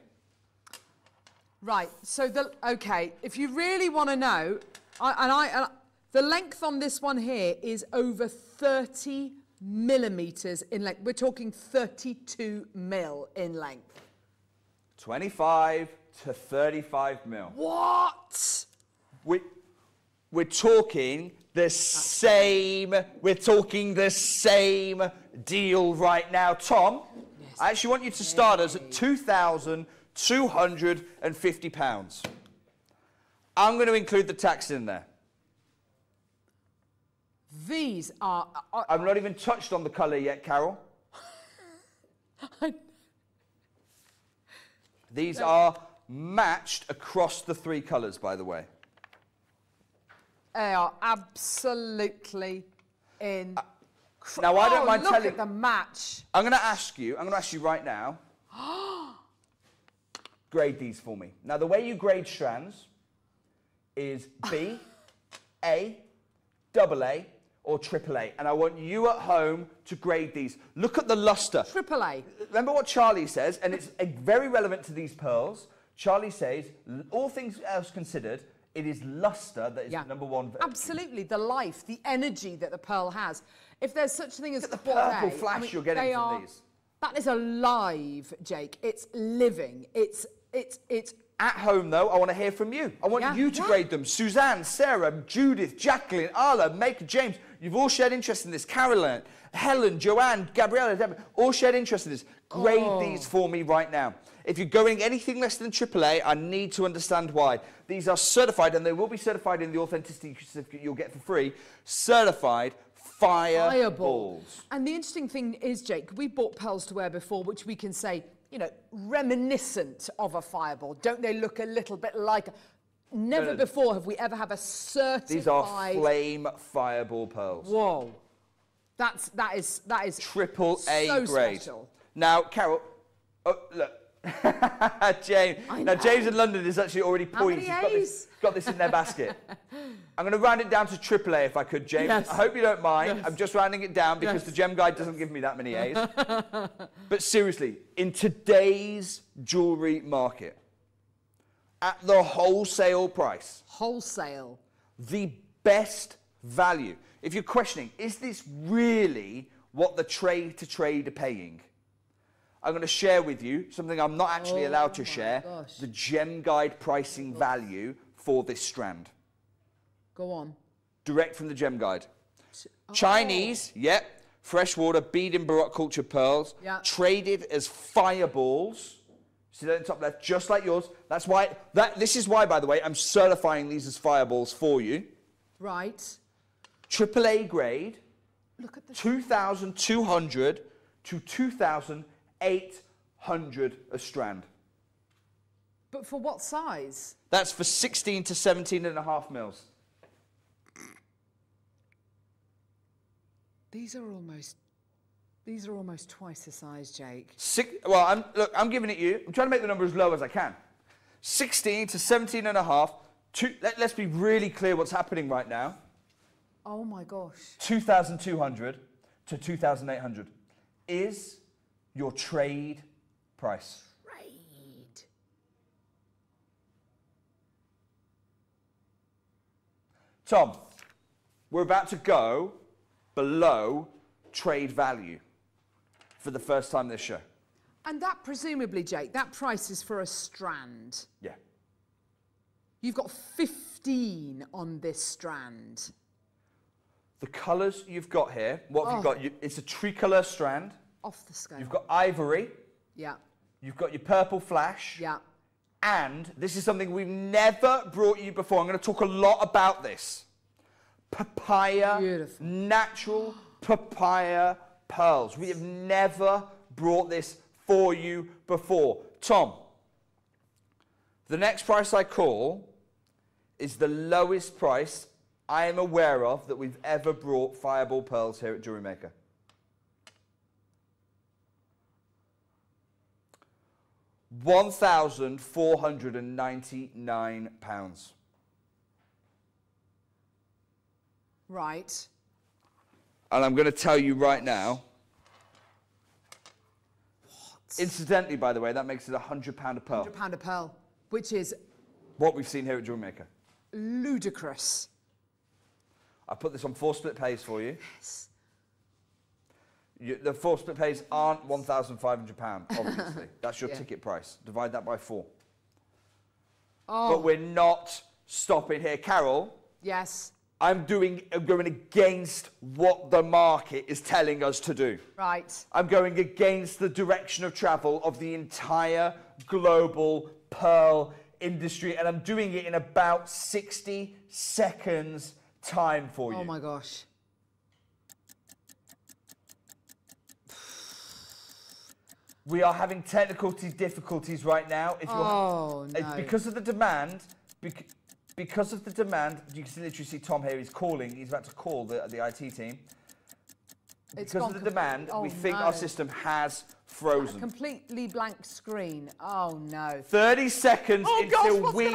Right. So the okay, if you really want to know, I, and I, and I- the length on this one here is over 30 millimeters in length. We're talking 32 mil in length. 25 to 35 mil. What? We, we're talking the same, we're talking the same deal right now. Tom, yes. I actually want you to start us at £2,250. I'm going to include the tax in there. These are. are I've not even touched on the colour yet, Carol. These are matched across the three colours, by the way. They are absolutely in. Now, I don't Oh, mind look telling. at the match. I'm going to ask you. I'm going to ask you right now. grade these for me. Now, the way you grade strands is B, A, double A, or triple A. And I want you at home to grade these. Look at the luster. Triple A. Remember what Charlie says, and it's uh, very relevant to these pearls. Charlie says, all things else considered, it is luster that is Yeah. the number one. Absolutely, the life, the energy that the pearl has. If there's such a thing as the purple A, flash I mean, you're getting from are- these. That is alive, Jake. It's living. It's it's it's At home, though, I want to hear from you. I want Yeah. you to Yeah. grade them. Suzanne, Sarah, Judith, Jacqueline, Arla, Maker, James. You've all shared interest in this. Carolyn, Helen, Joanne, Gabriella, Deborah, all shared interest in this. Grade Oh. these for me right now. If you're going anything less than AAA, I need to understand why. These are certified, and they will be certified in the authenticity certificate you'll get for free. Certified fireballs. fireballs. And the interesting thing is, Jake, we bought pearls to wear before, which we can say, you know, reminiscent of a fireball. Don't they look a little bit like? Never no. before have we ever have a certified. These are flame fireball pearls. Whoa, that's that is that is Triple A so grade. special. Now, Carol, oh, look. James. Now. James in London is actually already poised. He's got this, got this in their basket. I'm going to round it down to triple A if I could, James. Yes. I hope you don't mind. Yes. I'm just rounding it down because Yes. the gem guide doesn't give me that many A's. but seriously, in today's jewellery market, at the wholesale price, Wholesale. the best value. If you're questioning, is this really what the trade to trade are paying? I'm going to share with you something I'm not actually Oh allowed to share gosh. the gem guide pricing value for this strand. Go on. Direct from the gem guide. Oh. Chinese, yep. Freshwater bead and Baroque culture pearls. Yeah. Traded as fireballs. See that in the top left, just like yours. That's why, that, this is why, by the way, I'm certifying these as fireballs for you. Right. Triple A grade, Look at the 2,200 to 2,800 a strand. But for what size? That's for 16 to 17 and a half mils. These are almost these are almost twice the size, Jake. Six, well, I'm, look, I'm giving it you. I'm trying to make the number as low as I can. 16 to 17 and a half. Two, let, let's be really clear what's happening right now. Oh my gosh. 2,200 to 2,800 is your trade price. Trade. Tom, we're about to go below trade value for the first time this show. And that presumably, Jake, that price is for a strand. Yeah. You've got 15 on this strand. The colours you've got here, what have Oh. you got? You, it's a tricolour strand. Off the scale. You've got ivory. Yeah. You've got your purple flash. Yeah. And this is something we've never brought you before. I'm going to talk a lot about this. Papaya, Beautiful. natural papaya pearls. We have never brought this for you before. Tom, the next price I call is the lowest price I am aware of that we've ever brought fireball pearls here at Jewelry Maker. One thousand four hundred and ninety-nine pounds. Right. And I'm going to tell you right now. What? Incidentally, by the way, that makes it a hundred pound a pearl. £100 a pearl, which is What we've seen here at Jewelry Maker. ludicrous. I put this on four split pays for you. You, the four split pays aren't £1,500, obviously. That's your Yeah. ticket price. Divide that by four. Oh, But we're not stopping here. Carol, yes. I'm doing I'm going against what the market is telling us to do. Right. I'm going against the direction of travel of the entire global pearl industry, and I'm doing it in about 60 seconds time for oh you. Oh my gosh. We are having technical difficulties right now. Oh, it's because of the demand, bec- because of the demand, you can literally see Tom here. He's calling. He's about to call the, the IT team. It's because of the demand, complete- we oh, think no. our system has frozen. Completely blank screen. Oh no. 30 seconds Oh, until what's we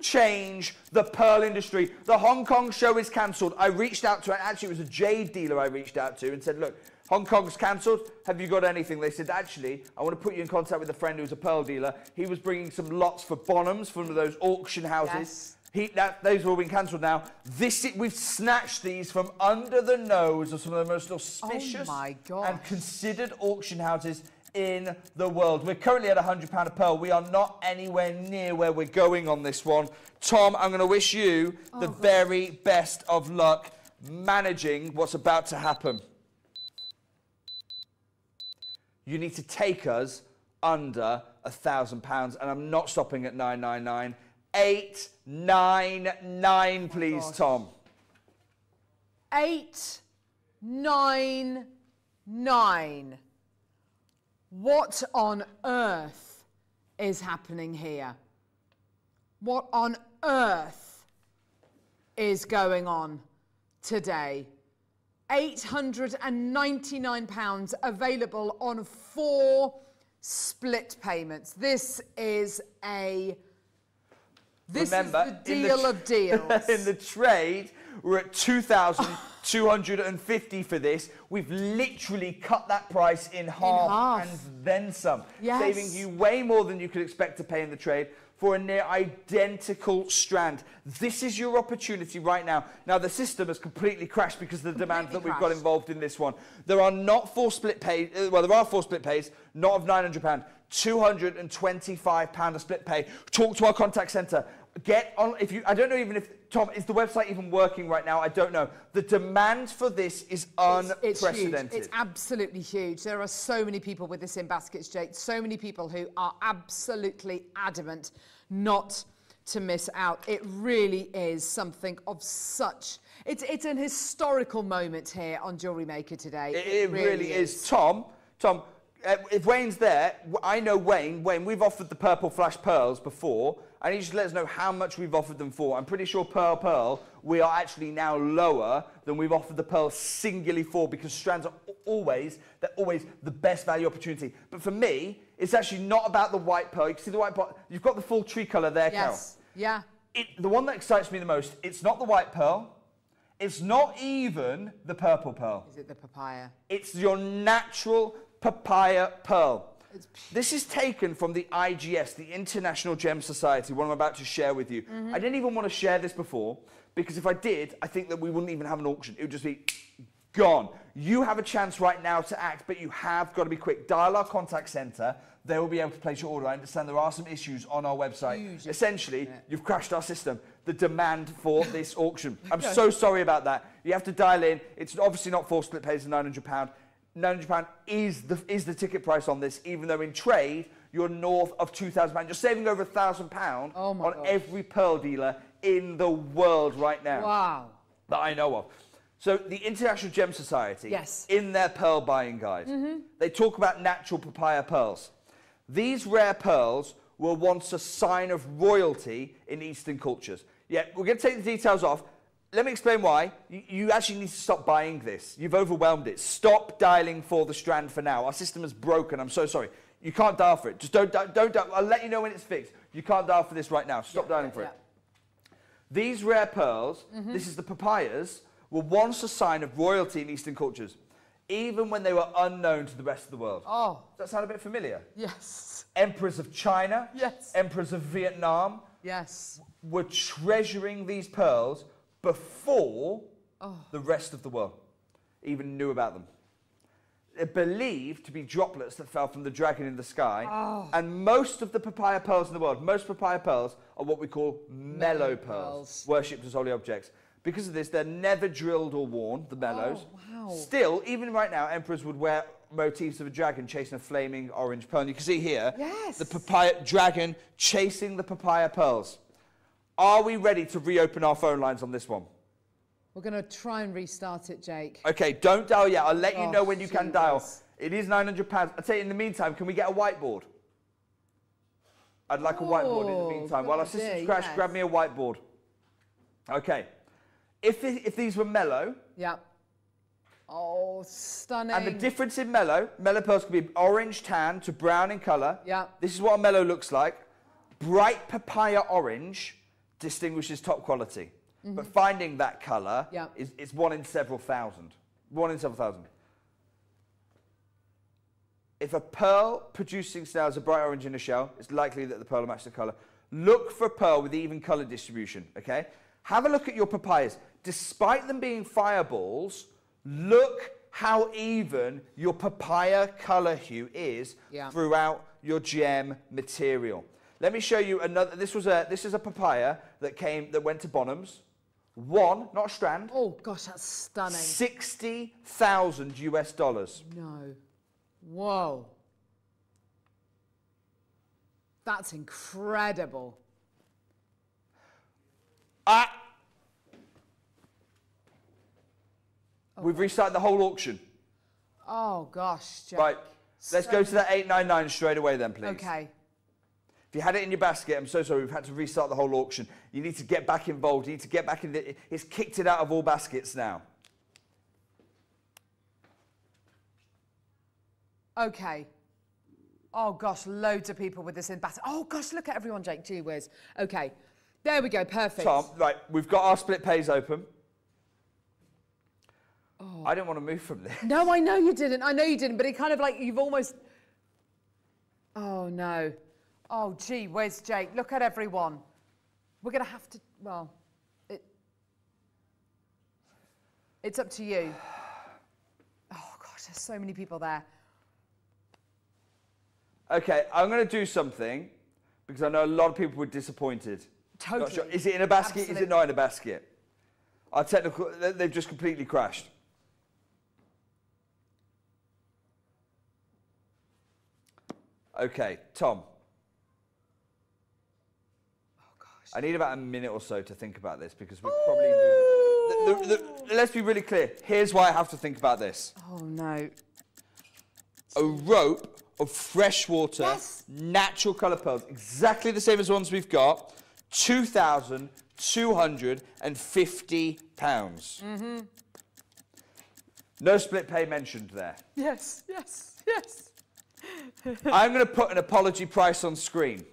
change the pearl industry. The Hong Kong show is cancelled. I reached out to, actually, it was a jade dealer I reached out to and said, look, Hong Kong's cancelled. Have you got anything? They said, actually, I want to put you in contact with a friend who's a pearl dealer. He was bringing some lots for Bonhams from those auction houses. Yes. He, that, those have all been cancelled now. This, we've snatched these from under the nose of some of the most auspicious Oh and considered auction houses in the world. We're currently at £100 a pearl. We are not anywhere near where we're going on this one. Tom, I'm going to wish you Oh, the very best of luck managing what's about to happen. You need to take us under a thousand pounds, and I'm not stopping at 999. 899, please, Tom. Eight, nine, nine. What on earth is happening here? What on earth is going on today? £899 available on four split payments. This is a this Remember, is the in deal the of deals. in the trade, we're at 2,250 for this. We've literally cut that price in half, half. and then some, Yes. saving you way more than you could expect to pay in the trade for a near identical strand. This is your opportunity right now. Now, the system has completely crashed because of the demand that Completely we've got involved in this one. There are not four split pays, uh, well, there are four split pays, not of £900. £225 a split pay. Talk to our contact centre. Get on, if you, I don't know even if, Tom, is the website even working right now? I don't know. The demand for this is It's huge. unprecedented. It's absolutely huge. There are so many people with this in baskets, Jake. So many people who are absolutely adamant not to miss out. It really is something of such. It's it's an historical moment here on Jewelry Maker today. It, it really, is. Tom, Tom, uh, if Wayne's there, I know Wayne. Wayne, we've offered the purple flash pearls before. I need you to let us know how much we've offered them for. I'm pretty sure Pearl Pearl, we are actually now lower than we've offered the Pearl singularly for because strands are always, they're always the best value opportunity. But for me, it's actually not about the white pearl. You can see the white pearl. You've got the full tree colour there, Carol Yes. Yeah. it, the one that excites me the most, it's not the white pearl. It's not even the purple pearl. Is it the papaya? It's your natural papaya pearl. This is taken from the IGS, the International Gem Society, one I'm about to share with you. Mm-hmm. I didn't even want to share this before because if I did, I think that we wouldn't even have an auction. It would just be gone. You have a chance right now to act, but you have got to be quick. Dial our contact centre. They will be able to place your order. I understand there are some issues on our website. Huge Essentially, you've crashed our system. The demand for this auction. I'm so sorry about that. You have to dial in. It's obviously not four split pays of £900. £900 is the, is the ticket price on this, even though in trade, you're north of £2,000. You're saving over £1,000 Oh on gosh. every pearl dealer in the world right now Wow. that I know of. So the International Gem Society, Yes. in their pearl buying guide, mm-hmm. they talk about natural papaya pearls. These rare pearls were once a sign of royalty in Eastern cultures. Yeah, we're going to take the details off. Let me explain why. You, you actually need to stop buying this. You've overwhelmed it. Stop dialing for the strand for now. Our system is broken. I'm so sorry. You can't dial for it. Just don't, don't, don't. I'll let you know when it's fixed. You can't dial for this right now. Stop dialing for it. These rare pearls, Mm-hmm. this is the papayas, were once a sign of royalty in Eastern cultures, even when they were unknown to the rest of the world. Oh, Does that sound a bit familiar? yes. Emperors of China, Yes. emperors of Vietnam Yes. were treasuring these pearls before Oh. the rest of the world even knew about them. They're believed to be droplets that fell from the dragon in the sky. Oh. And most of the papaya pearls in the world, most papaya pearls are what we call melo Melo pearls, pearls. worshipped as holy objects. Because of this, they're never drilled or worn, the oh, melos. Oh, wow. Still, even right now, emperors would wear motifs of a dragon chasing a flaming orange pearl. And you can see here Yes. the papaya dragon chasing the papaya pearls. Are we ready to reopen our phone lines on this one? We're going to try and restart it, Jake. Okay, don't dial yet. I'll let you Oh, know when you can dial. It is £900. I'll tell you, in the meantime, can we get a whiteboard? I'd like a whiteboard in Oh, the meantime. While our systems crash, yes. grab me a whiteboard. Okay. If, if these were melo, Yeah. Oh, stunning. And the difference in melo, melo pearls can be orange tan to brown in colour. Yeah. This is what a melo looks like. Bright papaya orange distinguishes top quality. But mm-hmm. finding that colour Yeah. is it's one in several thousand. One in several thousand. If a pearl producing snail is a bright orange in the shell, it's likely that the pearl will match the colour. Look for a pearl with even colour distribution, okay? Have a look at your papayas. Despite them being fireballs, look how even your papaya colour hue is Yeah. throughout your gem material. Let me show you another. This was a this is a papaya that came that went to Bonhams. One, not a strand. Oh gosh, that's stunning. Sixty thousand US dollars. No. Whoa. That's incredible. Ah. We've restarted the whole auction. Oh gosh, Jack. Right. Let's go to that 899 straight away then, please. Okay. If you had it in your basket, I'm so sorry, we've had to restart the whole auction. You need to get back involved. You need to get back in the. It's kicked it out of all baskets now. Okay. Oh gosh, loads of people with this in basket. Oh gosh, look at everyone, Jake. Gee whiz. Okay. There we go. Perfect. Tom, right, we've got our split pays open. Oh. I didn't want to move from there. No, I know you didn't. I know you didn't, but it kind of like you've almost. Oh no. Oh gee, where's Jake? Look at everyone. We're gonna have to. Well, it. It's up to you. Oh gosh, there's so many people there. Okay, I'm going to do something because I know a lot of people were disappointed. Totally. sure- Is it in a basket? Is it not in a basket? Our technical, they've just completely crashed. Okay, Tom. I need about a minute or so to think about this because we're probably. The- the- the- let's be really clear. Here's why I have to think about this. Oh no. A rope of freshwater, Yes. natural colour pearls, exactly the same as the ones we've got, two thousand two hundred and fifty pounds. Mm-hmm. No split pay mentioned there. Yes, yes, yes. I'm going to put an apology price on screen.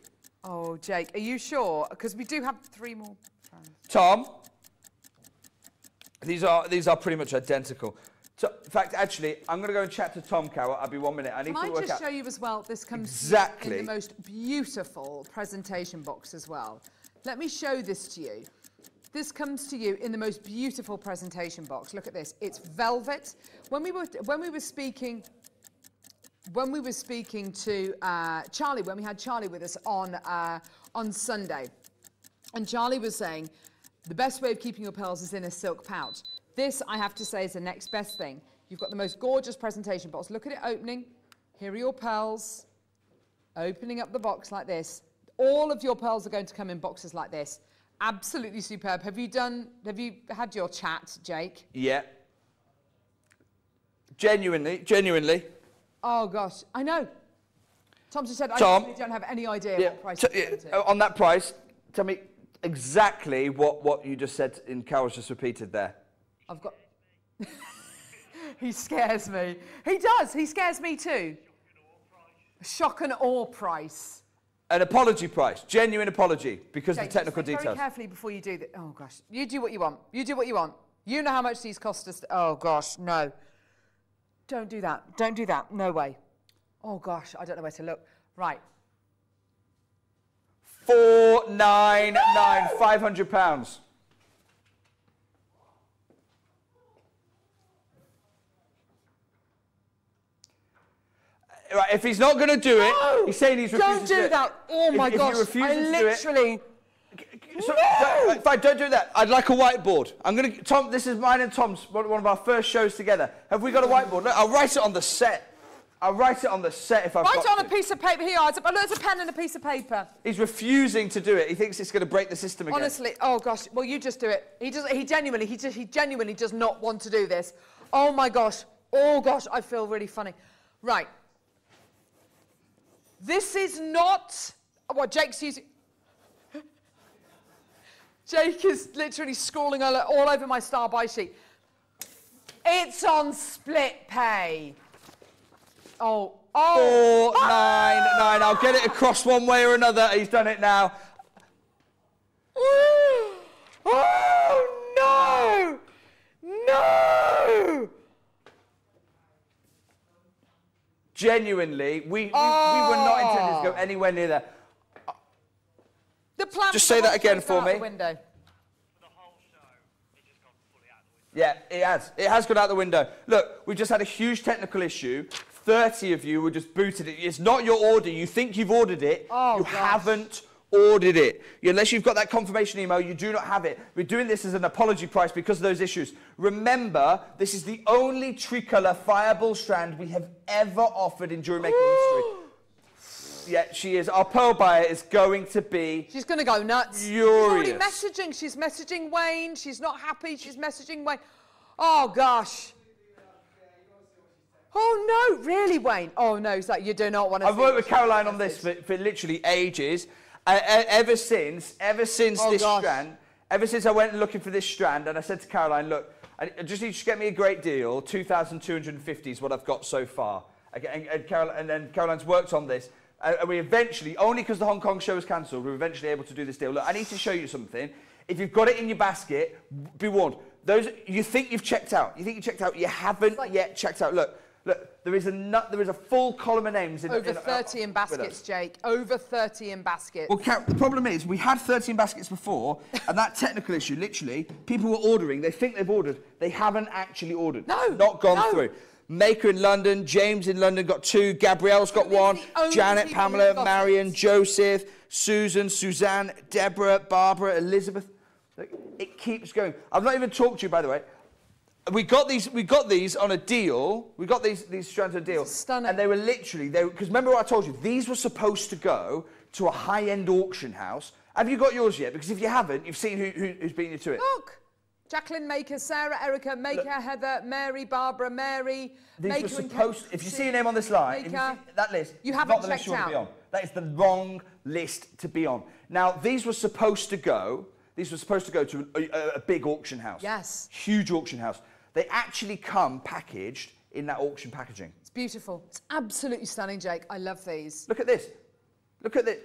Oh, Jake, are you sure? Because we do have three more. Tom, these are these are pretty much identical. So, in fact, actually, I'm going to go and chat to Tom Cowell. I'll be one minute. I need Can to I work just out. show you as well? This comes Exactly. in the most beautiful presentation box as well. Let me show this to you. This comes to you in the most beautiful presentation box. Look at this. It's velvet. When we were when we were speaking when we were speaking to uh, Charlie, when we had Charlie with us on uh, on Sunday, and Charlie was saying the best way of keeping your pearls is in a silk pouch. This, I have to say, is the next best thing. You've got the most gorgeous presentation box. Look at it opening. Here are your pearls. Opening up the box like this. All of your pearls are going to come in boxes like this. Absolutely superb. Have you done? Have you had your chat, Jake? Yeah. Genuinely, genuinely. Oh gosh, I know. Tom just said I Tom. actually don't have any idea Yeah, what price. t- yeah, on that price, tell me exactly what, what you just said in Carol's just repeated there. I've got. he scares me. He does. He scares me too. Shock and awe price. An apology price, genuine apology, because Jake, of the technical details. Very carefully before you do that. Oh gosh, you do what you want. You do what you want. You know how much these cost us. Oh gosh, no. Don't do that. Don't do that. No way. Oh gosh, I don't know where to look. Right. Four nine nine, five hundred pounds. Right, if he's not going to do it, No! he's saying he's refusing to Don't do that. Oh If- my if gosh. refuse I to do it- literally. So, don't- uh, fine, don't do that. I'd like a whiteboard. I'm gonna, Tom. This is mine and Tom's one of our first shows together. Have we got a whiteboard? Look, I'll write it on the set. I'll write it on the set if I've Write got it on a piece of paper. Here, a, look, it's a pen and a piece of paper. He's refusing to do it. He thinks it's going to break the system again. Honestly, oh gosh. Well, you just do it. He does. He genuinely, he just, he genuinely does not want to do this. Oh my gosh. Oh gosh, I feel really funny. Right. This is not what Jake's using. Jake is literally scrawling all, all over my star by sheet. It's on split pay. Oh, oh. Four, nine, nine. I'll get it across one way or another. He's done it now. Oh, no! No! Genuinely, we, we, we were not intending to go ah. anywhere near there. The plan Just say that again for out the me. window. Yeah, it has. It has gone out the window. Look, we've just had a huge technical issue. 30 of you were just booted it. It's not your order. You think you've ordered it. Oh, you gosh. haven't ordered it. Unless you've got that confirmation email, you do not have it. We're doing this as an apology price because of those issues. Remember, this is the only tricolour fireball strand we have ever offered in jewelry making history. Yeah, she is. Our pearl buyer is going to be She's going to go nuts. Furious. She's already messaging. She's messaging Wayne. She's not happy. She's messaging Wayne. Oh, gosh. Oh, no. Really, Wayne? Oh, no. It's like you do not want to I've worked with Caroline on this for, for literally ages. Uh, uh, ever since, ever since Oh, this gosh. strand, ever since I went looking for this strand, and I said to Caroline, look, I just need you to get me a great deal. 2,250 is what I've got so far. Okay, and, and, Carol, and then Caroline's worked on this. Uh, and we eventually, only because the Hong Kong show was cancelled, we were eventually able to do this deal. Look, I need to show you something. If you've got it in your basket, be warned. Those you think you've checked out. You think you checked out. You haven't yet checked out. Look, look. There is a nut, there is a full column of names in Over in- uh, 30 in baskets. Jake. Over 30 in baskets. Well, Car- the problem is we had 13 baskets before, and that technical issue, literally, people were ordering. They think they've ordered. They haven't actually ordered. No, not gone no. through. Maker in London, James in London got two, Gabrielle's got one, Janet, Pamela, Marion, Joseph, Susan, Suzanne, Deborah, Barbara, Elizabeth. Look, It keeps going. I've not even talked to you, by the way. We got these. We got these on a deal. We got these these strands on a deal, stunning. and they were literally they because remember what I told you. These were supposed to go to a high-end auction house. Have you got yours yet? Because if you haven't, you've seen who, who, who's beaten you to it. Look. Jacqueline Maker, Sarah, Erica, Maker, Heather, Mary, Barbara, Mary, These Maker were supposed. If you see your name on this line, Maker. that list, You haven't not the list checked you want to be out. on. That is the wrong list to be on. Now, these were supposed to go. These were supposed to go to a, a, a big auction house. Yes. Huge auction house. They actually come packaged in that auction packaging. It's beautiful. It's absolutely stunning, Jake. I love these. Look at this. Look at this.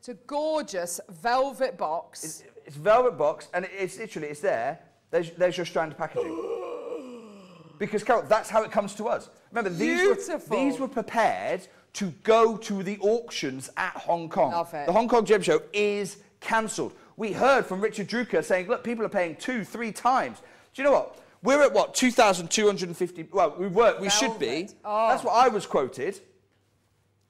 It's a gorgeous velvet box. It's, it's velvet box, and it's literally it's there. There's, there's your strand packaging. because Carol, that's how it comes to us. Remember, these were, these were prepared to go to the auctions at Hong Kong. Love it. The Hong Kong Gem Show is cancelled. We heard from Richard Drucker saying, look, people are paying two, three times. Do you know what? We're at what, 2,250? Well, we were, we should be. Oh. That's what I was quoted.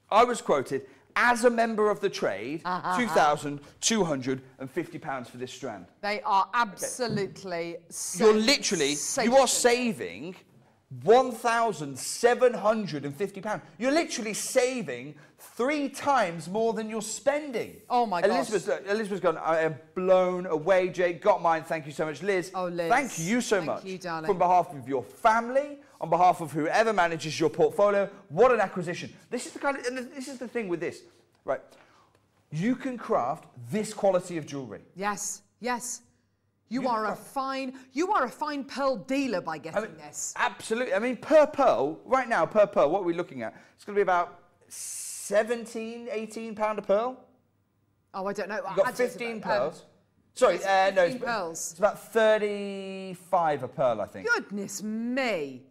I was quoted as a member of the trade, Uh-huh. £2,250 for this strand. They are absolutely You're literally, you are saving £1,750. You're literally saving three times more than you're spending. Oh my gosh. Elizabeth's, uh, Elizabeth's gone, I am blown away, Jake. Got mine. Thank you so much, Liz. Oh, Liz. Thank you so Thank much. you, darling. From behalf of your family, on behalf of whoever manages your portfolio, what an acquisition. This is the kind of, and this is the thing with this, right? You can craft this quality of jewellery. Yes, yes. You, are a fine, you are a fine pearl dealer by getting this. Absolutely. I mean, per pearl, right now, per pearl, what are we looking at? It's going to be about 17, 18 pound a pearl. Oh, I don't know. You've I got just- 15 um, pearls. Sorry, uh, no, 15 it's, pearls. it's about 35 a pearl, I think. Goodness me.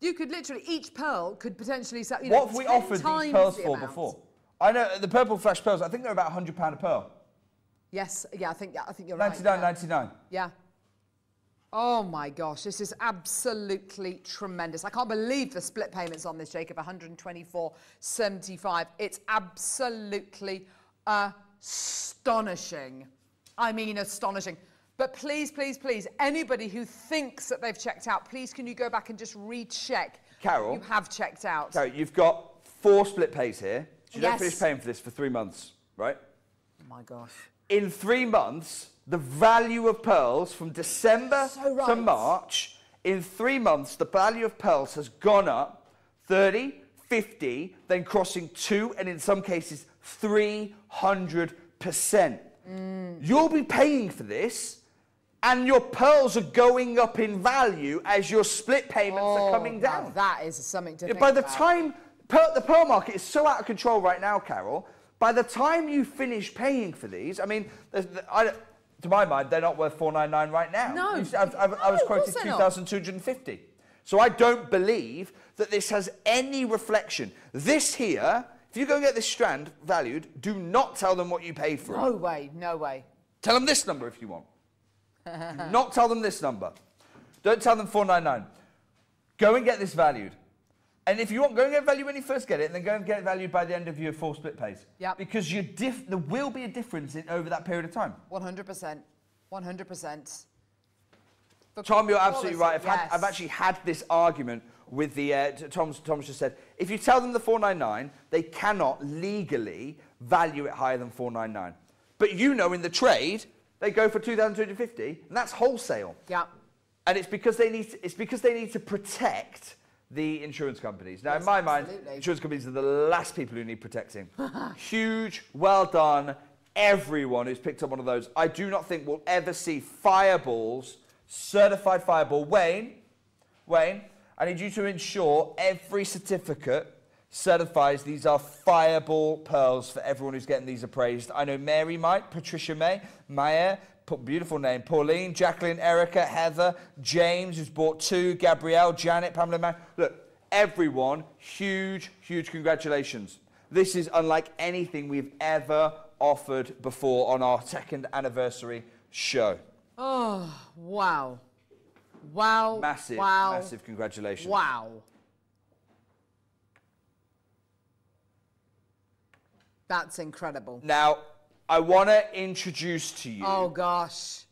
You could literally, each pearl could potentially sell, you know, what have we 10 offered these pearls the for amount. before? I know the purple flash pearls, I think they're about £100 a pearl. Yes, yeah, I think, I think you're 99, right. 99. Yeah. Oh my gosh, this is absolutely tremendous. I can't believe the split payments on this, Jacob, 124.75. It's absolutely astonishing. I mean, astonishing. But please, please, please, anybody who thinks that they've checked out, please can you go back and just recheck Carol? you have checked out. So you've got four split pays here. So you don't finish paying for this for three months, right? Oh my gosh. in three months, the value of pearls from December So to. March, in three months, the value of pearls has gone up 30, 50, then crossing two, and in some cases, 300%. Mm. You'll be paying for this and your pearls are going up in value as your split payments are oh, coming Oh, down. that is something to think By the about. time pearl, the pearl market is so out of control right now, Carol. By the time you finish paying for these, I mean, I, to my mind, they're not worth four nine nine right now. No. I've, I've, I was No, of course quoted two thousand two hundred and fifty. So I don't believe that this has any reflection. This here, if you go and get this strand valued, do not tell them what you paid for it. No way, no way. Tell them this number if you want. Not tell them this number. Don't tell them 499. Go and get this valued. And if you want, go and get value when you first get it, and then go and get it valued by the end of your four split pays. Yep. Because you diff- there will be a difference in, over that period of time. 100%. 100%. For Tom, you're absolutely right. I've, had. I've actually had this argument with the. Uh, Tom's, Tom's just said if you tell them the 499, they cannot legally value it higher than 499. But you know, in the trade, they go for 2,250, and that's wholesale. Yeah. And it's because they need to, it's because they need to protect the insurance companies. Now, in my mind, insurance companies are the last people who need protecting. Huge, well done, everyone who's picked up one of those. I do not think we'll ever see fireballs, certified fireball. Wayne, Wayne, I need you to ensure every certificate certifies these are fireball pearls for everyone who's getting these appraised. I know Mary might, Patricia May, Maya, beautiful name, Pauline, Jacqueline, Erica, Heather, James, who's bought two, Gabrielle, Janet, Pamela, Man. Look, everyone, huge, huge congratulations. This is unlike anything we've ever offered before on our second anniversary show. Oh, wow. Wow. Massive, wow. massive congratulations. Wow. That's incredible. Now, I want to introduce to you Oh, gosh.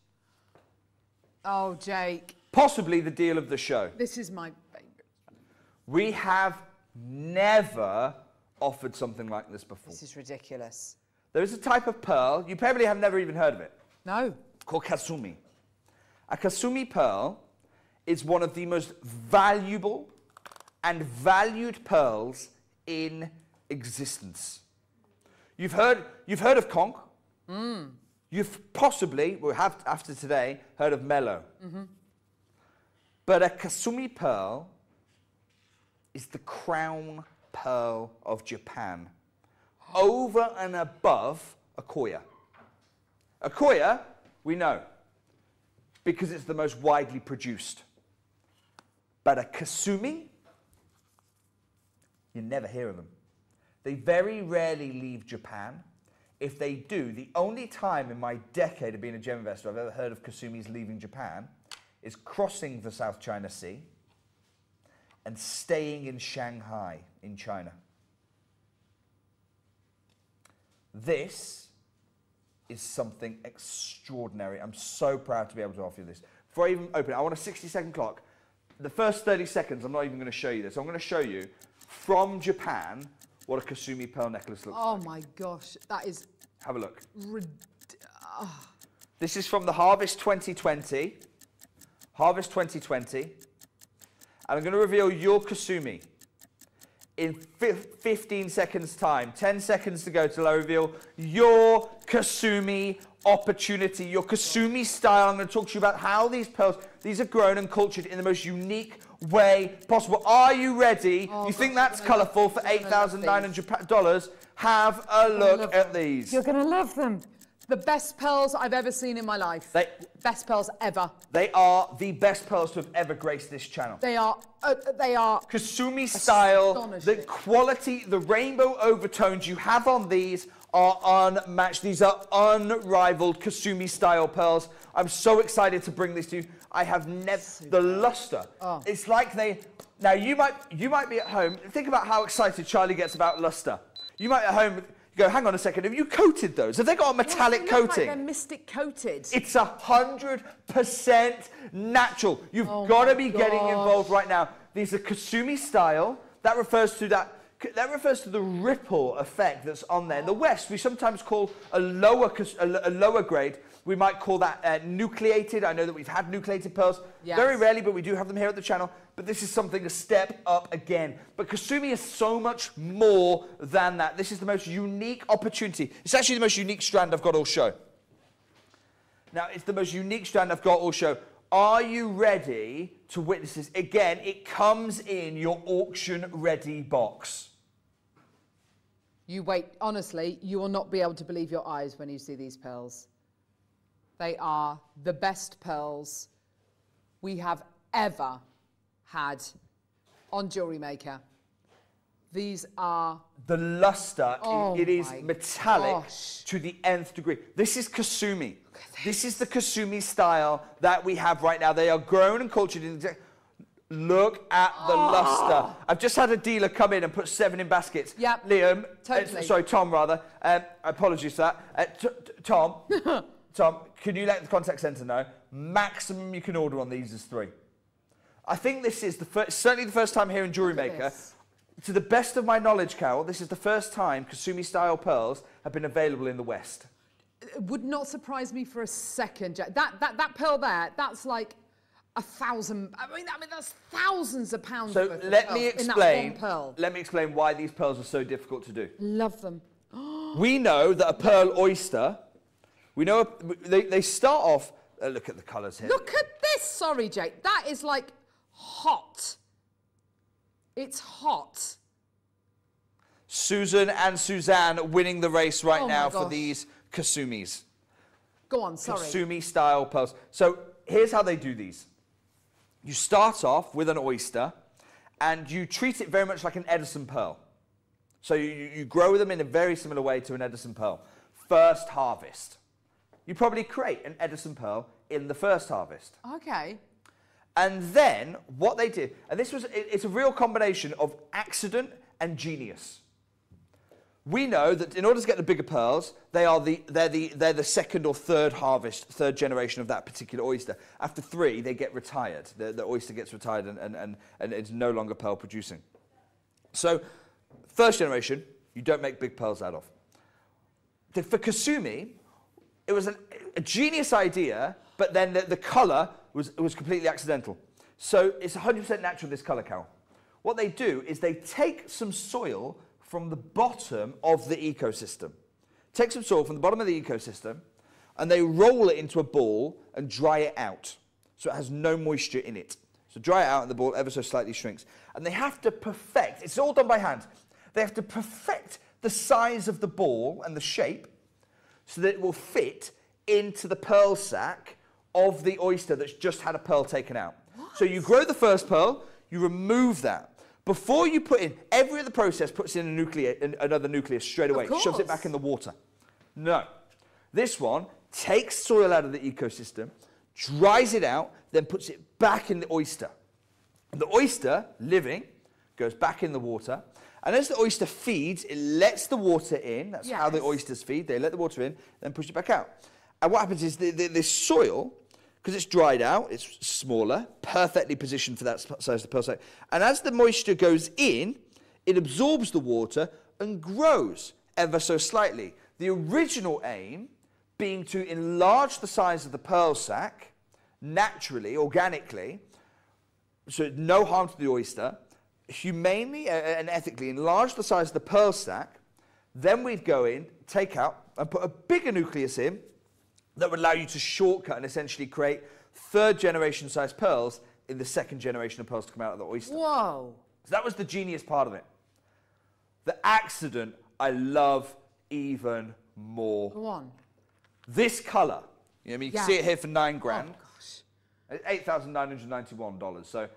Oh, Jake. possibly the deal of the show. This is my favourite. We have never offered something like this before. This is ridiculous. There is a type of pearl, you probably have never even heard of it, No. called kasumi. A kasumi pearl is one of the most valuable and valued pearls in existence. You've heard, you've heard of conch. Mm. You've possibly, well, have after today, heard of melo. Mm-hmm. But a kasumi pearl is the crown pearl of Japan, over and above Akoya. Akoya, we know, because it's the most widely produced. But a kasumi, you never hear of them. They very rarely leave Japan. If they do, the only time in my decade of being a gem investor I've ever heard of kasumis leaving Japan is crossing the South China Sea and staying in Shanghai in China. This is something extraordinary. I'm so proud to be able to offer you this. Before I even open it, I want a 60 second clock. The first 30 seconds, I'm not even going to show you this. I'm going to show you from Japan what a Kasumi pearl necklace looks Oh, like. my gosh. That is Have a look. rid- ah. This is from the Harvest 2020. Harvest 2020. And I'm going to reveal your Kasumi in fif- 15 seconds' time. 10 seconds to go till I reveal your Kasumi opportunity, your Kasumi style. I'm going to talk to you about how these pearls, these are grown and cultured in the most unique way possible. Are you ready? you think that's colourful for $8,900? Have a look at these. You're going to love them. The best pearls I've ever seen in my life. They, Best pearls ever. they are the best pearls to have ever graced this channel. They are, uh, they are Kasumi style, the quality, the rainbow overtones you have on these are unmatched. These are unrivaled Kasumi style pearls. I'm so excited to bring this to you. I have never the luster. Oh. It's like they now you might you might be at home. Think about how excited Charlie gets about luster. You might at home go, hang on a second, have you coated those? Have they got a metallic coating? Like they're mystic coated. It's a hundred percent natural. You've Oh got to be getting involved right now. These are Kasumi style. That refers to that. That refers to the ripple effect that's on there. In the oh. West, we sometimes call a lower, cas- a, l- a lower grade. We might call that uh, nucleated. I know that we've had nucleated pearls Yes. very rarely, but we do have them here at the channel. But this is something a step up again. But Kasumi is so much more than that. This is the most unique opportunity. It's actually the most unique strand I've got all show. Now, it's the most unique strand I've got also. Are you ready to witness this? Again, it comes in your auction ready box. You wait, honestly, you will not be able to believe your eyes when you see these pearls. They are the best pearls we have ever had on Jewelry Maker. These are The luster, i- Oh it is metallic gosh. to the nth degree. This is Kasumi. This is the Kasumi style that we have right now. They are grown and cultured in. Look at the Ah. luster. I've just had a dealer come in and put seven in baskets. Yep, Liam, uh, totally. sorry, Tom, rather. Um, apologies for that. Uh, Tom, Tom, can you let the contact centre know? Maximum you can order on these is three. I think this is the first, certainly the first time here in Jewelry Maker. To the best of my knowledge, Carol, this is the first time Kasumi style pearls have been available in the West. it would not surprise me for a second. Jack. That that that pearl there, that's like a thousand. I mean, I mean that's thousands of pounds. So worth of let pearls me explain. pearl. Let me explain why these pearls are so difficult to do. Love them. We know that a pearl oyster, we know they, they start off. Uh, look at the colours here. Look at this. Sorry, Jake. That is like hot. It's hot. Susan and Suzanne winning the race right Oh now for these Kasumis. Go on. Sorry. Kasumi style pearls. So here's how they do these. You start off with an oyster and you treat it very much like an Edison pearl. So you, you you grow them in a very similar way to an Edison pearl. First harvest. You probably create an Edison pearl in the first harvest. Okay. And then what they did, and this was, it- it's a real combination of accident and genius. We know that in order to get the bigger pearls, they are the, they're, the, they're the second or third harvest, third generation of that particular oyster. After three, they get retired. The, the oyster gets retired and, and, and, and it's no longer pearl producing. So, first generation, you don't make big pearls out of. For Kasumi, it was an, a genius idea, but then the, the colour was, was completely accidental. So it's 100% natural, this colour, Carol. What they do is they take some soil from the bottom of the ecosystem. Take some soil from the bottom of the ecosystem, and they roll it into a ball and dry it out. So it has no moisture in it. So dry it out, and the ball ever so slightly shrinks. And they have to perfect, it's all done by hand. They have to perfect the size of the ball and the shape so that it will fit into the pearl sac of the oyster that's just had a pearl taken out. So you grow the first pearl, you remove that. Before you put in, every other process puts in a nucleus, an- another nucleus straight away, shoves it back in the water. No. This one takes soil out of the ecosystem, dries it out, then puts it back in the oyster. The oyster, living, goes back in the water. And as the oyster feeds, it lets the water in. That's how the oysters feed. They let the water in, then push it back out. And what happens is the, the, this soil, because it's dried out, it's smaller, perfectly positioned for that size of the pearl sac. And as the moisture goes in, it absorbs the water and grows ever so slightly. The original aim being to enlarge the size of the pearl sac naturally, organically, so no harm to the oyster, humanely uh, and ethically enlarge the size of the pearl sac, then we'd go in, take out, and put a bigger nucleus in that would allow you to shortcut and essentially create third generation size pearls in the second generation of pearls to come out of the oyster. Whoa. So that was the genius part of it. The accident I love even more. Go on. This colour, you know, I mean, you can see it here for nine grand. Oh, gosh. Eight thousand nine hundred ninety-one dollars. So,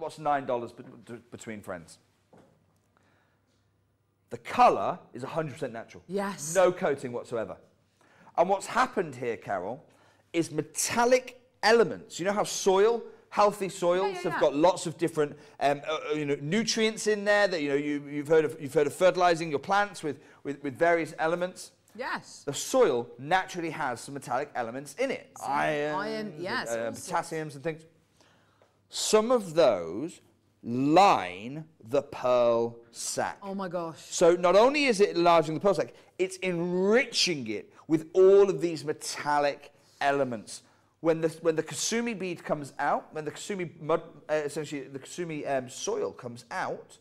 what's nine dollars be- be- between friends? The colour is 100% natural. Yes. No coating whatsoever. And what's happened here, Carol, is metallic elements. You know how soil, healthy soils, yeah, have yeah. got lots of different, um, uh, uh, you know, nutrients in there. That you know you, you've heard of. You've heard of fertilizing your plants with, with, with various elements. Yes. The soil naturally has some metallic elements in it. Iron, iron, yes, uh, potassiums and things. Some of those line the pearl sac. Oh my gosh. So not only is it enlarging the pearl sac, it's enriching it with all of these metallic elements. When the, when the kasumi bead comes out, when the kasumi mud, uh, essentially the kasumi um, soil comes out,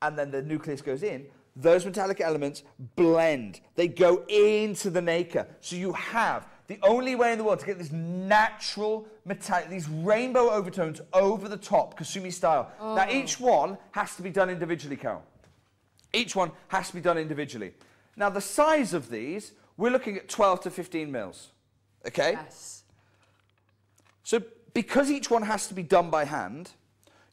and then the nucleus goes in, those metallic elements blend. They go into the nacre. So you have The only way in the world to get this natural metallic, these rainbow overtones over the top, Kasumi style. Now, Oh. each one has to be done individually, Carol. Each one has to be done individually. Now, the size of these, we're looking at 12 to 15 mils. Okay? Yes. So, because each one has to be done by hand,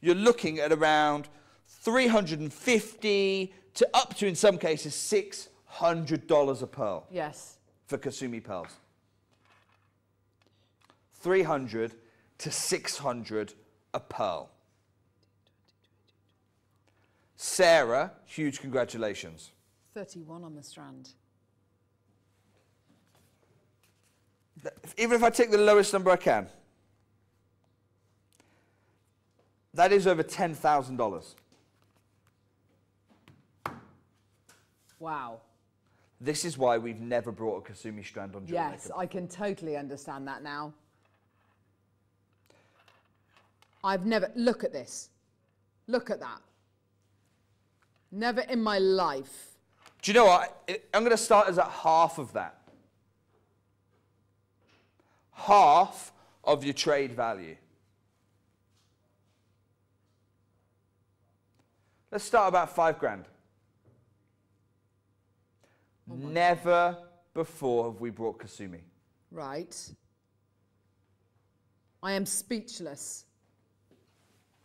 you're looking at around 350 to up to, in some cases, $600 a pearl Yes. for Kasumi pearls. 300 to 600 a pearl. Sarah, huge congratulations. 31 on the strand. Even if I take the lowest number I can, that is over $10,000. Wow. This is why we've never brought a Kasumi strand on jewelry Yes. I can totally understand that now. I've never, look at this. Look at that. Never in my life. Do you know what? I'm going to start us at half of that. Half of your trade value. Let's start about five grand. Oh never before have we brought Kasumi. Right. I am speechless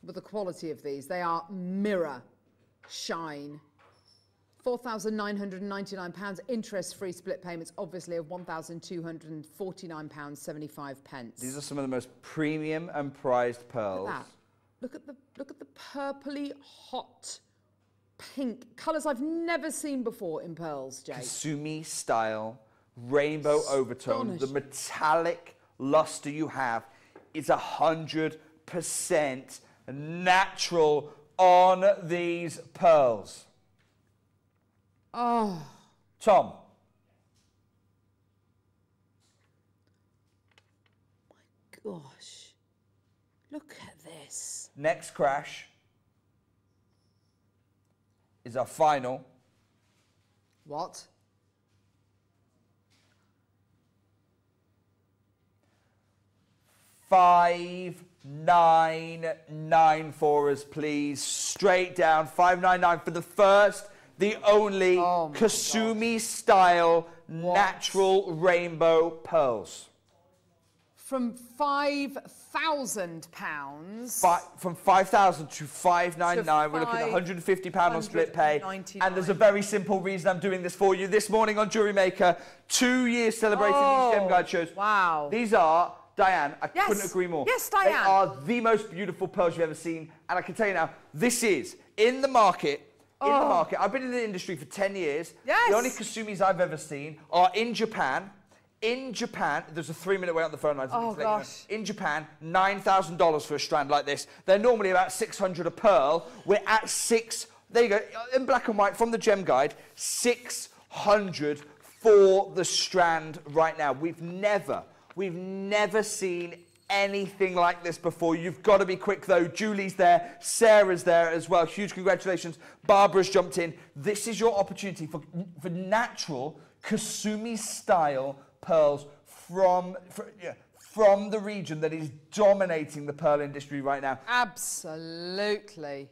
with the quality of these. They are mirror shine. £4,999, interest free split payments, obviously, of £1,249.75. pence. These are some of the most premium and prized pearls. Look at that. Look at the look at the purpley hot pink colours I've never seen before in pearls, Jake. Kasumi style, rainbow overtone, the metallic luster you have is a hundred percent natural on these pearls. Oh, Tom, My gosh. Look at this. next crash is our final. What? Five nine nine for us, please. Straight down. Five nine nine for the first, the only Oh Kasumi style natural rainbow pearls. From five thousand pounds. From 5,000 to 599, we're looking at 150 pound on split pay. 199. And there's a very simple reason I'm doing this for you. This morning on Jewelry Maker, two years celebrating these gem Oh, guide shows. wow. These are, Diane, I Yes. couldn't agree more. Yes, They Diane. are the most beautiful pearls you've ever seen. And I can tell you now, this is in the market. In the Oh. market, I've been in the industry for 10 years. Yes. The only Kasumis I've ever seen are in Japan. In Japan, there's a three minute wait on the phone lines. Oh, let you know. gosh. In Japan, $9,000 for a strand like this. They're normally about 600 a pearl. We're at six, there you go, in black and white from the gem guide, 600 for the strand right now. We've never, we've never seen anything like this before. You've got to be quick though. Julie's there, Sarah's there as well. Huge congratulations. Barbara's jumped in. This is your opportunity for, for natural Kasumi style pearls from, fr- yeah, from the region that is dominating the pearl industry right now. Absolutely.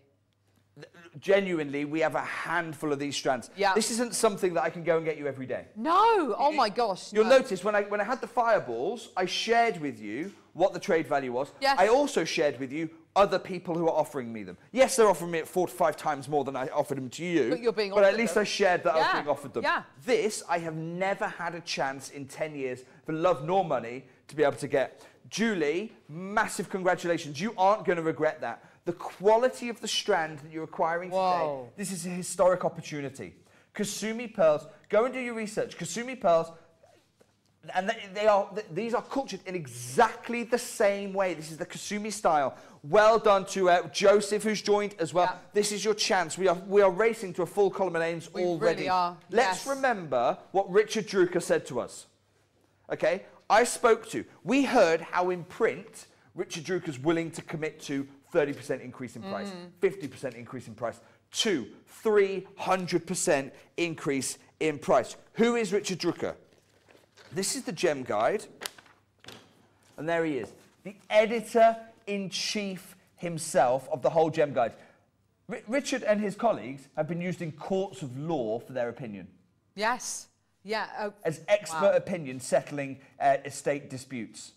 Genuinely, we have a handful of these strands. Yeah. This isn't something that I can go and get you every day. No. Oh my gosh. You'll no. notice when I, when I had the fireballs, I shared with you what the trade value was. Yes. I also shared with you other people who are offering me them. Yes, they're offering me at four to five times more than I offered them to you. But you're being But at least them. I shared that I was being offered them. yeah. This, I have never had a chance in 10 years for love nor money to be able to get. Julie, massive congratulations. You aren't going to regret that. The quality of the strand that you're acquiring Whoa. today, this is a historic opportunity. Kasumi pearls, go and do your research. Kasumi pearls, and they, they are th- these are cultured in exactly the same way. This is the Kasumi style. Well done to uh, Joseph, who's joined as well. Yeah. This is your chance. We are we are racing to a full column of names We already. really are, Let's yes. remember what Richard Drucker said to us. Okay, I spoke to. We heard how in print Richard Drucker's willing to commit to 30% increase in price, Mm. 50% increase in price, two, 300% increase in price. Who is Richard Drucker? This is the gem guide. And there he is, the editor in chief himself of the whole gem guide. Ri- Richard and his colleagues have been used in courts of law for their opinion, Yes. Yeah. Oh, as expert wow. opinion settling uh, estate disputes,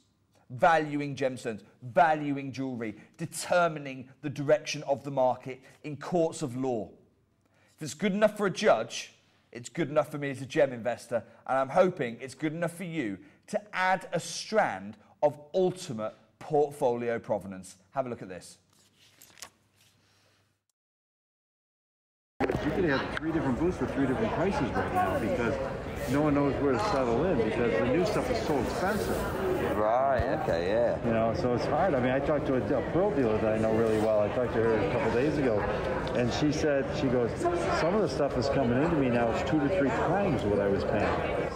valuing gemstones, valuing jewellery, determining the direction of the market in courts of law. If it's good enough for a judge, it's good enough for me as a gem investor, and I'm hoping it's good enough for you to add a strand of ultimate portfolio provenance. Have a look at this. You could have three different booths with three different prices right now because no one knows where to settle in because the new stuff is so expensive. Right, okay, yeah. You know, so it's hard. I mean, I talked to a, a pearl dealer that I know really well. I talked to her a couple days ago, and she said, she goes, some of the stuff is coming into me now. It's two to three times what I was paying.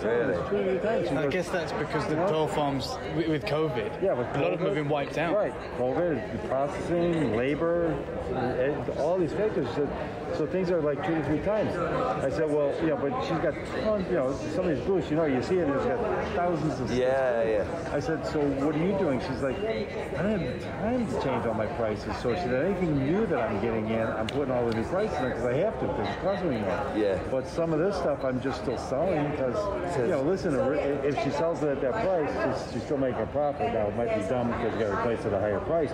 Really? Two to three times. She I goes, guess that's because the you know? pearl farms with, with COVID, Yeah, with a lot of them have been wiped out. Right, COVID, the processing, labor, eh, all these factors. So, so things are like two to three times. I said, well, yeah, but she's got tons, you know, some of these booths, you know, you see it, it's got thousands of Yeah, yeah. I said, so what are you doing? She's like, I don't have time to change all my prices. So she said, anything new that I'm getting in, I'm putting all the new prices in because I have to because it costs me more. Yeah. But some of this stuff I'm just still selling because, you know, listen, if she sells it at that price, she's, she's still making a profit. Now, it might be dumb because you got to replace it at a higher price.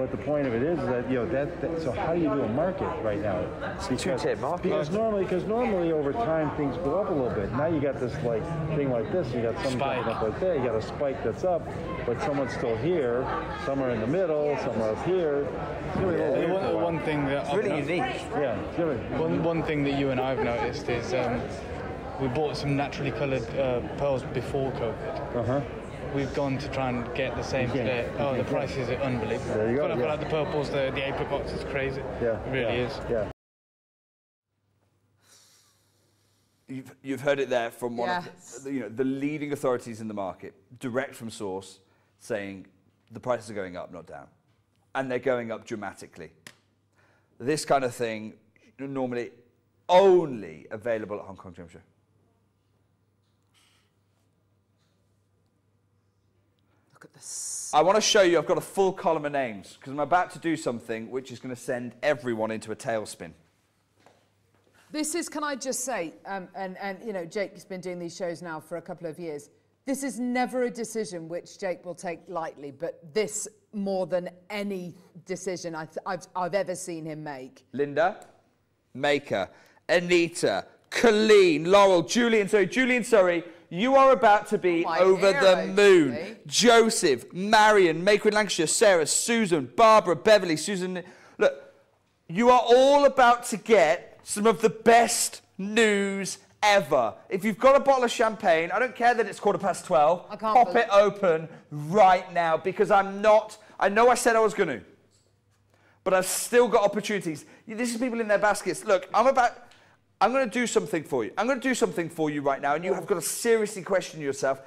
But the point of it is that, you know, that, that so how do you do a market right now? It's a two-tiered market. Because normally, because normally over time things go up a little bit. Now you got this like thing like this. You got some Spike. up like that. You got a spike that's up, but someone's still here. Some are in the middle. Some are up here. It's gonna be a little The weird one, for a the while. one thing that It's I've really no- unique. Yeah. it's One, one thing that you and I've noticed is um, we bought some naturally coloured uh, pearls before COVID. Uh-huh. We've gone to try and get the same You can't. today. Oh, the prices are unbelievable. There you go, But I feel yeah. like the purples, the, the apricots, is crazy. Yeah. It really yeah, is. Yeah. You've, you've heard it there from one Yes. of the, you know, the leading authorities in the market, direct from source, saying the prices are going up, not down. And they're going up dramatically. This kind of thing normally only available at Hong Kong Gem Show. Look at this. I want to show you, I've got a full column of names because I'm about to do something which is going to send everyone into a tailspin. This is, can I just say, um, and, and you know, Jake's been doing these shows now for a couple of years. This is never a decision which Jake will take lightly, but this more than any decision I th- I've, I've ever seen him make. Linda, Maker, Anita, Colleen, Laurel, Julian Surrey. Julian Surrey, you are about to be My over the moon. Joseph, Marion, Maker in Lancashire, Sarah, Susan, Barbara, Beverly, Susan. Look, you are all about to get some of the best news ever. If you've got a bottle of champagne, I don't care that it's quarter past 12, I can't pop it open right now because I'm not, I know I said I was going to but I've still got opportunities. This is people in their baskets. Look, I'm about. I'm going to do something for you. I'm going to do something for you right now, and you have got to seriously question yourself.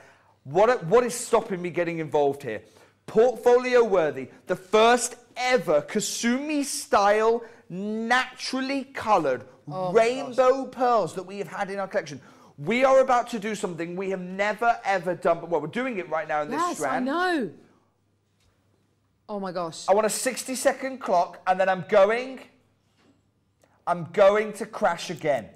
What, what is stopping me getting involved here? Portfolio worthy, the first ever Kasumi style, naturally coloured oh rainbow pearls that we have had in our collection. We are about to do something we have never ever done. but Well, we're doing it right now in this yes, strand. I know. Oh my gosh. I want a 60 second clock and then I'm going, I'm going to crash again.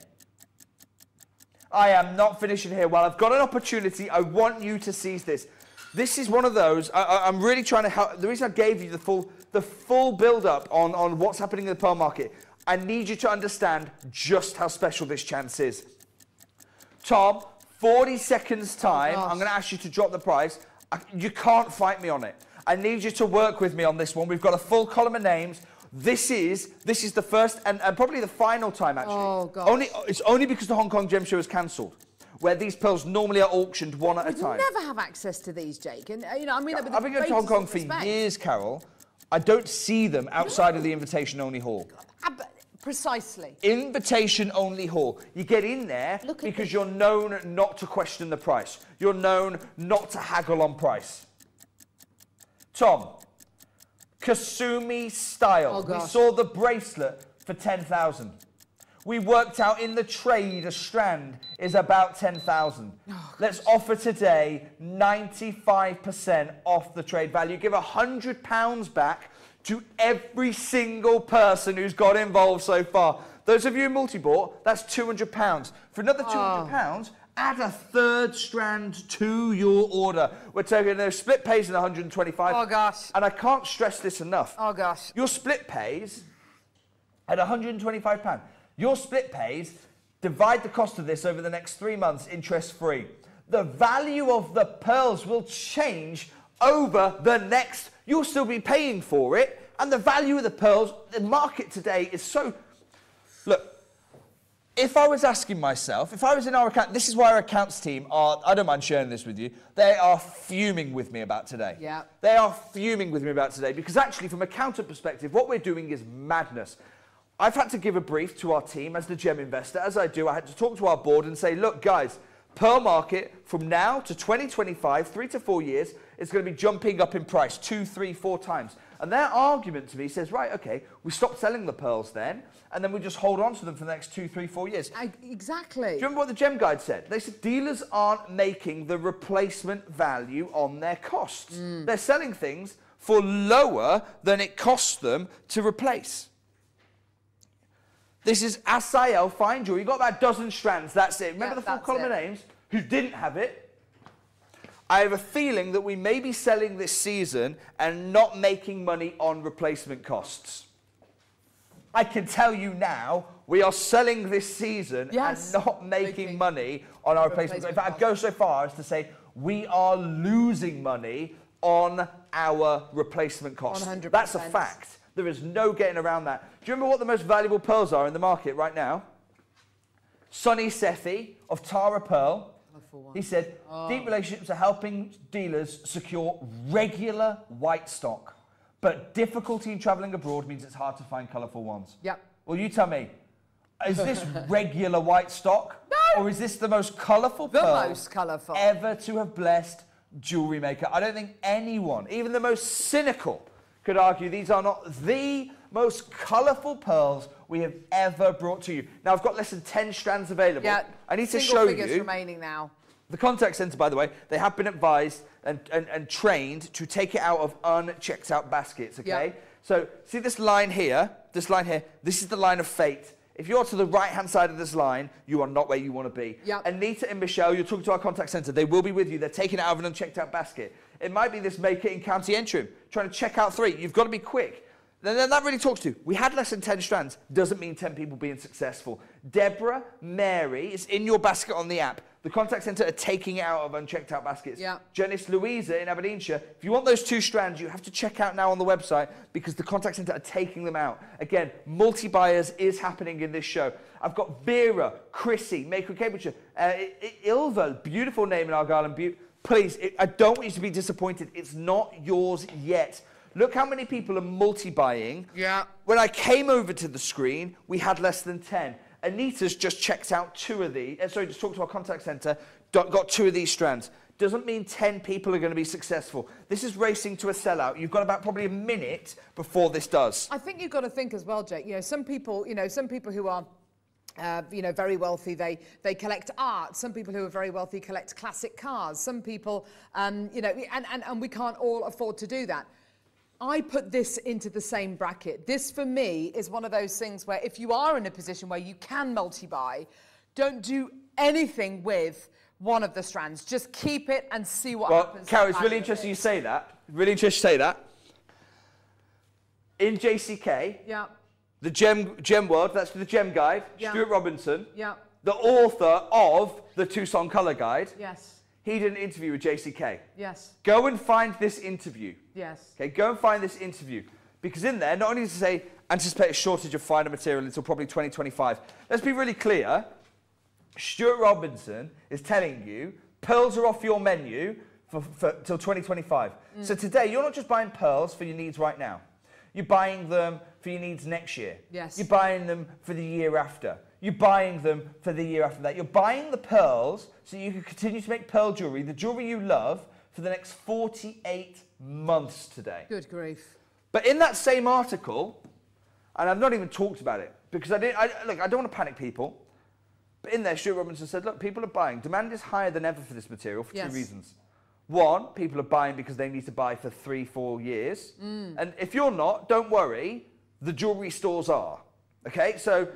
I am not finishing here. While I've got an opportunity, I want you to seize this. This is one of those, I, I'm really trying to help. The reason I gave you the full, the full build up on, on what's happening in the pearl market, I need you to understand just how special this chance is. Tom, 40 seconds time. Oh, gosh. I'm going to ask you to drop the price. I, you can't fight me on it. I need you to work with me on this one. We've got a full column of names. This is this is the first and, and probably the final time actually. Oh, gosh. Only it's only because the Hong Kong Gem Show is cancelled, where these pearls normally are auctioned one at a We'd time. never have access to these, Jake. And, uh, you know, I mean that with I've been going to Hong Kong for respect. years, Carol. I don't see them outside of the invitation only hall. Ah, Precisely. Invitation only hall. You get in there Look because you're known not to question the price. You're known not to haggle on price. Tom, Kasumi style. Oh, we saw the bracelet for 10,000. We worked out in the trade a strand is about 10,000. Let's offer today 95% off the trade value. Give 100 pounds back to every single person who's got involved so far. Those of you multi-bought, that's 200 pounds. For another 200 pounds, add a third strand to your order. We're talking those split pays in 125. Oh, gosh. And I can't stress this enough. Oh, gosh. Your split pays at 125 pound. Your split pays divide the cost of this over the next three months interest free. The value of the pearls will change over the next. You'll still be paying for it, and the value of the pearls. The market today is so. Look, if I was asking myself, if I was in our account, this is why our accounts team are, I don't mind sharing this with you, they are fuming with me about today. Yeah. They are fuming with me about today because actually, from a counter perspective, what we're doing is madness. I've had to give a brief to our team as the gem investor. As I do, I had to talk to our board and say, look, guys, pearl market from now to 2025, three to four years, is going to be jumping up in price two, three, four times. And their argument to me says, right, okay, we stop selling the pearls then, and then we just hold on to them for the next two, three, four years. I, exactly. Do you remember what the Gem Guide said? They said dealers aren't making the replacement value on their costs. Mm. They're selling things for lower than it costs them to replace. This is Assael Fine Jewelry. You've got about a dozen strands, that's it. Remember Yeah, the full column of names who didn't have it? I have a feeling that we may be selling this season and not making money on replacement costs. I can tell you now, we are selling this season Yes. and not making, Making money on our replacement. replacement In fact, I'd go so far as to say we are losing money on our replacement costs. 100%. That's a fact. There is no getting around that. Do you remember what the most valuable pearls are in the market right now? Sonny Sethi of Tara Pearl. He said, deep oh. relationships are helping dealers secure regular white stock, but difficulty in traveling abroad means it's hard to find colourful ones. Yep. Well, you tell me, is this regular white stock? No. Or is this the most colourful The pearl most colourful. ever to have blessed jewellery maker? I don't think anyone, even the most cynical, could argue these are not the most colourful pearls we have ever brought to you. Now, I've got less than 10 strands available. Yeah. I need to show figures you. remaining now. The contact centre, by the way, they have been advised and, and, and trained to take it out of unchecked out baskets, okay? Yeah. So, see this line here? This line here? This is the line of fate. If you're to the right hand side of this line, you are not where you want to be. Yep. Anita and Michelle, you're talking to our contact centre. They will be with you. They're taking it out of an unchecked out basket. It might be this maker in County Antrim trying to check out three. You've got to be quick. Then then that really talks to you. We had less than 10 strands. Doesn't mean 10 people being successful. Deborah, Mary is in your basket on the app. The contact centre are taking it out of unchecked out baskets. Yeah. Janice Louisa in Aberdeenshire. If you want those two strands, you have to check out now on the website because the contact centre are taking them out. Again, multi buyers is happening in this show. I've got Vera, Chrissy, Maker Cambridgeshire, uh, Ilva, beautiful name in Argyll and Bute. Please, it, I don't want you to be disappointed. It's not yours yet. Look how many people are multi buying. Yeah. When I came over to the screen, we had less than 10. Anita's just checked out two of these. Uh, sorry, just talked to our contact centre, got got two of these strands. Doesn't mean 10 people are going to be successful. This is racing to a sellout. You've got about probably a minute before this does. I think you've got to think as well, Jake. You know, some people, you know, some people who are uh, you know, very wealthy, they, they collect art. Some people who are very wealthy collect classic cars. Some people, um, you know, and, and, and we can't all afford to do that. I put this into the same bracket. This, for me, is one of those things where if you are in a position where you can multi-buy, don't do anything with one of the strands. Just keep it and see what Well, happens. Carol, it's really interesting it. you say that. Really interesting you say that. In JCK, Yeah, the Gem, Gem World, that's the Gem Guide, Yeah. Stuart Robertson, yeah, the author of the Tucson Colour Guide, yes, he did an interview with JCK. yes, Go and find this interview. Yes. Okay, go and find this interview. Because in there, not only does it say anticipate a shortage of finer material until probably 2025, let's be really clear. Stuart Robertson is telling you pearls are off your menu for, for, till 2025. Mm. So today, you're not just buying pearls for your needs right now. You're buying them for your needs next year. Yes. You're buying them for the year after. You're buying them for the year after that. You're buying the pearls so you can continue to make pearl jewelry, the jewelry you love, for the next 48 months today. Good grief. But in that same article, and I've not even talked about it, because I didn't. I, look, I don't want to panic people. But in there, Stuart Robertson said, look, people are buying. Demand is higher than ever for this material for Yes. two reasons. One, people are buying because they need to buy for three, four years. Mm. And if you're not, don't worry, the jewellery stores are. Okay, so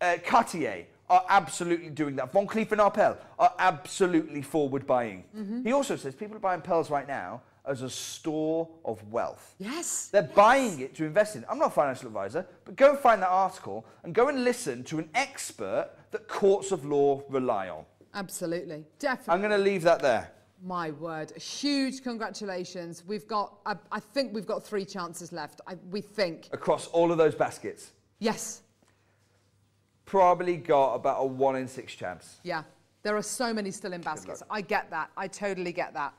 uh, Cartier are absolutely doing that. Van Cleef and Arpels are absolutely forward buying. Mhm. He also says people are buying pearls right now as a store of wealth. Yes. They're buying it to invest in. I'm not a financial advisor, but go and find that article and go and listen to an expert that courts of law rely on. Absolutely. Definitely. I'm going to leave that there. My word. Huge congratulations. We've got, I, I think we've got three chances left. I, we think. Across all of those baskets, Yes. probably got about a one in six chance. Yeah. There are so many still in baskets. I get that. I totally get that.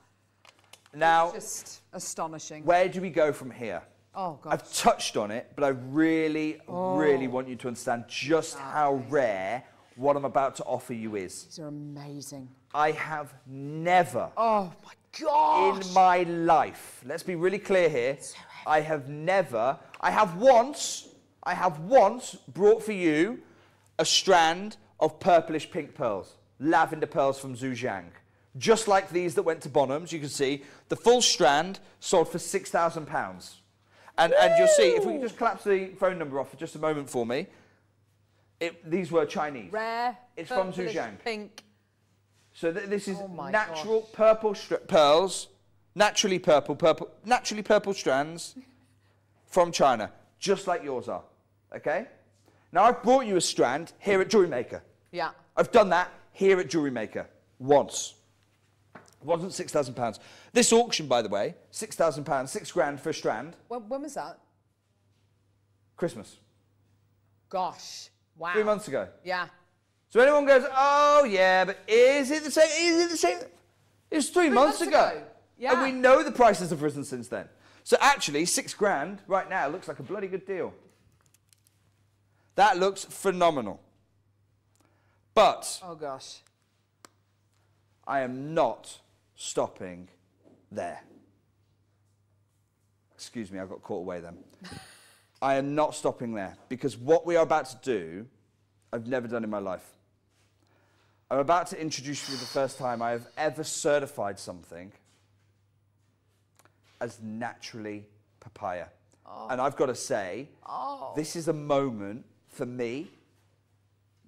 Now, Just astonishing. where do we go from here? Oh, God. I've touched on it, but I really, Oh. really want you to understand just how rare what I'm about to offer you is. These are amazing. I have never Oh, my gosh. in my life, let's be really clear here, So I have never, I have once, I have once brought for you a strand of purplish pink pearls, lavender pearls from Zhujiang. Just like these that went to Bonhams, you can see the full strand sold for £6,000. And, and you'll see, if we can just collapse the phone number off for just a moment for me, it, these were Chinese. Rare. It's from Zhujiang. Pink. So th- this is Oh natural purple stri- pearls, naturally purple, purple, naturally purple strands from China, just like yours are. Okay. Now I've brought you a strand here at Jewelry Maker. Yeah. I've done that here at Jewelry Maker once. Wasn't six thousand pounds. This auction, by the way, six thousand pounds, six grand for a strand. When, when was that? Christmas, Gosh. Wow. three months ago. Yeah. So anyone goes, oh yeah, but is it the same? Is it the same? It was three, months, months ago. ago. Yeah. And we know the prices have risen since then. So actually, six grand right now looks like a bloody good deal. That looks phenomenal. But Oh, gosh. I am not stopping there. Excuse me, I got caught away then. I am not stopping there because what we are about to do, I've never done in my life. I'm about to introduce you for the first time I have ever certified something as naturally papaya. Oh. And I've got to say, Oh. this is a moment for me.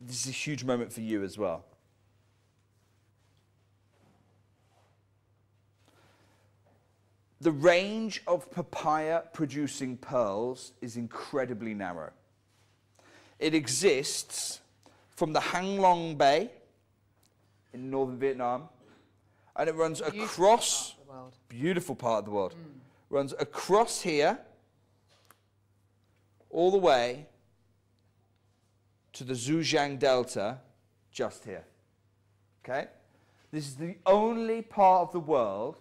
This is a huge moment for you as well. The range of papaya producing pearls is incredibly narrow. It exists from the Hang Long Bay in northern Vietnam and it runs across the world. beautiful part of the world. Mm. Runs across here all the way to the Zhujiang Delta just here. Okay? This is the only part of the world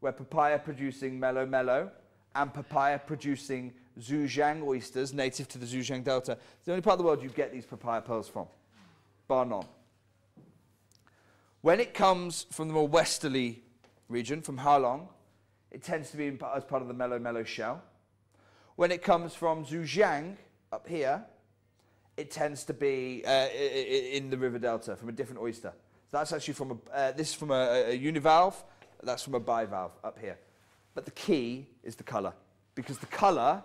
where papaya producing melo melo and papaya producing Zhujiang oysters native to the Zhujiang Delta. It's the only part of the world you get these papaya pearls from, bar none. When it comes from the more westerly region, from Halong, it tends to be as part of the melo melo shell. When it comes from Zhujiang, up here, it tends to be uh, in the river delta from a different oyster. So that's actually from a, uh, this is from a, a univalve, that's from a bivalve up here. But the key is the colour, because the colour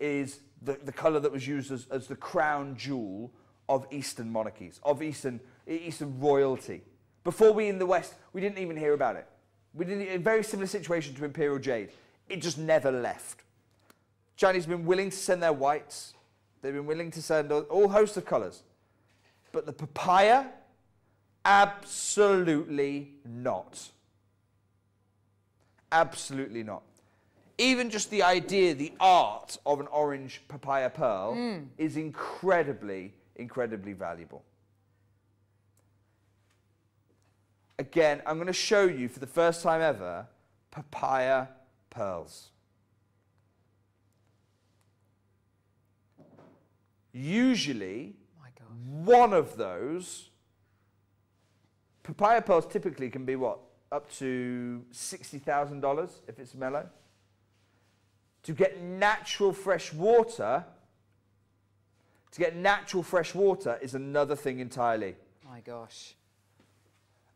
is the, the colour that was used as, as the crown jewel of Eastern monarchies, of Eastern, Eastern royalty. Before we in the West, we didn't even hear about it. We did a very similar situation to Imperial Jade. It just never left. Chinese have been willing to send their whites. They've been willing to send all, all hosts of colours. But the papaya, absolutely not. Absolutely not. Even just the idea, the art of an orange papaya pearl Mm. is incredibly, incredibly valuable. Again, I'm going to show you for the first time ever papaya pearls. Usually, one of those papaya pearls typically can be what up to sixty thousand dollars if it's melo. To get natural fresh water, To get natural fresh water is another thing entirely. My gosh.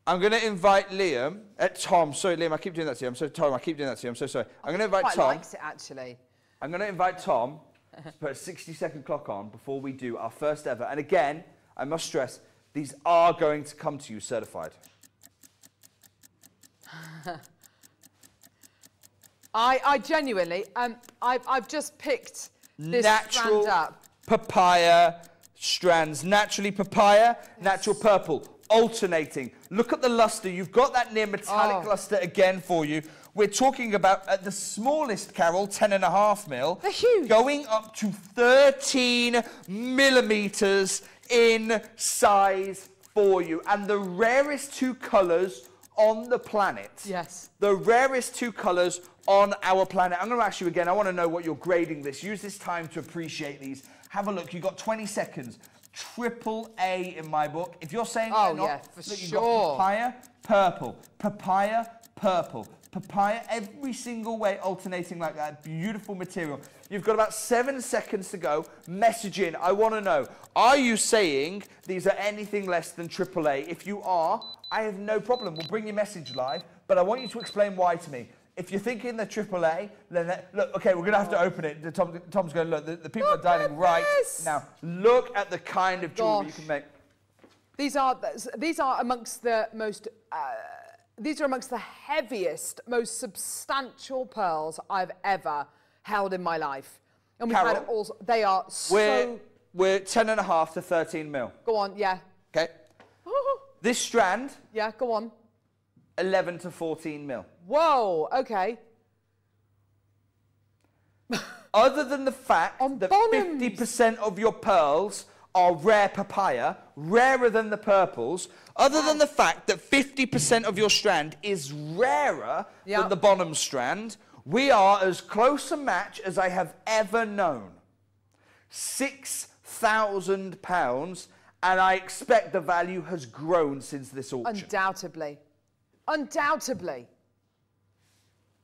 I'm going to invite Liam, uh, Tom, sorry, Liam, I keep doing that to you. I'm so Tom, I keep doing that to you. I'm so sorry. I'm going to invite Quite Tom. likes it actually. I'm going to invite Tom to put a 60 second clock on before we do our first ever. And again, I must stress, these are going to come to you certified. I, I genuinely, um, I've, I've just picked this natural strand up. papaya strands. Naturally papaya, natural purple, alternating. Look at the luster. You've got that near metallic Oh. luster again for you. We're talking about at the smallest, Carol, 10 and a half mil. They're huge. Going up to 13 millimeters in size for you. And the rarest two colours on the planet. Yes. The rarest two colours on our planet. I'm going to ask you again. I want to know what you're grading this. Use this time to appreciate these. Have a look. You've got 20 seconds. Triple A in my book. If you're saying Oh, not, yeah, for look, sure. got papaya, purple, papaya, purple, papaya, every single way alternating like that. Beautiful material. You've got about seven seconds to go. Message in. I want to know, are you saying these are anything less than triple A? If you are, I have no problem. We'll bring your message live, but I want you to explain why to me. If you're thinking they're AAA, then look, okay, we're going to have to open it. The Tom, Tom's going, look, the, the people Look are dining right this. now. Look at the kind of jewelry you can make. These are these are amongst the most. Uh, these are amongst the heaviest, most substantial pearls I've ever held in my life, and we've had Carol, also. They are We're, so. we're 10 and a half to 13 mil. Go on, yeah, Okay. This strand, yeah, go on. 11 to 14 mil. Whoa, okay. Other than the fact On that Bonhams. 50% of your pearls are rare papaya, rarer than the purples, other than the fact that 50% of your strand is rarer Yeah. than the Bonham strand, we are as close a match as I have ever known. £6,000, and I expect the value has grown since this auction. Undoubtedly. Undoubtedly.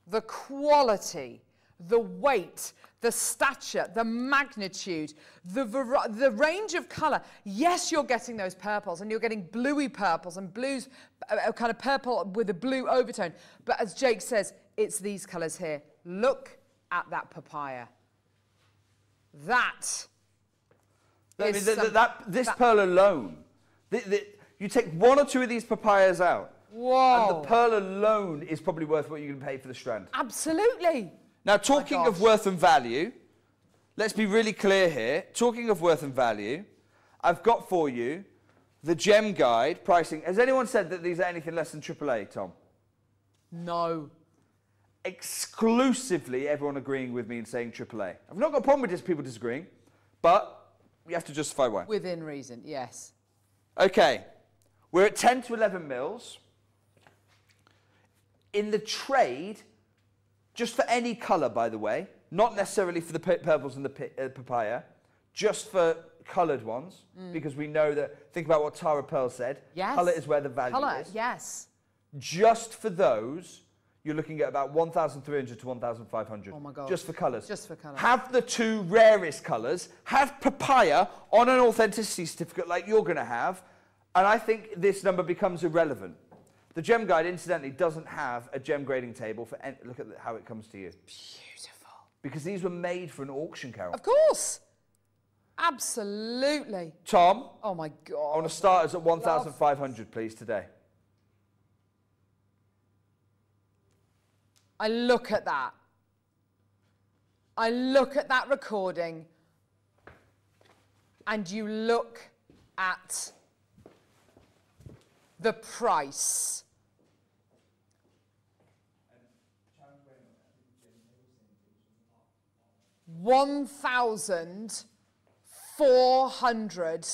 The quality, the weight, the stature, the magnitude, the, the range of colour. Yes, you're getting those purples and you're getting bluey purples and blues, uh, uh, kind of purple with a blue overtone. But as Jake says, it's these colours here. Look at that papaya. That I mean, is th- th- some- that, this that- pearl alone, th- th- you take one or two of these papayas out, and the pearl alone is probably worth what you can pay for the strand. Absolutely. Now, talking of worth and value, let's be really clear here. Talking of worth and value, I've got for you the gem guide pricing. Has anyone said that these are anything less than AAA, Tom? No. Exclusively everyone agreeing with me and saying AAA. I've not got a problem with dis- people disagreeing, but you have to justify why. Within reason, yes. Okay, we're at 10 to 11 mils. In the trade, just for any colour, by the way, not necessarily for the pu- purples and the uh, papaya, just for coloured ones, because we know that, think about what Tara Pearl said, Mm. Yes. colour is where the value Colour, is. yes. Just for those, you're looking at about 1,300 to 1,500. Oh my God. Just for colours. Just for colours. Have the two rarest colours. Have papaya on an authenticity certificate like you're going to have. And I think this number becomes irrelevant. The gem guide, incidentally, doesn't have a gem grading table for. Any, look at how it comes to you. Beautiful. Because these were made for an auction, Carol. Of course. Absolutely. Tom, Oh my God. I want to start us at 1,500, please, today. I look at that. I look at that recording and you look at the price. One thousand four hundred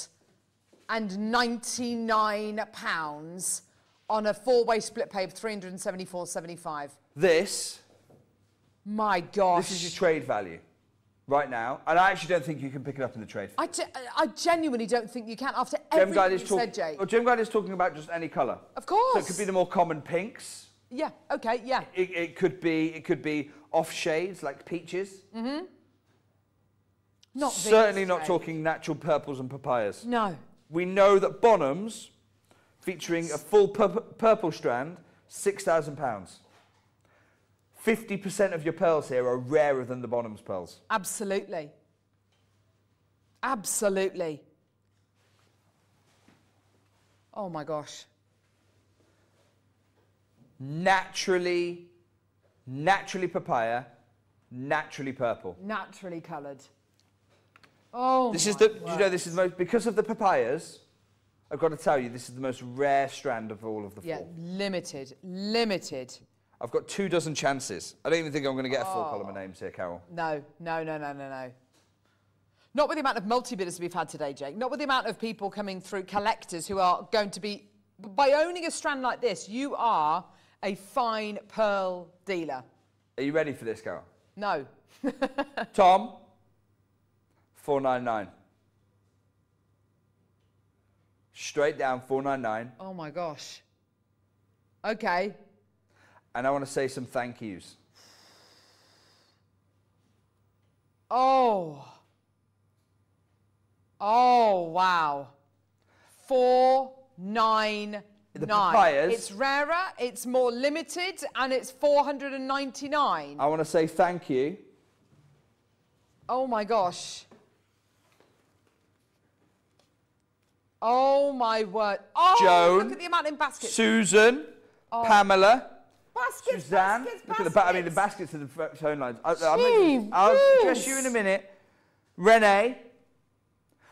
and ninety-nine pounds on a four-way split pay of three hundred and seventy-four seventy-five. This, My gosh. this is your trade value right now. And I actually don't think you can pick it up in the trade. I, I genuinely don't think you can after Gem everything Guide you is talking. said, Jake. Well, Gem Guide is talking about just any colour. Of course. So it could be the more common pinks. Yeah, okay, yeah. It, it could be it could be off shades like peaches. Mm-hmm. Not Certainly not talking natural purples and papayas. No. We know that Bonhams, featuring a full pur- purple strand, £6,000. 50% of your pearls here are rarer than the Bonhams pearls. Absolutely. Absolutely. Oh my gosh. Naturally, naturally papaya, naturally purple. Naturally coloured. Oh. this is the, you know, this is the most, because of the papayas, I've got to tell you, this is the most rare strand of all of the Yeah, four. limited. Limited. I've got two dozen chances. I don't even think I'm going to get a full Oh. column of oh. names here, Carol. No, no, no, no, no, no. Not with the amount of multi-bidders we've had today, Jake. Not with the amount of people coming through, collectors who are going to be... By owning a strand like this, you are a fine pearl dealer. Are you ready for this, Carol? No. Tom, 499. Straight down, 499. Oh my gosh. Okay. And I want to say some thank yous. Oh. Oh, wow. Four, nine, The nine. papayas- It's rarer, it's more limited, and it's 499. I want to say thank you. Oh my gosh. Oh my word. Oh, Joan, look at the amount in baskets. Susan, Oh. Pamela, baskets, Suzanne. baskets, Look at the ba- I mean the baskets of the phone lines. I, I'll, Gee I'll address you in a minute. Renee,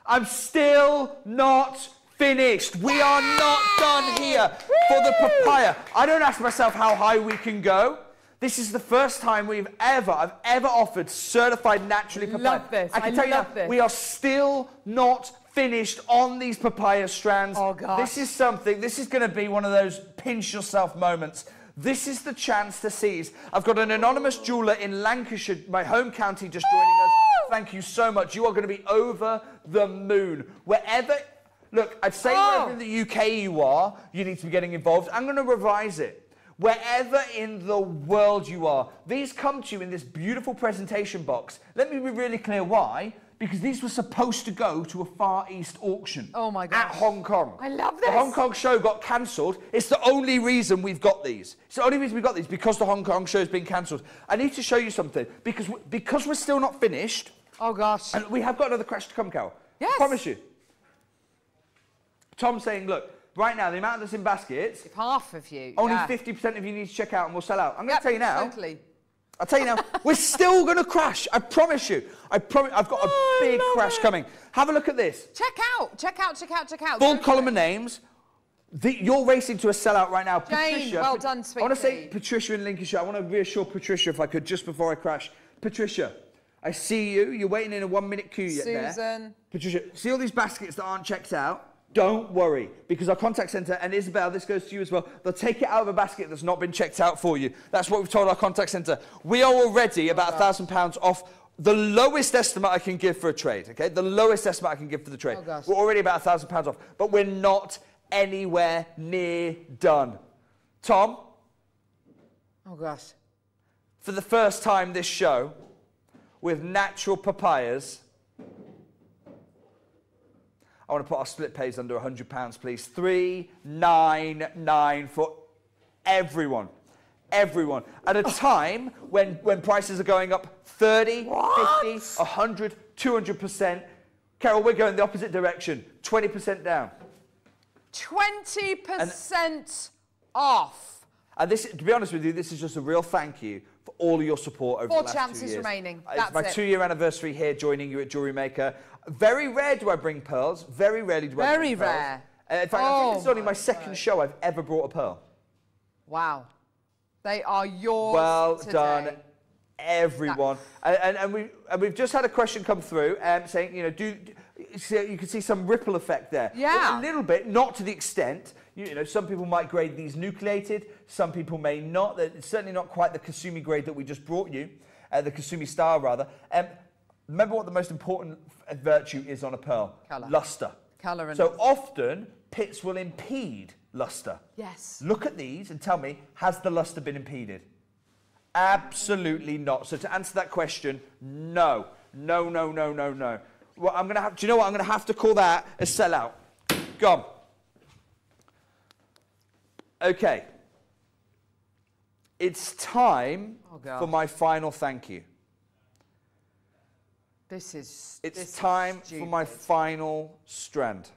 I'm still not finished. We are not done here for the papaya. I don't ask myself how high we can go. This is the first time we've ever, I've ever offered certified naturally papaya. Love this. I can I tell you love now, this. we are still not finished on these papaya strands. Oh, gosh. This is something, this is going to be one of those pinch yourself moments. This is the chance to seize. I've got an anonymous jeweler in Lancashire, my home county, just joining us. Thank you so much. You are going to be over the moon. Wherever, look, I'd say Oh. wherever in the UK you are, you need to be getting involved. I'm going to revise it. Wherever in the world you are, these come to you in this beautiful presentation box. Let me be really clear why. Because these were supposed to go to a Far East auction. Oh my God. At. Hong Kong. I love this. The. Hong Kong show got cancelled. It's the only reason we've got these. It's the only reason we've got these because the Hong Kong show's been cancelled. I need to show you something because we, because we're still not finished. Oh gosh. And we have got another crash to come, Cal. Yes. Promise you. Tom's saying, look, right now the amount that's in baskets, If half of you. only yeah. 50% of you need to check out and we'll sell out. I'm going Yep, to tell you now. Totally. I'll tell you now, we're still going to crash. I promise you. I promise. I've got Oh, a big crash it. coming. Have a look at this. Check out, check out, check out, check out. Full Go column of names. The, you're racing to a sellout right now. Jane, Patricia. well done, sweetie. I want to say. Patricia in Lincolnshire. I want to reassure Patricia if I could just before I crash. Patricia, I see you. You're waiting in a one minute queue yet there. Susan. Patricia, see all these baskets that aren't checked out? Don't worry, because our contact centre, and Isabel, this goes to you as well, they'll take it out of a basket that's not been checked out for you. That's what we've told our contact centre. We are already about a thousand pounds off the lowest estimate I can give for a trade, okay? The lowest estimate I can give for the trade. Oh. We're already about a thousand pounds off, but we're not anywhere near done. Tom, Oh gosh. for the first time this show, with natural papayas, I want to put our split pays under £100, please. 399 for everyone. Everyone. At a time when, when prices are going up 30, 50, 100, 200%. Carol, we're going the opposite direction. 20% down. 20% off. And this, to be honest with you, this is just a real thank you for all of your support over Four the last two chances years. remaining. That's it's my it. two-year anniversary here, joining you at Jewelry Maker. Very rare do I bring pearls. Very rarely do I Very bring pearls. rare. Uh, in fact, I Oh think this is only my my second show I've ever brought a pearl. Wow. They are yours Well today. done, everyone. And, and, and, we, and we've just had a question come through um, saying, you know, do, do- so you can see some ripple effect there. Yeah. A little bit, not to the extent. You, know, some people might grade these nucleated, some people may not. They're certainly not quite the Kasumi grade that we just brought you, uh, the Kasumi style rather. Um, remember what the most important virtue is on a pearl? Colour. Luster. Colour and So often, pits will impede luster. Yes. Look at these and tell me, has the luster been impeded? Absolutely not. So to answer that question, no. No, no, no, no, no. Well, I'm gonna have. Do you know what? I'm gonna have to call that a sellout. Gone. Okay. It's time Oh, for my final thank you. This is. It's this is time for my final strand.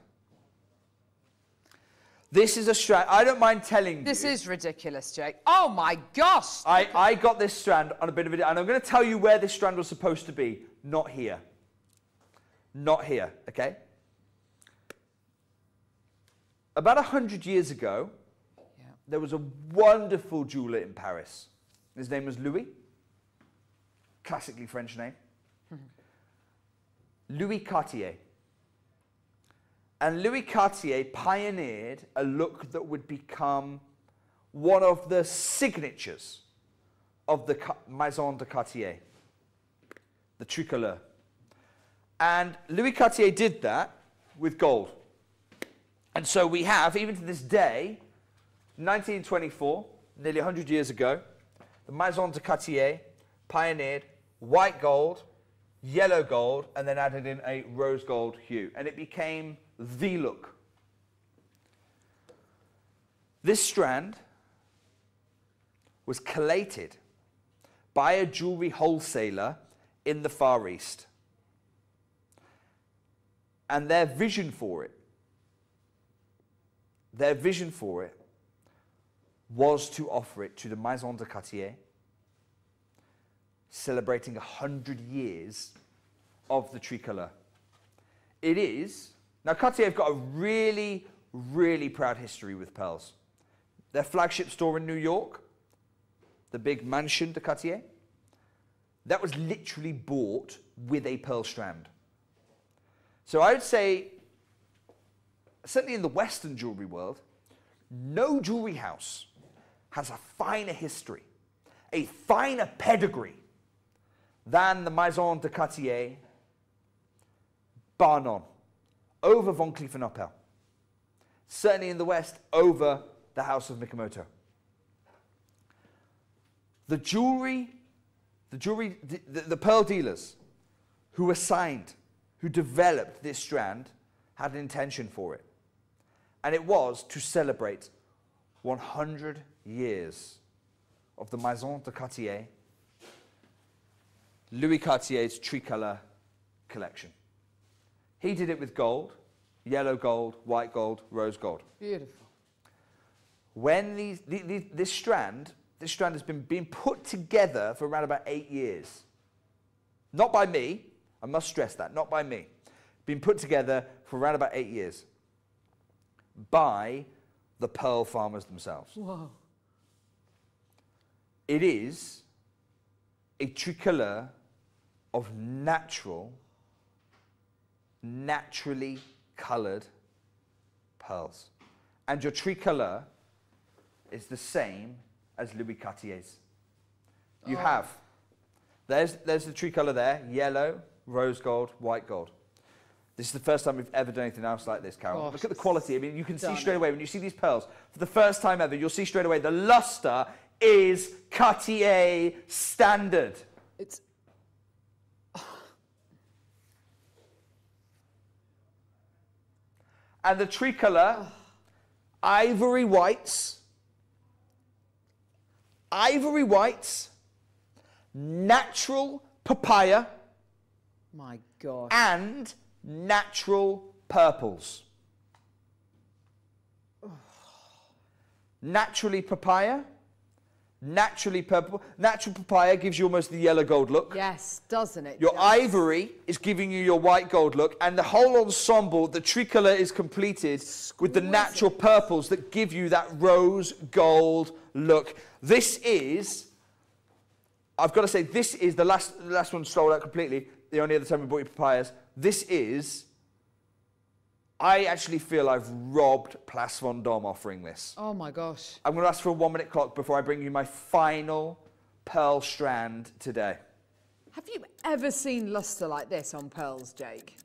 This is a strand. I don't mind telling This you. is ridiculous, Jake. Oh my gosh! I, I got this strand on a bit of a, and I'm going to tell you where this strand was supposed to be. Not here. Not here, okay? About a hundred years ago, there was a wonderful jeweler in Paris. His name was Louis. Classically French name. Louis Cartier. And Louis Cartier pioneered a look that would become one of the signatures of the Maison de Cartier, the tricolore. And Louis Cartier did that with gold. And so we have, even to this day, 1924, nearly 100 years ago, the Maison de Cartier pioneered white gold, yellow gold, and then added in a rose gold hue. And it became the look. This strand was collated by a jewelry wholesaler in the Far East. And their vision for it, their vision for it was to offer it to the Maison de Cartier, celebrating 100 years of the tricolor. It is, now Cartier have got a really, really proud history with pearls. Their flagship store in New York, the big mansion de Cartier, that was literally bought with a pearl strand. So I would say, certainly in the Western jewelry world, no jewelry house has a finer history, a finer pedigree than the Maison de Cartier, bar none, over Van Cleef & Arpels. Certainly in the West, over the House of Mikimoto. The jewelry, the jewelry, the, the, the pearl dealers who were signed, who developed this strand, had an intention for it. And it was to celebrate 100 years of the Maison de Cartier, Louis Cartier's tricolor collection. He did it with gold, yellow gold, white gold, rose gold. Beautiful. When these, the- the- this strand, this strand has been being put together for around about eight years. Not by me, I must stress that, not by me. Been put together for around about eight years by the pearl farmers themselves. Whoa. It is a tricolor of natural, naturally colored pearls. And your tricolor is the same as Louis Cartier's. You Oh. have, there's, there's the tricolor there, yellow, rose gold, white gold. This is the first time we've ever done anything else like this, Carol. Gosh, Look at the quality. I mean, you can see straight away when you see these pearls, for the first time ever, you'll see straight away the luster is Cartier standard. It's. And the tricolor, ivory whites, ivory whites, natural papaya, My God. and natural purples. Naturally papaya, naturally purple. Natural papaya gives you almost the yellow gold look. Yes, doesn't it? Your ivory is giving you your white gold look, and the whole ensemble, the tricolor is completed with the natural purples that give you that rose gold look. This is, I've got to say, this is the last, the last one sold out completely. The only other time we bought you papayas. This is, I actually feel I've robbed Place Vendôme offering this. Oh my gosh. I'm going to ask for a one minute clock before I bring you my final pearl strand today. Have you ever seen luster like this on pearls, Jake?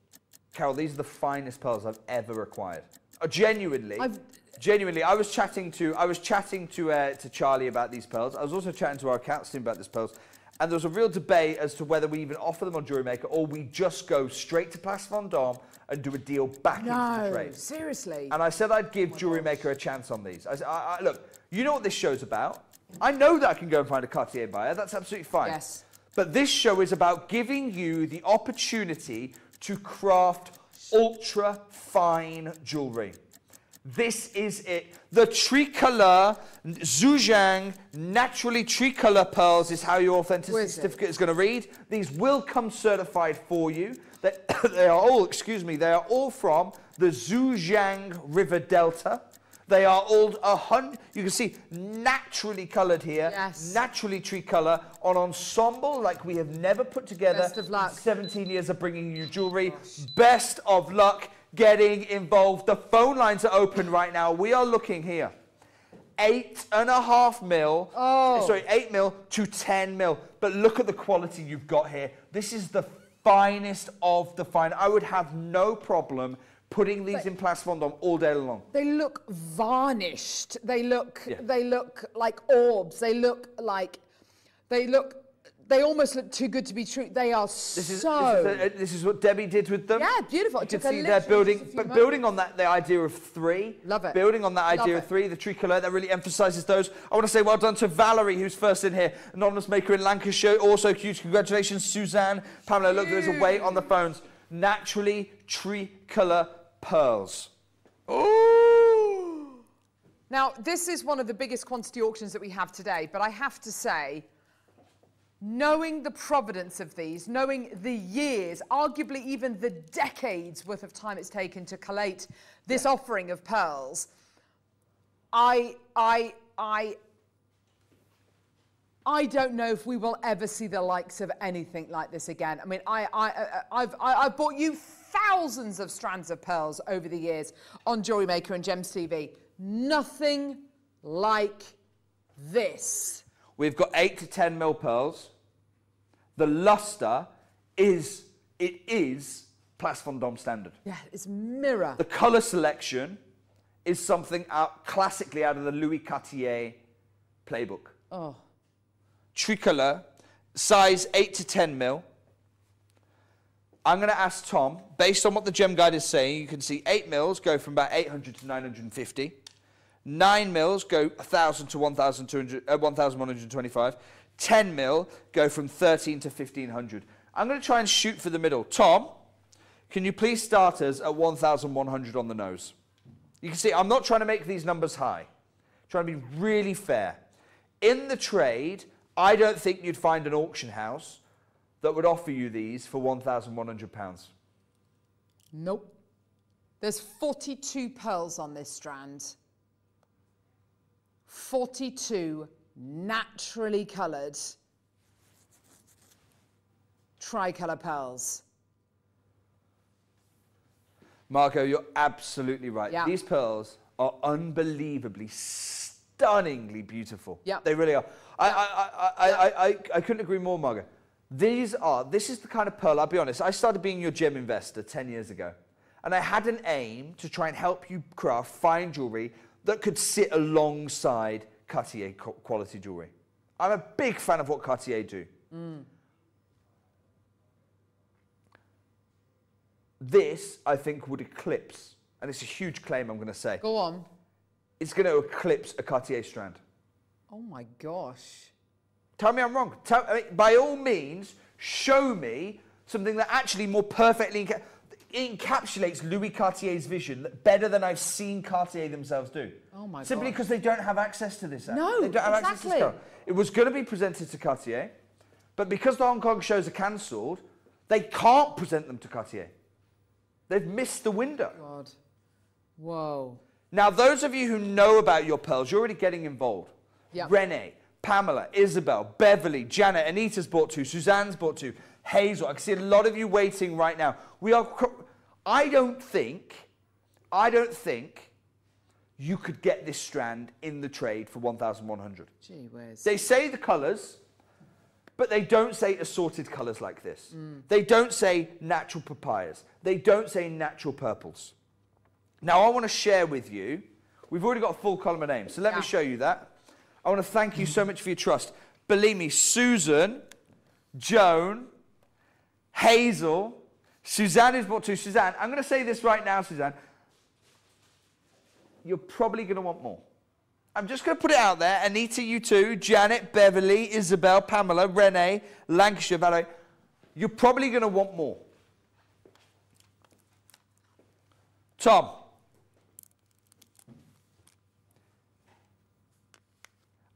Carol, these are the finest pearls I've ever acquired. Uh, genuinely, I've- genuinely, I was chatting to I was chatting to uh, to Charlie about these pearls. I was also chatting to our accounts team about these pearls, And there was a real debate as to whether we even offer them on Jewelry Maker or we just go straight to Place Vendôme and do a deal back into the No, trade. seriously. And I said I'd give oh Jewelry Maker a chance on these. I, said, I, I, look, you know what this show's about. I know that I can go and find a Cartier buyer. That's absolutely fine. Yes. But this show is about giving you the opportunity to craft ultra fine jewelry. This is it. The tricolor Zhejiang naturally tricolor pearls is how your authenticity it? certificate is going to read. These will come certified for you. They, they are all, excuse me, they are all from the Zhejiang River Delta. They are all a hundred. You can see naturally coloured here. Yes. Naturally tricolour on ensemble like we have never put together. Best of luck. 17 years of bringing you jewellery. Best of luck getting involved. The phone lines are open right now. We are looking here. Eight and a half mil. Oh. Sorry, eight mil to 10 mil. But look at the quality you've got here. This is the finest of the fine. I would have no problem putting these in Place Vendôme all day long. They look varnished. They look. Yeah. They look like orbs. They look like. They look. They almost look too good to be true. They are This is, so. this, is, uh, this is what Debbie did with them. Yeah, beautiful. You It can see they're building, just a few but building on that, the idea of three. Love it. Building on that idea it. of three, the tricolor, that really emphasises those. I want to say well done to Valerie, who's first in here, anonymous maker in Lancashire. Also, huge congratulations, Suzanne, Pamela. Look, there's a wait on the phones. Naturally tricolor pearls. Ooh. Now, this is one of the biggest quantity auctions that we have today, but I have to say, knowing the providence of these, knowing the years, arguably even the decades worth of time it's taken to collate this offering of pearls, I, I, I, I don't know if we will ever see the likes of anything like this again. I mean, I, I, I, I've, I, I've bought you thousands of strands of pearls over the years on Jewelry Maker and Gems TV. Nothing like this. We've got eight to ten mil pearls. The luster is it is Place Vendôme standard. Yeah, it's mirror. The colour selection is something out classically out of the Louis Cartier playbook. Oh. Tricolor, size 8 to 10 mil. I'm going to ask Tom, based on what the gem guide is saying, you can see 8 mils go from about 800 to 950. 9 mils go 1,000 to 1,200 uh, 1,125. 10 mil go from 13 to 1,500. I'm going to try and shoot for the middle. Tom, can you please start us at 1,100 on the nose? You can see I'm not trying to make these numbers high. trying to be really fair. In the trade, I don't think you'd find an auction house that would offer you these for £1,100. Nope. There's 42 pearls on this strand. 42 naturally coloured tricolour pearls. Margot, you're absolutely right. Yeah. These pearls are unbelievably, stunningly beautiful. Yeah. They really are. I, I, I, I, I, I, I couldn't agree more, Margot. These are, this is the kind of pearl, I'll be honest, I started being your gem investor 10 years ago. And I had an aim to try and help you craft fine jewellery that could sit alongside Cartier quality jewellery. I'm a big fan of what Cartier do. This, I think, would eclipse, and it's a huge claim I'm going to say, Go on. it's going to eclipse a Cartier strand. Oh my gosh. Tell me I'm wrong. Tell, I mean, by all means, show me something that actually more perfectly encapsulates Louis Cartier's vision better than I've seen Cartier themselves do. Oh my god. Simply because they don't have access to this. No, they don't have access to this. exactly. car. It was going to be presented to Cartier, but because the Hong Kong shows are cancelled, they can't present them to Cartier. They've missed the window. God. Whoa. Now, those of you who know about your pearls, you're already getting involved. Yeah. Renee, Pamela, Isabel, Beverly, Janet, Anita's bought two, Suzanne's bought two, Hazel. I can see a lot of you waiting right now. We are. I don't think, I don't think you could get this strand in the trade for 1,100. Gee whiz. They say the colours, but they don't say assorted colours like this. Mm. They don't say natural papayas. They don't say natural purples. Now, I want to share with you, we've already got a full column of names, so let Yeah. me show you that. I want to thank you so much for your trust. Believe me, Susan Joan, Hazel, Suzanne is bought two. Suzanne, I'm going to say this right now, Suzanne. You're probably going to want more. I'm just going to put it out there. Anita, you too. Janet, Beverly, Isabel, Pamela, Renee, Lancashire, Valerie. You're probably going to want more. Tom.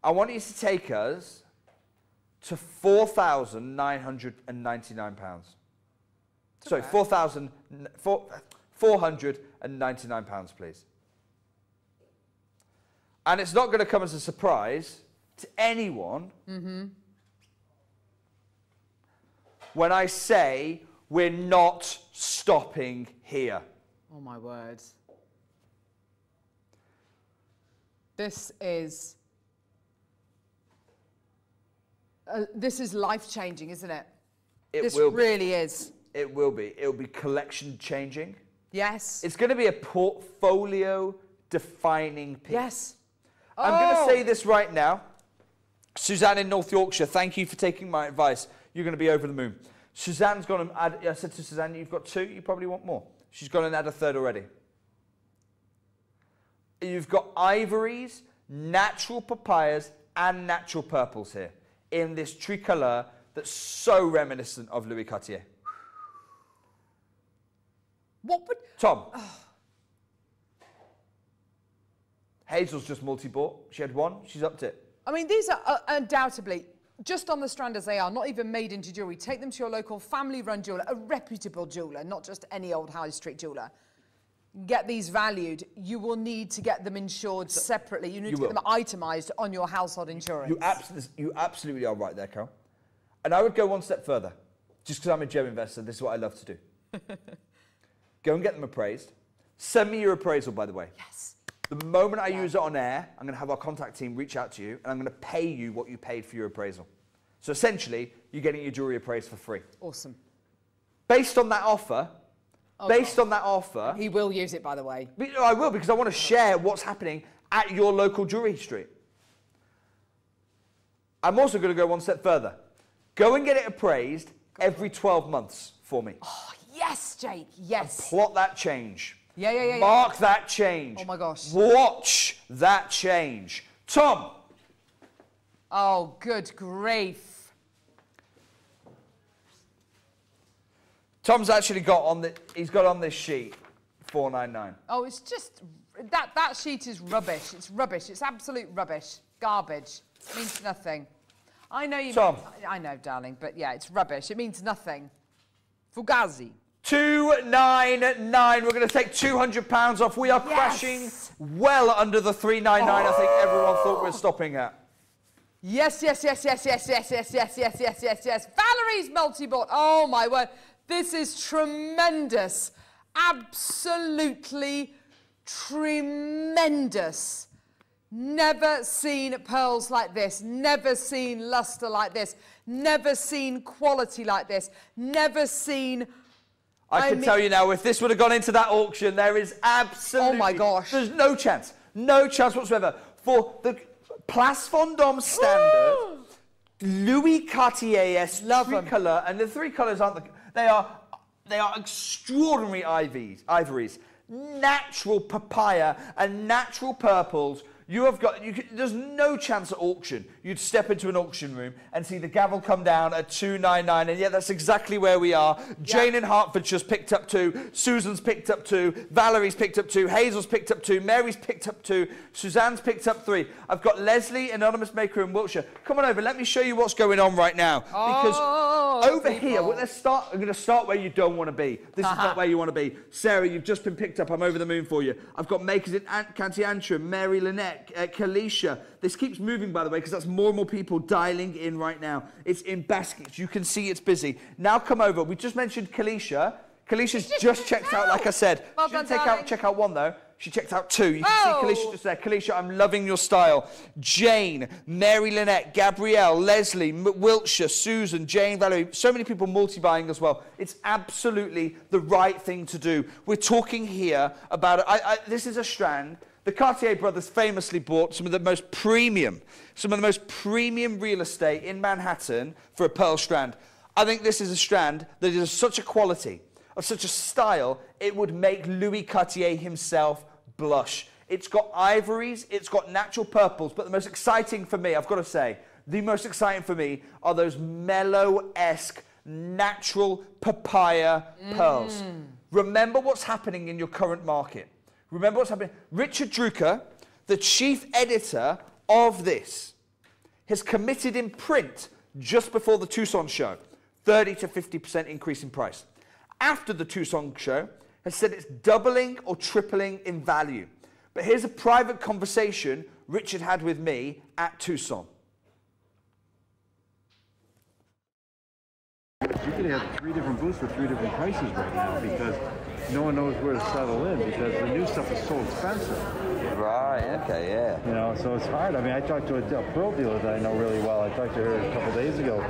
I want you to take us to £4,999. Sorry, Okay. 4,000 four- 499 pounds, please. And it's not going to come as a surprise to anyone Mm-hmm. when I say we're not stopping here. Oh my word. This is. Uh, this is life changing, isn't it? It this will be. really is. It will be. It will be collection changing. Yes. It's going to be a portfolio defining piece. Yes. I'm going Oh. to say this right now. Suzanne in North Yorkshire, thank you for taking my advice. You're going to be over the moon. Suzanne's gone and add, I said to Suzanne, you've got two, you probably want more. She's gone and add a third already. You've got ivories, natural papayas, and natural purples here in this tricolor that's so reminiscent of Louis Cartier. What would. Tom. Hazel's just multi bought. She had one, she's upped it. I mean, these are uh, undoubtedly just on the strand as they are, not even made into jewellery. Take them to your local family run jeweller, a reputable jeweller, not just any old high street jeweller. Get these valued. You will need to get them insured separately. You need You to get will. them itemised on your household insurance. You, abs- you absolutely are right there, Carol. And I would go one step further. Just because I'm a gem investor, this is what I love to do. go and get them appraised. Send me your appraisal, by the way. Yes. The moment I use it on air, I'm going to have our contact team reach out to you and I'm going to pay you what you paid for your appraisal. So essentially, you're getting your jewelry appraised for free. Awesome. Based on that offer, Oh, based on that offer, He will use it, by the way. I will because I want to share what's happening at your local jewelry street. I'm also going to go one step further. Go and get it appraised every 12 months for me. Oh, yes, Jake. Yes. Plot that change. Yeah, yeah, yeah, yeah. Mark that change. Oh my gosh. Watch that change. Tom, Oh, good grief. Tom's actually got on the he's got on this sheet 499. Oh, it's just that that sheet is rubbish. It's rubbish. It's absolute rubbish. Garbage. Means nothing. I know you. Tom. I know, darling, but yeah, it's rubbish. It means nothing. Fugazi. 299. We're going to take 200 pounds off. We are crashing well under the 399 I think everyone thought we were stopping at. Yes, yes, yes, yes, yes, yes, yes, yes, yes, yes, yes, yes. Valerie's multi-bought. Oh my word. This is tremendous. Absolutely tremendous. Never seen pearls like this. Never seen luster like this. Never seen quality like this. Never seen. I, can mean- tell you now, if this would have gone into that auction, there is absolutely. Oh my gosh. There's no chance. No chance whatsoever. For the Place Vendôme standard, Louis Cartier S three colour, and the three colours aren't the. They are. They are extraordinary ivies, ivories, natural papaya and natural purples. You have got. You there's no chance at auction. You'd step into an auction room and see the gavel come down at 299, and yet that's exactly where we are. Jane in Hertfordshire's picked up two. Susan's picked up two. Valerie's picked up two. Hazel's picked up two. Mary's picked up two. Suzanne's picked up three. I've got Leslie, anonymous maker in Wiltshire. Come on over. Let me show you what's going on right now. Because Oh, over here, well, let's start. I'm going to start where you don't want to be. This is not where you want to be. Sarah, you've just been picked up. I'm over the moon for you. I've got makers in Ant- County Antrim, Mary Lynette, uh, Kalisha. This keeps moving, by the way, because that's more and more people dialing in right now. It's in baskets. You can see it's busy. Now come over. We just mentioned Kalisha. Kalisha's just checked out, like I said. Well she didn't take darling. out, check out one, though. She checked out two. You can Oh. see Kalisha just there. Kalisha, I'm loving your style. Jane, Mary Lynette, Gabrielle, Leslie, M- Wiltshire, Susan, Jane, Valerie. So many people multi-buying as well. It's absolutely the right thing to do. We're talking here about, I, I, this is a strand The Cartier brothers famously bought some of the most premium, some of the most premium real estate in Manhattan for a pearl strand. I think this is a strand that is of such a quality, of such a style, it would make Louis Cartier himself blush. It's got ivories, it's got natural purples, but the most exciting for me, I've got to say, the most exciting for me are those melo-esque, natural papaya pearls. Mm. Remember what's happening in your current market. Remember what's happening. Richard Drucker, the chief editor of this, has committed in print just before the Tucson show 30 to 50% increase in price. After the Tucson show, has said it's doubling or tripling in value. But here's a private conversation Richard had with me at Tucson. You could have three different booths for three different prices right now because no one knows where to settle in because the new stuff is so expensive. Right, okay, yeah. You know, so it's hard. I mean, I talked to a, a pearl dealer that I know really well. I talked to her a couple days ago,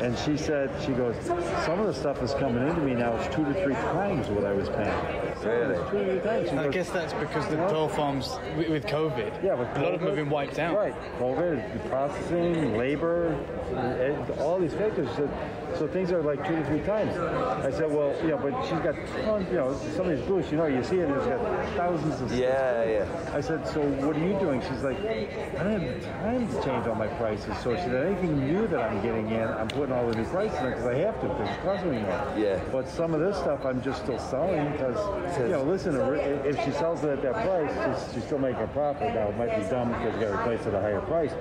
and she said, she goes, some of the stuff is coming into me now. It's two to three times what I was paying. Really? It's two to three times. She I guess that's because the you know? pearl farms with, with COVID. Yeah, with a lot of them have been wiped out. Right, COVID, the processing, labor, eh, all these factors. So, so things are like two to three times. I said, well, yeah, but she's got tons, you know, some of these booths, you know, you see it, it's got thousands of Yeah, yeah. I said, so what are you doing? She's like, I don't have time to change all my prices. So she said, anything new that I'm getting in, I'm putting all the new prices in because I have to because it costs me more. Yeah. But some of this stuff I'm just still selling because, you know, listen, if she sells it at that price, she's, she's still making a profit. Now, it might be dumb because you got to replace it at a higher price.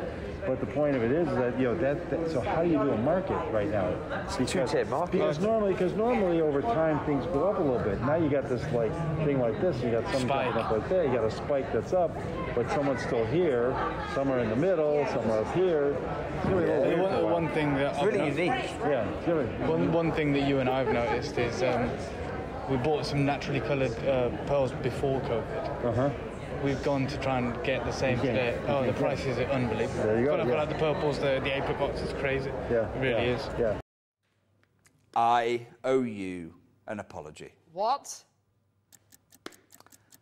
But the point of it is that, you know, that, that so how do you do a market right now? It's a two-tiered market. Because normally, because normally over time things go up a little bit. Now you got this like thing like this. You got some Spike. up like that. You got a spike that's up, but someone's still here. Some are in the middle. Some are up here. It's gonna be a little The weird one, for a the while. one thing that It's I've really unique. Yeah. It's One, one thing that you and I've noticed is um, we bought some naturally coloured uh, pearls before COVID. Uh-huh. We've gone to try and get the same You can't. today. Oh, the prices are unbelievable. There you go, But I feel yeah. like the purples, the, the apricots, is crazy. Yeah. It really yeah, is. Yeah. I owe you an apology. What?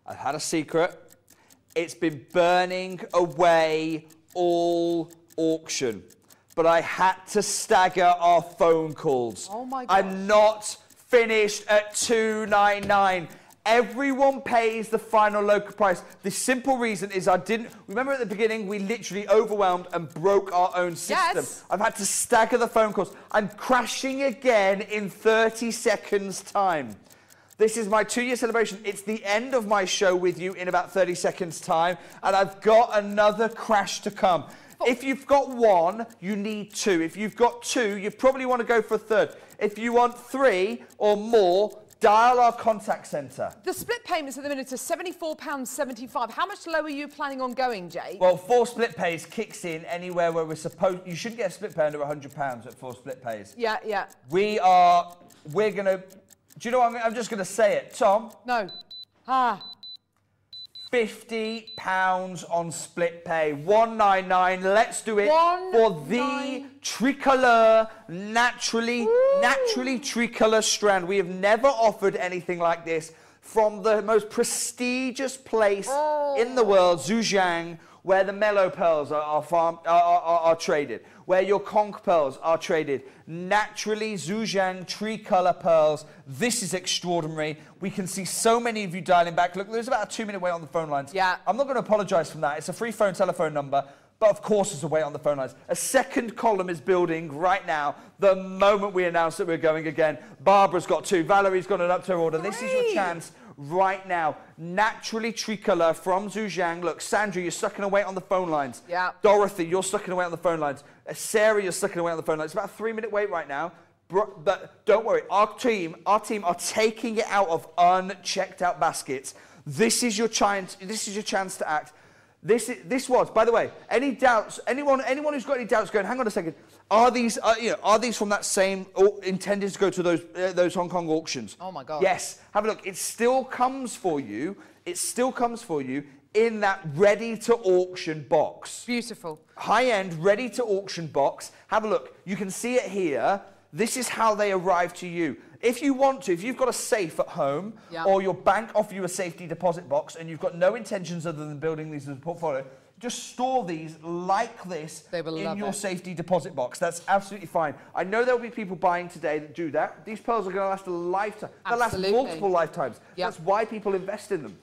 I've had a secret. It's been burning away all auction. But I had to stagger our phone calls. Oh my God. I'm not finished at 299. Everyone pays the final local price. The simple reason is I didn't remember at the beginning we literally overwhelmed and broke our own system. Yes. I've had to stagger the phone calls. I'm crashing again in 30 seconds time. This is my two year celebration. It's the end of my show with you in about 30 seconds' time, and I've got another crash to come. If you've got one, you need two. If you've got two, you probably want to go for a third. If you want three or more, dial our contact centre. The split payments at the minute are £74.75. How much lower are you planning on going, Jay? Well, four split pays kicks in anywhere where we're supposed. You shouldn't get a split pay under £100 at four split pays. yeah, yeah. We are. We're going to. Do you know what? I'm, I'm just going to say it. Tom, No. Ah. Fifty pounds on split pay. One nine nine. Let's do it One for the nine- tricolour, naturally, naturally tricolour strand. We have never offered anything like this from the most prestigious place in the world, Zhejiang, where the melo pearls are, are, farm, are, are, are- are traded, where your conch pearls are traded. Naturally Zhejiang color pearls. This is extraordinary. We can see so many of you dialing back. Look, there's about a two minute wait on the phone lines. Yeah. I'm not going to apologise from that. It's a free phone telephone number. But of course, there's a wait on the phone lines. A second column is building right now. The moment we announce that we're going again, Barbara's got two. Valerie's got an up to her order. This is your chance right now. Naturally tricolour from Zhejiang. Look, Sandra, you're stuck in a wait on the phone lines. Yeah. Dorothy, you're stuck in a wait on the phone lines. Uh, Sarah, you're stuck in a wait on the phone lines. It's about a three minute wait right now. But don't worry, our team, our team are taking it out of unchecked out baskets. This is your chance. This is your chance to act. This, i- this was, by the way, any doubts, anyone, anyone who's got any doubts going, hang on a second, are these, uh, you know, are these from that same, au- intended to go to those, uh, those Hong Kong auctions? Oh my God. Yes, have a look. It still comes for you, it still comes for you in that ready to auction box. Beautiful. High-end, ready to auction box. Have a look. You can see it here. This is how they arrive to you. If you want to, if you've got a safe at home Yeah. or your bank offer you a safety deposit box and you've got no intentions other than building these as a portfolio, just store these like this in your it. safety deposit box. That's absolutely fine. I know there'll be people buying today that do that. These pearls are going to last a lifetime. They'll last multiple lifetimes. Yep. That's why people invest in them.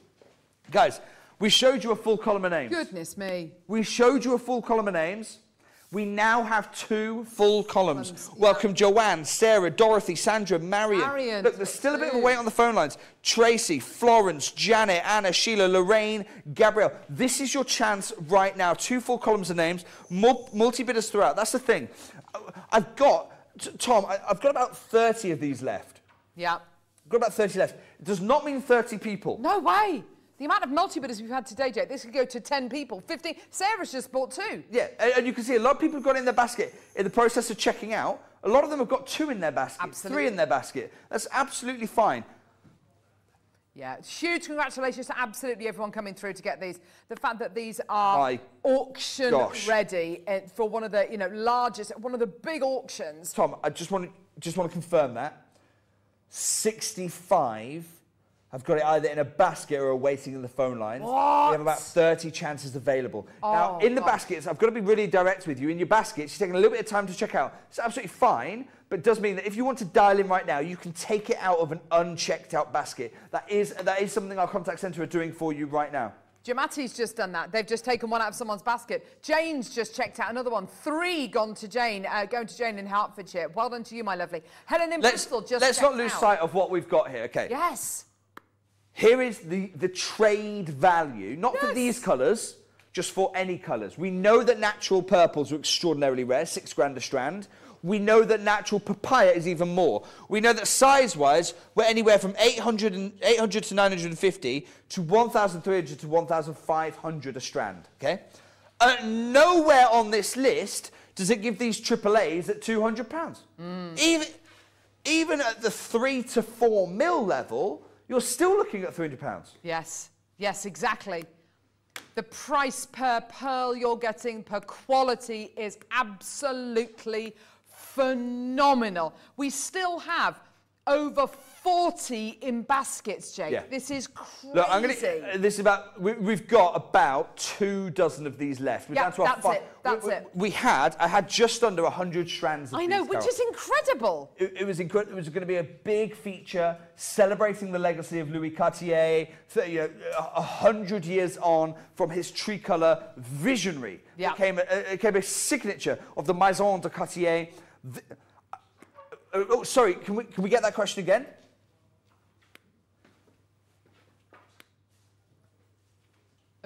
Guys, we showed you a full column of names. Goodness me. We showed you a full column of names. We now have two full columns. Columns, yeah. Welcome Joanne, Sarah, Dorothy, Sandra, Marion. Marion, Look, there's still a bit of a wait on the phone lines. Tracy, Florence, Janet, Anna, Sheila, Lorraine, Gabrielle. This is your chance right now. Two full columns of names, mul- multi-bidders throughout. That's the thing. I've got, Tom, I- I've got about 30 of these left. Yeah. I've got about 30 left. It does not mean 30 people. No way. The amount of multi-bidders we've had today, Jake, this could go to 10 people, 15. Sarah's just bought two. Yeah, and, you can see a lot of people have got in their basket in the process of checking out. A lot of them have got two in their basket, three in their basket. That's absolutely fine. Yeah, huge congratulations to absolutely everyone coming through to get these. The fact that these are My auction gosh. ready uh, for one of the you know largest, one of the big auctions. Tom, I just want to just want to confirm that 65 have got it either in a basket or waiting in the phone lines. We have about 30 chances available. now, Oh, in the baskets, I've got to be really direct with you. In your baskets, you're taking a little bit of time to check out. It's absolutely fine, but it does mean that if you want to dial in right now, you can take it out of an unchecked out basket. That is that is something our contact centre are doing for you right now. Jamati's just done that. They've just taken one out of someone's basket. Jane's just checked out another one. Three gone to Jane, uh, going to Jane in Hertfordshire. Well done to you, my lovely. Helen in Let's, Bristol just let's not lose out. sight of what we've got here, okay? Yes. Here is the, the trade value, not for these colours, just for any colours. We know that natural purples are extraordinarily rare, six grand a strand. We know that natural papaya is even more. We know that size-wise, we're anywhere from 800, and, 800 to 950 to 1,300 to 1,500 a strand, okay? Uh, nowhere on this list does it give these AAAs at 200 pounds. Even, even at the three to four mil level, you're still looking at 300 pounds. Yes, yes, exactly. The price per pearl you're getting per quality is absolutely phenomenal. We still have over 40 in baskets, Jake. Yeah. This is crazy. Look, I'm gonna. uh, this is about. We, we've got about two dozen of these left. We're Yeah, down to our that's it, that's we, we- it. We had. I had just under hundred strands. Of I know, which is incredible. It, it was incredible. It was going to be a big feature celebrating the legacy of Louis Cartier. So, you know, a a hundred years on from his tricolour visionary. Yeah. It became a, it became a signature of the Maison de Cartier. Th- uh, Oh, oh, sorry. Can we can we get that question again?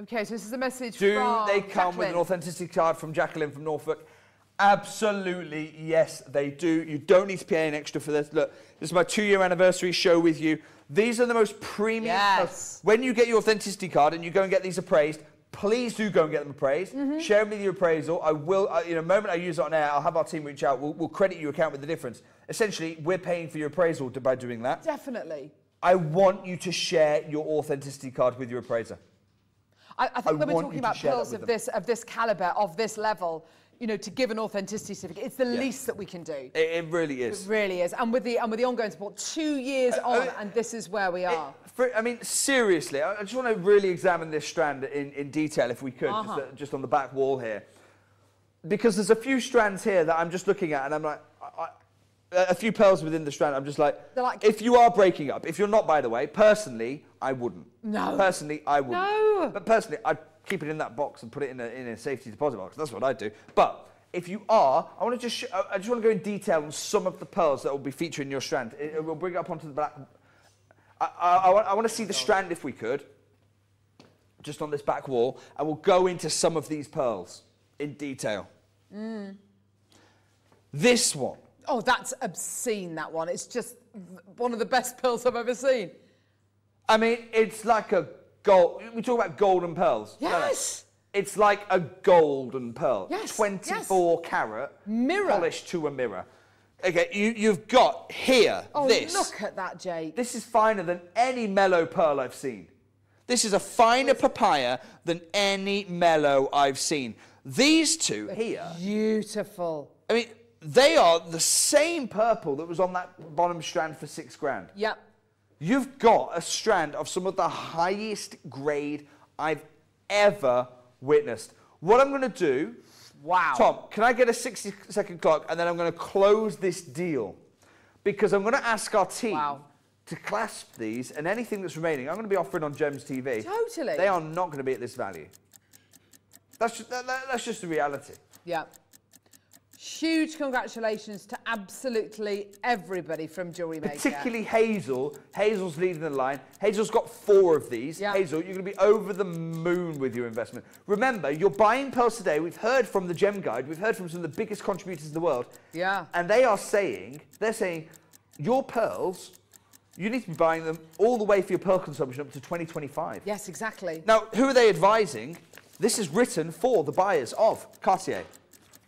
Okay, so this is a message Do they come with an authenticity card from Jacqueline from Norfolk? Absolutely, yes, they do. You don't need to pay any extra for this. Look, this is my two-year anniversary show with you. These are the most premium. Yes. When you get your authenticity card and you go and get these appraised, please do go and get them appraised. Mm-hmm. Share with me your appraisal. I will, uh, in a moment I use it on air, I'll have our team reach out. We'll, we'll credit your account with the difference. Essentially, we're paying for your appraisal to- by doing that. Definitely. I want you to share your authenticity card with your appraiser. I, I I think when we're talking about pearls of them. this of this caliber, of this level, you know, to give an authenticity certificate, it's the Yeah. least that we can do. It, it really It really is. And with the and with the ongoing support, two years on, mean, and this is where we are. For, I mean, seriously, I I just want to really examine this strand in, in detail, if we could, Uh-huh. just, uh, just on the back wall here. Because there's a few strands here that I'm just looking at, and I'm like, I, I, a few pearls within the strand, I'm just like, like- if you are breaking up, if you're not, by the way, personally, I wouldn't. No. Personally, I wouldn't. No. But personally, I'd keep it in that box and put it in a, in a safety deposit box. That's what I'd do. But if you are, I want to just, I I just want to go in detail on some of the pearls that will be featuring your strand. It- it- we'll bring it up onto the black. I, I, I, want, I want to see the strand if we could, just on this back wall, and we'll go into some of these pearls in detail. Mm. This one. Oh, that's obscene. That one. It's just one of the best pearls I've ever seen. I mean, it's like a gold. We talk about golden pearls. No, no. Yes. It's like a golden pearl. Yes, 24 carat. Mirror. Polished to a mirror. Okay, you, you've got here Oh, this. look at that, Jake. This is finer than any melo pearl I've seen. This is a finer papaya than any melo I've seen. These two here, Beautiful. I mean, they are the same purple that was on that bottom strand for six grand. Yep. You've got a strand of some of the highest grade I've ever witnessed. What I'm going to do, Wow. Tom, can I get a 60 second clock and then I'm going to close this deal because I'm going to ask our team Wow. to clasp these and anything that's remaining. I'm going to be offering on Gems TV. Totally. They are not going to be at this value. That's just, that, that- that's just the reality. Yeah. Huge congratulations to absolutely everybody from Jewelry Maker. Particularly Hazel. Hazel's leading the line. Hazel's got four of these. Yeah. Hazel, you're going to be over the moon with your investment. Remember, you're buying pearls today. We've heard from the Gem Guide. We've heard from some of the biggest contributors in the world. Yeah. And they are saying, they're saying, your pearls, you need to be buying them all the way for your pearl consumption up to 2025. Yes, exactly. Now, who are they advising? This is written for the buyers of Cartier.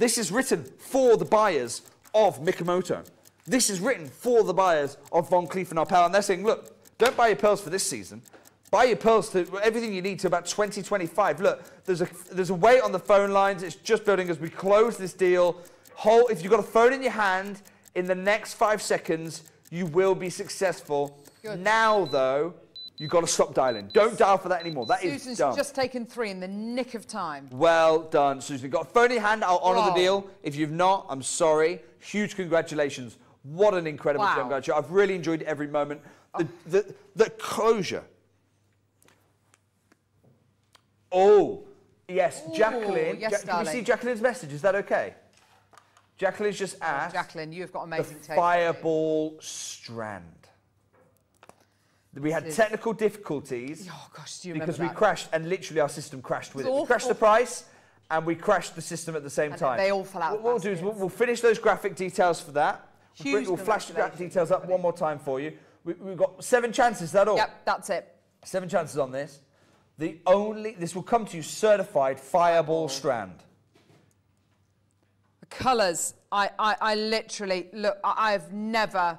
This is written for the buyers of Mikimoto. This is written for the buyers of Van Cleef and Arpels. And they're saying, look, don't buy your pearls for this season. Buy your pearls to everything you need to about 2025. Look, there's a, there's a wait on the phone lines. It's just building as we close this deal. Hold, if you've got a phone in your hand, in the next five seconds, you will be successful. Good. Now, though, you've got to stop dialing. Don't dial for that anymore. That is Susan's dumb. just taken three in the nick of time. Well done, Susan. You've got a phone in hand. I'll honour the deal. If you've not, I'm sorry. Huge congratulations. What an incredible Wow. Show. I've really enjoyed every moment. The, the, the closure. Oh, yes, Ooh, Jacqueline. yes, Ja- can we see Jacqueline's message? Is that okay? Jacqueline's just oh, asked Jacqueline, you've got the amazing taste. fireball strand. We had technical difficulties Oh gosh, do you remember because we that? crashed and literally our system crashed with It's it. We crashed the price and we crashed the system at the same And time. they all fell out What we'll do is we'll, we'll finish those graphic details for that. We'll, Huge we'll flash the graphic details up one more time for you. We, we've got seven chances. Is that all? Yep, that's it. Seven chances on this. The only this will come to you certified fireball strand. The colours, I, I, I literally look. I, I've never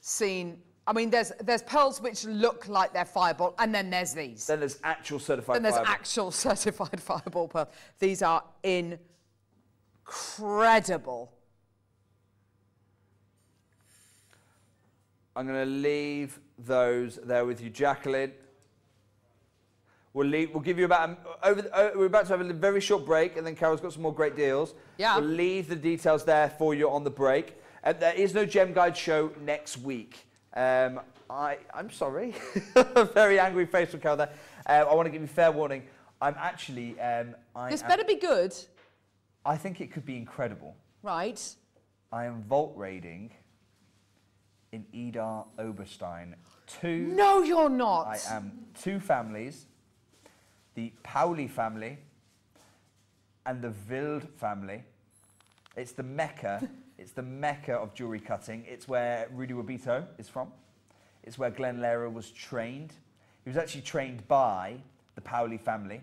seen. I mean, there's there's pearls which look like they're fireball, and then there's these. Then there's actual certified Then there's fireball. actual certified fireball pearl. These are incredible. I'm going to leave those there with you, Jacqueline. We'll, leave, we'll give you about, a, over, the- uh, we're about to have a very short break and then Carol's got some more great deals. Yeah. We'll leave the details there for you on the break. And there is no Gem Guide show next week. Um, I, I'm sorry. very angry face from Carol there. Uh, I want to give you fair warning. I'm actually, um, I, This am- better be good, I think it could be incredible. right? I am vault raiding in Edar Oberstein. Two No, you're not. I am two families, the Pauli family and the Wild family. It's the Mecca. it's the Mecca of jewelry cutting. It's where Rudy Wabito is from. It's where Glenn Lehrer was trained. He was actually trained by the Pauli family.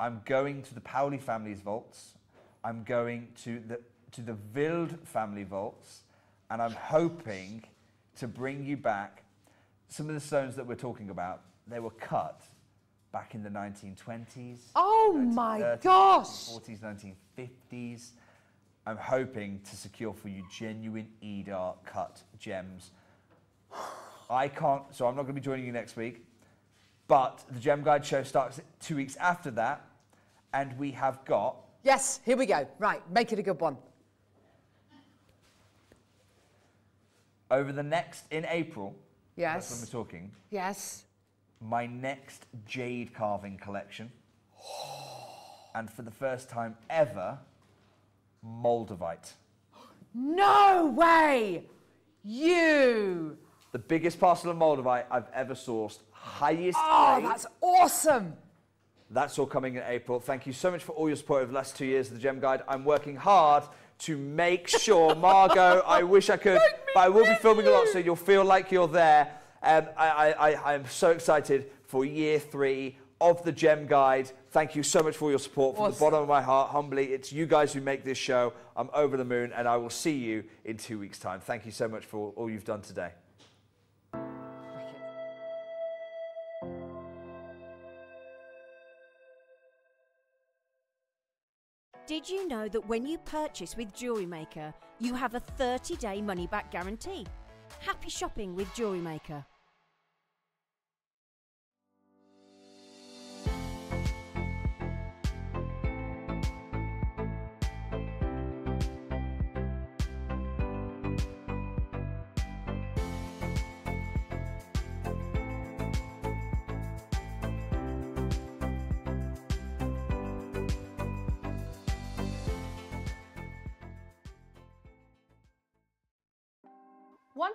I'm going to the Pauli family's vaults. I'm going to the to the Wild family vaults, and I'm hoping to bring you back some of the stones that we're talking about. They were cut back in the 1920s. Oh my gosh. 1940s, 1950s. I'm hoping to secure for you genuine Idar cut gems. I can't, so I'm not going to be joining you next week. But the Gem Guide show starts two weeks after that, and we have got Yes, here we go. Right, make it a good one. over the next in April. Yes. That's when we're talking. Yes. My next jade carving collection, and for the first time ever, Moldavite. No way! You! The biggest parcel of Moldavite I've ever sourced. Highest Oh, that's awesome! That's all coming in April. Thank you so much for all your support over the last two years of the Gem Guide. I'm working hard to make sure, Margot, I wish I could, but I will be filming a lot so you'll feel like you're there. Um, I, I, I, I'm so excited for year three of the Gem Guide. Thank you so much for your support from the bottom of my heart. Humbly, it's you guys who make this show. I'm over the moon, and I will see you in two weeks' time. Thank you so much for all you've done today. Did you know that when you purchase with Jewelry Maker, you have a 30 day money back guarantee? Happy shopping with Jewelry Maker.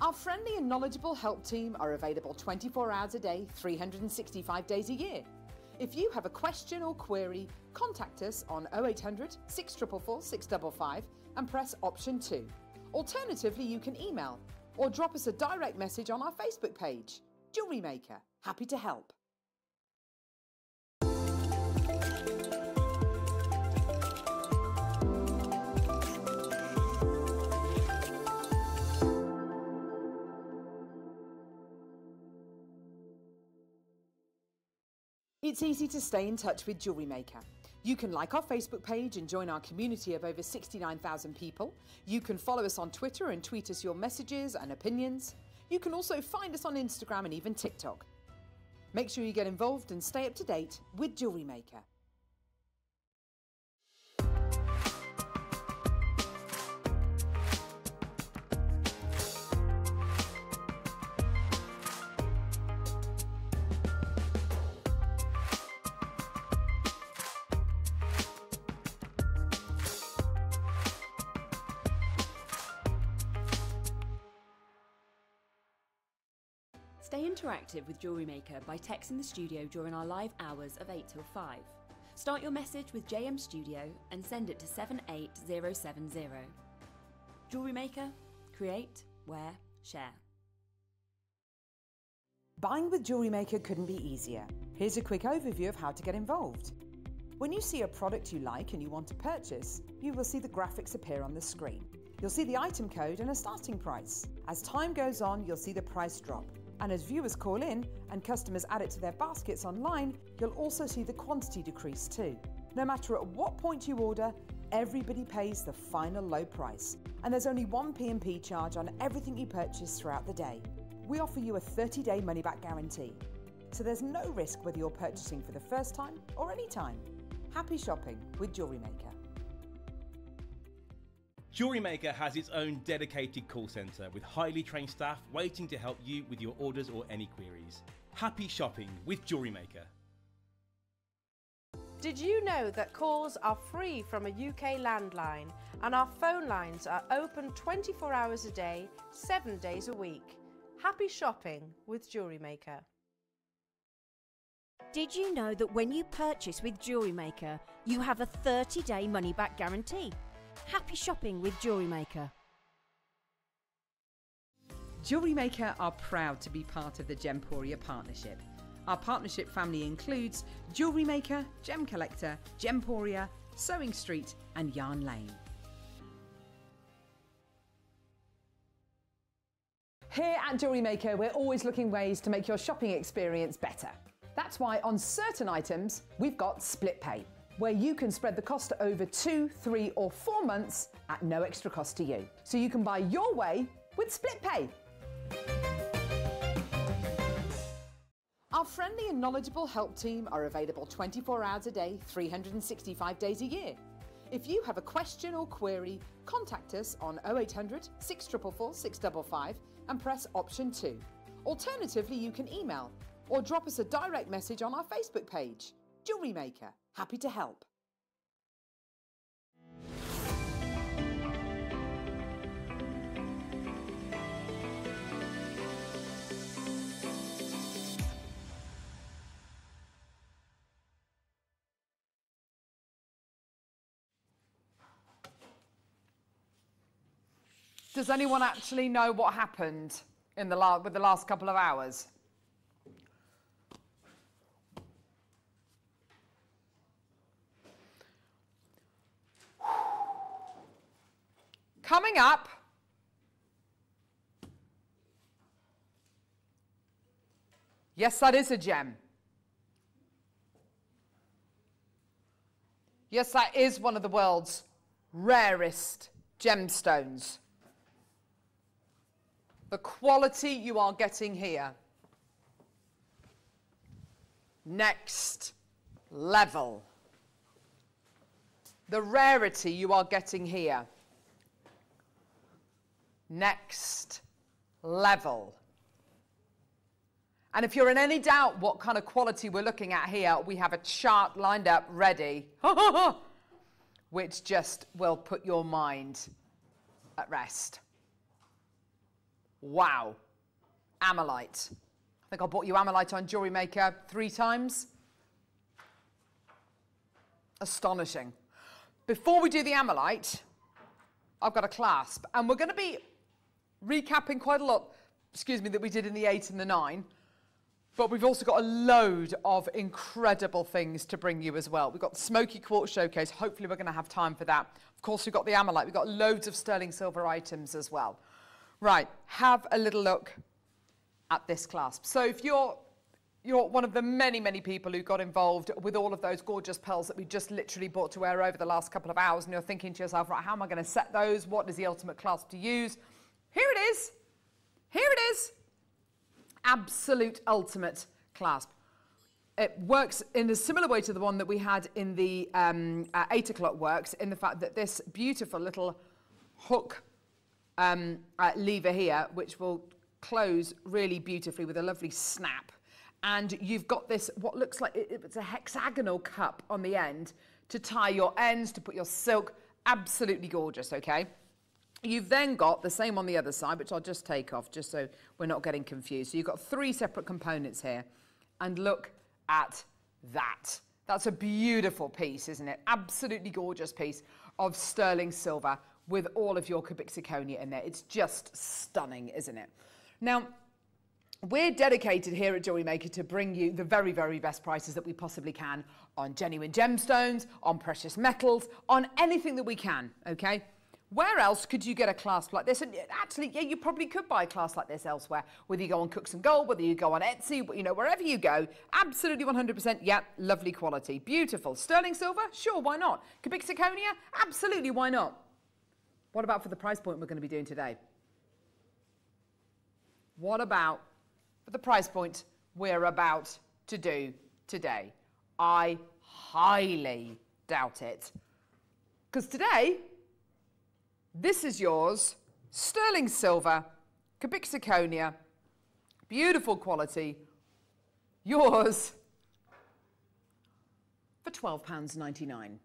Our friendly and knowledgeable help team are available 24 hours a day, 365 days a year. If you have a question or query, contact us on 0800 644 655 and press option 2. Alternatively, you can email or drop us a direct message on our Facebook page. Jewelry Maker, happy to help. It's easy to stay in touch with Jewelry Maker. You can like our Facebook page and join our community of over 69,000 people. You can follow us on Twitter and tweet us your messages and opinions. You can also find us on Instagram and even TikTok. Make sure you get involved and stay up to date with Jewelry Maker. Interactive with Jewelry Maker by texting the studio during our live hours of 8 till 5. Start your message with JM Studio and send it to 78070. Jewelry Maker, create, wear, share. Buying with Jewelry Maker couldn't be easier. Here's a quick overview of how to get involved. When you see a product you like and you want to purchase, you will see the graphics appear on the screen. You'll see the item code and a starting price. As time goes on, you'll see the price drop. And as viewers call in and customers add it to their baskets online, you'll also see the quantity decrease too. No matter at what point you order, everybody pays the final low price. And there's only one P&P charge on everything you purchase throughout the day. We offer you a 30-day money-back guarantee. So there's no risk whether you're purchasing for the first time or any time. Happy shopping with Jewelry Maker. Jewelry Maker has its own dedicated call centre with highly trained staff waiting to help you with your orders or any queries. Happy shopping with Jewelry Maker. Did you know that calls are free from a UK landline and our phone lines are open 24 hours a day, 7 days a week? Happy shopping with Jewelry Maker. Did you know that when you purchase with Jewelry Maker, you have a 30 day money back guarantee? Happy shopping with Jewelry Maker. Jewelry Maker are proud to be part of the Gemporia partnership. Our partnership family includes Jewelry Maker, Gem Collector, Gemporia, Sewing Street, and Yarn Lane. Here at Jewelry Maker, we're always looking ways to make your shopping experience better. That's why on certain items, we've got split pay, where you can spread the cost over two, three, or four months at no extra cost to you. So you can buy your way with split pay. Our friendly and knowledgeable help team are available 24 hours a day, 365 days a year. If you have a question or query, contact us on 0800 644 655 and press option 2. Alternatively, you can email or drop us a direct message on our Facebook page jewellery maker. Happy to help. Does anyone actually know what happened in the with the last couple of hours? Coming up, yes, that is a gem. Yes, that is one of the world's rarest gemstones. The quality you are getting here. Next level. The rarity you are getting here. Next level. And if you're in any doubt what kind of quality we're looking at here, we have a chart lined up ready, which just will put your mind at rest. Wow. Ammolite. I think I bought you Ammolite on Jewelry Maker three times. Astonishing. Before we do the Ammolite, I've got a clasp, and we're going to be recapping quite a lot, excuse me, that we did in the eight and the nine. But we've also got a load of incredible things to bring you as well. We've got the Smoky Quartz Showcase. Hopefully we're going to have time for that. Of course, we've got the Ammolite. We've got loads of sterling silver items as well. Right, have a little look at this clasp. So if you're you're one of the many, many people who got involved with all of those gorgeous pearls that we just literally bought to wear over the last couple of hours, and you're thinking to yourself, right, how am I going to set those? What is the ultimate clasp to use? Here it is. Here it is. Absolute ultimate clasp. It works in a similar way to the one that we had in the um, uh, 8 o'clock works, in the fact that this beautiful little hook um, uh, lever here, which will close really beautifully with a lovely snap. And you've got this, what looks like it, it's a hexagonal cup on the end to tie your ends, to put your silk. Absolutely gorgeous, okay? You've then got the same on the other side, which I'll just take off just so we're not getting confused. So you've got three separate components here. And look at that. That's a beautiful piece, isn't it? Absolutely gorgeous piece of sterling silver with all of your cubic zirconia in there. It's just stunning, isn't it? Now, we're dedicated here at Jewelry Maker to bring you the very, very best prices that we possibly can on genuine gemstones, on precious metals, on anything that we can, okay? Where else could you get a clasp like this? And uh, actually, yeah, you probably could buy a clasp like this elsewhere. Whether you go on Cookson Gold, whether you go on Etsy, you know, wherever you go, absolutely 100%, yeah, lovely quality. Beautiful. Sterling silver? Sure, why not? Cubic zirconia? Absolutely, why not? What about for the price point we're going to be doing today? What about for the price point we're about to do today? I highly doubt it. Because today, this is yours, sterling silver, cubic zirconia, beautiful quality, yours. For £12.99.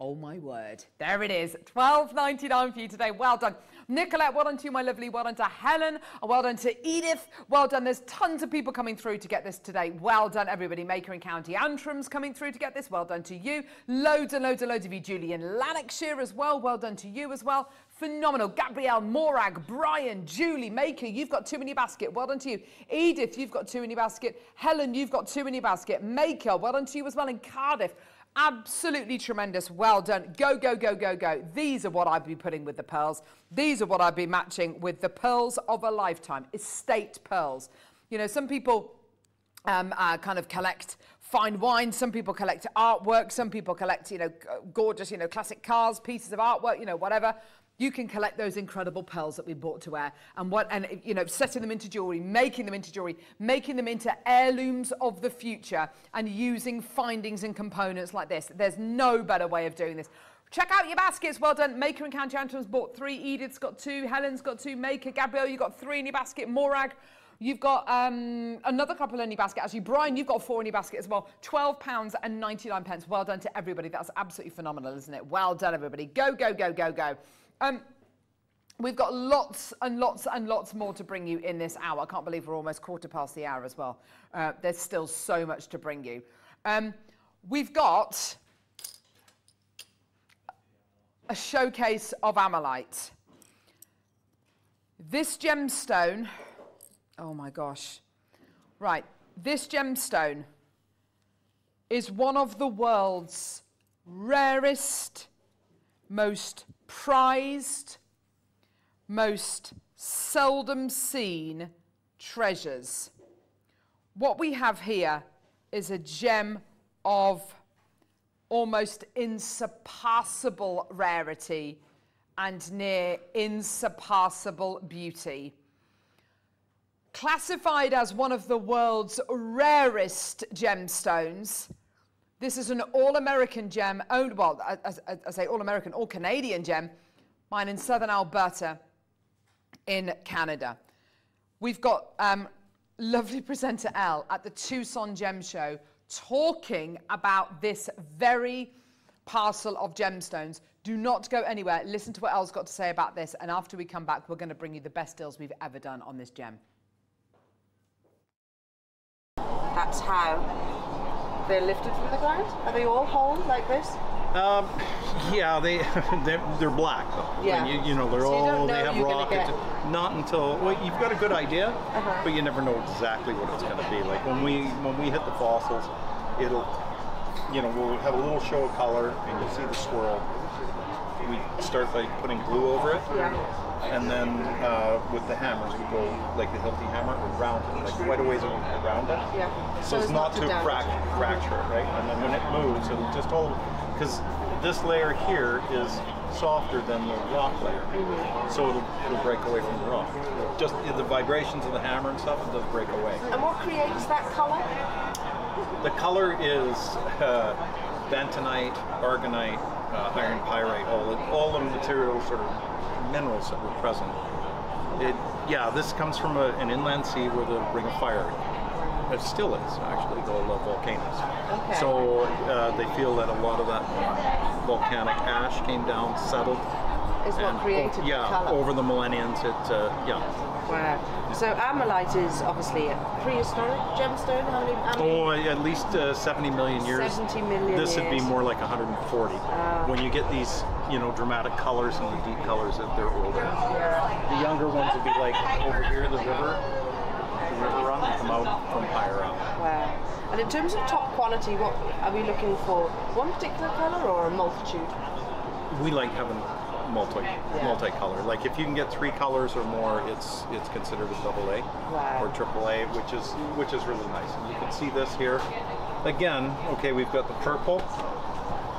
Oh my word. There it is. $12.99 for you today. Well done. Nicolette, well done to you, my lovely. Well done to Helen. Well done to Edith. Well done. There's tons of people coming through to get this today. Well done, everybody. Maker and County Antrim's coming through to get this. Well done to you. Loads and loads and loads of you. Julian Lanarkshire as well. Well done to you as well. Phenomenal. Gabrielle, Morag, Brian, Julie, Maker, you've got two in your basket. Well done to you. Edith, you've got two in your basket. Helen, you've got two in your basket. Maker, well done to you as well in Cardiff. Absolutely tremendous. Well done. Go, go, go, go, go. These are what I'd be putting with the pearls. These are what I'd be matching with the pearls of a lifetime, estate pearls. You know, some people um, uh, kind of collect fine wine. Some people collect artwork. Some people collect, you know, gorgeous, you know, classic cars, pieces of artwork, you know, whatever you can collect those incredible pearls that we bought to wear and what and you know setting them into jewelry making them into jewelry making them into heirlooms of the future and using findings and components like this there's no better way of doing this Check out your baskets. Well done. Maker and County Antrim's bought three. Edith's got two. Helen's got two. Maker. Gabrielle, you've got three in your basket. Morag, You've got um, another couple in your basket. Actually, Brian, you've got four in your basket as well. £12 and 99 pence. Well done to everybody. That's absolutely phenomenal, isn't it? Well done, everybody. Go, go, go, go, go. Um, We've got lots and lots and lots more to bring you in this hour. I can't believe we're almost quarter past the hour as well. Uh, there's still so much to bring you. Um, we've got a showcase of Ammolite. This gemstone, oh my gosh. Right, this gemstone is one of the world's rarest, most prized, most seldom seen treasures. What we have here is a gem of almost insurpassable rarity and near insurpassable beauty. Classified as one of the world's rarest gemstones, this is an all American gem owned, well, I, I, say all American, all Canadian gem, mine in southern Alberta in Canada. We've got um, lovely presenter Elle at the Tucson Gem Show talking about this very parcel of gemstones. Do not go anywhere. Listen to what Elle's got to say about this. And after we come back, we're going to bring you the best deals we've ever done on this gem. That's how they're lifted from the ground? Are they all whole like this? Um, yeah, they they're, they're black though. Yeah. You, you know they're So all they have rockets. Not until well, you've got a good idea, Uh-huh. but you never know exactly what it's going to be. Like when we when we hit the fossils, it'll you know we'll have a little show of color and you'll see the swirl. We start by putting glue over it. And then uh, with the hammers, we go like the Hilti hammer around it, like quite a ways around it. Yeah. So, it's not, to crack, fracture right? And then when it moves, it'll just all, because this layer here is softer than the rock layer. So it'll, it'll break away from the rock. Just the vibrations of the hammer and stuff, it does break away. And what creates that colour? The color is uh, bentonite, aragonite, uh, iron pyrite, all the, all the materials sort of minerals that were present. It, yeah, this comes from a, an inland sea where the ring of fire, it still is actually, the uh, volcanoes. Okay. So uh, they feel that a lot of that volcanic ash came down, settled. Is what created the yeah, colour. over the millenniums, it, uh, yeah. Wow. So ammolite is obviously a prehistoric gemstone. How many? How many? Oh, at least uh, 70 million years. 70 million This would be more like 140. Ah. when you get these, you know, dramatic colors and the deep colors that they're older. The younger ones would be like over here, the river, the river run, come out from higher up. Wow. And in terms of top quality, what are we looking for? One particular colour or a multitude? We like having multi multicolor. Like if you can get three colors or more, it's it's considered a double A Wow. or triple A, which is which is really nice. And you can see this here. Again, okay, we've got the purple,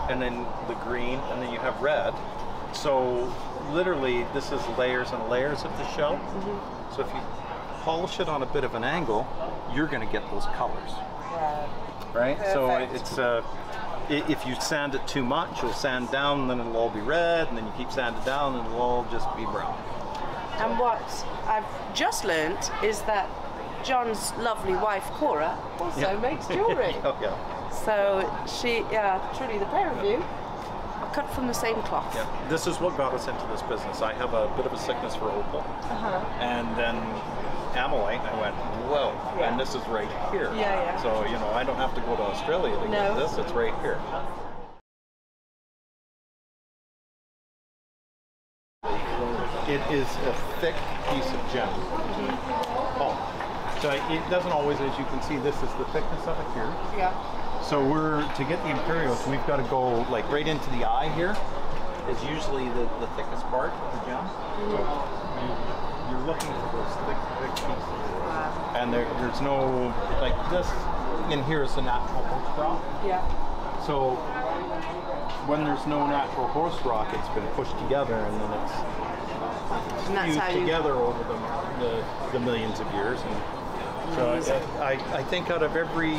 and then the green, and then you have red. So literally, this is layers and layers of the shell. So if you polish it on a bit of an angle, you're going to get those colors, Wow. right? So Perfect. it's uh, if you sand it too much, you'll sand down, and then it'll all be red, and then you keep sanding down, and it'll all just be brown. And what I've just learnt is that John's lovely wife Cora also Yeah. makes jewellery. oh yeah. So she, yeah, truly the pair of you are cut from the same cloth. Yeah, this is what got us into this business. I have a bit of a sickness for opal, Uh-huh. and then ammolite. I went, whoa, Yeah. and this is right here. Yeah, yeah. So you know, I don't have to go to Australia to No. get this. It's right here. It is a thick piece of gem. Oh, so it doesn't always, as you can see, this is the thickness of it here. Yeah. So we're to get the imperials, we've got to go like right into the eye here. Is usually the, the thickest part of the gem. So you, you're looking for those thick, thick pieces. And there, there's no like this in here is the natural host rock. Yeah. So when there's no natural host rock, it's been pushed together and then it's And that's fused together over the, the, the millions of years. And so I, I think out of every,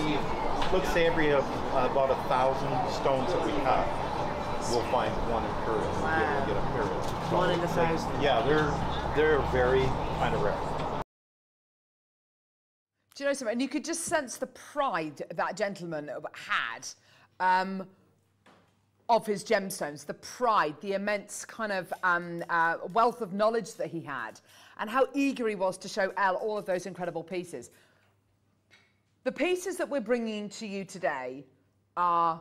let's say every uh, about a thousand stones that we have, we'll find one imperial. We'll be able to get imperial. So One in a they- thousand. Yeah, they're they're very kind of rare. Do you know something? And you could just sense the pride that gentleman had um, of his gemstones, the pride, the immense kind of um, uh, wealth of knowledge that he had, and how eager he was to show Elle all of those incredible pieces. The pieces that we're bringing to you today are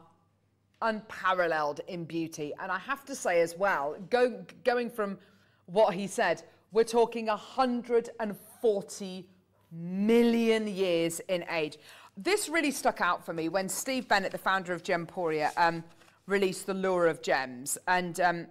unparalleled in beauty. And I have to say as well, go, going from what he said, We're talking 140 million years in age. This really stuck out for me when Steve Bennett, the founder of Gemporia, um, released The Lure of Gems. And um,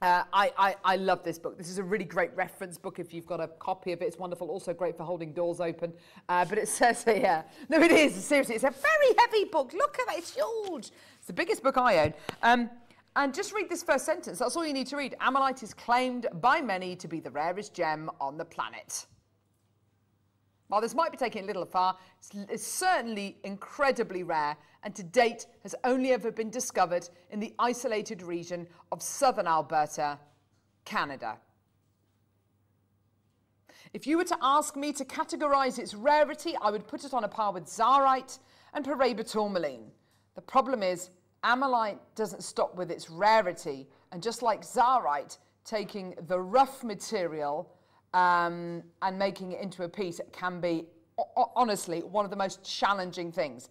uh, I, I, I love this book. This is a really great reference book if you've got a copy of it. It's wonderful, also great for holding doors open. Uh, but it says here, no, it is, seriously, it's a very heavy book. Look at it, it's huge. It's the biggest book I own. Um, and just read this first sentence. That's all you need to read. Ammolite is claimed by many to be the rarest gem on the planet. While this might be taking a little far, it's, certainly incredibly rare and to date has only ever been discovered in the isolated region of southern Alberta, Canada. If you were to ask me to categorise its rarity, I would put it on a par with Zaurite and Paraiba tourmaline. The problem is, Ammolite doesn't stop with its rarity, and just like Zaurite, taking the rough material um, and making it into a piece can be, honestly, one of the most challenging things.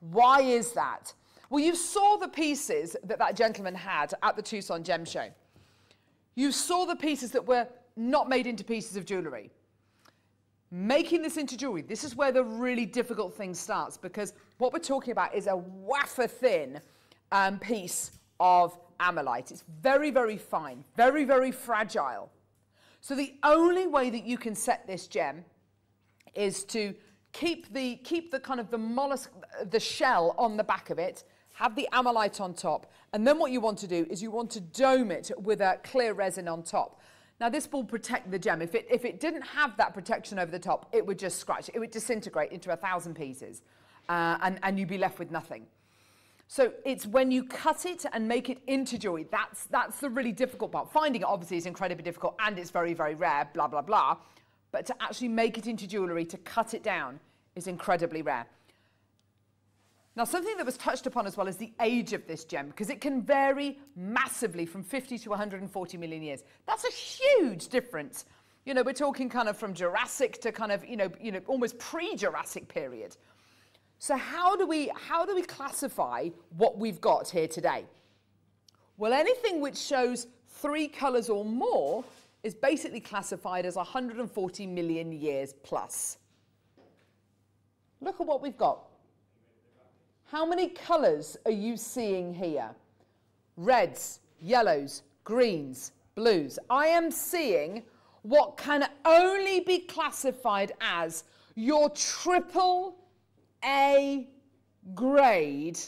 Why is that? Well, you saw the pieces that that gentleman had at the Tucson Gem Show. You saw the pieces that were not made into pieces of jewellery. Making this into jewellery, this is where the really difficult thing starts because what we're talking about is a wafer thin um, piece of ammolite. It's very, very fine, very, very fragile. So the only way that you can set this gem is to keep the, keep the kind of the mollusk, the shell on the back of it, have the ammolite on top, and then what you want to do is you want to dome it with a clear resin on top. Now this will protect the gem. If it, if it didn't have that protection over the top, it would just scratch. It would disintegrate into a thousand pieces uh, and, and you'd be left with nothing. So it's when you cut it and make it into jewelry, that's, that's the really difficult part. Finding it obviously is incredibly difficult and it's very, very rare, blah, blah, blah. But to actually make it into jewellery, to cut it down, is incredibly rare. Now, something that was touched upon as well is the age of this gem, because it can vary massively from 50 to 140 million years. That's a huge difference. You know, we're talking kind of from Jurassic to kind of, you know, you know almost pre-Jurassic period. So how do we how do we classify what we've got here today? Well, anything which shows three colors or more is basically classified as 140 million years plus. Look at what we've got. How many colors are you seeing here? Reds, yellows, greens, blues. I am seeing what can only be classified as your triple a grade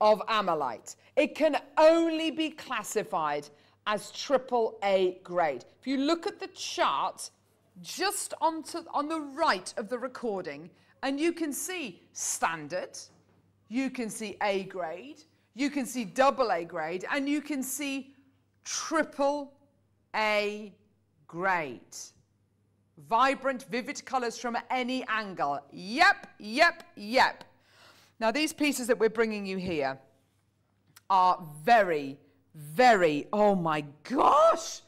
of ammolite. It can only be classified as triple A grade. If you look at the chart just onto, on the right of the recording, and you can see standard, you can see A grade, you can see double A grade, and you can see triple A grade. Vibrant, vivid colours from any angle. Yep, yep, yep. Now, these pieces that we're bringing you here are very, very, oh my gosh,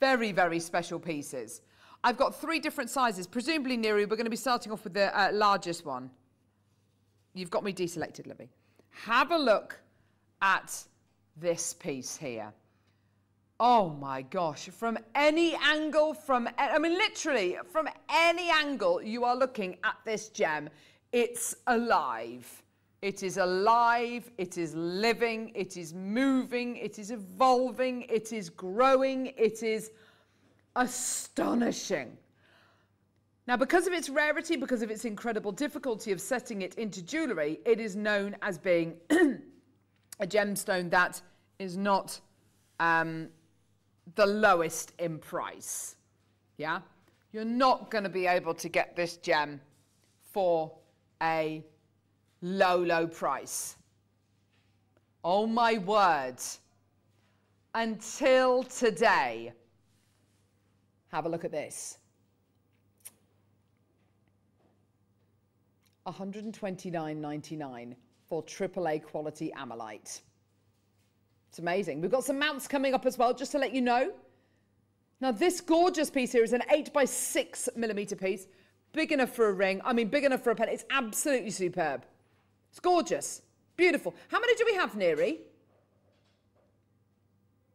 very, very special pieces. I've got three different sizes. Presumably, Neri, we're going to be starting off with the uh, largest one. You've got me deselected, Libby. Have a look at this piece here. Oh my gosh, from any angle, from, I mean, literally, from any angle you are looking at this gem, it's alive. It is alive, it is living, it is moving, it is evolving, it is growing, it is astonishing. Now, because of its rarity, because of its incredible difficulty of setting it into jewellery, it is known as being a gemstone that is not um, the lowest in price. Yeah? You're not going to be able to get this gem for a low, low price. Oh my word. Until today. Have a look at this. 129.99 for AAA quality ammolite. It's amazing. We've got some mounts coming up as well, just to let you know. Now, this gorgeous piece here is an 8 by 6 millimeter piece. Big enough for a ring. I mean, big enough for a pen. It's absolutely superb. It's gorgeous. Beautiful. How many do we have, Neri?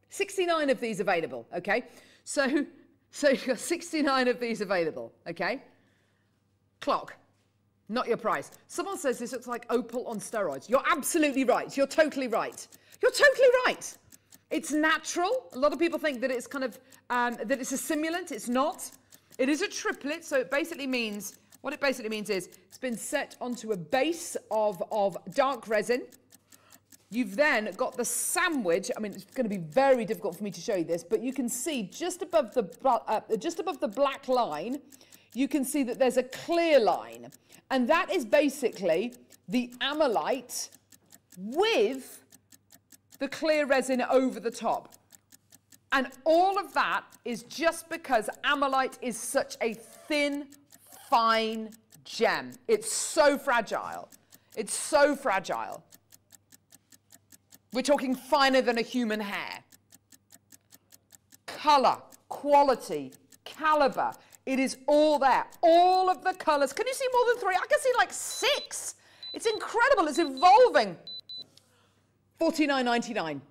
69 of these available, okay? So, so you've got 69 of these available, okay? Clock, not your price. Someone says this looks like opal on steroids. You're absolutely right. You're totally right. You're totally right. It's natural. A lot of people think that it's kind of um, that it's a simulant. It's not. It is a triplet, so it basically means what it basically means is it's been set onto a base of, of dark resin. You've then got the sandwich. I mean, it's going to be very difficult for me to show you this, but you can see just above the uh, just above the black line, you can see that there's a clear line, and that is basically the ammolite with the clear resin over the top. And all of that is just because ammolite is such a thin, fine gem. It's so fragile. It's so fragile. We're talking finer than a human hair. Color, quality, caliber, it is all there. All of the colors. Can you see more than three? I can see like six. It's incredible. It's evolving. 49.99.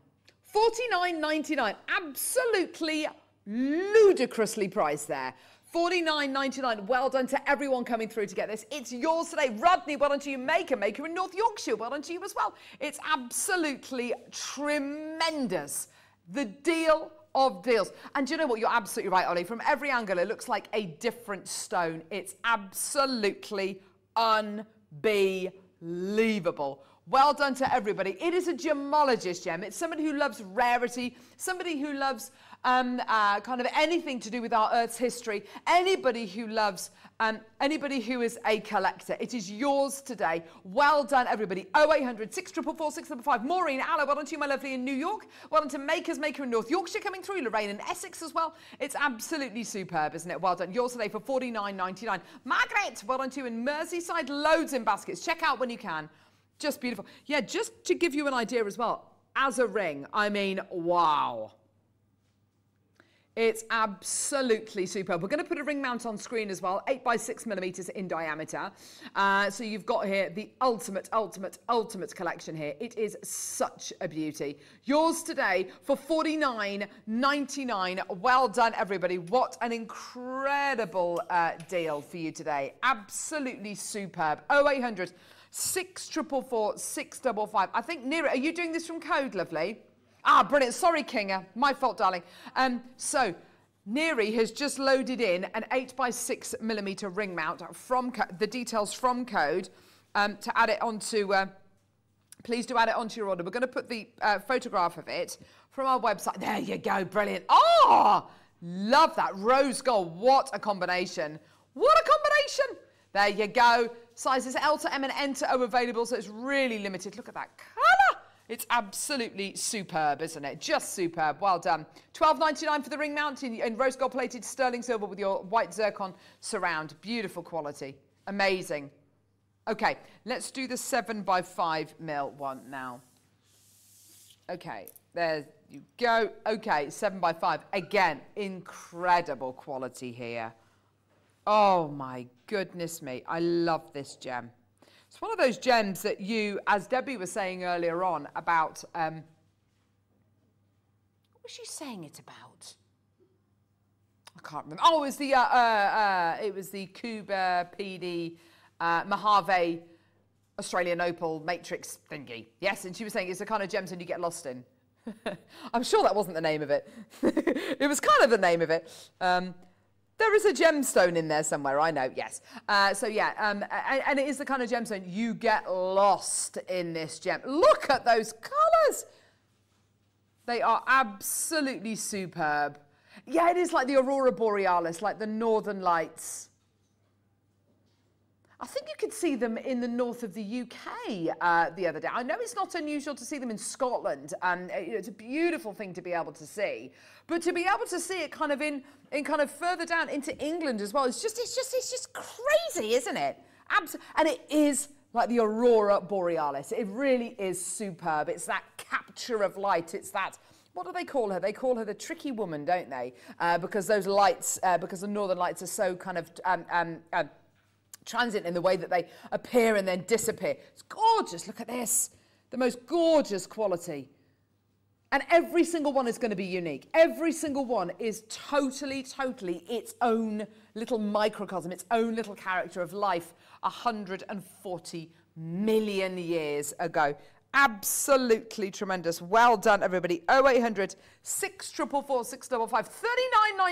49.99. Absolutely ludicrously priced there. 49.99. Well done to everyone coming through to get this. It's yours today. Rodney, well done to you. Maker, Maker in North Yorkshire, well done to you as well. It's absolutely tremendous. The deal of deals. And do you know what? You're absolutely right, Ollie. From every angle, it looks like a different stone. It's absolutely unbelievable. Well done to everybody. It is a gemologist gem. It's somebody who loves rarity, somebody who loves um, uh, kind of anything to do with our Earth's history, anybody who loves, um, anybody who is a collector. It is yours today. Well done, everybody. 0800 644 655. Maureen, Alla, well done to you, my lovely, in New York. Well done to Makers Maker in North Yorkshire coming through. Lorraine in Essex as well. It's absolutely superb, isn't it? Well done. Yours today for 49.99. Margaret, well done to you in Merseyside. Loads in baskets. Check out when you can. Just beautiful. Yeah, just to give you an idea as well, as a ring, I mean, wow. It's absolutely superb. We're going to put a ring mount on screen as well, 8 by 6 millimeters in diameter. Uh, so you've got here the ultimate, ultimate, ultimate collection here. It is such a beauty. Yours today for 49.99. Well done, everybody. What an incredible uh, deal for you today. Absolutely superb. 0800 644 655. I think, Nira, are you doing this from code, lovely? Ah, brilliant. Sorry, Kinga. My fault, darling. Um, so, Neri has just loaded in an 8 by 6 millimeter ring mount from the details from code um, to add it onto. Uh, please do add it onto your order. We're going to put the uh, photograph of it from our website. There you go. Brilliant. Oh, love that. Rose gold. What a combination. What a combination. There you go. Sizes L to M and N to O available, so it's really limited. Look at that colour. It's absolutely superb, isn't it? Just superb. Well done. Twelve ninety nine for the ring mount in, in rose gold plated sterling silver with your white zircon surround. Beautiful quality. Amazing. Okay, let's do the 7 by 5 mil one now. Okay, there you go. Okay, 7 by 5 Again, incredible quality here. Oh my goodness me. I love this gem. It's one of those gems that you, as Debbie was saying earlier on about, um, what was she saying it about? I can't remember. Oh, it was the, uh, uh, uh, it was the Coober Pedy uh, Mojave Australian Opal Matrix thingy. Yes, and she was saying it's the kind of gemstone you get lost in. I'm sure that wasn't the name of it. it was kind of the name of it. Um, there is a gemstone in there somewhere, I know, yes. Uh, so yeah, um, and, and, it is the kind of gemstone you get lost in this gem. Look at those colours. They are absolutely superb. Yeah, it is like the Aurora Borealis, like the Northern Lights. I think you could see them in the north of the UK uh, the other day. I know it's not unusual to see them in Scotland, and uh, it's a beautiful thing to be able to see. But to be able to see it kind of in, in kind of further down into England as well, it's just, it's just, it's just crazy, isn't it? Abs- and it is like the aurora borealis. It really is superb. It's that capture of light. It's that what do they call her? They call her the tricky woman, don't they? Uh, because those lights, uh, because the northern lights are so kind of um, um, uh, transient in the way that they appear and then disappear. It's gorgeous. Look at this. The most gorgeous quality. And every single one is going to be unique. Every single one is totally, totally its own little microcosm, its own little character of life 140 million years ago. Absolutely tremendous. Well done, everybody. 0800 644 655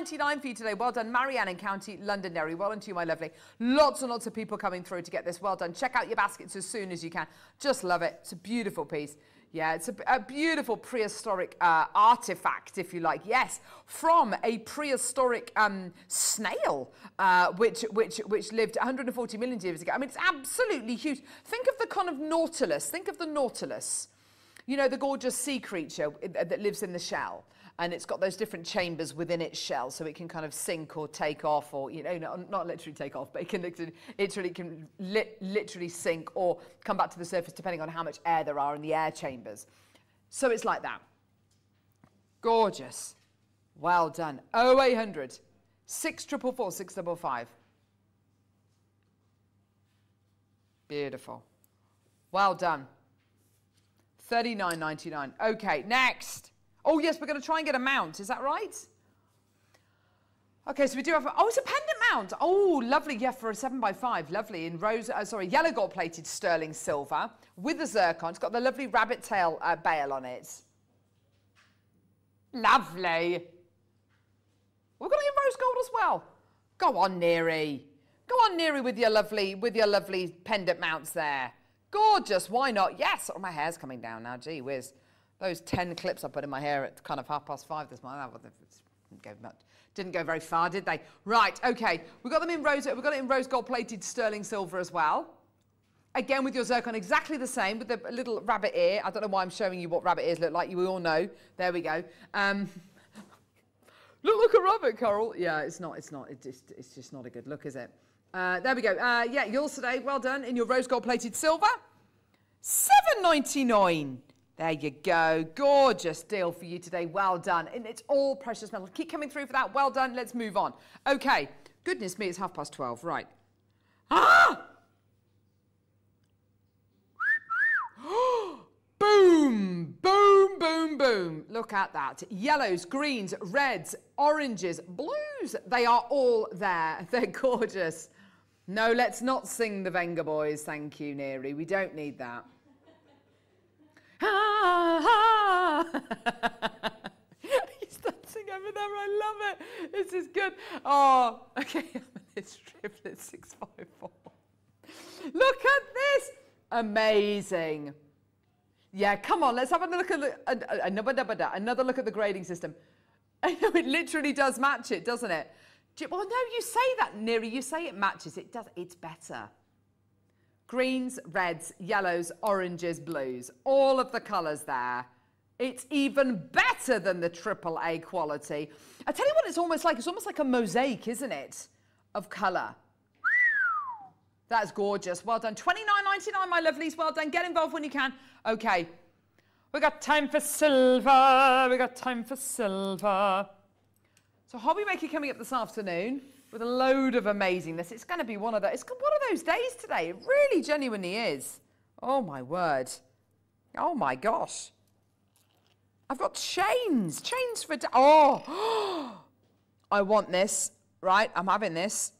39.99 for you today. Well done, Marianne in County Londonderry. Well done to you, my lovely. Lots and lots of people coming through to get this. Well done. Check out your baskets as soon as you can. Just love it. It's a beautiful piece. Yeah, it's a, a beautiful prehistoric uh, artifact, if you like. Yes, from a prehistoric um, snail, uh, which, which, which lived 140 million years ago. I mean, it's absolutely huge. Think of the kind of nautilus. Think of the nautilus. You know, the gorgeous sea creature uh, that lives in the shell and it's got those different chambers within its shell so it can kind of sink or take off or you know not, not literally take off but it can literally, literally can li literally sink or come back to the surface depending on how much air there are in the air chambers. So it's like that. Gorgeous. Well done. 0800 644 655 beautiful. Well done. 39.99 okay next Oh, yes, we're going to try and get a mount. Is that right? Okay, so we do have, a, oh, it's a pendant mount. Oh, lovely, yeah, for a 7x5, lovely, in rose, uh, sorry, yellow gold plated sterling silver with the zircon. It's got the lovely rabbit tail uh, bail on it. Lovely. We're going to get rose gold as well. Go on, Neri. Go on, Neri, with your lovely, with your lovely pendant mounts there. Gorgeous, why not? Yes, oh, my hair's coming down now, gee whiz. Those 10 clips I put in my hair at kind of half past five this morning, didn't go, much, didn't go very far, did they? Right, okay. We've got them in rose, we've got it in rose gold plated sterling silver as well. Again with your zircon, exactly the same with the little rabbit ear. I don't know why I'm showing you what rabbit ears look like. You all know. There we go. Um, look like a rabbit, Coral. Yeah, it's not. It's not. It just, it's just not a good look, is it? Uh, there we go. Uh, yeah, yours today. Well done in your rose gold plated silver. Seven ninety nine. There you go. Gorgeous deal for you today. Well done. And it's all precious metals. Keep coming through for that. Well done. Let's move on. Okay. Goodness me, it's half past 12. Right. Ah! boom, boom, boom, boom. Look at that. Yellows, greens, reds, oranges, blues. They are all there. They're gorgeous. No, let's not sing the Vengaboys. Thank you, Neri. We don't need that. He's dancing over there. I love it. This is good. Oh, okay. It's triplet 654. Look at this. Amazing. Yeah, come on. Let's have another look at the, another, another look at the grading system. It literally does match it, doesn't it? Well, no, you say that, Neri. You say it matches. It does. It's better greens, reds, yellows, oranges, blues, all of the colours there. It's even better than the AAA quality. I tell you what it's almost like. It's almost like a mosaic, isn't it, of colour. That's gorgeous. Well done. 29.99, my lovelies. Well done. Get involved when you can. Okay. We got time for silver. We got time for silver. So Hobby Maker coming up this afternoon with a load of amazingness. It's going to be one of those. It's one of those days today. It really genuinely is. Oh my word. Oh my gosh. I've got chains. Chains for. Oh. I want this. Right. I'm having this.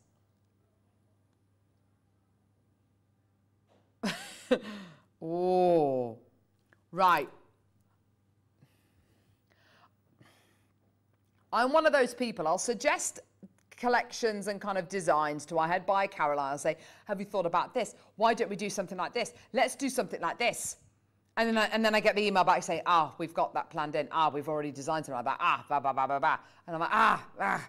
oh. Right. I'm one of those people. I'll suggest collections and kind of designs to our head by Caroline and say, have you thought about this? Why don't we do something like this? Let's do something like this. And then, I, and then I get the email back saying, ah, we've got that planned in. Ah, we've already designed something like that. Ah, blah, blah, blah, blah, blah. And I'm like, ah, ah.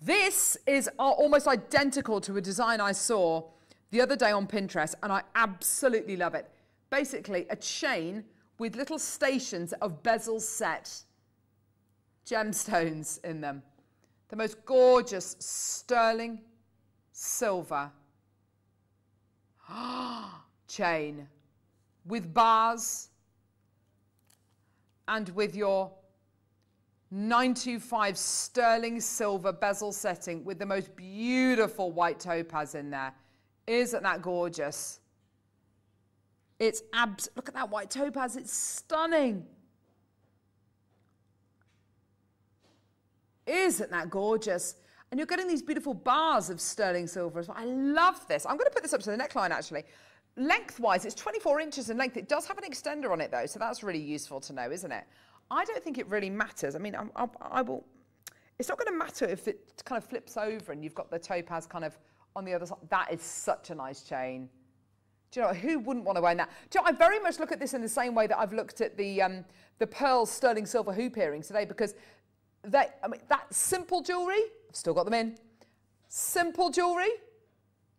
This is almost identical to a design I saw the other day on Pinterest, and I absolutely love it. Basically, a chain with little stations of bezel set gemstones in them the most gorgeous sterling silver chain with bars and with your 925 sterling silver bezel setting with the most beautiful white topaz in there. Isn't that gorgeous? It's abs. Look at that white topaz. It's stunning. Isn't that gorgeous? And you're getting these beautiful bars of sterling silver as well. I love this. I'm going to put this up to the neckline actually. Lengthwise, it's 24 inches in length. It does have an extender on it though, so that's really useful to know, isn't it? I don't think it really matters. I mean, I, I, I will. It's not going to matter if it kind of flips over and you've got the topaz kind of on the other side. That is such a nice chain. Do you know who wouldn't want to own that? Do you know, I very much look at this in the same way that I've looked at the um, the pearl sterling silver hoop earrings today because they, I mean, that simple jewellery, I've still got them in. Simple jewellery,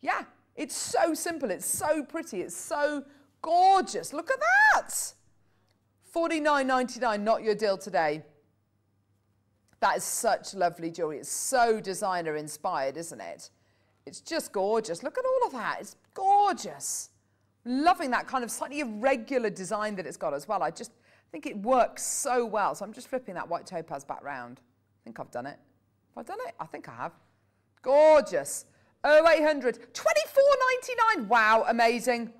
yeah, it's so simple, it's so pretty, it's so gorgeous. Look at that. 49.99, not your deal today. That is such lovely jewellery. It's so designer inspired, isn't it? It's just gorgeous. Look at all of that. It's gorgeous. Loving that kind of slightly irregular design that it's got as well. I just think it works so well. So I'm just flipping that white topaz back round. I think I've done it. Have I done it? I think I have. Gorgeous. 0800 24.99. Wow, amazing.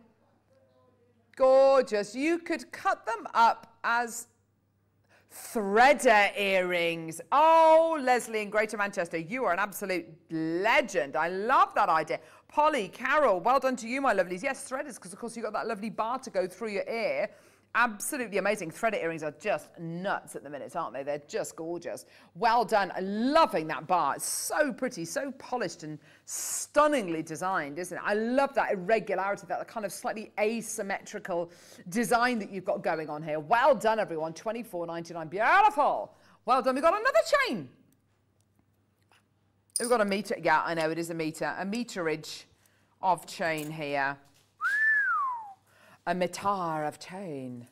Gorgeous. You could cut them up as threader earrings. Oh, Leslie in Greater Manchester, you are an absolute legend. I love that idea. Polly, Carol, well done to you, my lovelies. Yes, threaders, because of course you've got that lovely bar to go through your ear. Absolutely amazing. Threaded earrings are just nuts at the minute, aren't they? They're just gorgeous. Well done. Loving that bar. It's so pretty, so polished and stunningly designed, isn't it? I love that irregularity, that kind of slightly asymmetrical design that you've got going on here. Well done, everyone. 24.99. Beautiful. Well done. We've got another chain. We've got a meter. Yeah, I know it is a meter. A meterage of chain here a mitar of chain.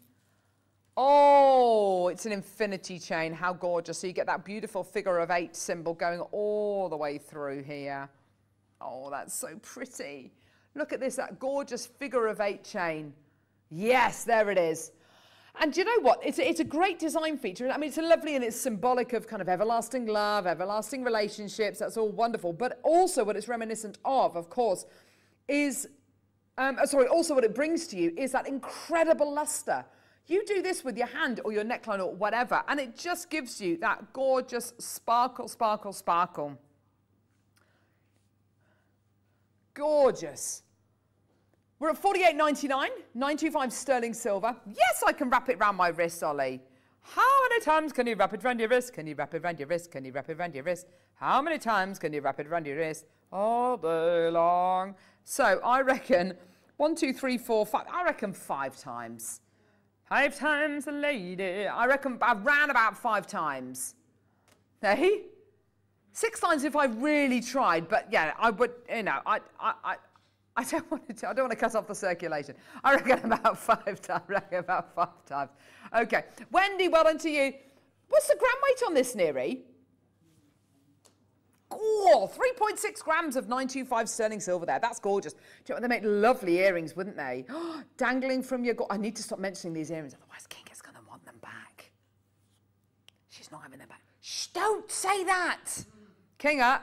Oh, it's an infinity chain. How gorgeous. So you get that beautiful figure of eight symbol going all the way through here. Oh, that's so pretty. Look at this, that gorgeous figure of eight chain. Yes, there it is. And you know what? It's a, it's a great design feature. I mean, it's lovely and it's symbolic of kind of everlasting love, everlasting relationships. That's all wonderful. But also, what it's reminiscent of, of course, is um, uh, sorry, also what it brings to you is that incredible luster. You do this with your hand or your neckline or whatever, and it just gives you that gorgeous sparkle, sparkle, sparkle. Gorgeous. We're at 48.99, 925 sterling silver. Yes, I can wrap it around my wrist, Ollie. How many times can you wrap it around your wrist? Can you wrap it around your wrist? Can you wrap it around your wrist? How many times can you wrap it around your wrist? All day long. So I reckon one, two, three, four, five. I reckon five times. Five times a lady. I reckon I ran about five times. Hey? Six times if I really tried, but yeah, I would, you know, I, I, I, I don't want to, I don't want to cut off the circulation. I reckon about five times, I reckon about five times. Okay, Wendy, well done to you. What's the gram weight on this, Neri? Oh, 3.6 grams of 925 sterling silver there. That's gorgeous. Do you know, they make lovely earrings, wouldn't they? Dangling from your... I need to stop mentioning these earrings, otherwise Kinga is going to want them back. She's not having them back. Shh, don't say that. Kinga,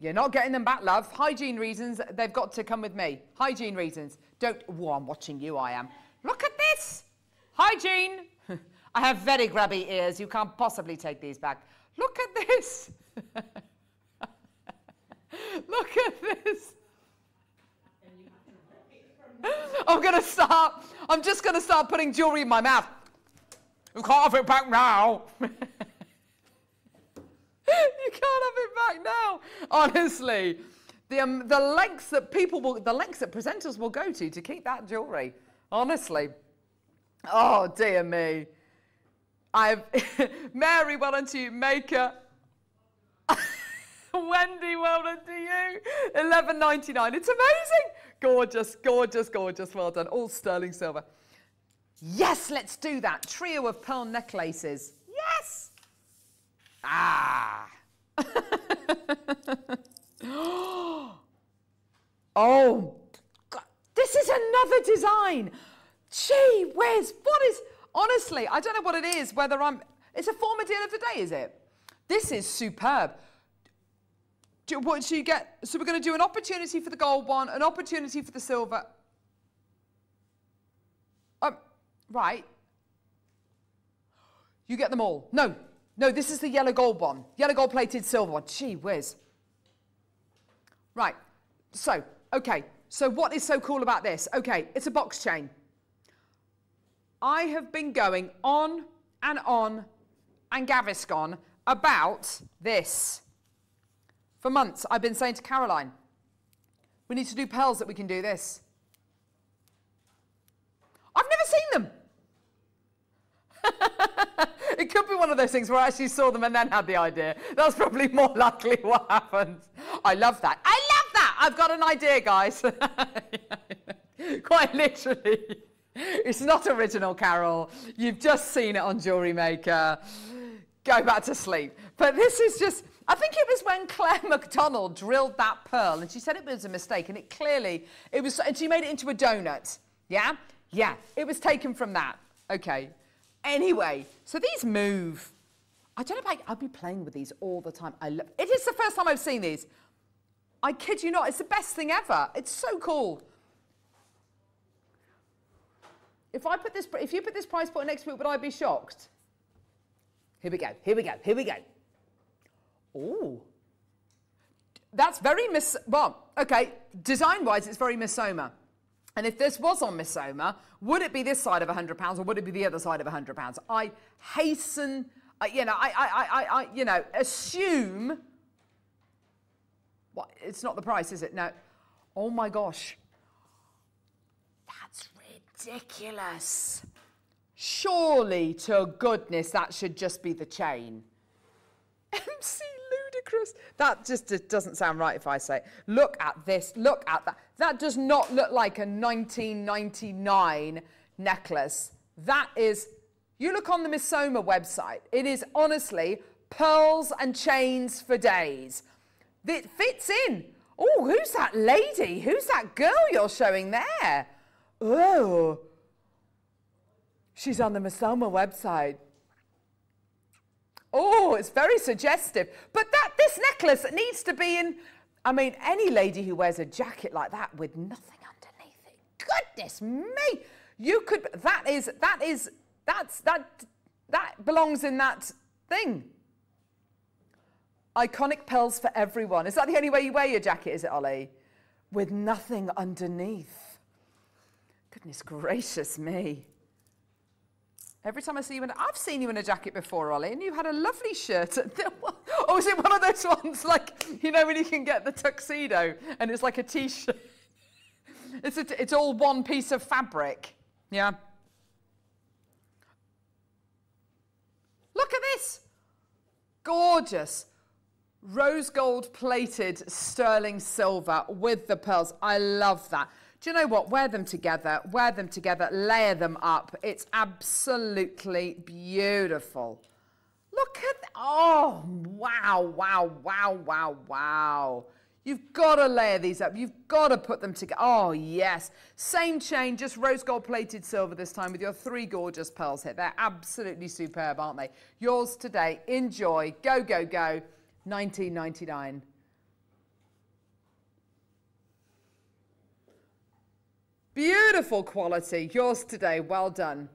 you're not getting them back, love. Hygiene reasons, they've got to come with me. Hygiene reasons. Don't... Oh, I'm watching you, I am. Look at this. Hygiene. I have very grubby ears. You can't possibly take these back. Look at this. Look at this. I'm going to start, I'm just going to start putting jewelry in my mouth. You can't have it back now. you can't have it back now. Honestly, the, um, the lengths that people will, the lengths that presenters will go to to keep that jewelry. Honestly. Oh, dear me. I've, Mary, well done to you, Maker. Wendy, well done to you. 11.99. It's amazing. Gorgeous, gorgeous, gorgeous. Well done. All sterling silver. Yes, let's do that. Trio of pearl necklaces. Yes. Ah. oh, God. this is another design. Gee whiz, what is, honestly, I don't know what it is, whether I'm, it's a former deal of the day, is it? This is superb. Do, what, so you get, so we're going to do an opportunity for the gold one, an opportunity for the silver. Um, right. You get them all. No, No, this is the yellow gold one. Yellow gold plated silver one. Gee whiz. Right. So, okay. So what is so cool about this? Okay, it's a box chain. I have been going on and on and Gaviscon about this for months. I've been saying to Caroline, we need to do pearls that we can do this. I've never seen them. it could be one of those things where I actually saw them and then had the idea. That's probably more likely what happened. I love that. I love that. I've got an idea, guys. Quite literally. It's not original, Carol. You've just seen it on Jewelry Maker. Go back to sleep. But this is just, I think it was when Claire McDonald drilled that pearl and she said it was a mistake and it clearly, it was, and she made it into a donut. Yeah? Yeah. It was taken from that. Okay. Anyway, so these move. I don't know I, I'll be playing with these all the time. I love, it is the first time I've seen these. I kid you not, it's the best thing ever. It's so cool. If I put this, if you put this price point next it, would I be shocked? Here we go, here we go, here we go. Oh, that's very Miss, well, okay, design-wise, it's very Missoma. And if this was on Missoma, would it be this side of £100 or would it be the other side of £100? I hasten, uh, you know, I, I, I, I, you know, assume, what, it's not the price, is it? No. Oh my gosh. That's ridiculous. Surely, to goodness, that should just be the chain. MC That just, doesn't sound right if I say, look at this, look at that. That does not look like a 1999 necklace. That is, you look on the Missoma website, it is honestly pearls and chains for days. It fits in. Oh, who's that lady? Who's that girl you're showing there? Oh, she's on the Missoma website. Oh, it's very suggestive. But that this necklace needs to be in. I mean, any lady who wears a jacket like that with nothing underneath it. Goodness me, you could. That is. That is. That's that. That belongs in that thing. Iconic pearls for everyone. Is that the only way you wear your jacket? Is it, Ollie? With nothing underneath. Goodness gracious me. Every time I see you in, I've seen you in a jacket before, Ollie, and you had a lovely shirt. or is it one of those ones like, you know, when you can get the tuxedo and it's like a t-shirt? it's, it's all one piece of fabric. Yeah. Look at this. Gorgeous. Rose gold plated sterling silver with the pearls. I love that. Do you know what? Wear them together, wear them together, layer them up. It's absolutely beautiful. Look at, oh, wow, wow, wow, wow, wow. You've got to layer these up. You've got to put them together. Oh, yes. Same chain, just rose gold plated silver this time with your three gorgeous pearls here. They're absolutely superb, aren't they? Yours today. Enjoy. Go, go, go. 1999. Beautiful quality. Yours today. Well done.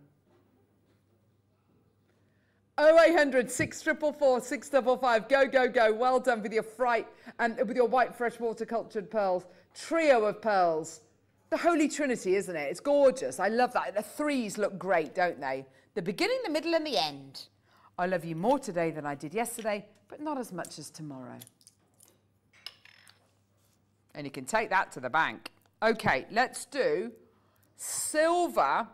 0800 644 655. Go, go, go. Well done with your fright and with your white freshwater cultured pearls. Trio of pearls. The Holy Trinity, isn't it? It's gorgeous. I love that. The threes look great, don't they? The beginning, the middle, and the end. I love you more today than I did yesterday, but not as much as tomorrow. And you can take that to the bank. Okay, let's do silver,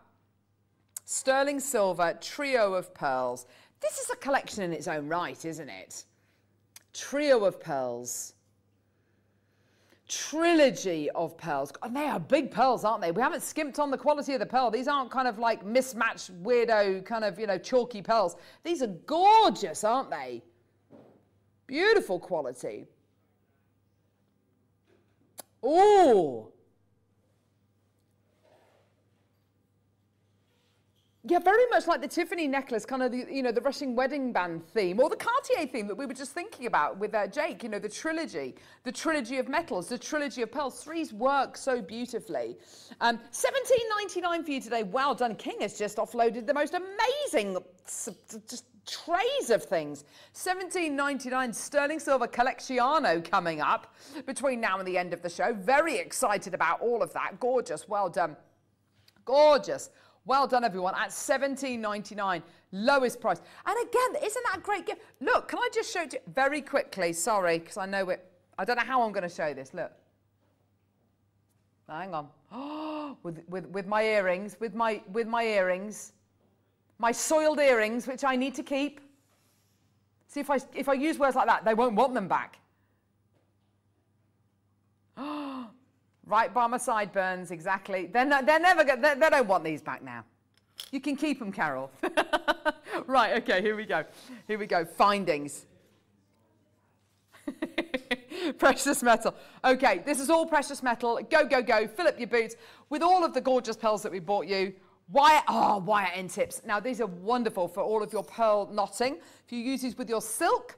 sterling silver, trio of pearls. This is a collection in its own right, isn't it? Trio of pearls. Trilogy of pearls. And they are big pearls, aren't they? We haven't skimped on the quality of the pearl. These aren't kind of like mismatched, weirdo, kind of, you know, chalky pearls. These are gorgeous, aren't they? Beautiful quality. Oh, Yeah, very much like the Tiffany necklace, kind of the, you know, the Russian Wedding Band theme, or the Cartier theme that we were just thinking about with uh, Jake, you know, the trilogy, the trilogy of metals, the trilogy of pearls. Threes work so beautifully. Um, 17.99 for you today. Well done. Kinga has just offloaded the most amazing, just trays of things. 17.99 sterling silver collectiano coming up between now and the end of the show. Very excited about all of that. Gorgeous. Well done. Gorgeous. Well done, everyone. At 17.99, lowest price. And again, isn't that a great gift? Look, can I just show it very quickly? Sorry, because I know it. I don't know how I'm going to show this. Look. Hang on. with, with, with my earrings, with my, with my earrings, my soiled earrings, which I need to keep. See, if I, if I use words like that, they won't want them back. Right by my sideburns, exactly. They're, no, they're never going they, they don't want these back now. You can keep them, Carol. right, okay, here we go. Here we go. Findings. precious metal. Okay, this is all precious metal. Go, go, go. Fill up your boots with all of the gorgeous pearls that we bought you. Wire, oh, wire end tips. Now, these are wonderful for all of your pearl knotting. If you use these with your silk,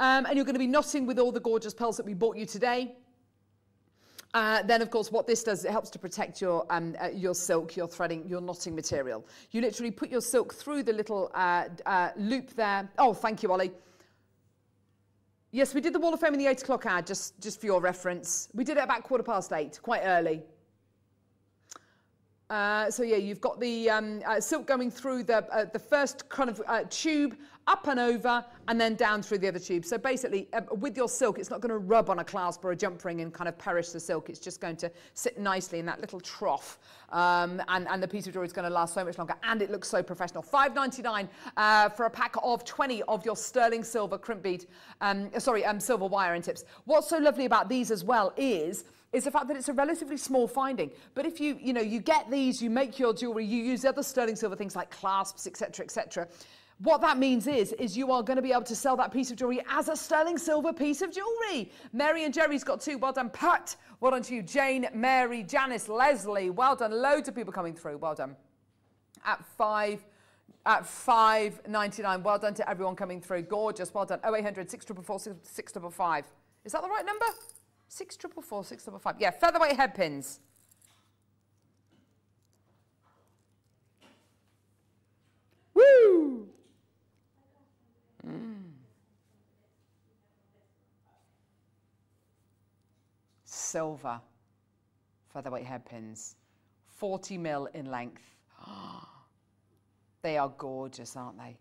um, and you're going to be knotting with all the gorgeous pearls that we bought you today, uh, then, of course, what this does, it helps to protect your, um, uh, your silk, your threading, your knotting material. You literally put your silk through the little uh, uh loop there. Oh, thank you, Ollie. Yes, we did the Wall of Fame in the 8 o'clock hour, just, just for your reference. We did it about quarter past 8, quite early. Uh, so yeah, you've got the um, uh, silk going through the, uh, the first kind of uh, tube, up and over, and then down through the other tube. So basically, uh, with your silk, it's not going to rub on a clasp or a jump ring and kind of perish the silk. It's just going to sit nicely in that little trough. Um, and, and the piece of jewelry is going to last so much longer, and it looks so professional. Five ninety nine uh, for a pack of 20 of your sterling silver crimp bead, um, sorry, um, silver wire end tips. What's so lovely about these as well is is the fact that it's a relatively small finding. But if you, you know, you get these, you make your jewellery, you use other sterling silver things like clasps, etc., etc., what that means is, is you are going to be able to sell that piece of jewellery as a sterling silver piece of jewellery. Mary and Jerry's got two. Well done, Pat. Well done to you. Jane, Mary, Janice, Leslie. Well done. Loads of people coming through. Well done. At five, at 5.99. Well done to everyone coming through. Gorgeous. Well done. 0800 644 655. Is that the right number? Six triple four, six double five. Yeah, featherweight head pins. Woo! Mm. Silver featherweight headpins, 40 mil in length. they are gorgeous, aren't they?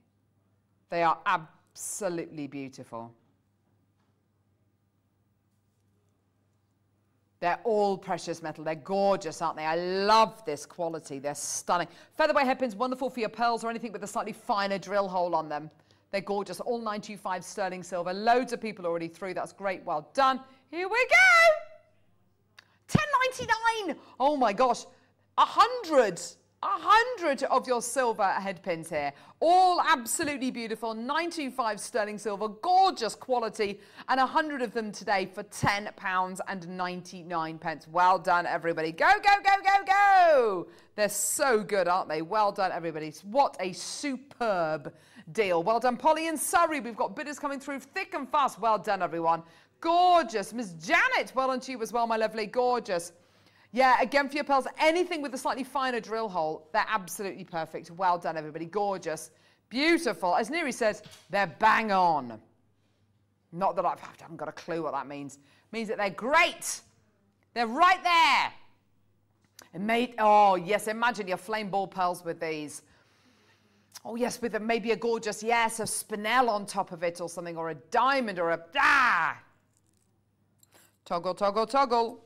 They are absolutely beautiful. They're all precious metal. They're gorgeous, aren't they? I love this quality. They're stunning. Featherweight headpins, wonderful for your pearls or anything with a slightly finer drill hole on them. They're gorgeous. All 925 sterling silver. Loads of people already through. That's great. Well done. Here we go. 10.99. Oh my gosh. A hundred a hundred of your silver headpins here. All absolutely beautiful, 925 sterling silver, gorgeous quality, and a hundred of them today for £10 and 99 pence. Well done, everybody. Go, go, go, go, go. They're so good, aren't they? Well done, everybody. What a superb deal. Well done, Polly and Surrey. We've got bidders coming through thick and fast. Well done, everyone. Gorgeous. Miss Janet, well done to you as well, my lovely. Gorgeous. Yeah, again for your pearls, anything with a slightly finer drill hole, they're absolutely perfect. Well done, everybody. Gorgeous. Beautiful. As Neri says, they're bang on. Not that I've, I haven't got a clue what that means. It means that they're great. They're right there. It made, oh, yes, imagine your flame ball pearls with these. Oh, yes, with a, maybe a gorgeous, yes, a spinel on top of it or something, or a diamond or a, ah! Toggle, toggle, toggle.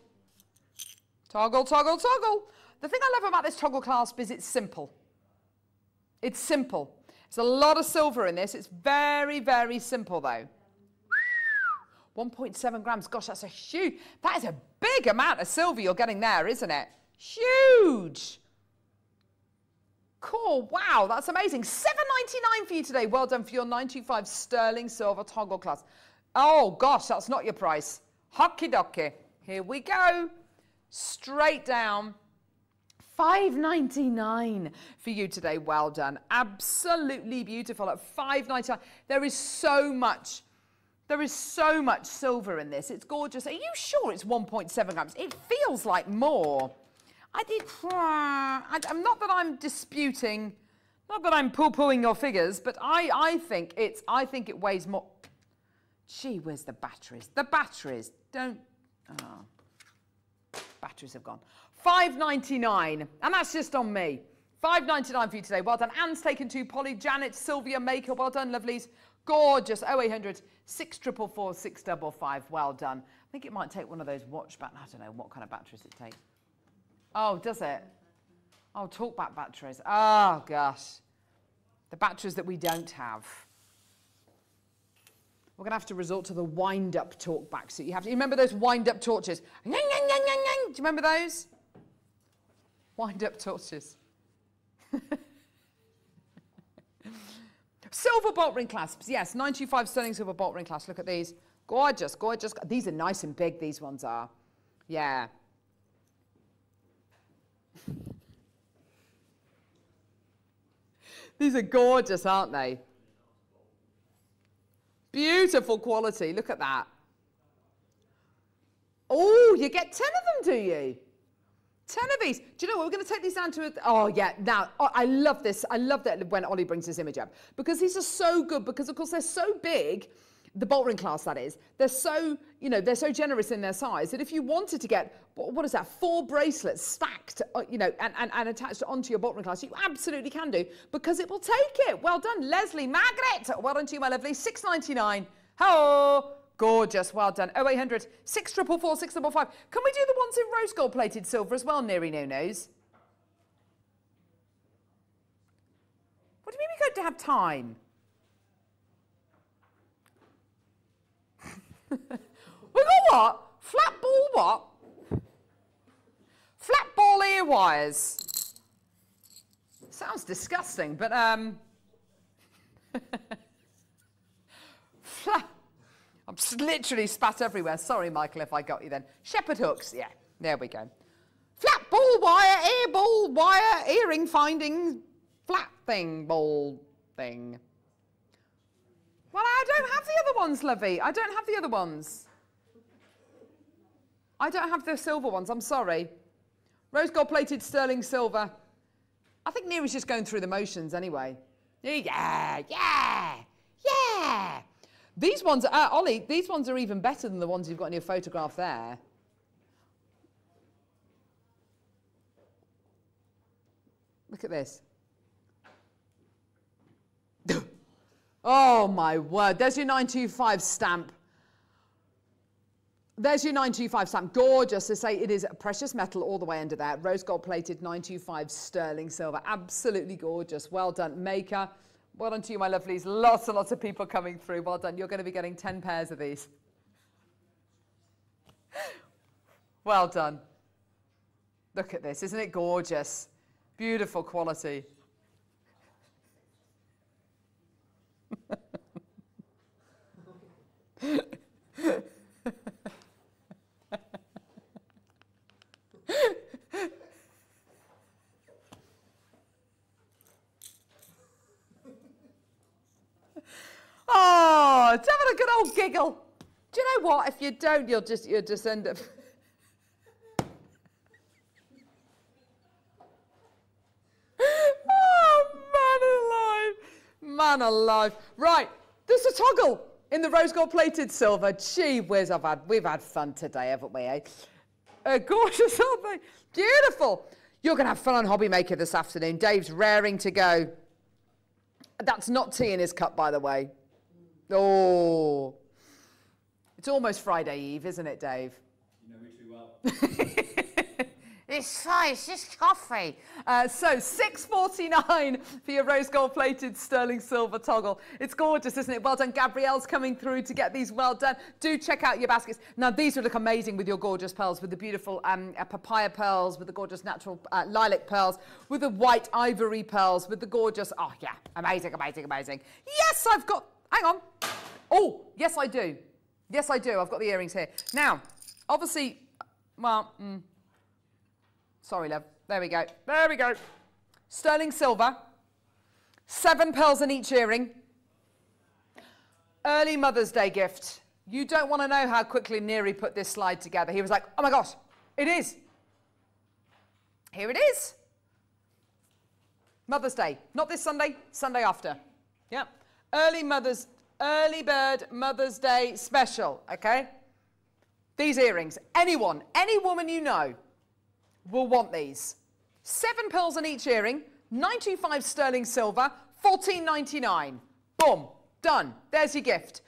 Toggle, toggle, toggle. The thing I love about this toggle clasp is it's simple. It's simple. There's a lot of silver in this. It's very, very simple though. 1.7 grams. Gosh, that's a huge, that is a big amount of silver you're getting there, isn't it? Huge. Cool. Wow, that's amazing. 7.99 for you today. Well done for your 925 sterling silver toggle clasp. Oh gosh, that's not your price. Hockey docky. Here we go straight down. 5.99 for you today. Well done. Absolutely beautiful at 5.99. There is so much there is so much silver in this. It's gorgeous. Are you sure it's 1.7 grams? It feels like more. I did. I'm not that I'm disputing Not that I'm poo-pooing your figures, but I, I think it's I think it weighs more. Gee, where's the batteries? The batteries don't. Oh. Batteries have gone. 5.99, and that's just on me. 5.99 for you today. Well done. Anne's taken two. Polly, Janet, Sylvia, Maker. Well done, lovelies. Gorgeous. 0800 644 655. Well done. I think it might take one of those watch bat. I don't know what kind of batteries it takes. Oh, does it? Oh, talkback batteries. Oh, gosh. The batteries that we don't have. We're going to have to resort to the wind-up talkback. So you have to you remember those wind-up torches. Do you remember those? Wind-up torches. silver bolt ring clasps. Yes, 925 sterling silver bolt ring clasps. Look at these. Gorgeous, gorgeous. These are nice and big, these ones are. Yeah. These are gorgeous, aren't they? Beautiful quality. Look at that. Oh, you get 10 of them, do you? 10 of these. Do you know what? We're going to take these down to a, Oh, yeah. Now, oh, I love this. I love that when Ollie brings this image up because these are so good because, of course, they're so big. The bolt ring clasp, that is. They're so, you know, they're so generous in their size that if you wanted to get, what is that, four bracelets stacked, uh, you know, and, and, and attached onto your bolt ring clasp, you absolutely can do because it will take it. Well done, Leslie, Margaret. Well done to you, my lovely. 6.99. oh Gorgeous, well done. 0800 644 655. Can we do the ones in rose gold plated silver as well, Neri No Nose? What do you mean we going to have time? we got what? Flat ball what? Flat ball ear wires. Sounds disgusting, but um. flat. I'm literally spat everywhere. Sorry, Michael, if I got you then. Shepherd hooks. Yeah, there we go. Flat ball wire, ear ball wire, earring finding, flat thing, ball thing. Well, I don't have the other ones, Lovey. I don't have the other ones. I don't have the silver ones. I'm sorry. Rose gold plated sterling silver. I think Neri's just going through the motions anyway. Yeah, yeah, yeah. These ones, uh, Ollie, these ones are even better than the ones you've got in your photograph there. Look at this. oh my word, there's your 925 stamp. There's your 925 stamp. Gorgeous. They say it is a precious metal all the way under there. Rose gold plated 925 sterling silver. Absolutely gorgeous. Well done, maker. Well done to you, my lovelies. Lots and lots of people coming through. Well done. You're going to be getting 10 pairs of these. well done. Look at this. Isn't it gorgeous? Beautiful quality. Oh, it's having a good old giggle. Do you know what? If you don't, you'll just you'll just end up. oh, man alive, man alive. Right, there's a toggle in the rose gold plated silver. Gee whiz, I've had we've had fun today, haven't we? Eh? Uh, gorgeous, aren't they? Beautiful. You're going to have fun on Hobby Maker this afternoon. Dave's raring to go. That's not tea in his cup, by the way. Oh. It's almost Friday Eve, isn't it, Dave? You know me too well. It's fine, it's just coffee. Uh, so, six forty nine for your rose gold plated sterling silver toggle. It's gorgeous, isn't it? Well done. Gabrielle's coming through to get these well done. Do check out your baskets. Now, these would look amazing with your gorgeous pearls, with the beautiful um, uh, papaya pearls, with the gorgeous natural uh, lilac pearls, with the white ivory pearls, with the gorgeous, oh yeah, amazing, amazing, amazing. Yes, I've got, hang on. Oh, yes, I do. Yes, I do. I've got the earrings here. Now, obviously, well, mm, sorry, love. There we go. There we go. Sterling silver. Seven pearls in each earring. Early Mother's Day gift. You don't want to know how quickly Neri put this slide together. He was like, oh my gosh, it is. Here it is. Mother's Day. Not this Sunday, Sunday after. Yeah. Early Mother's, early bird Mother's Day special, okay? These earrings, anyone, any woman you know will want these. Seven pearls in each earring, 925 sterling silver, 14.99. Boom, done. There's your gift.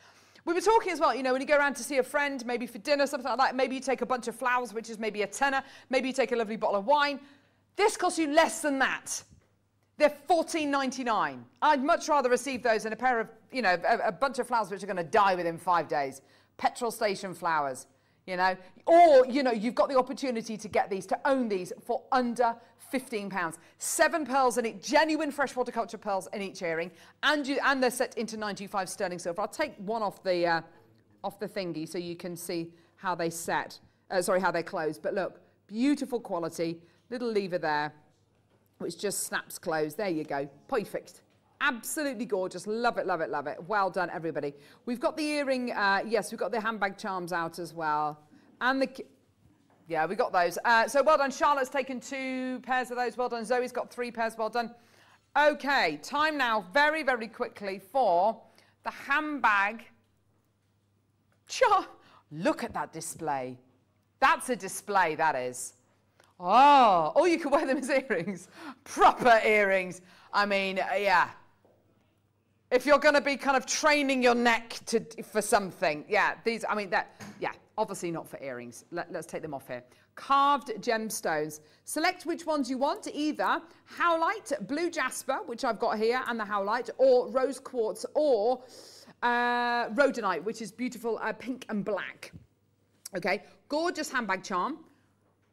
We were talking as well, you know, when you go around to see a friend, maybe for dinner, something like that, maybe you take a bunch of flowers, which is maybe a tenner, maybe you take a lovely bottle of wine. This costs you less than that. They're 14.99. I'd much rather receive those than a pair of, you know, a, a bunch of flowers which are going to die within five days. Petrol station flowers, you know. Or, you know, you've got the opportunity to get these, to own these for under 15 pounds. Seven pearls in it, genuine freshwater culture pearls in each earring, and you and they're set into 95 sterling silver. I'll take one off the uh, off the thingy so you can see how they set. Uh, sorry, how they close. But look, beautiful quality. Little lever there, which just snaps closed. There you go, perfect. Absolutely gorgeous. Love it, love it, love it. Well done, everybody. We've got the earring. Uh, yes, we've got the handbag charms out as well, and the. Yeah, we got those. Uh, so well done. Charlotte's taken two pairs of those. Well done. Zoe's got three pairs. Well done. Okay, time now very, very quickly for the handbag. Cha! Look at that display. That's a display, that is. Oh, or you could wear them as earrings. Proper earrings. I mean, yeah. If you're going to be kind of training your neck to for something, yeah, these, I mean, that, yeah, obviously not for earrings. Let, us take them off here. Carved gemstones. Select which ones you want, either howlite, blue jasper, which I've got here, and the howlite, or rose quartz, or uh, rhodonite, which is beautiful uh, pink and black. Okay, gorgeous handbag charm.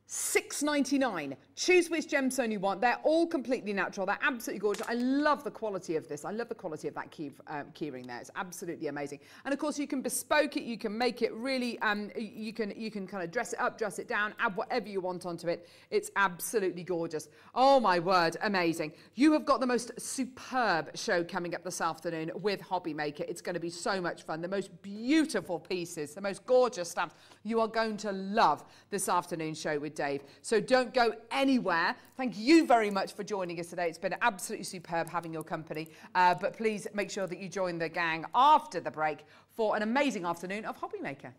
$6.99. Choose which gemstone you want. They're all completely natural. They're absolutely gorgeous. I love the quality of this. I love the quality of that key, um, keyring there. It's absolutely amazing. And of course, you can bespoke it. You can make it really, um, you can you can kind of dress it up, dress it down, add whatever you want onto it. It's absolutely gorgeous. Oh my word, amazing. You have got the most superb show coming up this afternoon with Hobby Maker. It's going to be so much fun. The most beautiful pieces, the most gorgeous stamps. You are going to love this afternoon show with Dave. So don't go anywhere. Thank you very much for joining us today. It's been absolutely superb having your company. Uh, but please make sure that you join the gang after the break for an amazing afternoon of Hobby Maker.